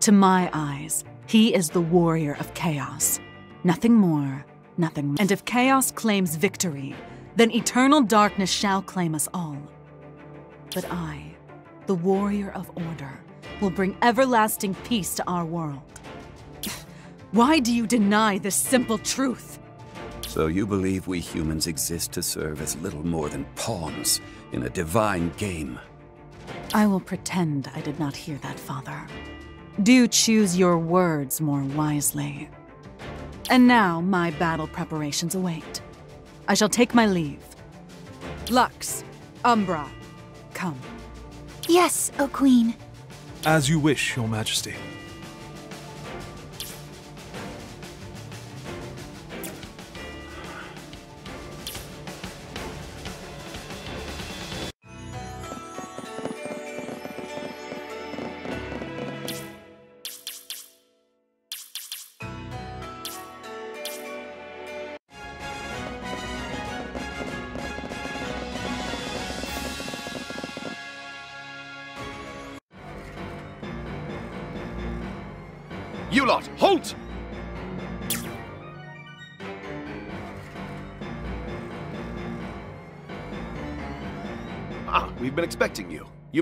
To my eyes, he is the warrior of chaos. Nothing more, nothing. And if chaos claims victory, then eternal darkness shall claim us all. But I, the warrior of order, will bring everlasting peace to our world. Why do you deny this simple truth?
So you believe we humans exist to serve as little more than pawns in a divine game?
I will pretend I did not hear that, Father. Do choose your words more wisely. And now my battle preparations await. I shall take my leave. Lux, Umbra, come. Yes, O Queen.
As you wish, Your Majesty.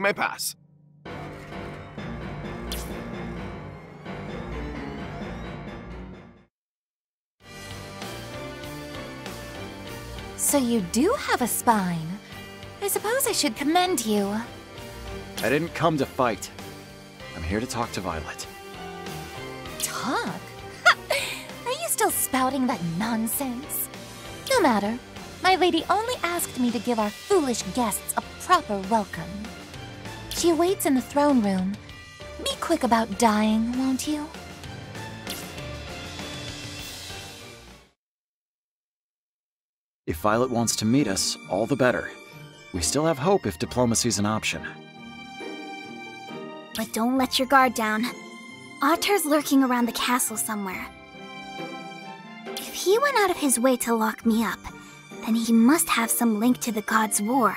may pass.
So you do have a spine. I suppose I should commend you.
I didn't come to fight. I'm here to talk to Violet.
Talk? Are you still spouting that nonsense? No matter. My lady only asked me to give our foolish guests a proper welcome. She waits in the throne room. Be quick about dying, won't you?
If Violet wants to meet us, all the better. We still have hope if diplomacy's an option.
But don't let your guard down. Ater's lurking around the castle somewhere. If he went out of his way to lock me up, then he must have some link to the God's War.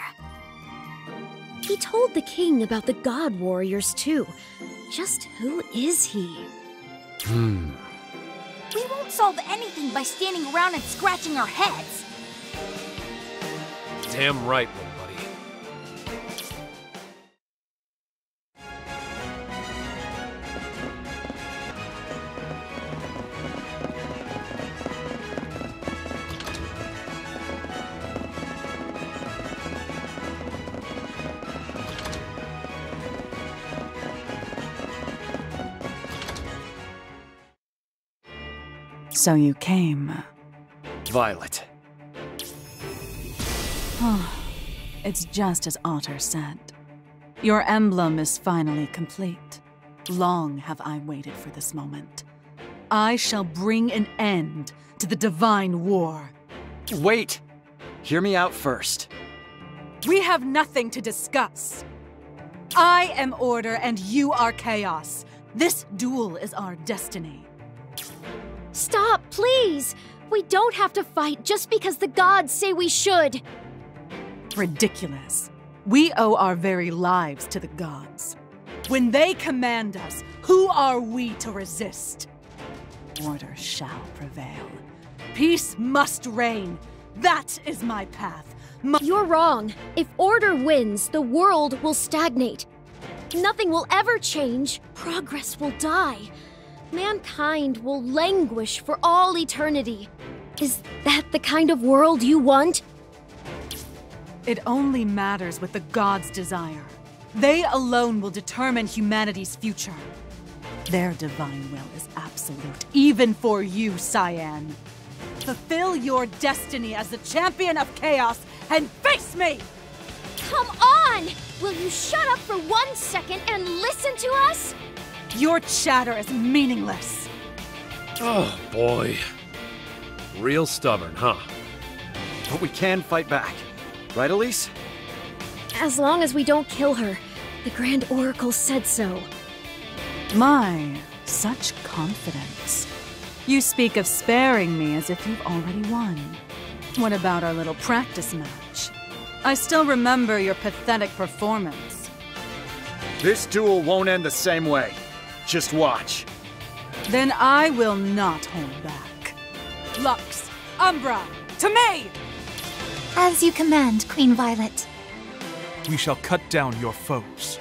He told the king about the god warriors, too. Just who is he?
Hmm.
We won't solve anything by standing around and scratching our heads.
Damn right,
So you came. Violet. it's just as Ater said. Your emblem is finally complete. Long have I waited for this moment. I shall bring an end to the Divine War.
Wait! Hear me out first.
We have nothing to discuss. I am order and you are chaos. This duel is our destiny. Stop, please! We don't have to fight just because the gods say we should! Ridiculous. We owe our very lives to the gods. When they command us, who are we to resist? Order shall prevail. Peace must reign. That is my path. My You're wrong.
If order wins, the world will stagnate. Nothing will ever change. Progress will die. Mankind will languish for all eternity.
Is that the kind of world you want? It only matters what the gods desire. They alone will determine humanity's future. Their divine will is absolute, even for you, Cyan. Fulfill your destiny as the champion of chaos and face me!
Come on! Will
you shut up for one second and listen to us? Your chatter is meaningless.
Oh, boy.
Real stubborn, huh? But we can fight back. Right, Elise?
As long as we don't kill her. The Grand Oracle said so.
My, such confidence. You speak of sparing me as if you've already won. What about our little practice match? I still remember your pathetic performance.
This duel won't end the same way. Just watch.
Then I will not hold back. Lux, Umbra, to me! As you command, Queen Violet.
We shall cut down your foes.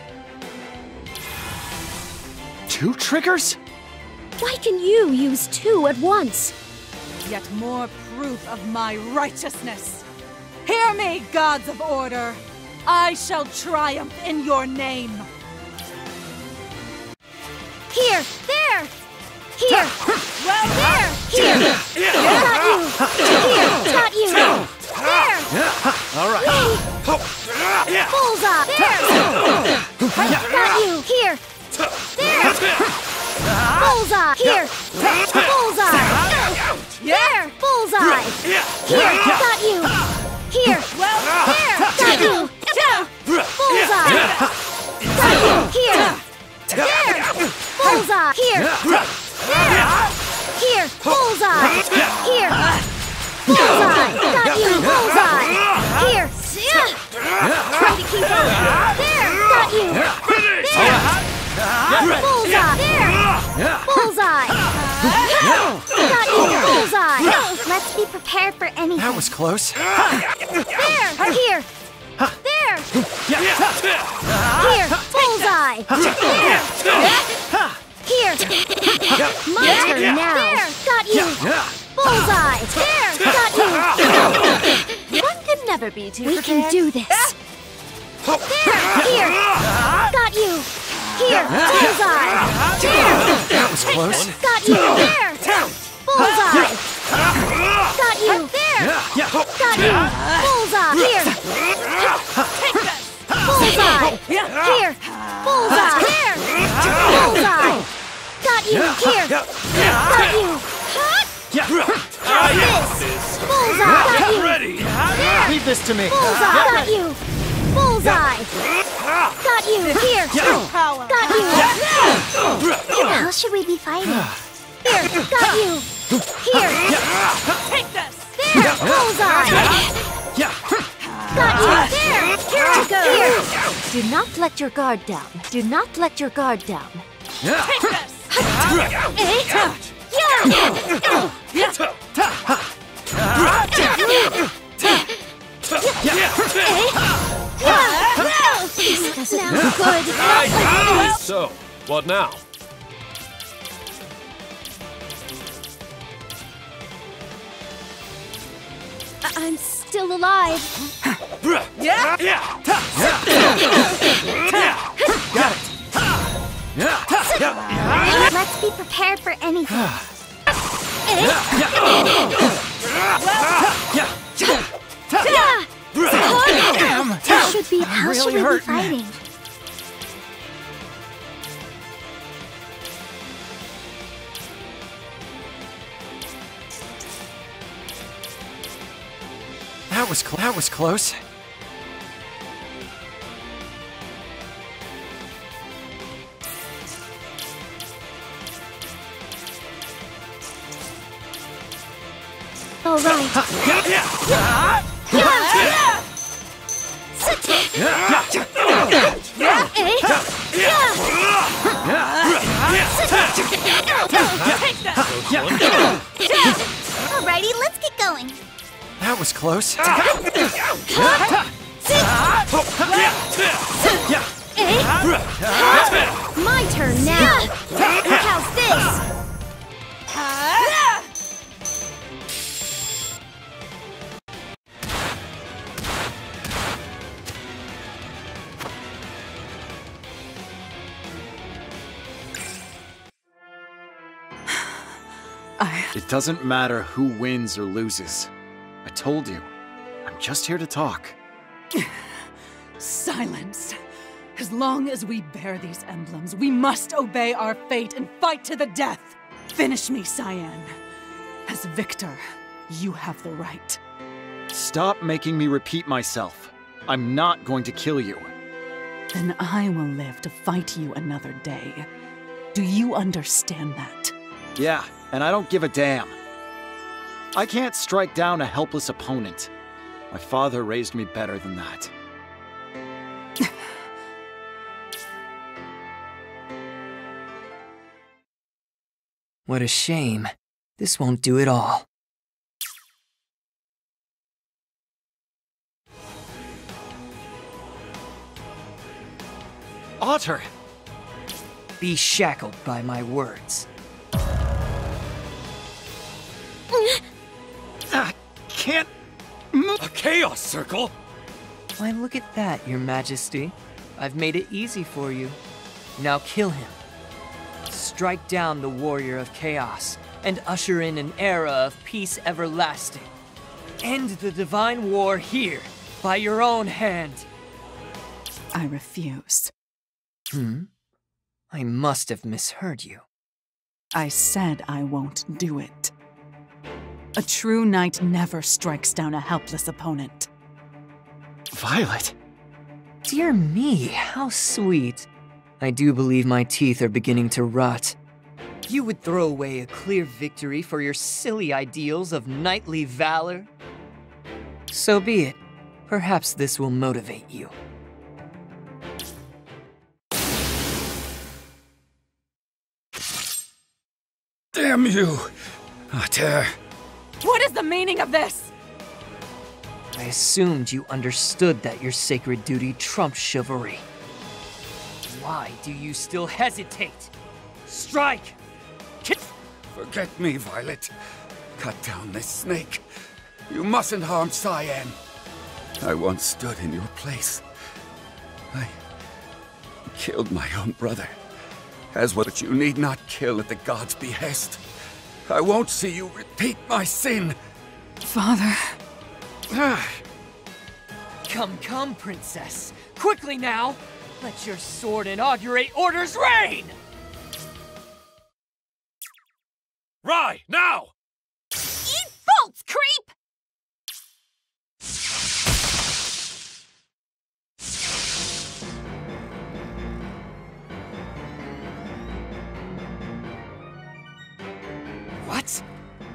Two
triggers? Why can you use two at once? Yet more proof of my righteousness. Hear me, gods of order! I shall triumph in your name! Here, there! Here! Well,
there! Here!
Taught
you! Here! Taught you! There! All right. Yay.
Bullseye! There! Got you! Here! There! Bullseye! Here! Bullseye! There! Bullseye! Here! Got you! Here! Well, there! Got you! Bullseye! Got you! Here! There! Bullseye! Here! There! Here! Bullseye! Here! Bullseye! Got you! Bullseye! Here! Try to keep
up! There! Got you! There! Bullseye!
There! Bullseye! Got you! Bullseye! Let's be prepared for anything. That was close. There! Here! There! Here, bullseye! There. Here! My turn now! There! Got you! Bullseye! There! Got you! One can never be too We can do this! There! Here! Got you! Here! Bullseye!
There! That was close! Got you! There! Bullseye!
Got you! There! Got you! Ah, Bullseye! Here! Bullseye! Here! Bullseye! There! Bullseye! Got you! Here!
Got you! Got
this! Bullseye! Got you! Ready! There! Leave this to me! Bullseye! Got you! Bullseye! Got you! Here! Got you! How
should we be fighting? Here! Got you! Here!
Take this! There! Bullseye!
Got you! There! Here you go! Here. Do not let your guard down. Do not let your guard down.
Take this! Yeah! Yeah! Yeah! Yeah! Yeah! Yeah! Yeah! Yeah! Yeah!
Yeah! Yeah! Yeah! Yeah! doesn't look good. So, what now?
I'm still alive. Got
it.
Let's be prepared for anything. well, this
should be how really should we be fighting?
That was cl- that was close.
All right.
Alrighty, let's get going.
That was close. Ah. Ah.
My turn
now. Look how's this.
It doesn't matter who wins or loses. I told you. I'm just here to talk.
Silence. As long as we bear these emblems, we must obey our fate and fight to the death. Finish me, Cyan. As victor, you have the right.
Stop making me repeat myself. I'm not going to kill you.
Then I will live to fight you another day. Do you understand that?
Yeah, and I don't give a damn. I can't strike down a helpless opponent. My father raised me better than that.
what a shame. This won't do at all. Ater! Be shackled by my words.
I can't move. A chaos circle? Why, look
at that, Your Majesty. I've made it easy for you. Now kill him. Strike down the warrior of chaos and usher in an era of peace everlasting. End the divine war here, by your own hand. I
refuse.
Hmm? I must have
misheard you. I said I won't do it. A true knight never strikes down a helpless opponent.
Violet.
Dear me, how sweet. I do believe my teeth are beginning to rot. You would throw away a clear victory for your silly ideals of knightly valor? So be it. Perhaps this will motivate
you.
Damn you! tear.
What is the meaning of this?
I assumed you understood that your sacred duty trumps chivalry. Why do you still hesitate?
Strike! Forget me, Violet. Cut down this snake. You mustn't harm Cyan. I once stood in your place. I killed my own brother. As what you need not kill at the god's behest. I won't see you repeat my sin! Father... Ah. come, come,
princess. Quickly now! Let your sword inaugurate Order's reign!
Rye, now!
Eat bolts, creep!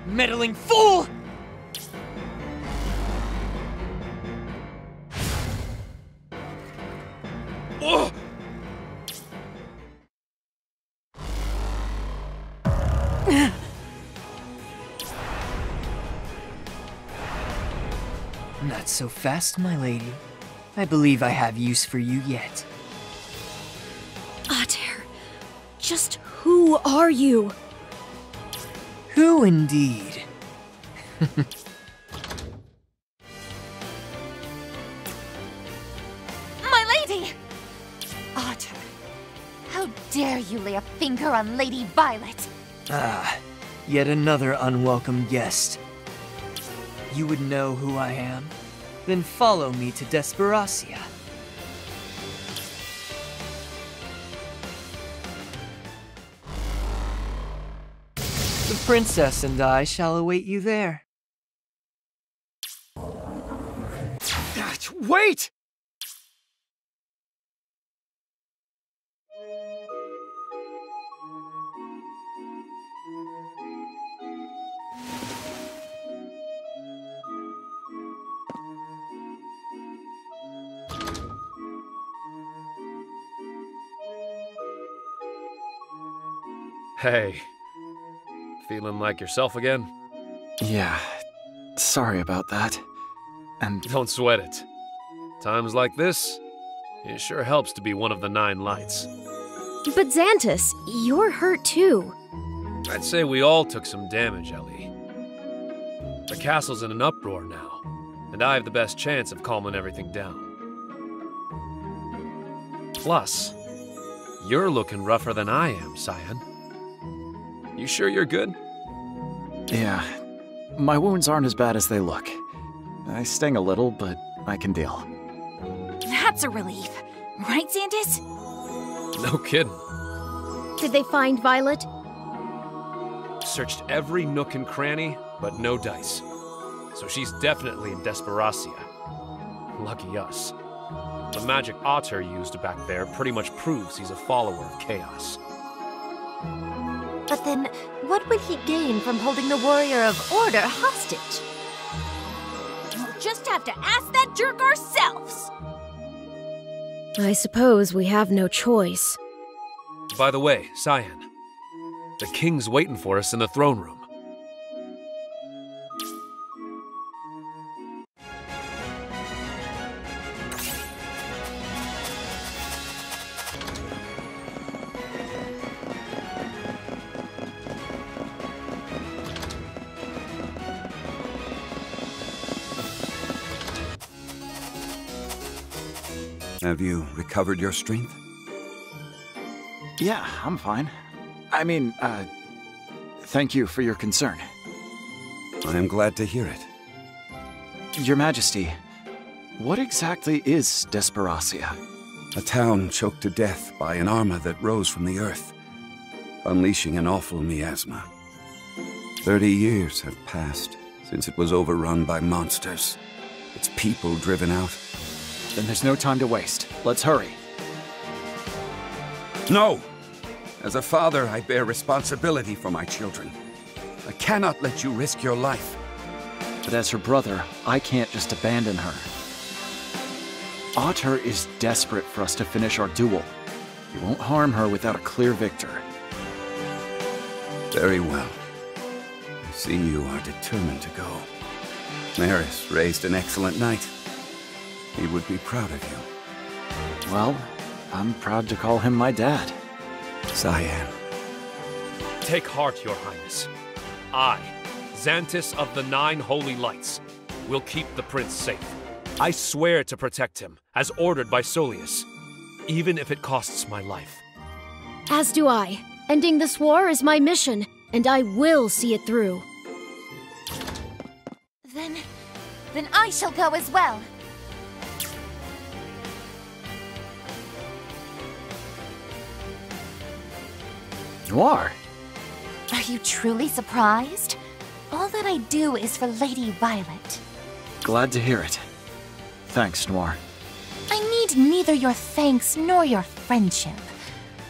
meddling fool! Oh! Not so fast, my lady. I believe I have use for you yet. Ater, just
who are you?
Who indeed?
My lady! Ater, how dare you lay a finger on Lady Violet?
Ah, yet another unwelcome guest. You would know who I am? Then follow me to Desperacia. princess and I shall await you there.
Wait!
Hey, Feeling like yourself again? Yeah. Sorry about that. And... Don't sweat it. Times like this, it sure helps to be one of the Nine Lights.
But Zantis, you're hurt too.
I'd say we all took some damage, Ellie. The castle's in an uproar now, and I have the best chance of calming everything down. Plus, you're looking rougher than I am, Cyan. You sure you're good? Yeah. My
wounds aren't as bad as they look. I sting a little, but I can deal.
That's a relief. Right, Zantis? No kidding. Did they find Violet?
Searched every nook and cranny, but no dice. So she's definitely in Desperacia. Lucky us. The magic Ater used back there pretty much proves he's a follower of Chaos.
But then, what would he gain from holding the Warrior of Order hostage?
We'll just have to ask that jerk ourselves!
I suppose we have no choice.
By the way, Cyan, the King's waiting for us in the throne room.
Have you recovered your strength? Yeah, I'm fine.
I mean, uh, thank you for your concern. I am glad
to hear it. Your Majesty, what exactly is Desperacia? A town choked to death by an armor that rose from the earth, unleashing an awful miasma. Thirty years have passed since it was overrun by monsters, its people driven out, then there's no time to waste. Let's hurry. No! As a father, I bear responsibility for my children. I cannot let you risk your life. But as her brother, I can't just abandon her. Ater
is desperate for us to finish our duel. He won't harm her without a clear victor.
Very well. I see you are determined to go. Maris raised an excellent knight. He would be proud of you. Well, I'm proud to call him my dad. Cyan.
Take heart, Your Highness. I, Zantis of the Nine Holy Lights, will keep the prince safe. I swear to protect him, as ordered by Solius, even if it costs my life.
As do I. Ending this war is my mission, and I will see it through.
Then... then I shall go as well.
You are.
Are
you truly surprised? All that I do is for Lady Violet.
Glad to hear it. Thanks, Nero.
I need neither your thanks nor your friendship.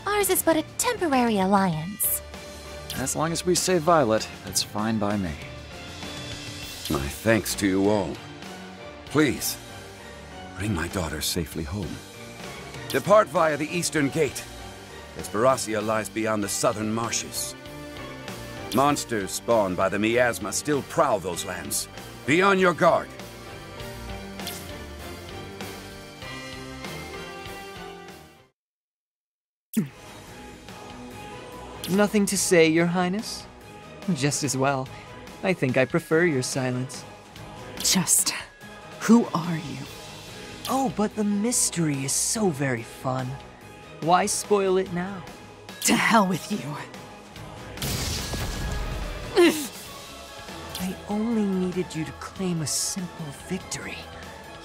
Ours is but a temporary alliance.
As long as we save Violet, that's fine by me. My thanks to you all. Please, bring my daughter safely home. Depart via the Eastern Gate. Veracia lies beyond the southern marshes. Monsters spawned by the miasma still prowl those lands. Be on your guard.
Nothing to say, Your Highness? Just as well. I think I prefer your silence. Just... who are you? Oh, but the mystery is so very fun. Why spoil it now? To hell with you. I only needed you to claim a simple victory.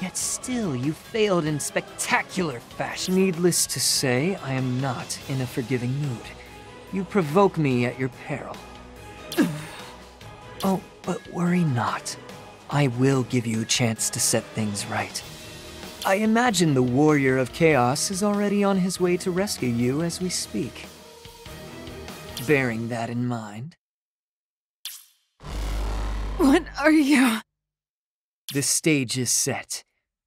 Yet still, you failed in spectacular fashion. Needless to say, I am not in a forgiving mood. You provoke me at your peril. oh, but worry not. I will give you a chance to set things right. I imagine the Warrior of Chaos is already on his way to rescue you as we speak. Bearing that in mind...
What are you?
The stage is set.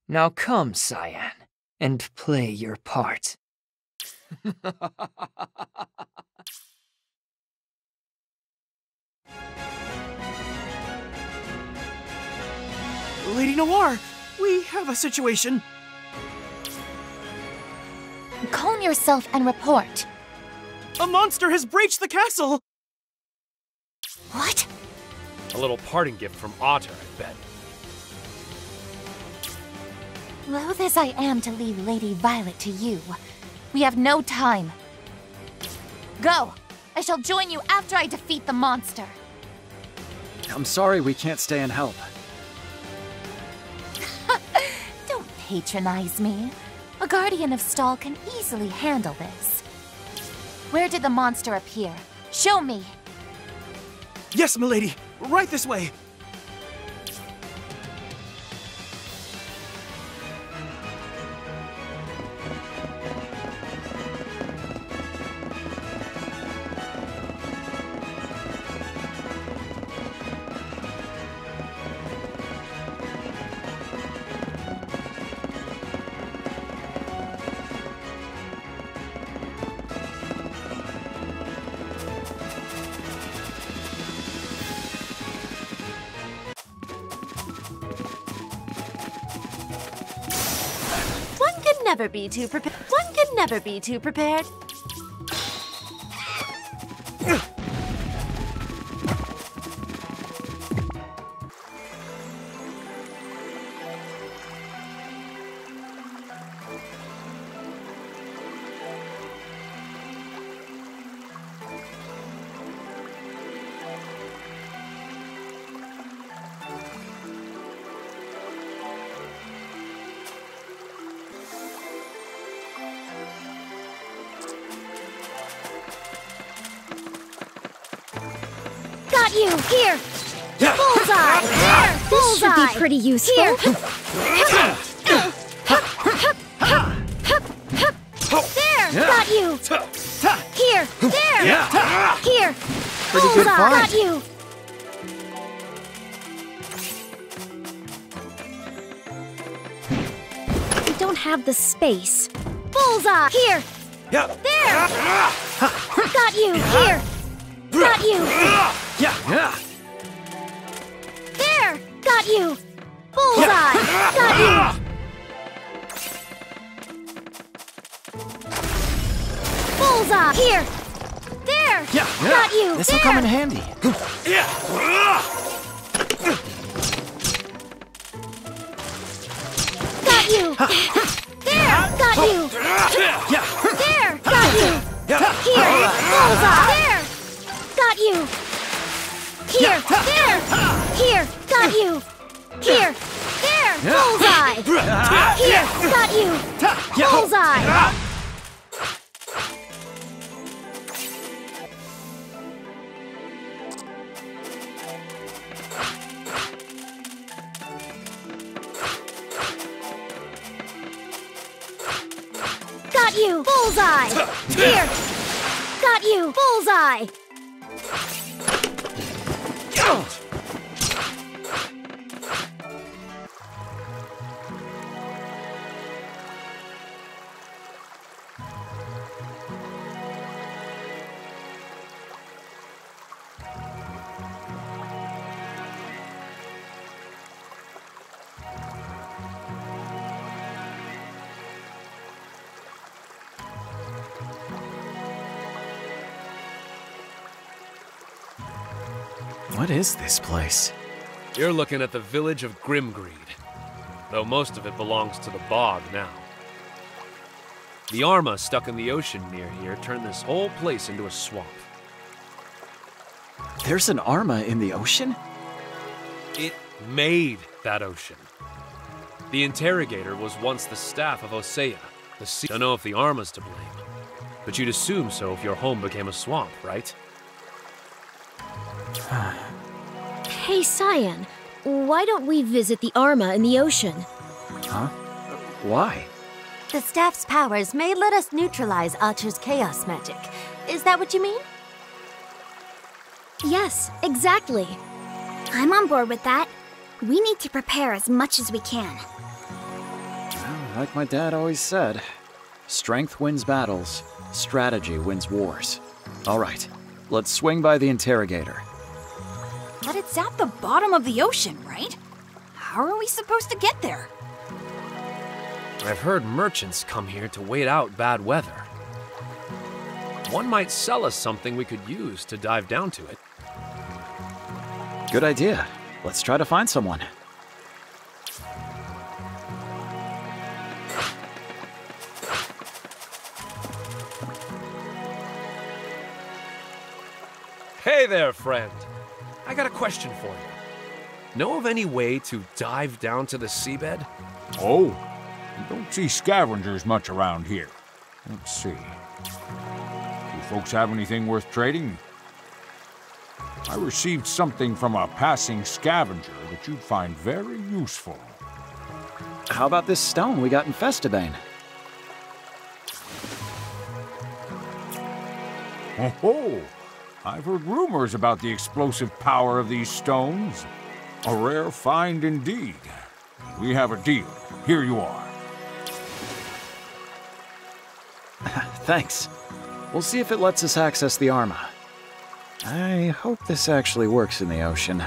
Now come, Cyan, and play your part. Lady Nero, we have a situation.
Calm yourself and report. A monster has breached the castle! What?
A little parting gift from Ater, I bet.
Loath as I am to leave Lady Violet to you, we have no time. Go! I shall join you after I defeat the monster.
I'm sorry we can't stay and help.
patronize me. A Guardian of Stahl can easily handle this. Where did the monster appear? Show me!
Yes, milady! Right this way!
be too prepared. One can never be too prepared.
pretty useful. Here. there, got you. Here, there. Here. Pretty good find. Got you. We don't have the space. Bullseye. Here. Yeah. There. Got you. Here. Got you. Yeah. Yeah. There. Got you. Got
Bullseye! Here! There! Yeah, yeah. Got you! This will come in
handy. Yeah.
Got you! There! Got you! There! Got you! Here! Bullseye! There! Got you! Here! There! Here! Got you! Here! Bullseye! Here, got you! Bullseye!
Got you! Bullseye! Here! Got you!
Bullseye!
is this place?
You're looking at the village of Grimgreed, though most of it belongs to the bog now. The Arma stuck in the ocean near here turned this whole place into a swamp.
There's an Arma in the ocean?
It made that ocean. The interrogator was once the staff of Osea, the sea. Don't know if the Arma's to blame, but you'd assume so if your home became a swamp, right? Ah,
Hey, Cyan, why don't we visit the Arma in the ocean?
Huh? Why?
The staff's powers may let us neutralize Archer's chaos magic. Is that what you mean?
Yes, exactly. I'm on board with that. We need to prepare as much as we can. Well,
like my dad always said, strength wins battles, strategy wins wars. All right, let's swing by the interrogator.
But it's at the bottom of the ocean, right? How are we supposed to get there?
I've heard merchants come here to wait out bad weather. One might sell us something we could use to dive down to it. Good idea. Let's try to find someone. Hey there, friend. I got a question for you. Know of any way to dive down to the seabed?
Oh, you don't see scavengers much around here. Let's see. Do folks have anything worth trading? I received something from a passing scavenger that you'd find very useful. How about this stone we got in Festibane? Oh, I've heard rumors about the explosive power of these stones. A rare find indeed. We have a deal. Here you are. Thanks. We'll see if it lets us access the Arma.
I hope this actually works in the ocean.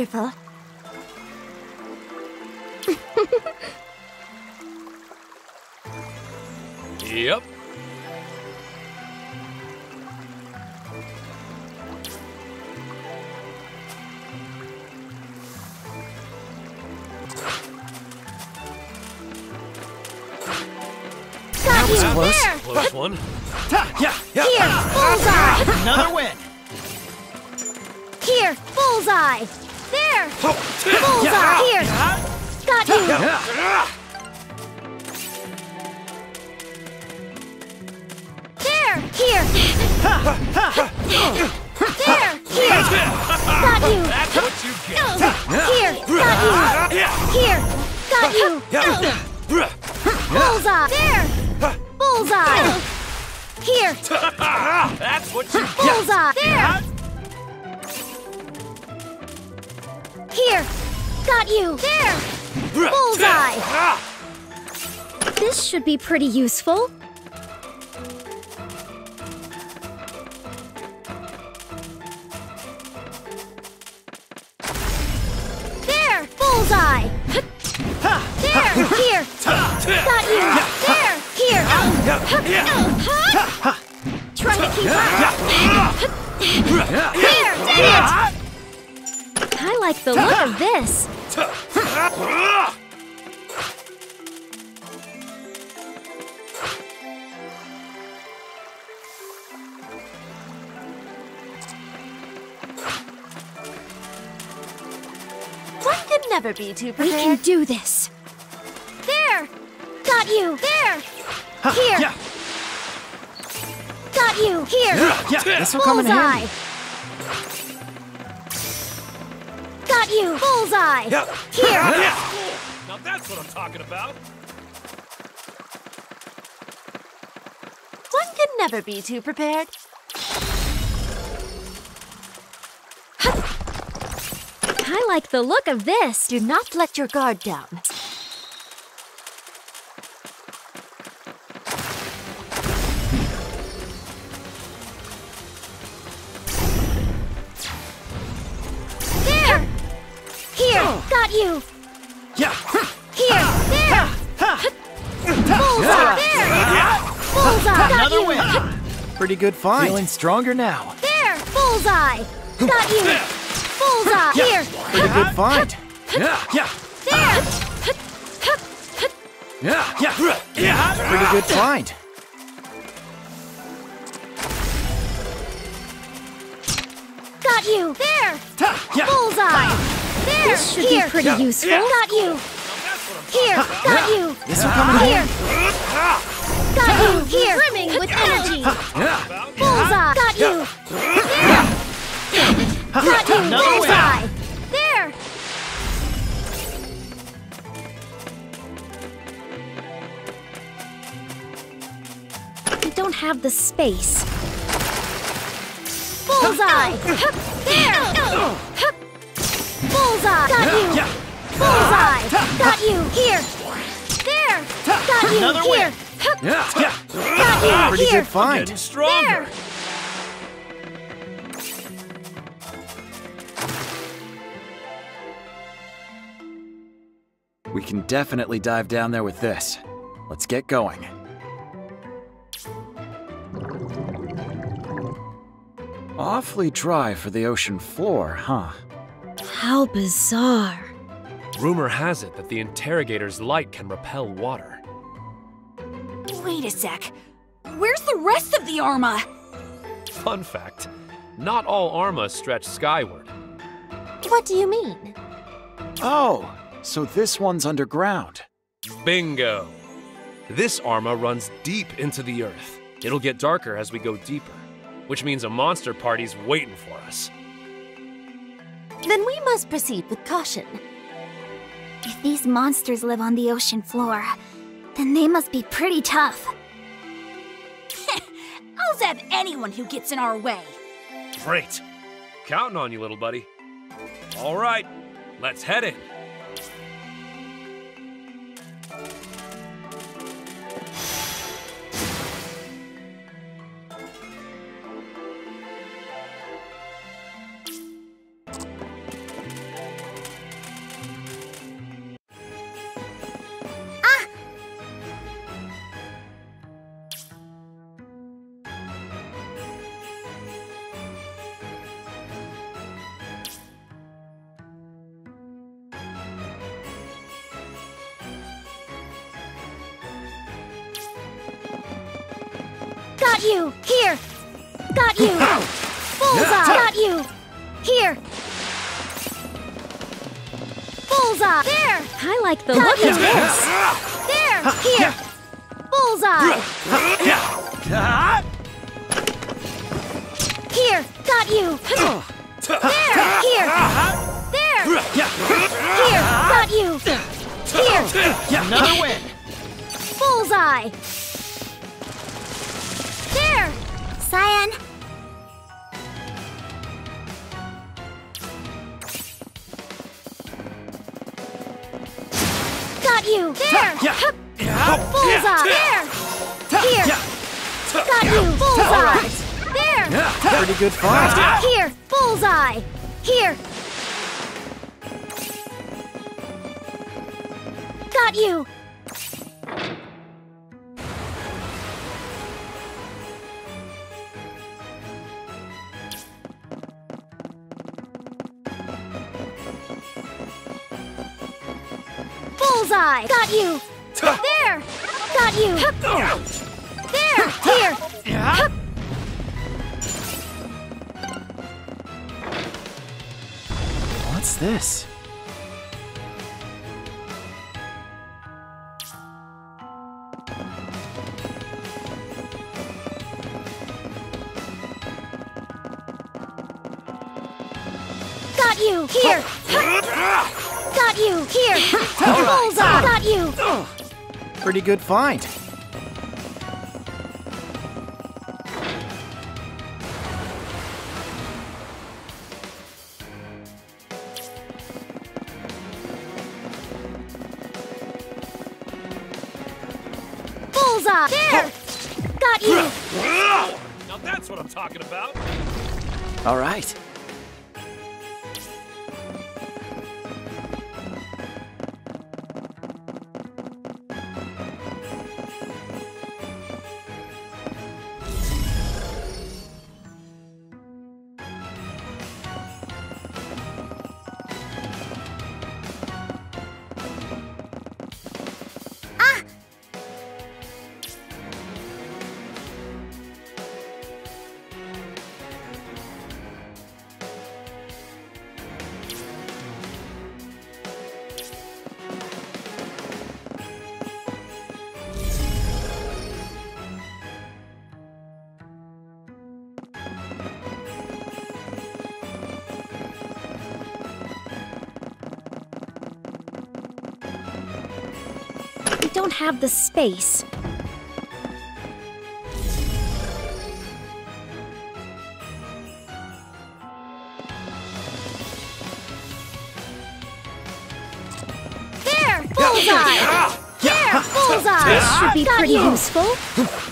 Wonderful. pretty useful. We can do this. There! Got you! There! Ha, Here! Yeah. Got you! Here! Yeah,
yeah. this will Bullseye.
in Got you! Bullseye!
Yeah. Here! Yeah.
Now that's what I'm talking about!
One can never be too prepared. like the look of this. Do not let your guard down.
There! Here, got you! Yeah. Here,
there!
Bullseye, there!
Bullseye, got Another you! Win.
Pretty good find. Feeling stronger now.
There, bullseye!
Got you!
Bullseye! Here!
Pretty good find. Yeah, yeah. There! Yeah, yeah. yeah. Pretty good find.
Got you! There! Yeah. Bullseye! There! This should here. be pretty yeah. useful. Yeah. Got you! Here! Got you! This will come in here! Got you! Here! Brimming with energy! Bullseye! Got
you! There! Cutting bullseye!
There! We don't have the space. Bullseye! there! Bullseye! Got you!
Bullseye!
Got you! Here!
There!
Got you! Another here! Got
you! Pretty good find.
There!
We can definitely dive down there with this. Let's get going.
Awfully dry for the ocean floor, huh?
How bizarre.
Rumor has it that the interrogator's light can repel water.
Wait a sec. Where's the rest of the
Arma? Fun fact, not all Arma stretch skyward. What do you mean?
Oh, so this one's underground.
Bingo! This Arma runs deep into the earth. It'll get darker as we go deeper, which means a monster party's waiting for us.
Then we must proceed with caution. If these monsters live on the ocean floor, then they must be pretty tough. I'll zap anyone who gets in our way.
Great. Counting on you, little buddy. All right, let's head in.
find?
There! Got you! talking about!
All right.
have the space.
There! Bullseye! There! Bullseye! This should be pretty
useful.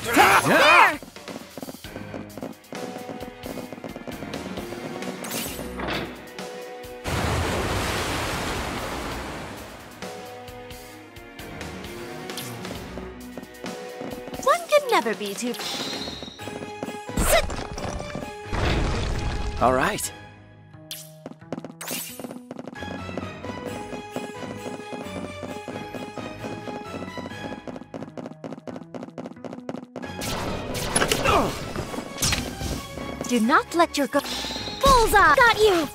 me to...
All right.
Do not let your go- Bullseye! Got you!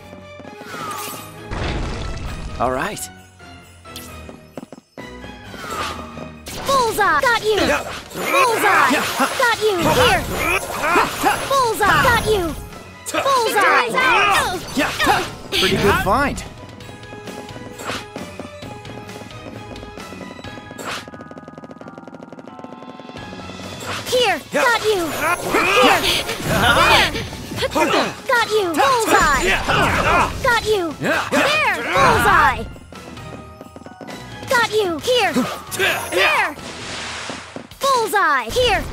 All right. Bullseye! Got you! Bullseye! Got you! Here!
Bullseye! Got you! Bullseye! Yeah. Pretty good find. Here! Got you!
Here! Got you! Bullseye! Got you!
There! Bullseye!
Got you! Here! There! Bullseye! Here,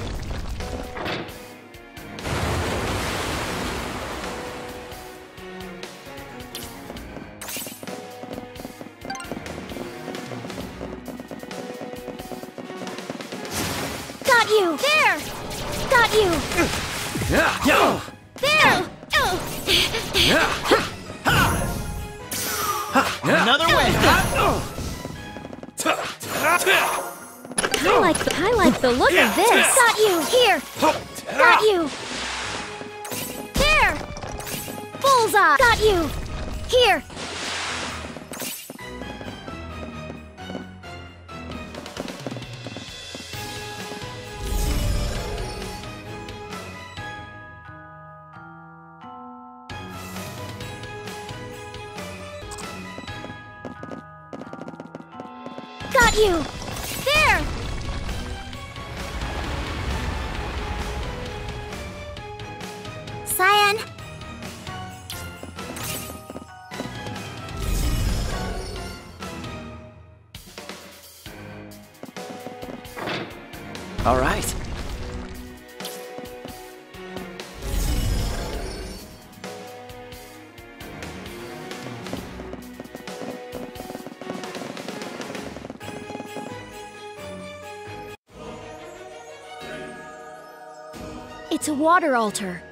water altar.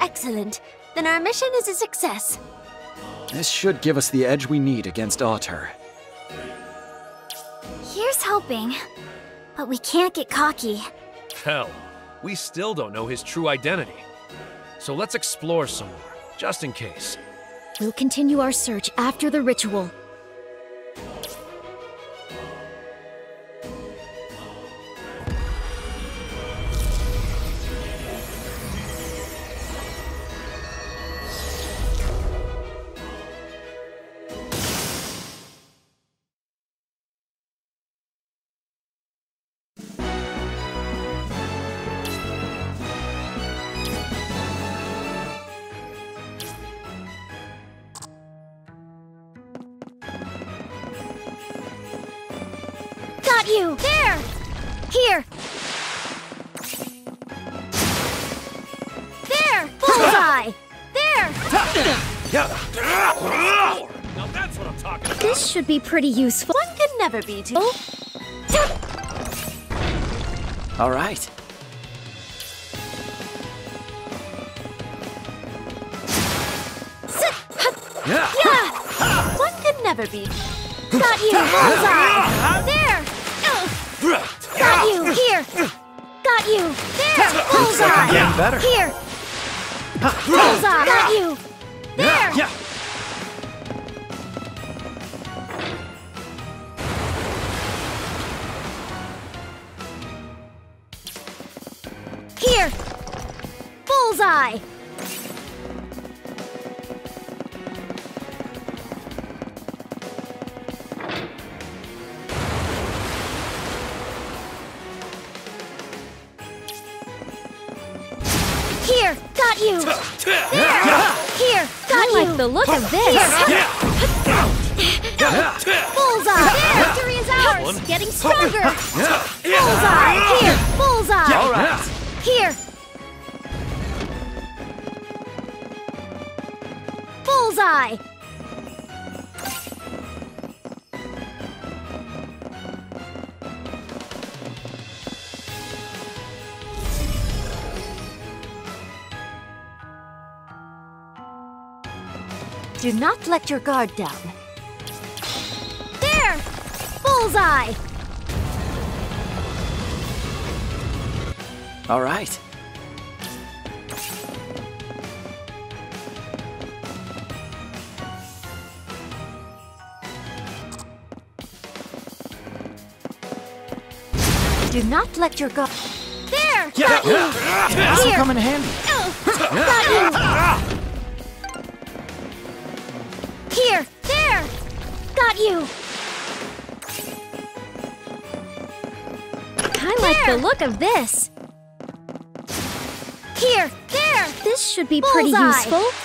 Excellent. Then our mission is a success.
This should give us the edge we need against Ater.
Here's hoping. But we can't get cocky.
Hell, we still don't know his true identity. So let's explore some more, just in case.
We'll
continue our search after the ritual. be pretty useful. One can never be too... Oh. All right. One can never be... Got you! There! Got you! Here! Got you! There! Bullseye! Getting Here! your guard down. There! Bullseye! All right. Do not let your guard...
There! Yeah. Got yeah. you! Yeah. This will come in handy. Uh, got you!
of this. Here, there! This should be Bullseye. pretty useful.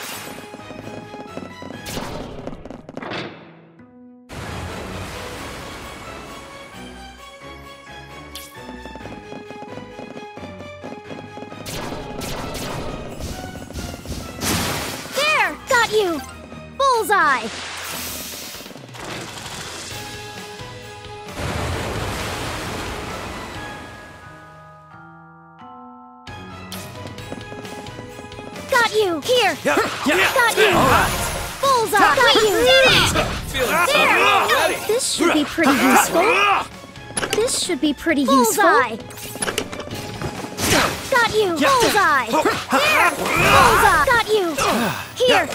be pretty Bullseye. useful. Got you! Bullseye!
There! Oh.
Bullseye! Got you! Here!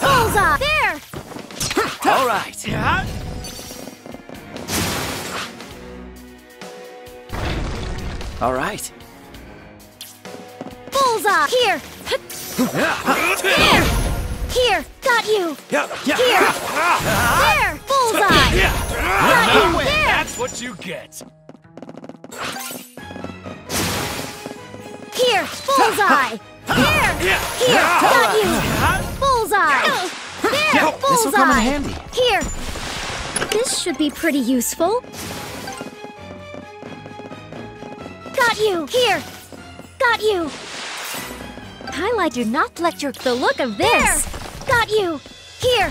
Bullseye! There! All right.
All right.
Bullseye! Here! There! Here! Got you! Here!
what you get.
Here, bullseye!
Here! Here, got you!
Bullseye!
There, bullseye! This will come in handy.
Here! This should be pretty useful. Got you! Here! Got you! I like do not let your... The look of this! There. Got you!
Here!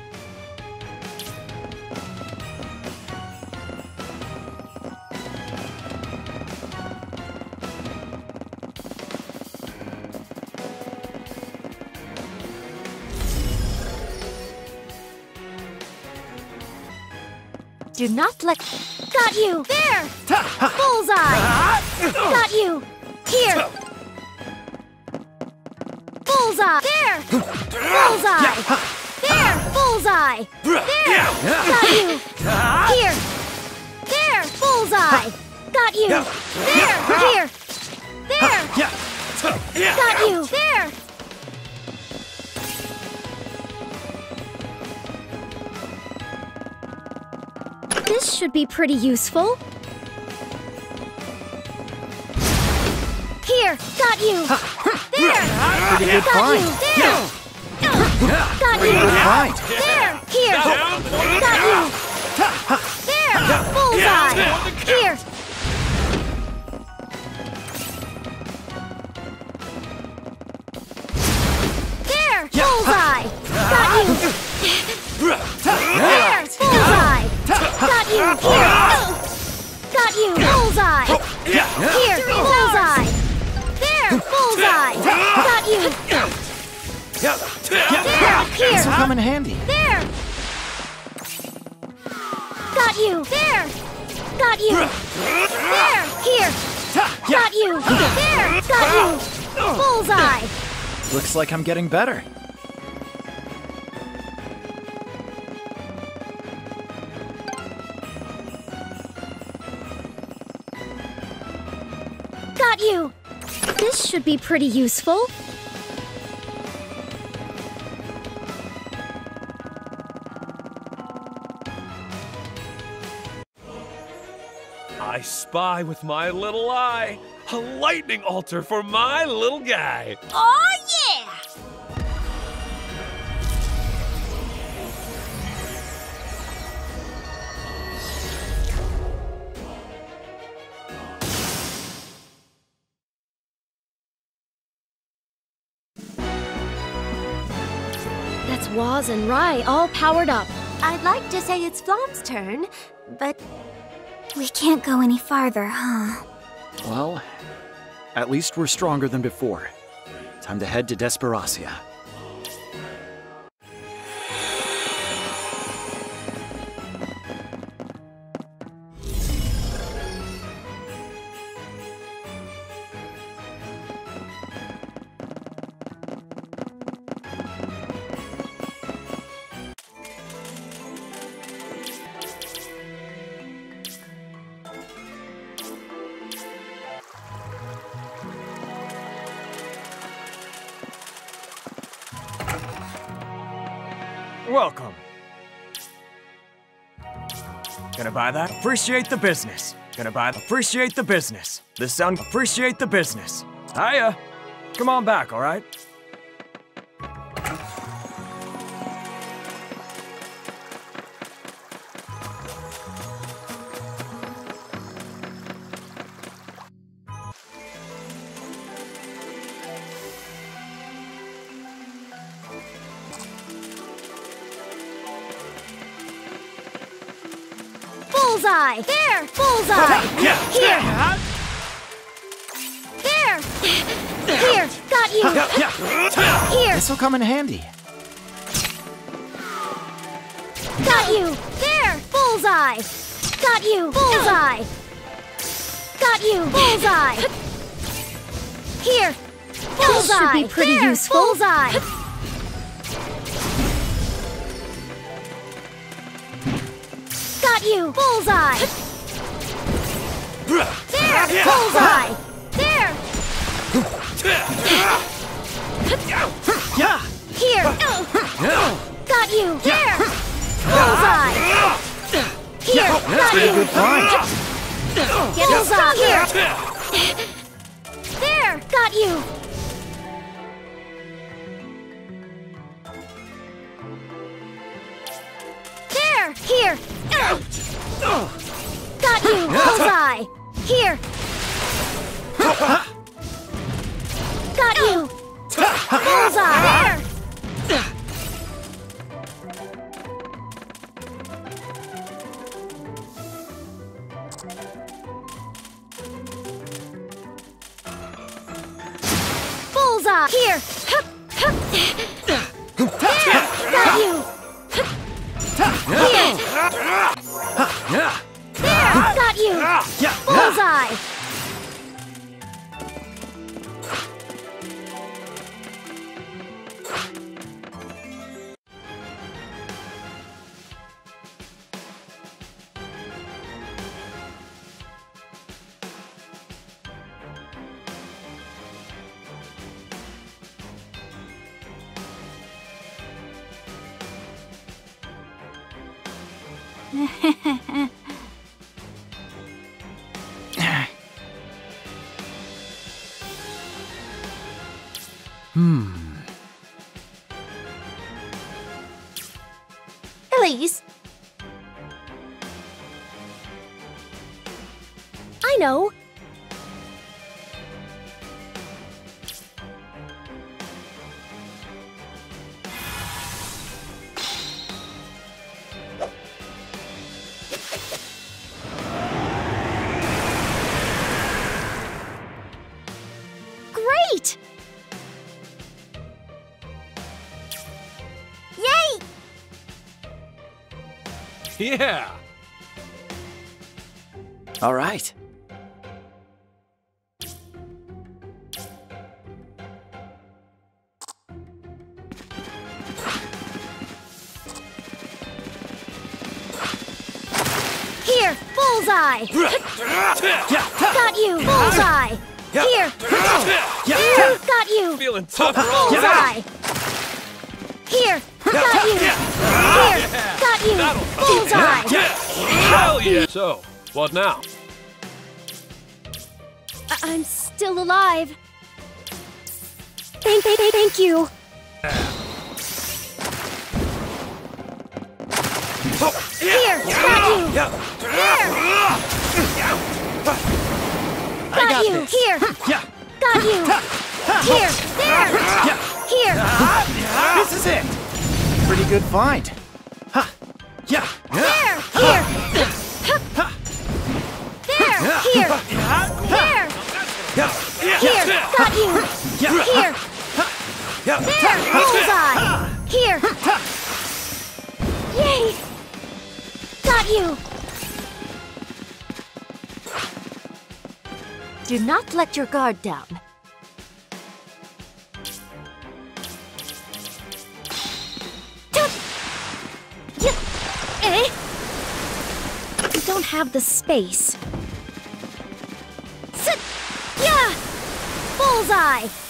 Do not let... Got you! There! Bullseye! Got you! Here! Bullseye! There! Bullseye! There! Bullseye!
There! Got you!
Here! There! Bullseye! Got you! There! Here! There!
Got you! There!
This should be pretty useful. Here, got you! There! Got you! There! Got you!
There! Here! Got you! There! Bullseye! Here!
There! Bullseye! Got you! There! Got you! Here! Got
you! Bullseye!
Here! Bullseye!
There! Bullseye! Got
you! There! Here!
This
will
come in handy. There!
Got you! There! Got you! There! Here! Got you! There! Got you! Bullseye!
Looks like I'm getting better.
got you! This should be pretty useful.
I spy with my little eye a lightning altar for my little guy.
Oh,
Claws and Rye all
powered up. I'd like to say it's Flam's turn, but... We can't go
any farther, huh?
Well, at least we're stronger than before. Time to head to Desperacia.
buy that. Appreciate the business. Gonna buy. Appreciate the business. This sound. Appreciate the business. Hiya. Come on back, all right?
bullseye! Here! There! Here! Got you!
Here! This'll come in handy.
Got you! There! Bullseye! Got you! Bullseye! Got you! Bullseye! Here! Bullseye! This should be pretty there, useful. Bullseye! Got you! Bullseye! There! Bullseye! There! Here! Got you! There!
Bullseye!
Here! Got
you!
Bullseye! Here!
There! Got you! There! Here! Got you! Bullseye! Here! Got you!
Bullseye!
There!
Bullseye! Here! Please! I know,
Yeah! All right.
Here, bullseye! got you, bullseye! Here,
here,
got you!
Feeling tough, bullseye!
Here, got you! Here, got you!
Bullseye! Yes! Hell yeah! So, what now?
Uh, I am still alive. Thank, thank, thank you.
Here, got you. Yeah.
Here. Got you. Here. Hmm, yeah. Got you.
Here. There. Here. Uh-huh. This is it. Pretty good find.
Got
you!
Here! There! Bullseye!
Here! Yay! Got you! Do not let your guard down. Eh? We don't have the space. Bullseye!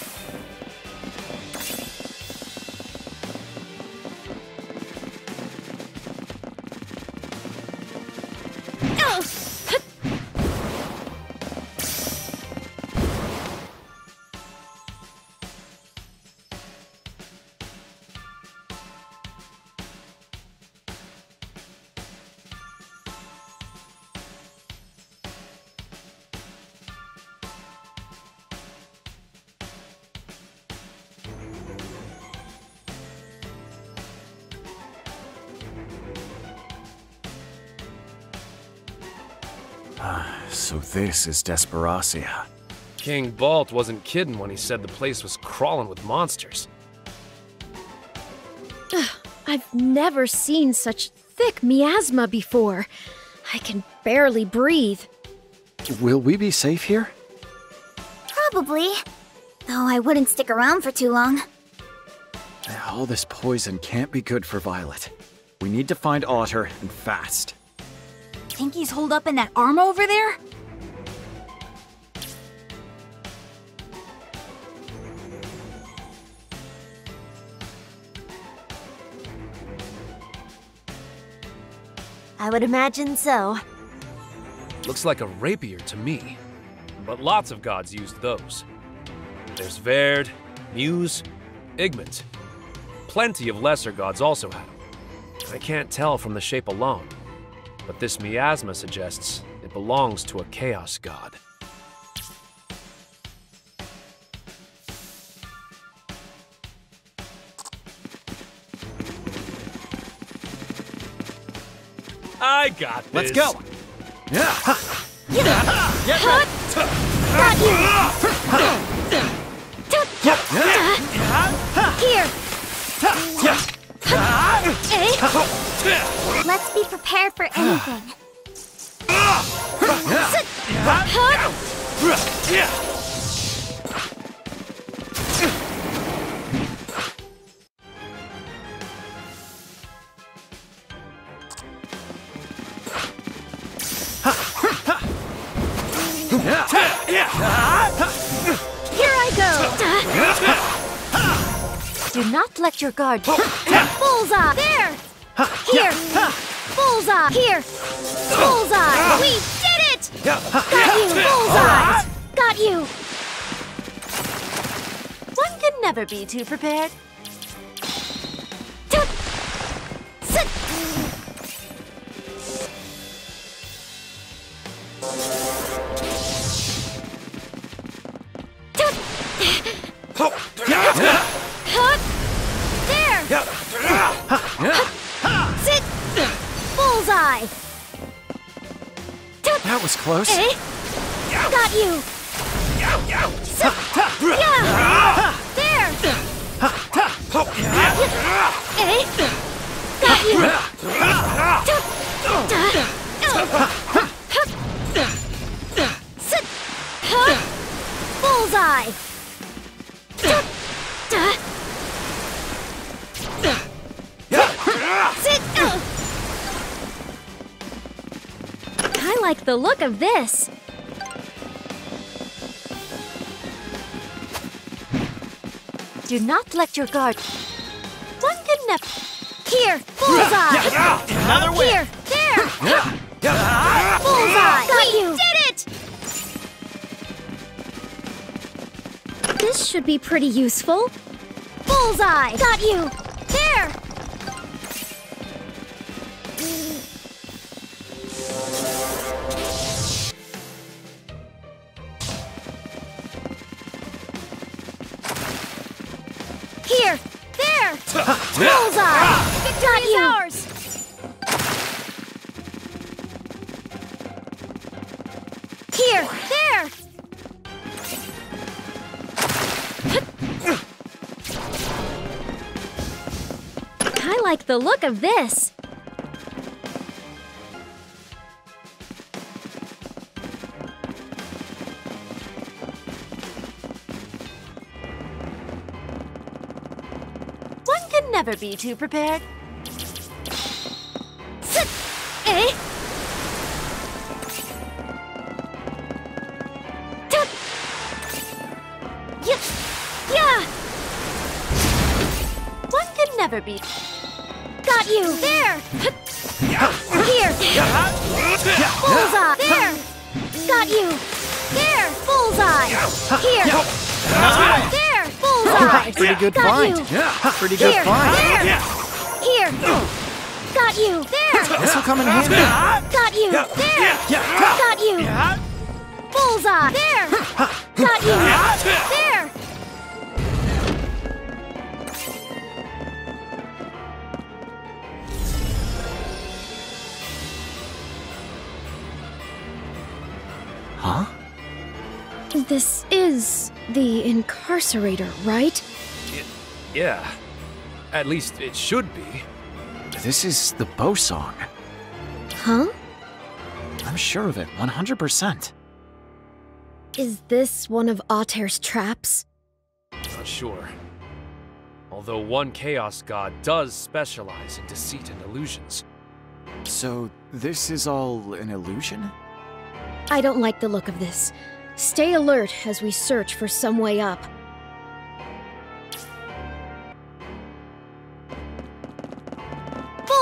This is Desperacia.
King Balt wasn't kidding when he said the place was crawling with monsters.
Ugh, I've never seen such thick miasma before. I can barely breathe.
Will we be safe here?
Probably. Though I wouldn't stick around for too long.
All this poison can't be good for Violet. We need to find Ater, and fast.
Think he's holed up in that arm over there?
would imagine so.
Looks like a rapier to me. But lots of gods used those. There's Verd, Muse, Igmant. Plenty of lesser gods also had them. I can't tell from the shape alone, but this miasma suggests it belongs to a chaos god.
I got this. Let's go. Yeah.
Here. Let's be prepared for anything.
Let your guard. Bullseye! There! Here! Bullseye! Here! Bullseye! We did it!
Got you, bullseye!
Got you! One can never be too prepared. not let your guard. One good enough. Here, bullseye. Another win. Here, there. Bullseye. Got we you. did it. This should be pretty useful. Bullseye. Got you. the look of this!
One can never be too prepared.
good Got find. Yeah, pretty Here. good find. There. Yeah. Here. Got you. There. This will come in handy.
Got
you. There. Got you. Bullseye. There. Got you. There. Huh? This is the incarcerator, right?
Yeah. At least it should be. This is
the
bow song. Huh? I'm sure of it, 100%.
Is this one of Ater's traps?
Not sure. Although one Chaos God does specialize in deceit and illusions.
So, this is all an illusion? I don't like the
look of this. Stay alert as we search for some way up.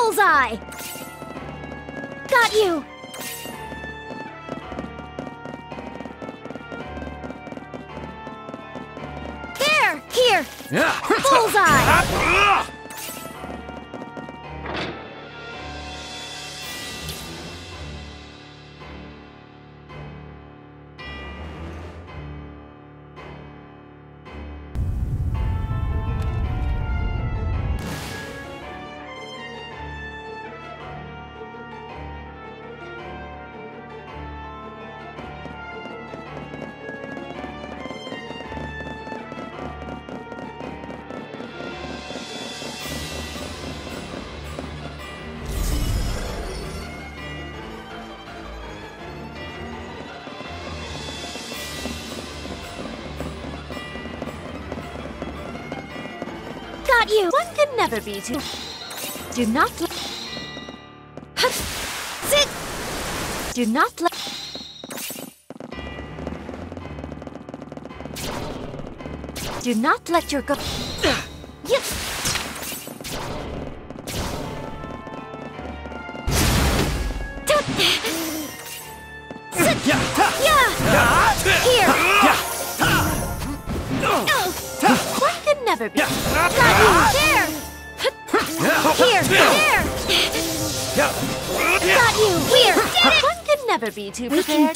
Bullseye!
Got you! There! Here! Bullseye! Ah,
never be too... Do not let... Sit! Do not let... Do not let your go... to prepare. We can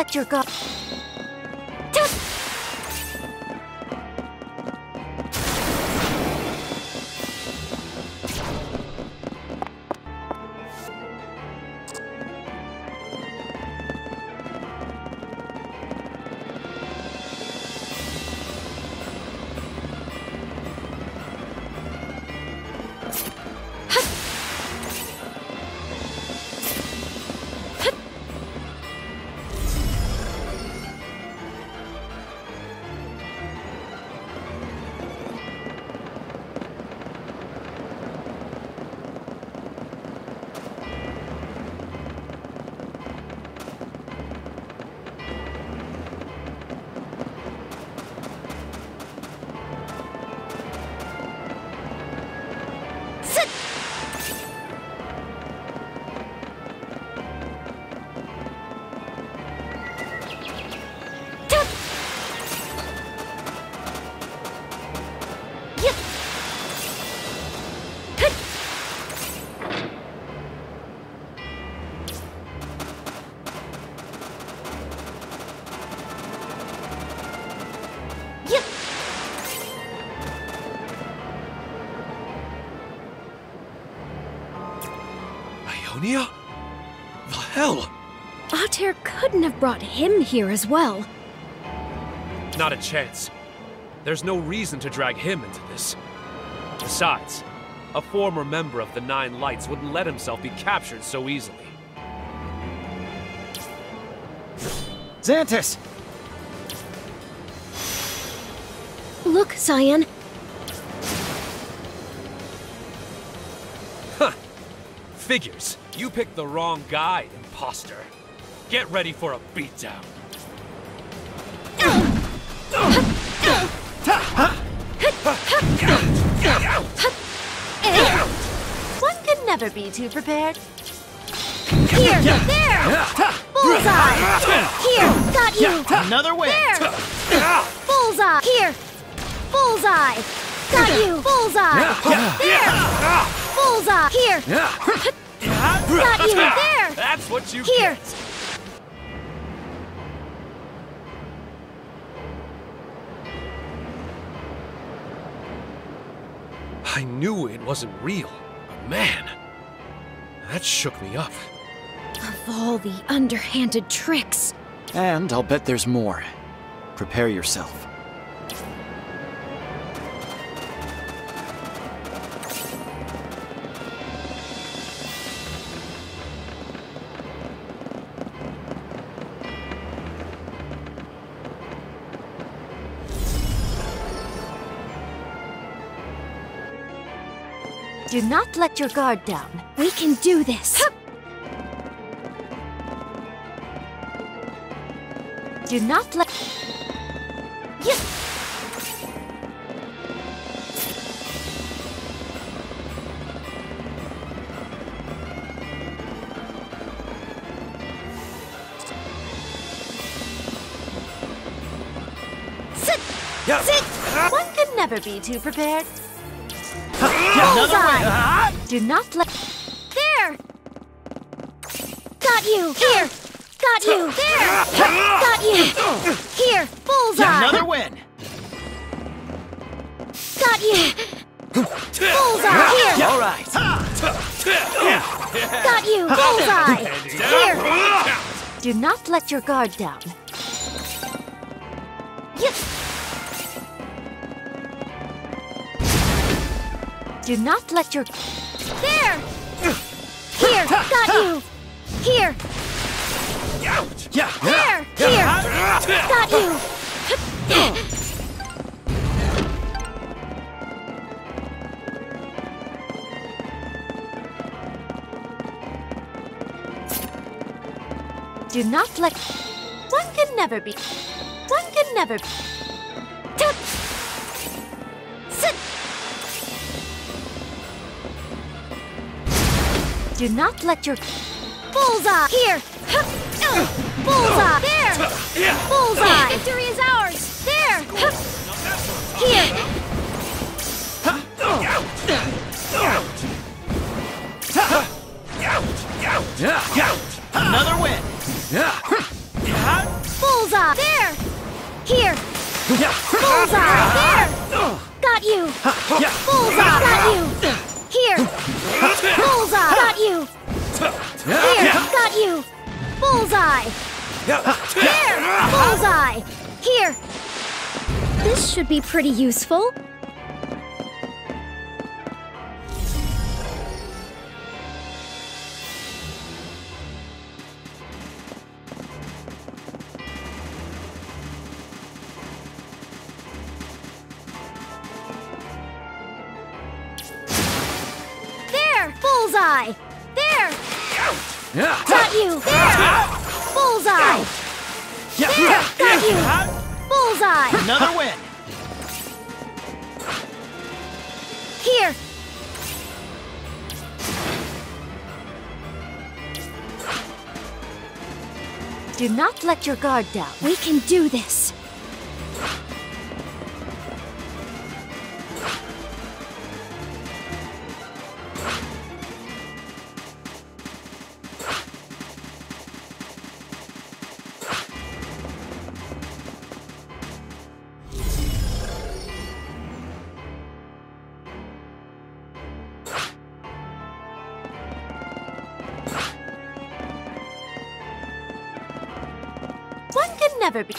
Let your guard. brought him here as well.
Not a chance. There's no reason to drag him into this. Besides, a former member of the Nine Lights wouldn't let himself be captured so easily.
Zantis! Look, Cyan.
Huh. Figures. You picked the wrong guide. Get ready for a beatdown.
One can never be too prepared. Here, there! Bullseye! Here, got you! Another way! There! Bullseye! Here! Bullseye! Got you! Bullseye! There! Bullseye! Here!
Got you! There!
That's what you Here! Get.
knew it wasn't real, but man,
that shook me up.
Of all the underhanded tricks.
And I'll bet there's more. Prepare yourself.
Do not let your guard down. We can do this. Do not let...
Yes!
Sit! Ah. One can never be
too
prepared.
Bullseye!
Uh-huh.
Do not let... There!
Got you! Here! Got you! There! Got you! Here! Bullseye! Another win! Got you!
Bullseye! Here! All
right!
Got you! Bullseye! Here!
Do not let your guard down.
Do not let your... There! Here, got you! Here! There!
Here!
Got you!
Do not let...
One can never be... One can never be...
Do not let your...
Bullseye! Here! Oh, bullseye!
There! Bullseye! Victory There! Bullseye! Here! This should be pretty useful. let your guard down. We can do this.
never be...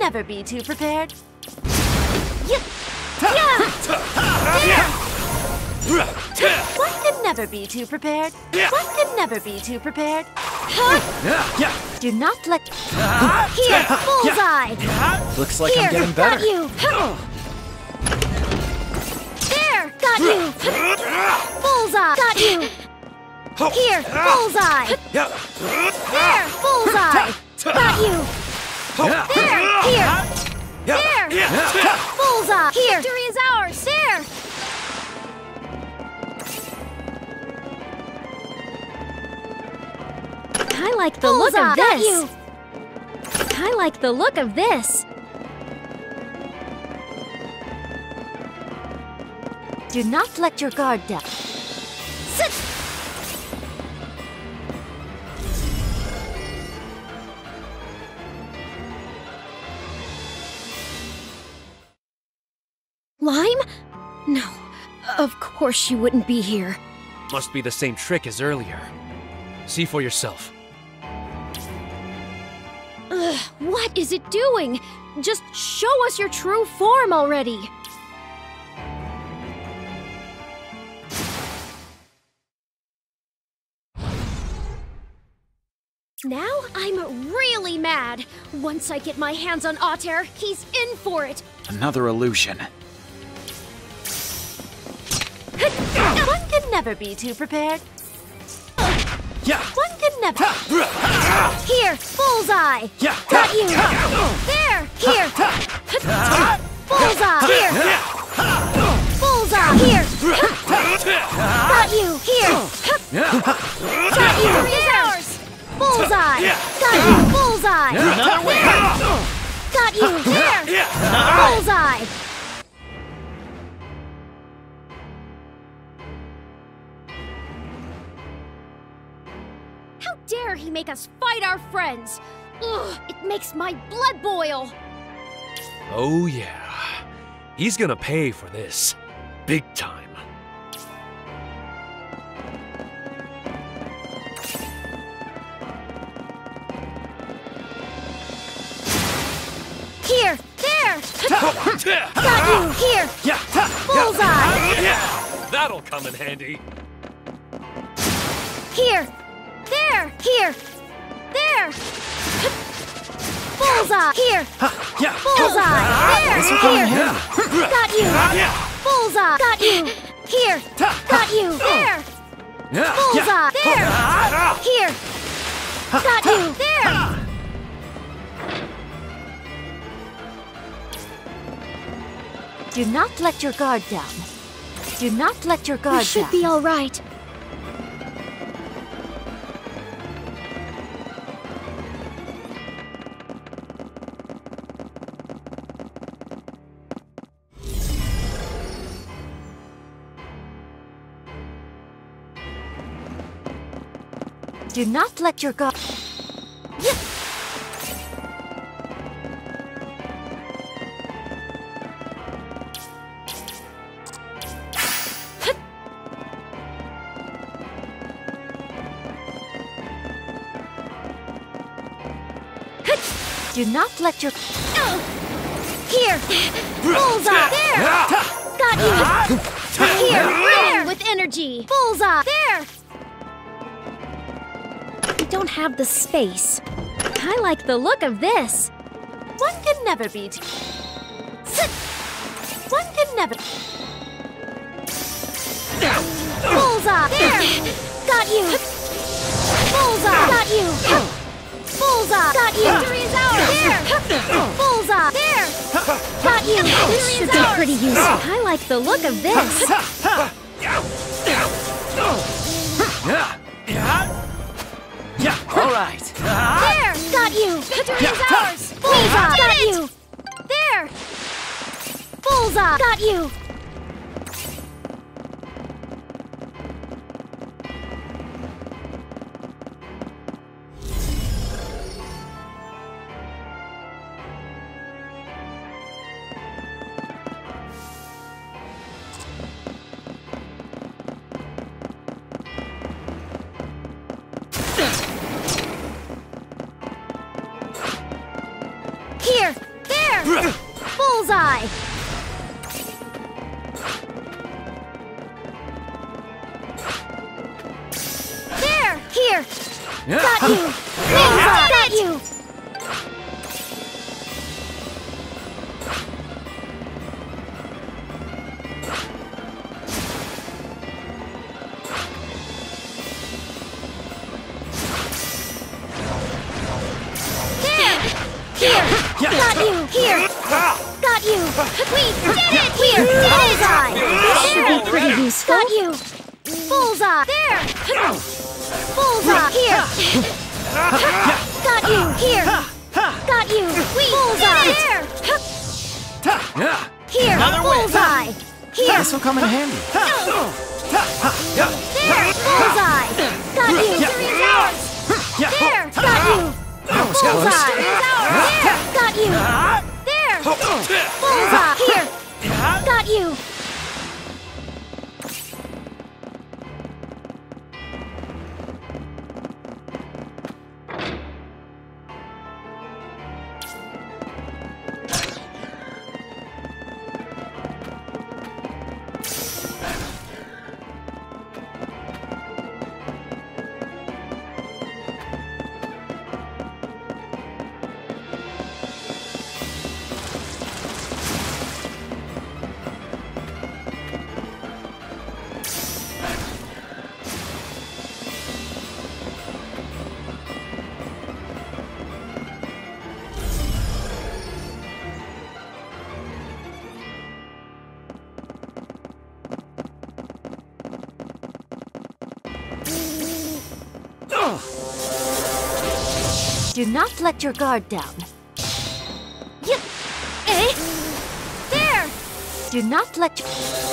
never be too prepared. One can never be too prepared. One can never be too prepared.
Do not let... Here, bullseye!
Looks like Here, I'm getting better. Got you.
There, got you! Bullseye! Got you! Here, bullseye! There, bullseye! Got you!
There,
here!
There!
Bullseye! Here! like the Bullseye. look of this. I like the look of this. Do not let your guard down. Sit. Lime? No, of course she wouldn't be here.
Must be the same trick as earlier. See for yourself.
What is it doing? Just show us your true form already! Now I'm really mad. Once I get my hands on Ater, he's in for it.
Another illusion. One
can
never be too prepared. Yeah. What? lineup.
Here, bullseye. Got you. There. Here. Bullseye. Here. Bullseye. Here. Got you. Here. Got you. There's. Bullseye. Got you. Bullseye. Another way. Got you. There. Bullseye. he make us fight our friends. Ugh, it makes my blood boil.
Oh yeah. He's gonna pay for this. Big time.
Here! There!
Got
you! Here! Bullseye! Yeah!
That'll come in handy.
Here! There! Here! There! Bullseye! Here! Yeah. Bullseye! Ah, there!
Here! Yeah. Got you! Ah, yeah.
Bullseye! Got you! Here! Got you! Oh.
There! Bullseye! Oh, there! Ah,
here! Got you! There!
Do not let your guard down. Do not let your guard down. We should down. be all right. Do not let your guard... Do not let your... Oh! Here! Bullseye! There! Got you! Here! there. with energy! Bullseye! There! don't have the space. I like the look of this. One can never beat. One can never. Bullseye! There! Got you! Bullseye! Got you! Bullseye! Got you! Victory ours! There! Bullseye! There! Got you! This should be pretty useful. I like the look of this.
Yeah. All right.
There. Got you. Victory yeah. ours. Bullseye. Got you. There. Bullseye. Got you. Do not let your guard down.
Yep. Eh?
There! Do not let your...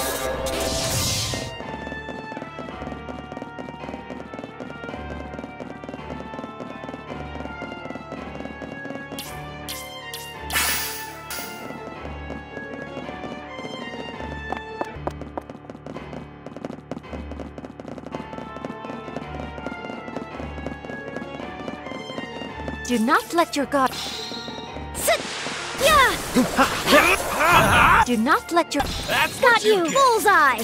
not let your guard... Do not let your... That's got you! Get. Bullseye!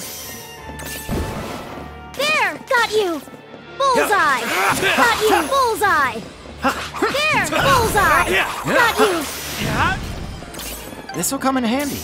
There! Got you! Bullseye! got you! Bullseye! there! Bullseye!
got you! This'll come in handy.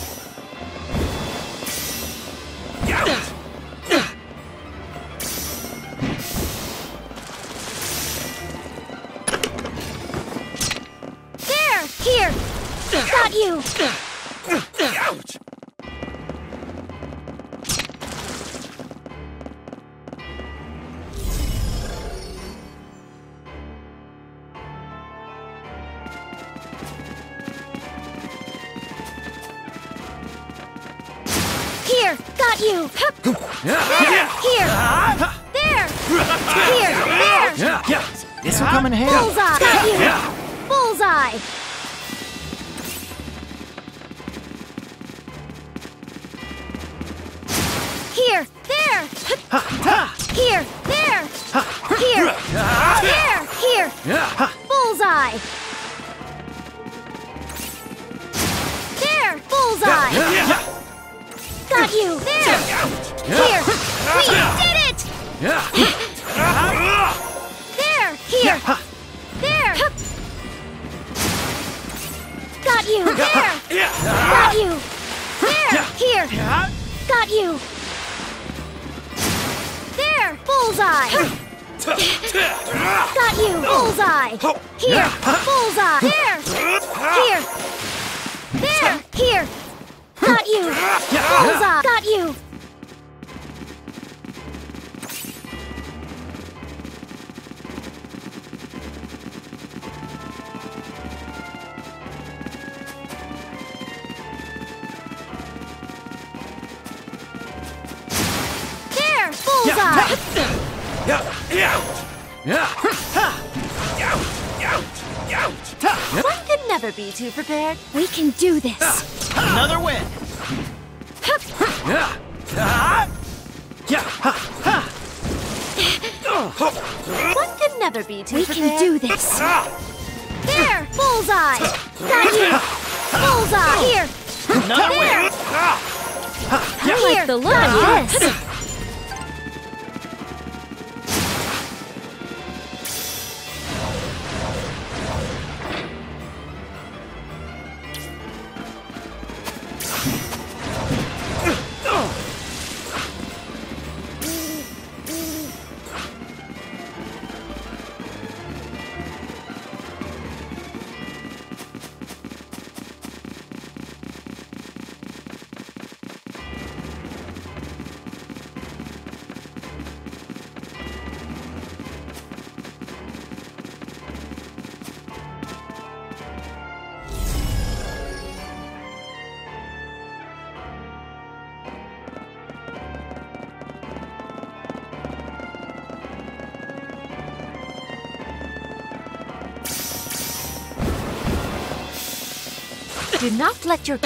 Do not let your...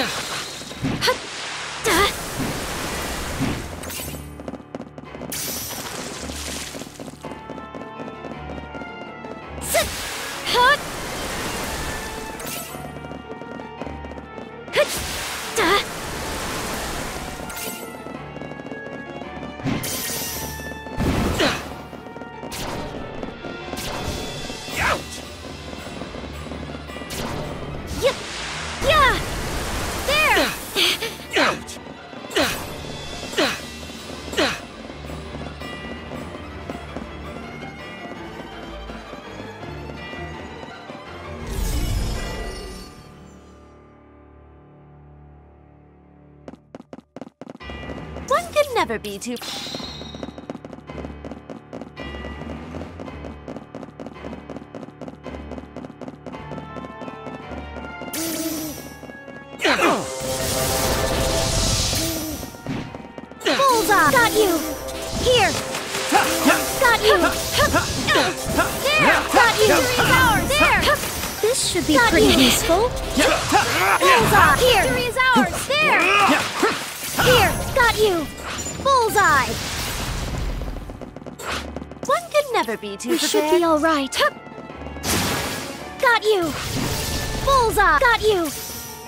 never be too... Got you! Here! Got you! There! Got you! There! This should be pretty useful. Bullseye! Here! Here! Got you! never be too we should be all right. Got you! Bullseye! Got you!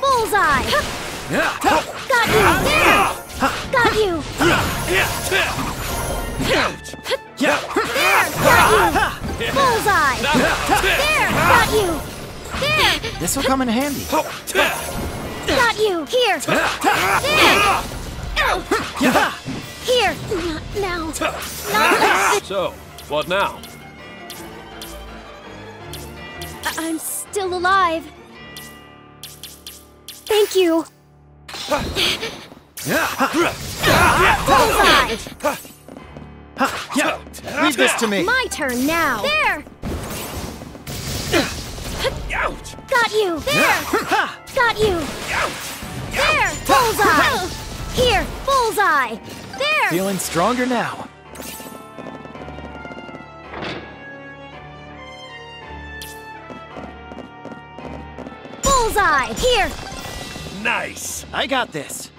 Bullseye!
Hup.
Got you! There! Got you!
There!
Got you! Bullseye! There! Got
you! There! This will come in handy. Got
you! Here! There! Here! now.
Not so, what now?
I I'm still alive. Thank you. Bullseye!
Yeah, leave this to me. My
turn now. There. Ouch. Got you. There. Got you. Ouch. There. Bullseye. Here. Bullseye. There. Feeling
stronger now.
Here!
Nice! I got this!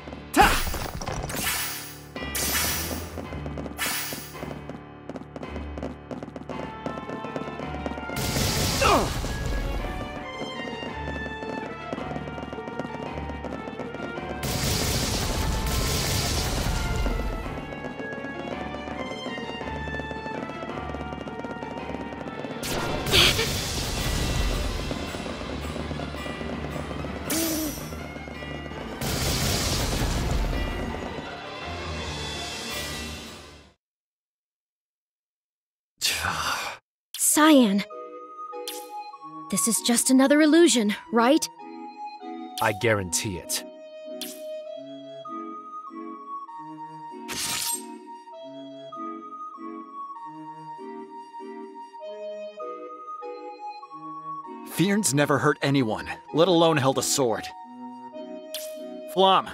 This is just another illusion, right?
I guarantee it.
Fearn's never hurt anyone, let alone held a sword. Flam.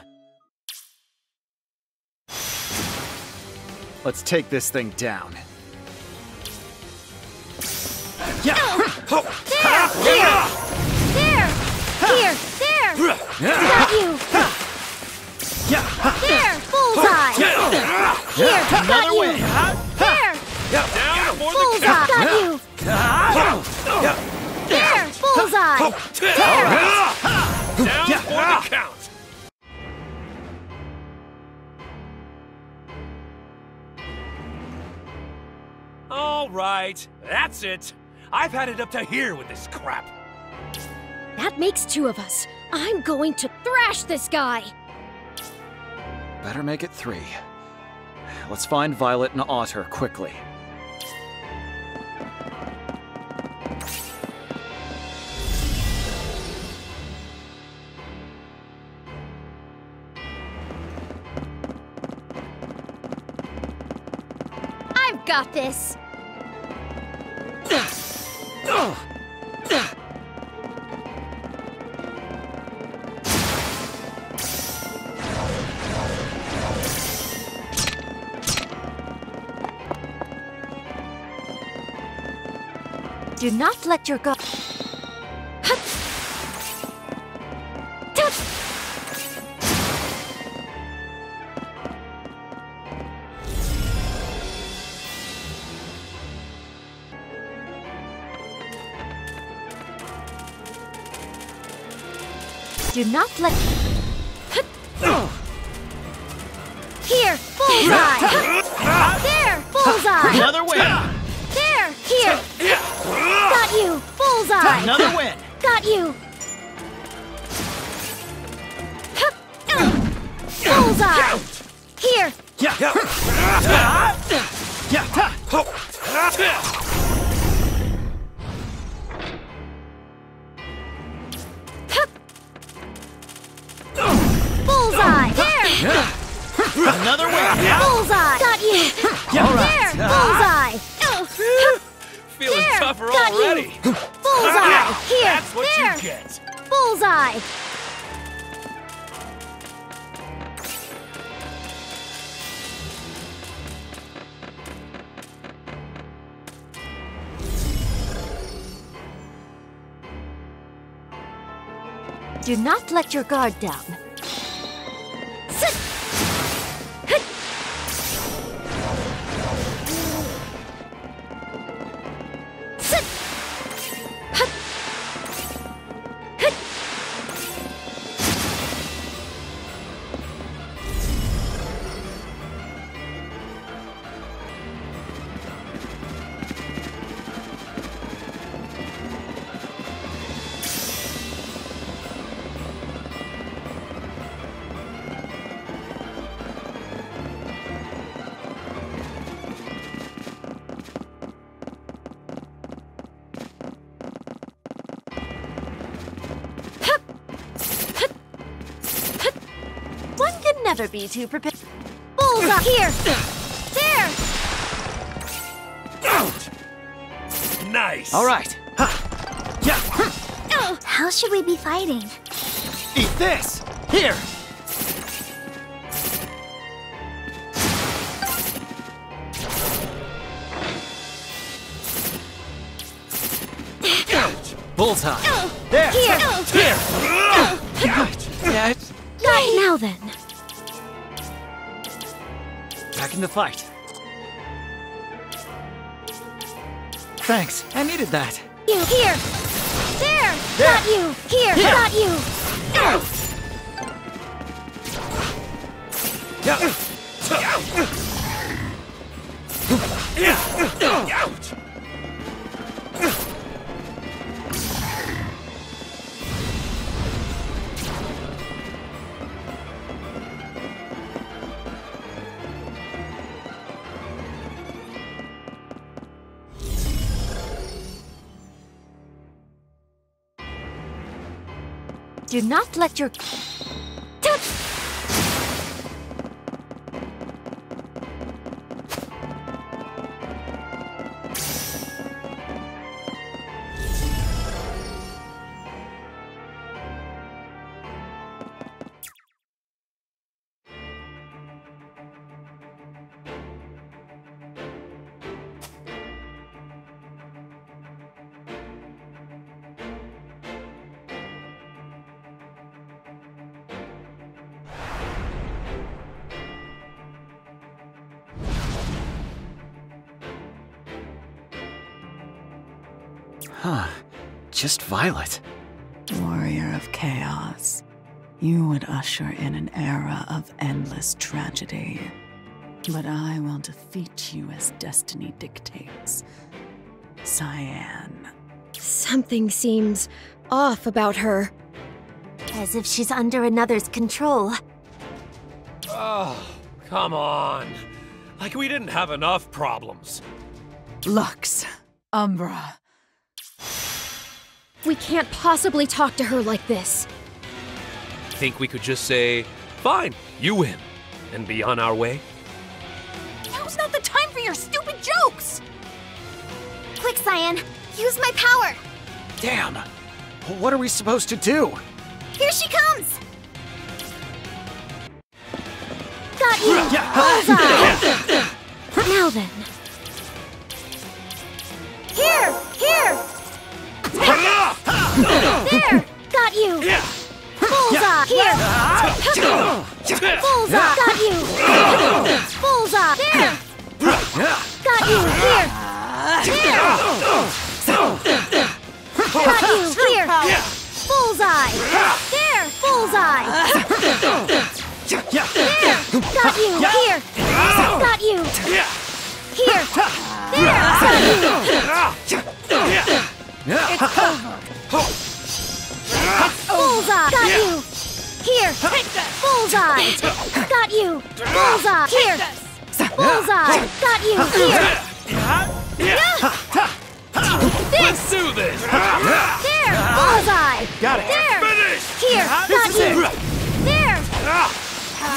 Let's take this thing down.
There! There!
There! Here! There! Got you! There! Bullseye! Here! Got you! There! Down for bullseye!
Got
you! There!
Bullseye! There! Down for the
count! All right, that's it. I've had it up to here with this crap.
That makes two of us. I'm going to thrash this guy.
Better make it three. Let's find Violet and Ater quickly.
I've got this.
Do not let your go.
Do not let... your guard down. other bees prepare. Bulls up here! There!
Nice! All right.
How should we be fighting? Eat this! Here!
Ouch! Bullseye!
in the fight. Thanks, I needed that.
You here! There! there. Not you! Here!
here.
Not you! Yeah.
Do not let your
just Violet. Warrior of Chaos, you would usher in an era of endless tragedy. But I will defeat you as destiny dictates. Cyan. Something seems
off about her. As if she's under another's control.
Oh, come on. Like we didn't have enough problems.
Lux, Umbra, we can't
possibly talk to her like this.
think we could just say, fine, you win, and be on our way?
Now's not the time for your stupid jokes! Quick, Cyan, use my power!
Damn!
What are we supposed to do?
Here she comes! Got
you! now then.
Here! Here! There! Got you! Bullseye! Here!
Bullseye! Got you!
Bullseye! There! Got you! Here! There! Got you! Here! Bullseye! There! Bullseye! There! Got you! Here! Got you! Here! There!
Got you! It's over.
Bullseye! Got you! Here! Bullseye! Got you! Bullseye! Here!
Bullseye!
Got you! Here! Let's do this!
There!
Bullseye! Got it! There! Finish! Here! Got you! There!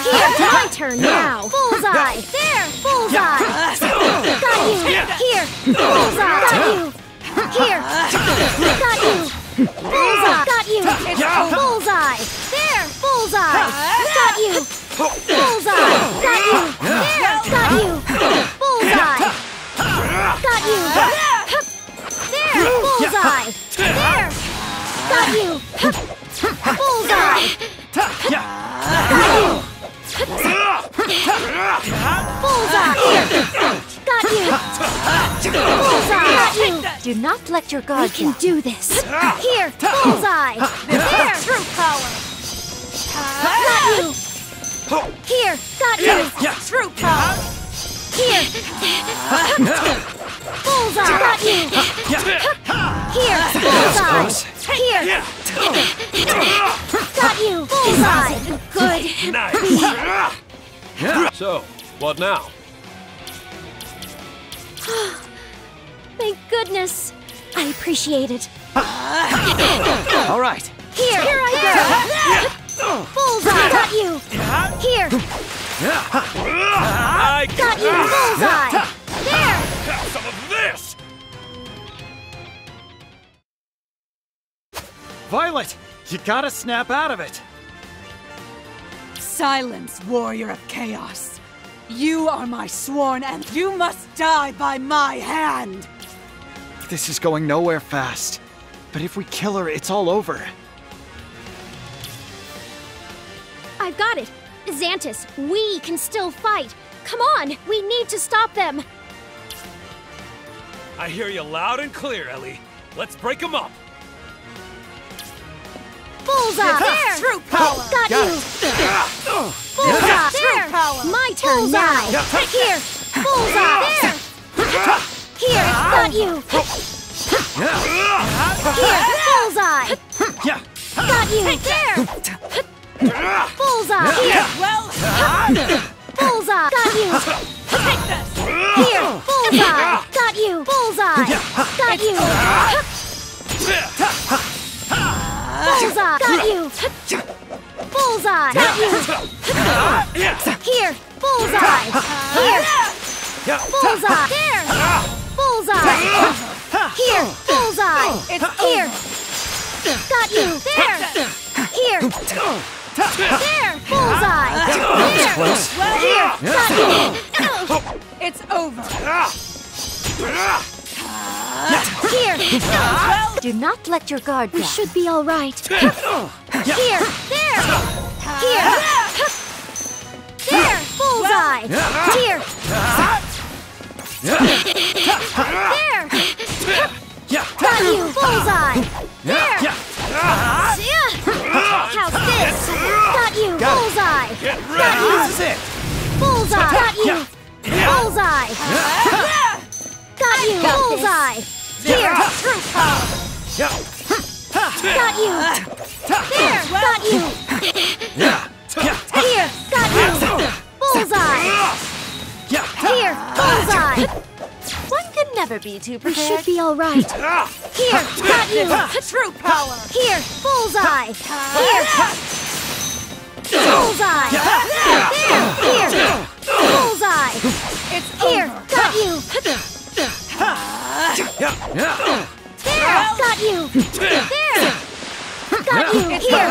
Here! My turn now! Bullseye! There! Bullseye! Got you! Here! Bullseye! Got you! Here! Got you! Bullseye! Got you! Bullseye! There! Bullseye! Got you!
Bullseye! Got you! There! Got you! Bullseye!
Got you! There! Bullseye! There! Got you! Bullseye! Got you! Bullseye! Got you! Bullseye! Do not let your guard down. We can down. do this! Here! Bullseye! There! True power! Got you! Here! Got you! True power! Here! Bullseye! Got you! Here! Bullseye! Here! Got you! Bullseye! Good!
Nice! So, what now?
Thank goodness. I appreciate it.
All right. Here, here
I go. Bullseye, got you. Here.
I got you, bullseye.
There. Have some of
this. Violet, you gotta snap out of it.
Silence, warrior of chaos. You are my sworn, and you must die by my hand!
This is going nowhere fast. But if we kill her, it's all over.
I've got it! Zantis, we can still fight! Come on! We need to stop them!
I hear you loud and clear, Ellie. Let's break them up!
Bullseye! There! Through power!
Got, Got you! Bullseye! There!
My turn Bullseye. now! here! Bullseye! There! Here! Got you! Here! Bullseye! Got you! there! Bullseye! Here! Well! Bullseye! Got you! Take this! Here! Bullseye! Got you! Bullseye! Got you! Bullseye! Got you! Bullseye! Got you! Here! Bullseye! Here! Bullseye! There! Bullseye! Here! Bullseye! It's here! Got you! There! Here! There! Bullseye! There! Here! Got you! It's over! Here! Well, do not let your guard down. We should be all right. Here! There! Here! There! Bullseye! Here! There! Got you! Bullseye! There! How's this? Got you! Bullseye! Got you! Bullseye! Got you! Bullseye! Got you! Got bullseye! This. Here! Got you! There! Got you! Here! Got you! Bullseye! Here! Bullseye! One can never be too prepared. We should be alright. Here! Got you! True power! Here! Bullseye! Here! Bullseye! There! Here! Bullseye! It's here! Got you! There!
Got
you! There!
Got you! Here! Got you! Here!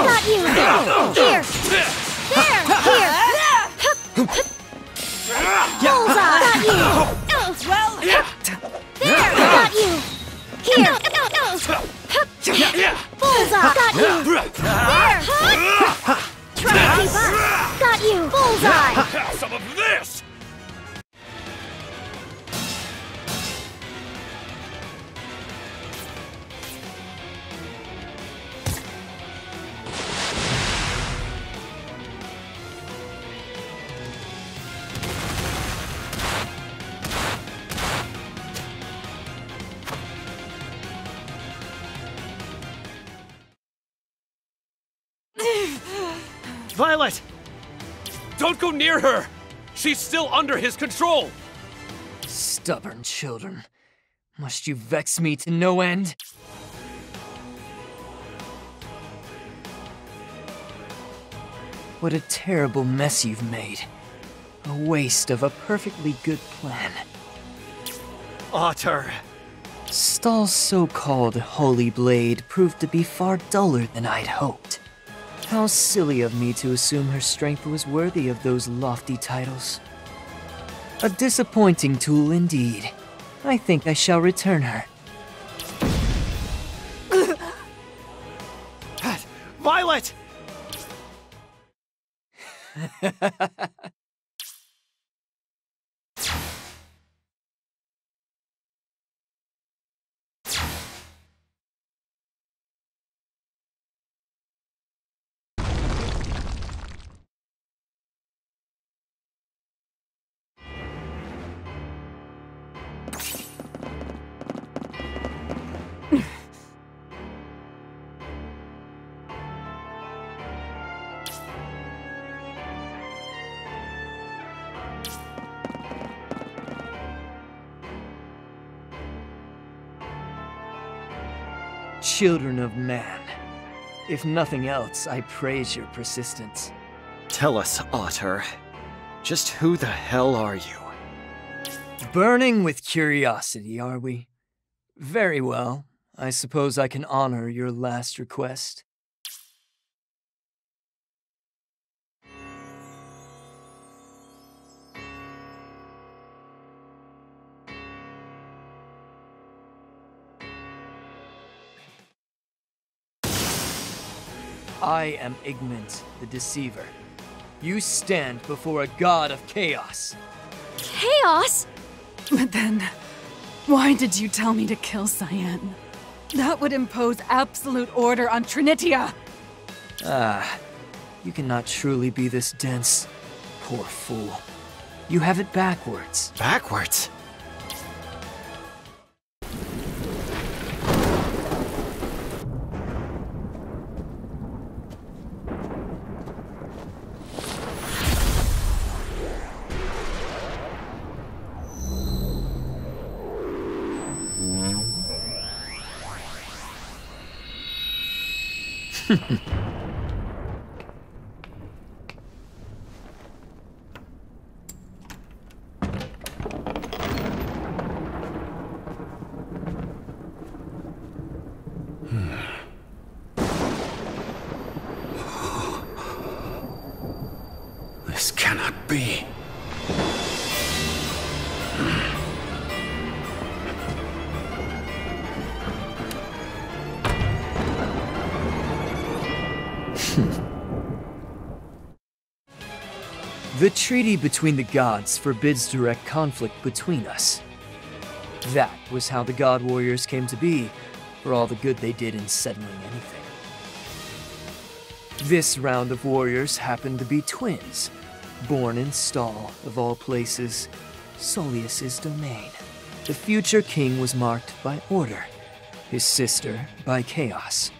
Got you! Here! There! Here!
Bullseye! Got you! Well! There! Got you! Here! Bullseye! Got you! There!
near her! She's still under his control!
Stubborn children. Must you vex me to no end? What a terrible mess you've made. A waste of a perfectly good
plan. Ater!
Stahl's so-called Holy Blade proved to be far duller than I'd hoped. How silly of me to assume her strength was worthy of those lofty titles. A disappointing tool indeed. I think I shall return her.
Violet!
children of man. If nothing else, I praise your persistence.
Tell us, Ater,
just who the hell are you? Burning with curiosity, are we? Very well. I suppose I can honor your last request. I am Igmund, the Deceiver. You stand before a god of chaos.
Chaos? But then, why did you tell me to kill Cyan? That would impose absolute order on Trinitia!
Ah, you cannot truly be this dense. Poor fool. You have it backwards. Backwards? treaty between the gods forbids direct conflict between us. That was how the God Warriors came to be, for all the good they did in settling anything. This round of warriors happened to be twins, born in Stahl, of all places, Solius's domain. The future king was marked by order, his sister by chaos.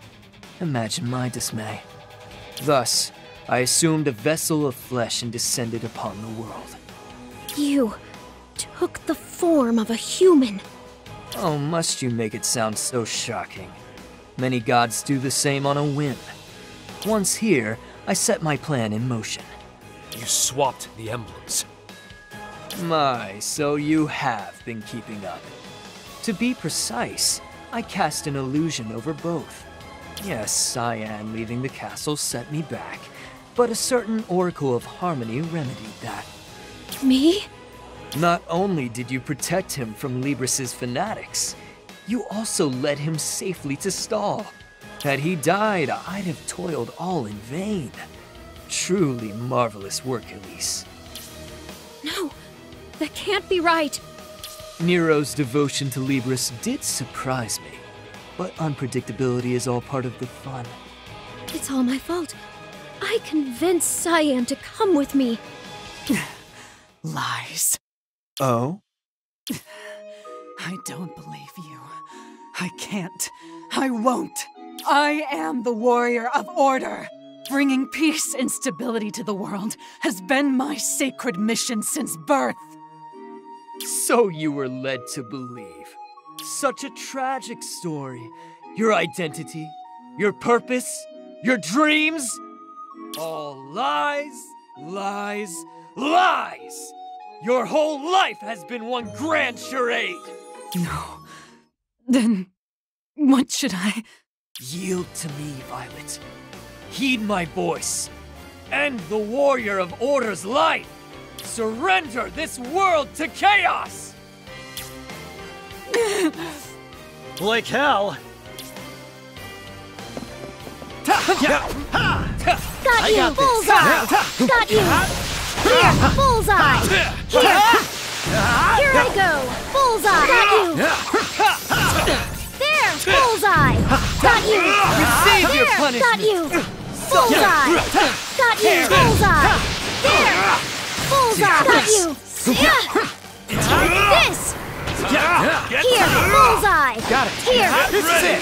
Imagine my dismay. Thus, I assumed a vessel of flesh and descended upon the world.
You took the form of a human.
Oh, must you make it sound so shocking? Many gods do the same on a whim. Once here, I set my plan in motion.
You swapped the emblems.
My, so you have been keeping up. To be precise, I cast an illusion over both. Yes, Cyan leaving the castle set me back. But a certain oracle of harmony remedied that. Me? Not only did you protect him from Libris's fanatics, you also led him safely to Stahl. Had he died, I'd have toiled all in vain. Truly marvelous work, Elise.
No, that can't be right.
Nero's devotion to Libris did surprise me, but unpredictability is all part of the fun.
It's all my fault. I convinced Cyan to come with me.
Lies. Oh? I don't believe you. I can't. I won't. I am the warrior of order. Bringing peace and stability to the world has been my sacred mission since birth.
So you were led to believe. Such a tragic story. Your identity, your purpose, your
dreams. All lies, lies, lies! Your whole life has been one grand charade!
No. Then, what should I? Yield to me, Violet. Heed my voice. End the warrior of order's life! Surrender
this world to chaos!
like hell! Ta! Yeah! Ha!
Got you! bullseye!
Got you! Here! Bullseye! Here! Here I go! Bullseye! Got you! There! Bullseye! Got you! You your punishment! Got you! Bullseye! Got you! Bullseye! There! Bullseye! Got you! This! Here! Bullseye! Got it! Here! This is it!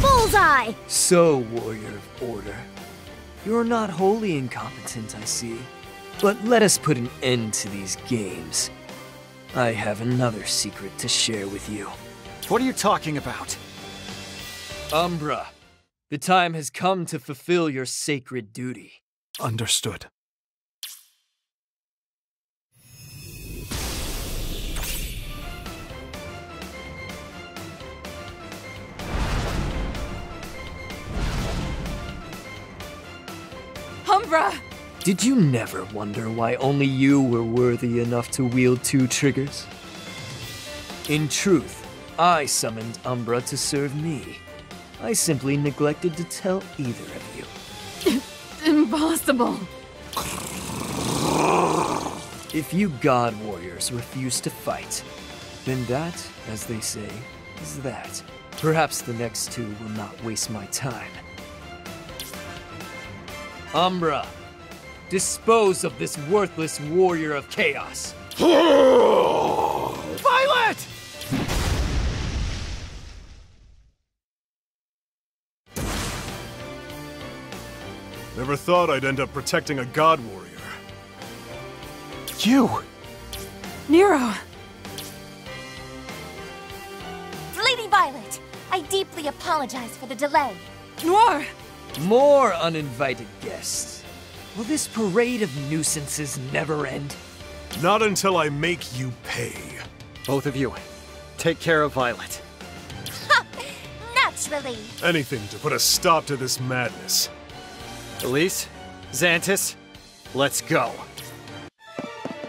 Bullseye!
So, warrior of order. You're not wholly incompetent, I see. But let us put an end to these games. I have another secret to share with you. What are you talking about? Umbra, the time has come to fulfill your sacred duty.
Understood.
Umbra!
Did you never wonder why only you were worthy enough to wield two triggers? In truth, I summoned Umbra to serve me. I simply neglected to tell either of you.
It's impossible!
If you god warriors refuse to fight, then that, as they say, is that. Perhaps the next two will not waste my time. Umbra, dispose of this worthless warrior of chaos.
Violet!
Never thought I'd end up protecting a god warrior. You!
Nero!
Lady Violet, I deeply apologize for the delay. Noir!
More uninvited guests. Will this parade of nuisances never end?
Not until I make you pay. Both of you, take care of Violet.
Naturally.
Anything to put a stop to this madness. Elise, Zantis, let's go.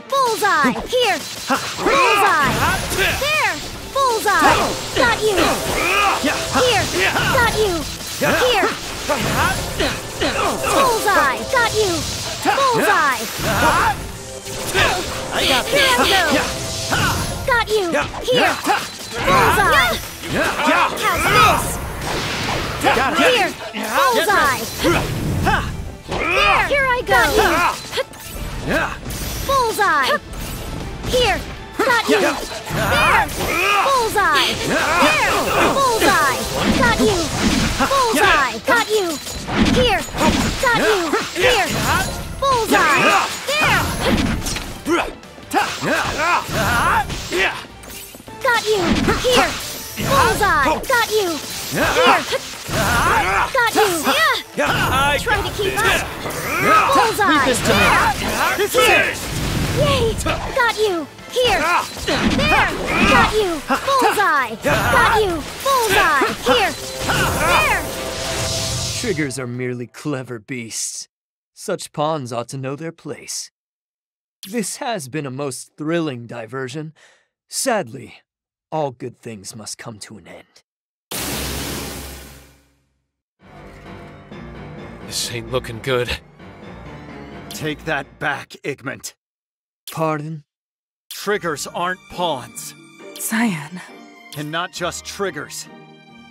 Bullseye! Here! Bullseye! Here! Bullseye! Got you! Here! Got
you! Here!
Bullseye! Got you! Bullseye! I got this! Here Got you! Here! Bullseye! How's this? Here! Bullseye! Here I go! Bullseye! Here! Got you! There! Bullseye! There! Bullseye! Got you! Bullseye! Got you! Here! Got you! Here! Bullseye! There! Got you! Here! Bullseye! Got you! Here! Got you! I Try to keep up!
Bullseye! Here.
Yay! Got you! Here! Ah. There! Got you! Bullseye! Got
you! Bullseye! Here!
There! Triggers are merely clever beasts. Such pawns ought to know their place. This has been a most thrilling diversion. Sadly, all good things must come to an
end. This ain't looking good. Take that back, Igmund. Pardon? Triggers aren't pawns. Cyan. And not just triggers.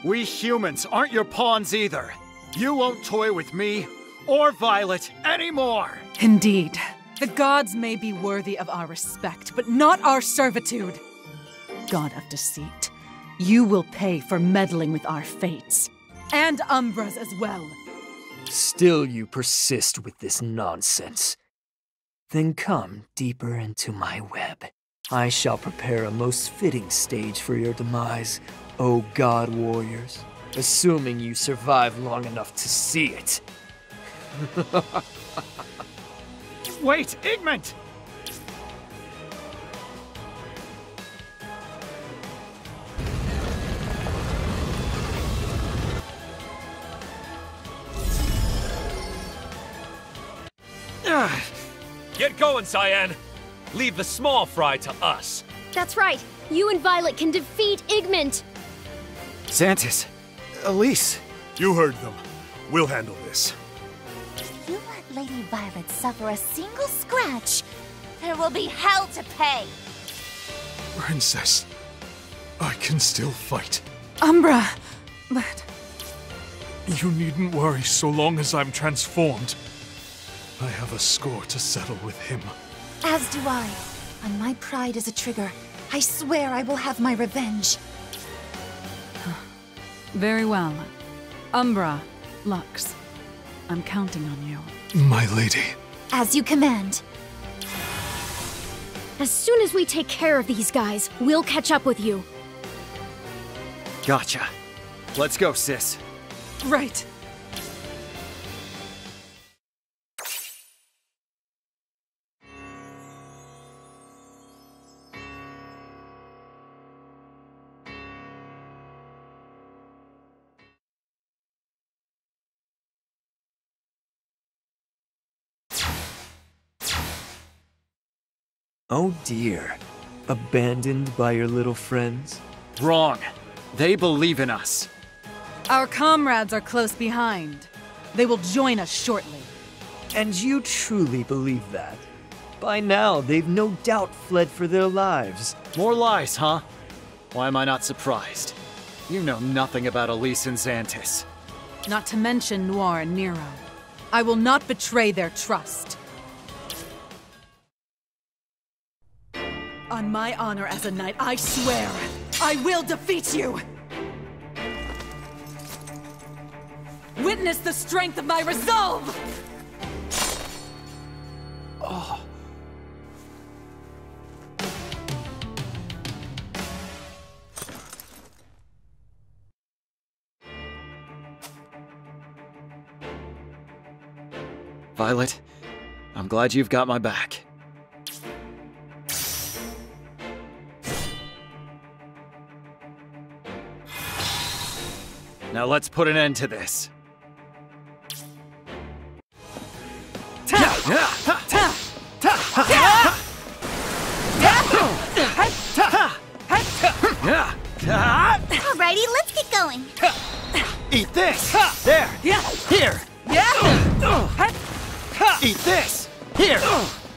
We humans aren't your pawns either. You won't toy with me
or Violet anymore. Indeed. The gods may be worthy of our respect, but not our servitude. God of deceit, you will pay for meddling with our fates. And Umbra's as well.
Still you persist with this nonsense. Then come deeper into my web. I shall prepare a most fitting stage for your demise, O oh god warriors, assuming you survive long enough to see it.
Wait, Igmund!
Get going, Cyan! Leave the
small fry to us.
That's right. You and Violet can defeat Igmund.
Zantis. Elise. You heard them. We'll handle this.
If you let Lady Violet suffer a single scratch, there will be hell to pay.
Princess, I can still fight.
Umbra, but...
You needn't worry so long as I'm transformed. I have a score to settle with him.
As do I. and my pride is a trigger, I swear I will have my revenge.
Very well. Umbra, Lux, I'm counting on you.
My lady.
As you command.
As soon as we take care of these guys, we'll catch up with you.
Gotcha. Let's go, sis.
Right.
Oh dear. Abandoned by your little friends? Wrong.
They
believe in us.
Our comrades are close behind. They will join us shortly. And you truly believe that? By now, they've no doubt
fled for their lives. More lies, huh? Why am I not surprised? You know nothing about Elise and Zantis.
Not to mention Noir and Nero. I will not betray their trust. On my honor as a knight, I swear, I will defeat you! Witness the strength of my resolve!
Oh.
Violet, I'm glad you've got my back. Now let's put an end to this.
Alrighty, let's get going. Eat this! There! Here! Eat this! Here!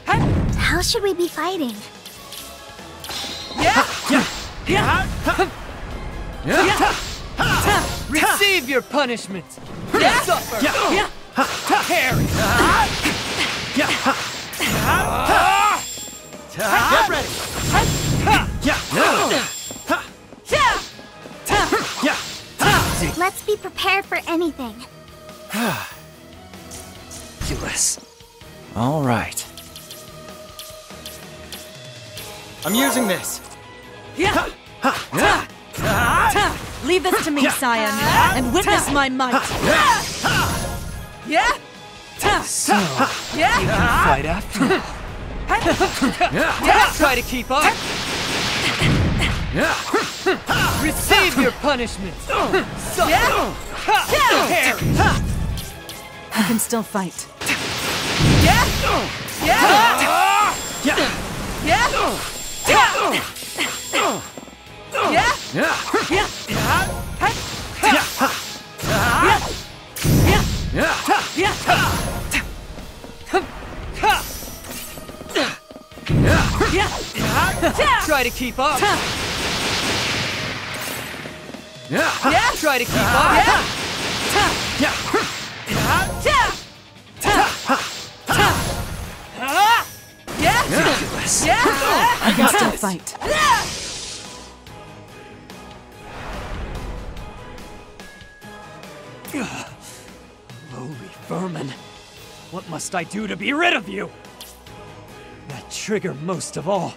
How should we be fighting? Yeah! Yeah! Yeah!
Yeah! Receive your punishment! Suffer! Yeah.
Get ready!
Let's be prepared for anything.
Ridiculous. All right. I'm using this.
Yeah. Leave this to me, Cyan, and witness my might. Yeah? So, yeah? you
can fight
after all. Try to keep up. Receive your punishment.
I can still fight.
Yeah? Yeah? Yeah? Yeah? Yeah. Yeah. Yeah. Yeah. Yeah. Yeah. Yeah.
Yeah. Yeah. Try to keep up. Yeah. Yeah. Try to keep up. Yeah. Yeah. Yeah. Yeah.
Yeah. Yeah. Yeah. I can still fight. Yeah.
Holy vermin.
What must I do to be rid of you? That trigger most of all.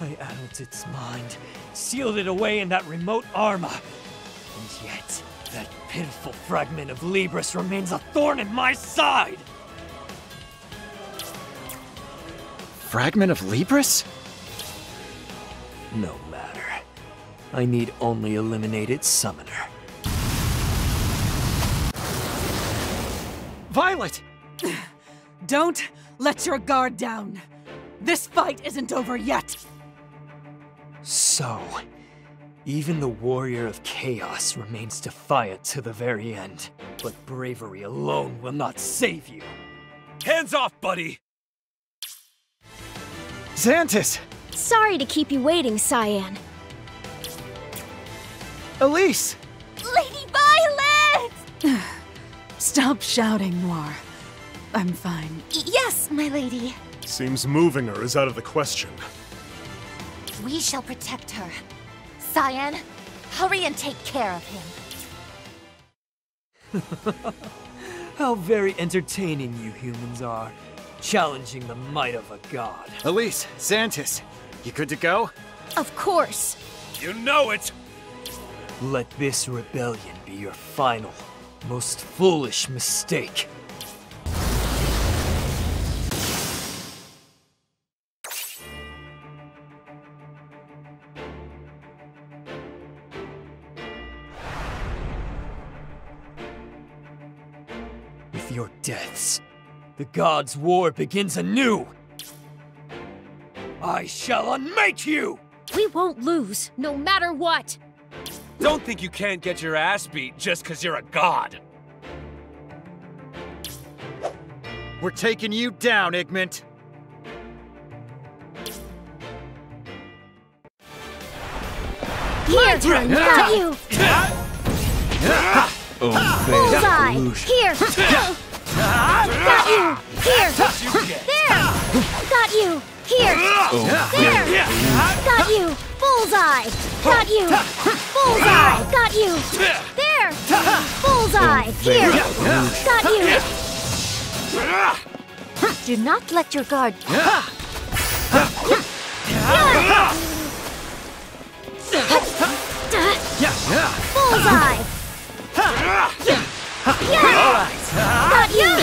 I addled its mind, sealed it away in that remote armor. And yet, that pitiful fragment of Libris remains a thorn in my side!
Fragment of Libris?
No matter. I need only eliminate its summoner.
Violet! Don't let your guard down. This fight isn't over yet.
So, even the Warrior of Chaos remains defiant to the very end. But bravery alone will not save you. Hands off, buddy! Zantis!
Sorry to keep you waiting, Cyan. Elise!
Lady Violet! Stop shouting, Noir. I'm fine.
Yes, my lady.
Seems moving her is out of the question.
We shall protect her. Cyan, hurry and take care of
him. How very entertaining you humans are. Challenging the might of a god. Elise, Zantis, you good to go? Of course. You know it! Let this rebellion be your final most foolish mistake.
With your deaths,
the gods' war begins anew! I
shall unmake you!
We won't lose, no matter what!
Don't think you
can't get your ass beat just because you're a god. We're taking you down, Igmund.
Here, turn, got you!
Oh, Bullseye!
Here! Got you! Here! There! Got you! Here! There! Got you! Oh, Bullseye! Got you! Bullseye! Got you! There! Bullseye! Here! Got you! Do not let your guard...
Bullseye! Got you!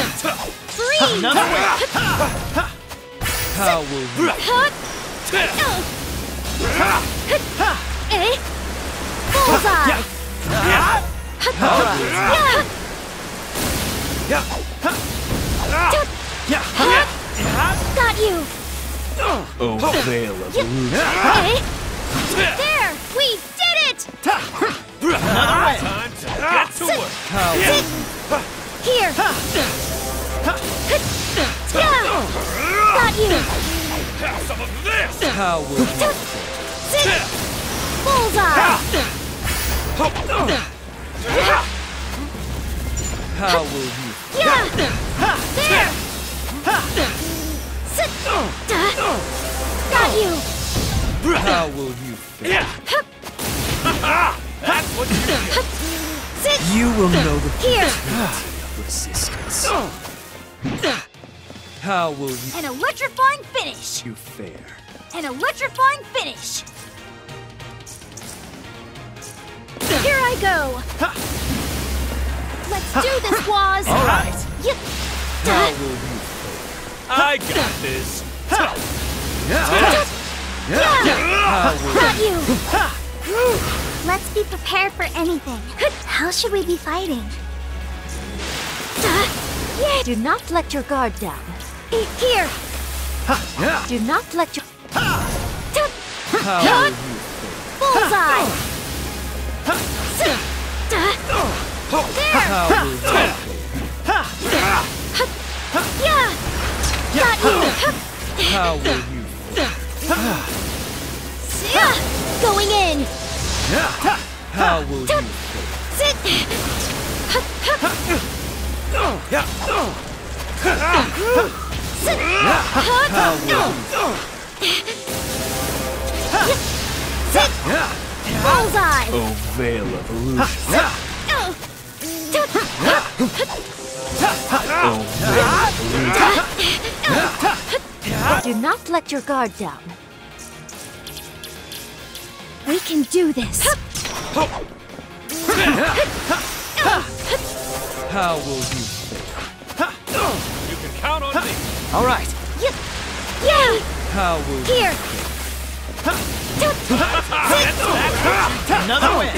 Freeze! How will we... Eh?
Got you!
Oh, eh? of There!
We did it!
Right.
to
Got you! Have some of this!
How will that's
Bullseye!
How will
you? Yeah! There! Sit! Got you!
How will you fare?
That's what you
get! Sit!
You will know the Here. resistance.
How will you... An
electrifying finish! You fare! An electrifying finish! Here I go! Ha. Let's ha. do this, Waz! All right! Yeah.
will you I got this!
Yeah! Yeah! Got you! Let's be prepared for anything. How should we be fighting? Do
not let your guard down. Here! Do not let your... Bullseye! Yeah. Bullseye!
Oh, Veil of
Illusion.
Do not let your guard down. We can do this.
How will you fare? You can count on me. All right. Yeah. How will Here. Another win!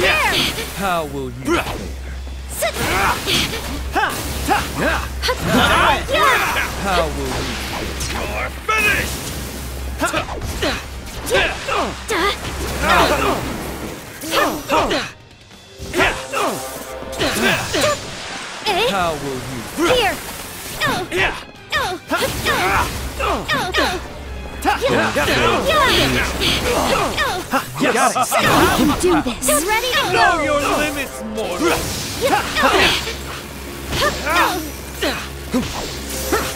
How will you fare? Another win! How will you You're finished!
How will you?
Here!
Oh. Oh. Oh. You can do this. Just ready to go. Know your limits,
mortal.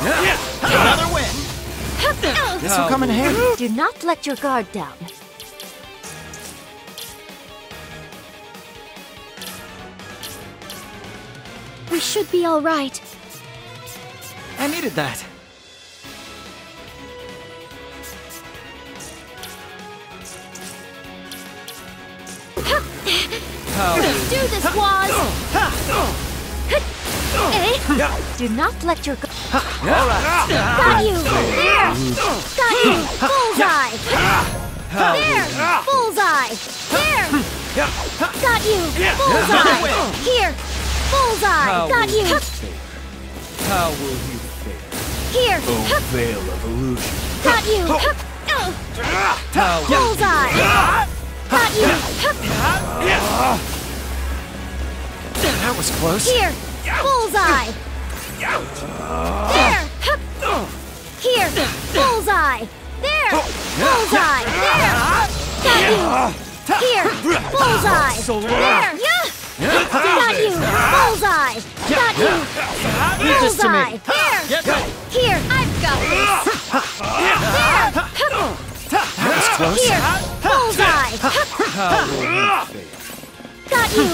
Another
win. This will come in handy.
Do not let your guard down. We should be all right.
I needed that.
How do this, Waz! Eh? Do not let your go-
right.
Got you! There! Got you!
Bullseye! There!
Bullseye! There! Got you! Bullseye! Here! Bullseye! Got you!
How will you fare?
Here! Oh,
veil of illusion!
Got you!
Bullseye! Got you! That was
close. Here! Bullseye! There! Here! Bullseye! There! Bullseye! There!
Got you! Here! Bullseye! There! Got you! Bullseye!
Got you! Bullseye! Here! Here! I've got this! There! close. Here! Bullseye! Got you!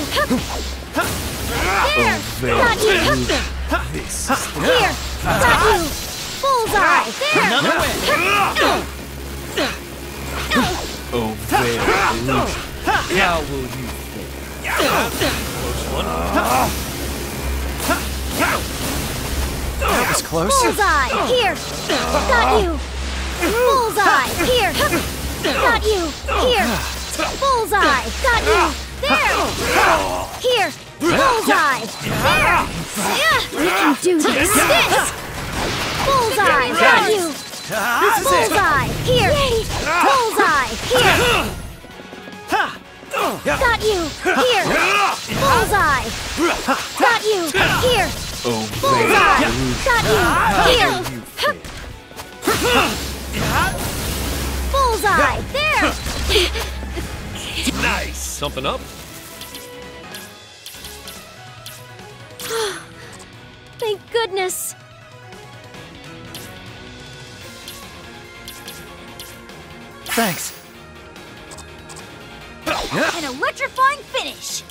There! Got you!
This. Here! Got you! Bullseye! There! Another way!
Oh, well, how will you fail? Close one.
That was
close. Bullseye! Here!
Got you! Bullseye! Here! Got you! Here! Bullseye! Got you! There! Here! Bullseye! There! We can do this! This!
Bullseye! Got you! This is Bullseye! Here! Bullseye!
Here! Got you! Here! Bullseye! Got you! Here!
Bullseye!
Got you! Here! Bullseye!
There! nice! Something up?
Thank goodness!
Thanks. An
electrifying finish!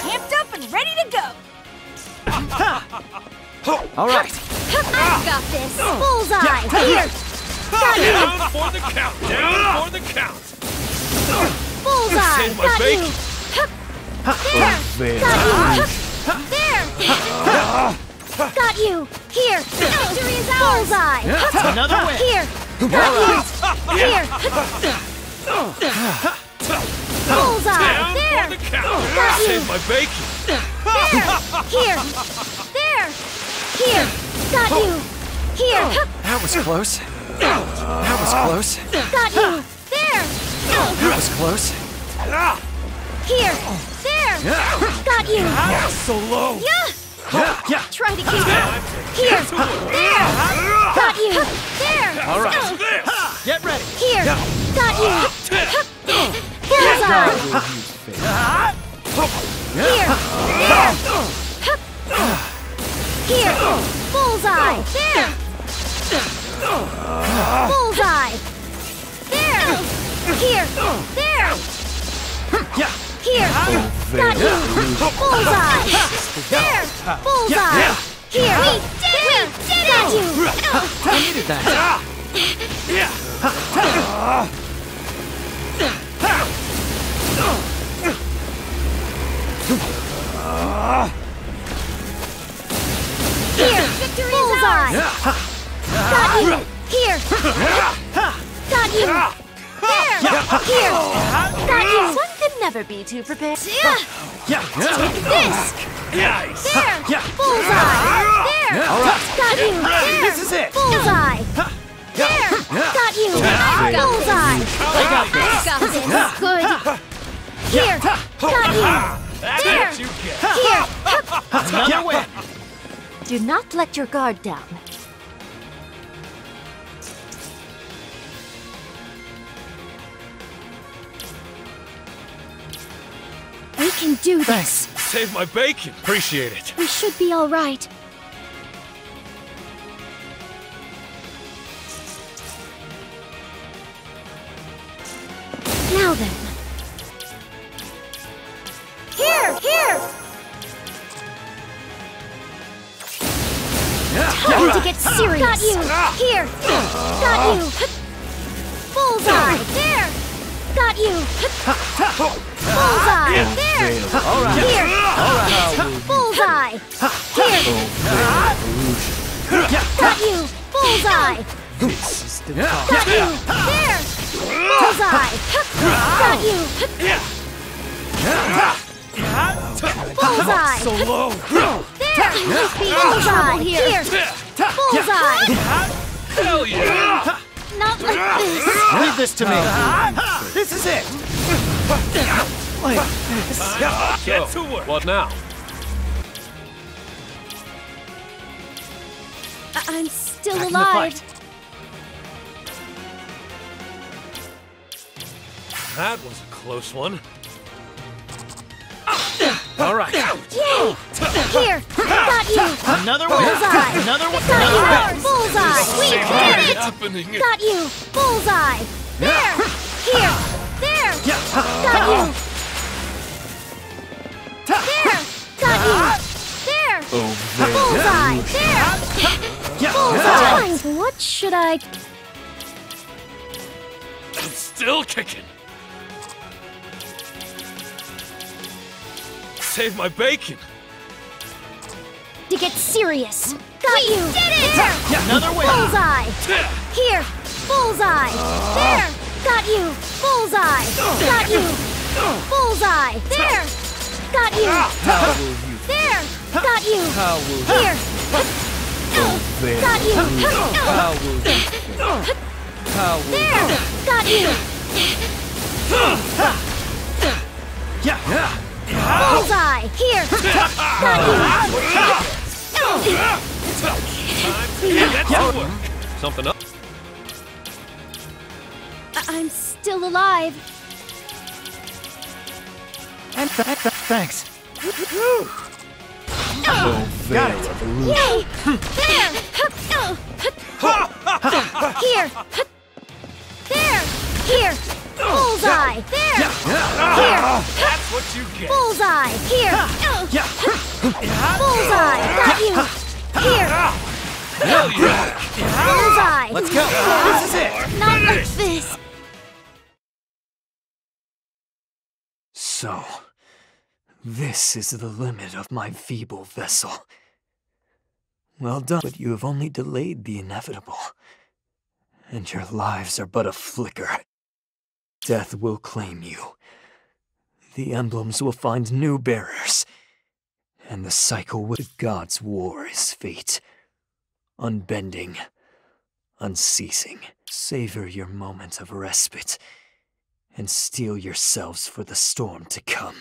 Amped
up and ready to go!
All right.
I've got this. Bullseye.
Here. Got you. Down for the count. Down for the count.
Bullseye. Got you. There. Oh, got you. Ah. There. Got you. Here. Victory is ours. Bullseye. Another way. Here.
Got you. Here.
Bullseye.
Down there. for the count. Got you. Save my bacon.
Here! There! Here! Got you! Here! Oh,
that was close. That was close.
Got you! There!
That was close.
Here! There! Got you!
So low!
Yeah! Yeah! Try to keep it! Here! There! Got you! There! Alright! Oh. Get ready! Here! Got you! Bullseye! Here! There! Here! Bullseye! There! Bullseye! There! Here! There!
Here!
Got you! Bullseye! There! Bullseye!
Here! We did it! We did it! Got
you! I needed that. Here!
Victory Bullseye! Got you! Here! Got you! There! Here! Got you! One could never be too prepared. Take this!
There!
Bullseye! There! Got you! There! This is it! Bullseye! There!
Got you! Bullseye! I got
this! Good! Here! Got
you! That's what you
get.
Here. Another win. Do not let your guard down.
We can do this. Thanks. Save my bacon. Appreciate it.
We should be all right.
Now then. Here, here!
Time to
get serious! Got you! Here! Got you! Bullseye! There! Got you!
Bullseye! There! Here!
Bullseye! Here! Got you! Bullseye!
Got you!
There! Bullseye! Got
you! Bullseye! So low! There! Bullseye! Here! Bullseye!
Hell yeah! Not
like this! Leave this to me! This is it! Get to work! What now?
I am still Back alive!
That was a close one. All right. Yay! Here, got you.
Another one. Bullseye. Another one. Got Another you. One. Bullseye. We
did it. Happening. Got you.
Bullseye. There. Here. There. Got you. There. Got you. There.
Oh,
Bullseye. There. Bullseye. What should I?
It's still kicking. Save my bacon! To get
serious! Got we you! did it! There. Another way! Bullseye! Here! Bullseye! Uh. There! Got you! Bullseye! Got you! Bullseye! There! Got you! How ah. will you? There! Got you! How will you? Here!
Oh, Got you! How will
you? How will there!
Got you! Yeah! Bullseye!
Here! Got you!
yeah, Something up?
I am still alive. And th th thanks.
Oh, Got it. Yay!
There! Here! There! Here! Bullseye! There!
Here!
That's what you get! Bullseye! Here!
Bullseye! Got you! Here! Bullseye! Let's go! This is it! Not like this! So,
this is the limit of my feeble vessel. Well done, but you have only delayed the inevitable, and your lives are but a flicker. Death will claim you. The emblems will find new bearers. And the cycle with God's war is fate. Unbending, unceasing. Savor your moment of respite, and steel yourselves for the storm to
come.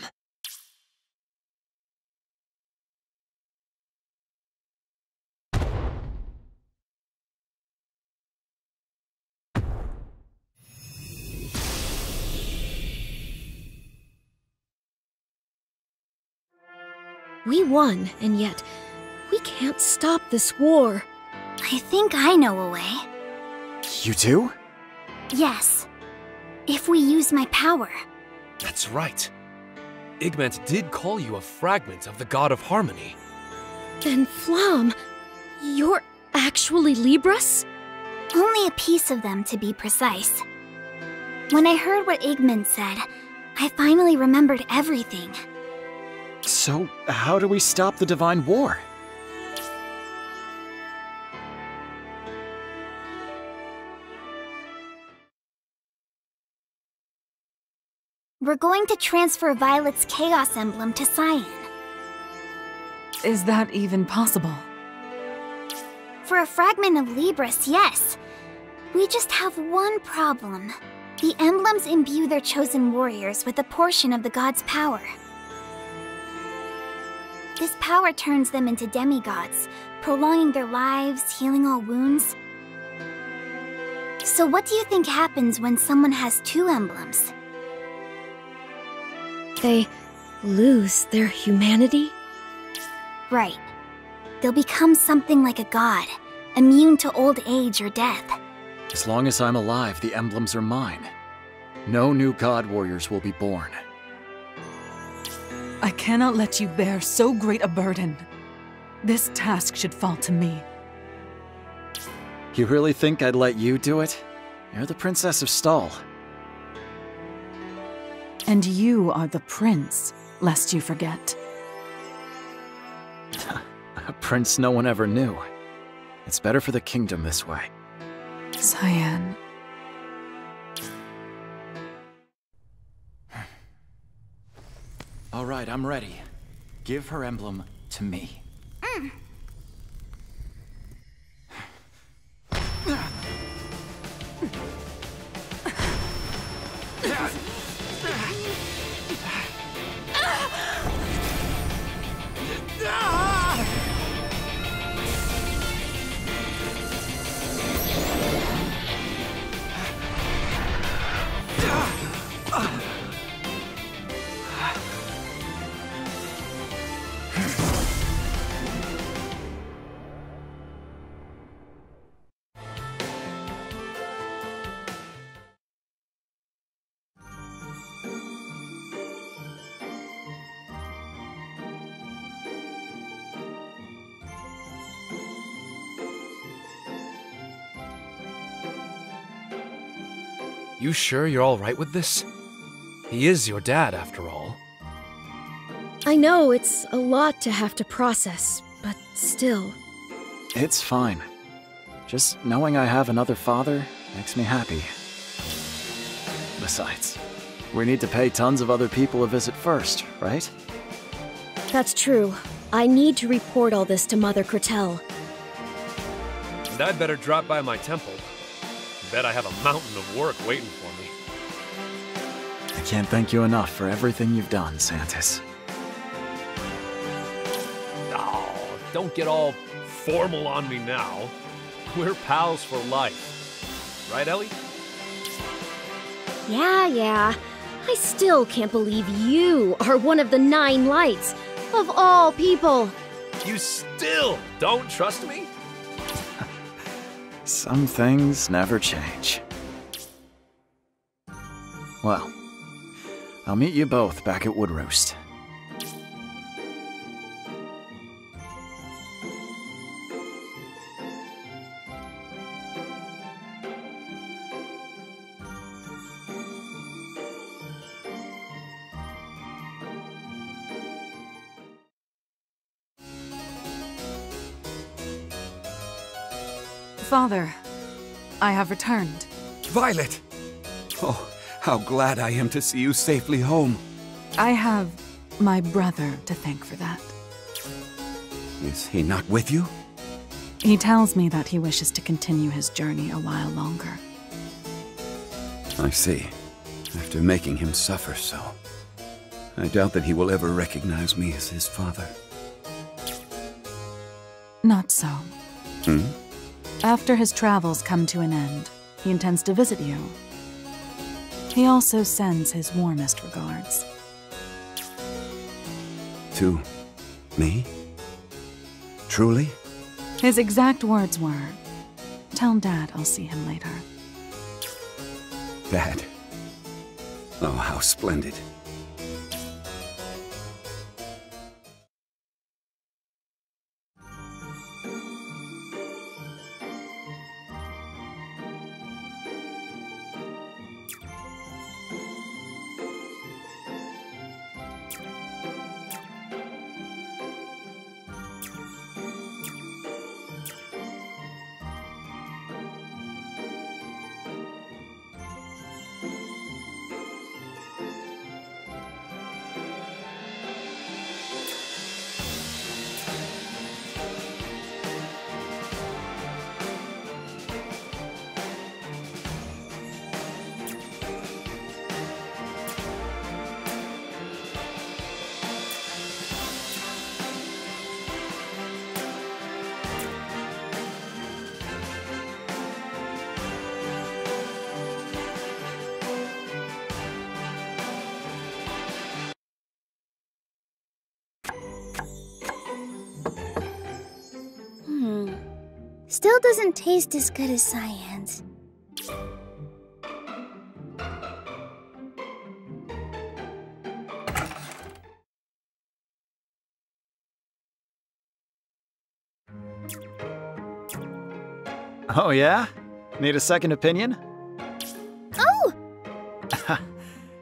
We won, and yet we can't
stop this war. I think I know a way. You do? Yes. If we use my power.
That's right. Igmund did call you a fragment of the God of Harmony.
Then
Flam,
you're actually Libris? Only a piece of them, to be precise. When I heard what Igmund said, I finally remembered everything.
So, how do we stop the Divine War?
We're going to transfer Violet's Chaos Emblem to Cyan. Is that even possible? For a fragment of Libris, yes. We just have one problem. The emblems imbue their chosen warriors with a portion of the god's power. This power turns them into demigods, prolonging their lives, healing all wounds. So what do you think happens when someone has two emblems? They lose their humanity? Right. They'll become something like a god, immune to old age or death.
As long as I'm alive, the emblems are mine. No new god warriors will be born.
I cannot let you bear so great a burden. This task should fall to me.
You really think I'd let you do it? You're the Princess of Stahl.
And you are the prince, lest you forget.
a prince no one ever knew. It's better for the kingdom this way.
Cyan,
All right, I'm ready. Give her emblem to me.
Mm.
You sure you're alright with this? He is your dad, after all.
I know it's a lot to have to process, but still.
It's fine. Just knowing I have another father makes me happy. Besides, we need to pay tons of other people a visit
first, right?
That's true. I need to report all this to Mother
Cretel. And I'd better drop by my temple bet I have a mountain of work waiting for me.
I can't thank you enough for everything you've done, Zantis.
Oh, don't get all formal on me now. We're pals for life. Right, Ellie?
Yeah, yeah. I still can't believe you are one of the Nine Lights, of all people.
You still don't trust me?
Some things never change. Well, I'll meet you both back at Woodroost.
Father, I have returned.
Violet! Oh, how glad I am to see you safely home.
I have my brother to thank for that.
Is he not with you?
He tells me that he wishes to continue his journey a while longer.
I see. After making him suffer so. I doubt that he will ever recognize me as his father. Not so. Hmm?
After his travels come to an end, he intends to visit you. He also sends his warmest regards.
To me? Truly?
His exact words were, Tell Dad I'll see him later.
Dad? Oh, how splendid.
doesn't taste as good as Cyan's.
Oh, yeah? Need a second opinion? Oh!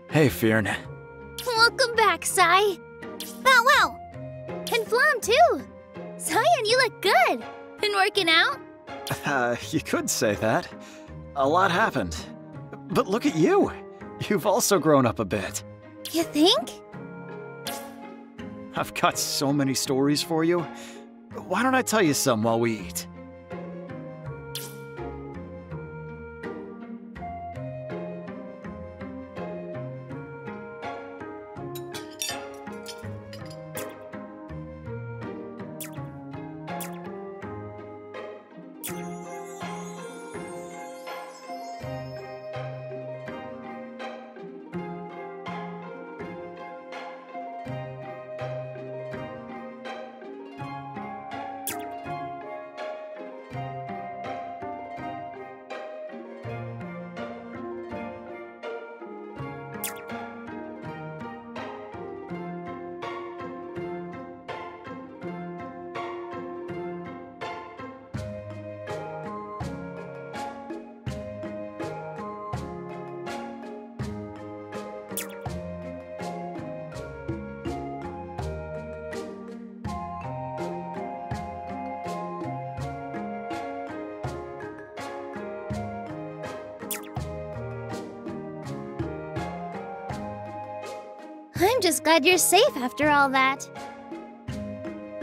hey, Fearn.
Welcome back, Sai. Bow wow! And Flam, too! Cyan, you look good!
Been working out?
Uh, you could say that. A lot happened. But look at you! You've also grown up a bit.
You think?
I've got so many stories for you. Why don't I tell you some while we eat?
Glad you're safe after all that.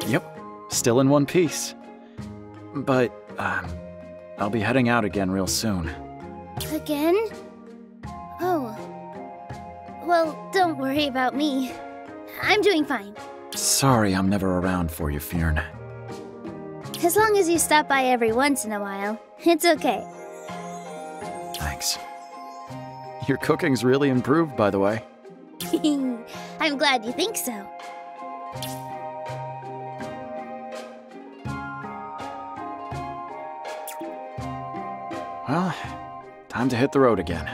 Yep, still in one piece. But, um, I'll be heading out again real soon.
Again? Oh. Well, don't worry about me. I'm doing fine.
Sorry I'm never around for you, Fearn.
As long as you stop by every once in a while, it's okay.
Thanks. Your cooking's really improved, by the way
glad you think so.
Well, time to hit the road again.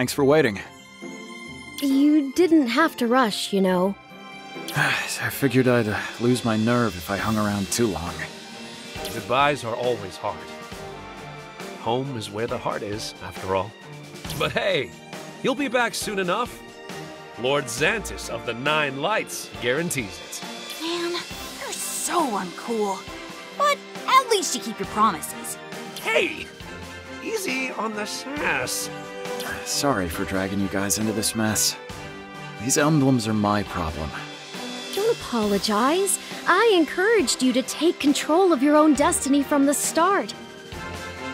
Thanks for waiting.
You didn't have to rush, you know.
I figured I'd uh, lose my nerve if I hung around too long.
Goodbyes are always hard. Home is where the heart is, after all. But hey, you will be back soon enough. Lord Zantis of the Nine Lights guarantees it.
Man, you're so uncool. But at least you keep your
promises. Hey! Easy on the sass.
Sorry for dragging you guys into this mess. These emblems are my problem.
Don't
apologize. I encouraged you to take control of your own destiny from the start.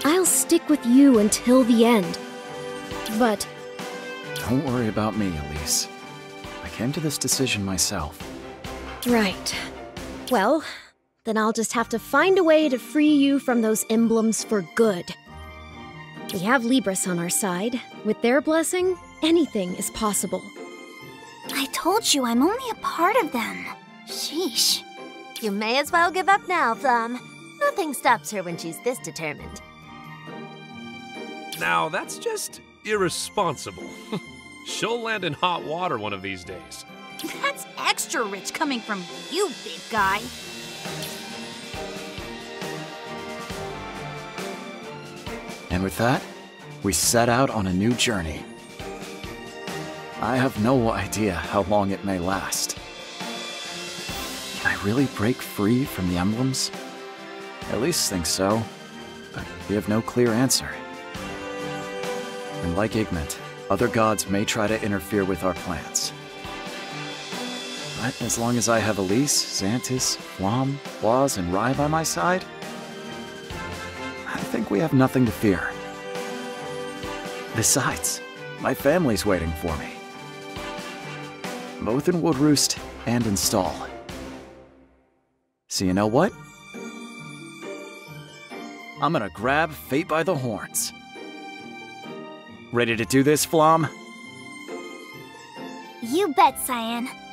I'll stick with you until the end. But...
Don't worry about me, Elise. I came to this decision myself.
Right. Well, then I'll just have to find a way to free you from those emblems for good. We have Libris on our side. With their blessing, anything is possible. I told you I'm only a part of them. Sheesh. You may as well give up now, Plum. Nothing stops her when she's this determined.
Now, that's just irresponsible. She'll land in hot water one of these days.
That's extra rich coming
from you, big guy.
And with that, we set out on a new journey. I have no idea how long it may last. Can I really break free from the emblems? At least think so, but we have no clear answer. And like Igmund, other gods may try to interfere with our plans. But as long as I have Elise, Zantis, Flam, Waz, and Rye by my side, think we have nothing to fear. Besides, my family's waiting for me. Both in Woodroost and in Stahl. So you know what? I'm gonna grab fate by the horns. Ready to do this, Flam?
You bet, Cyan.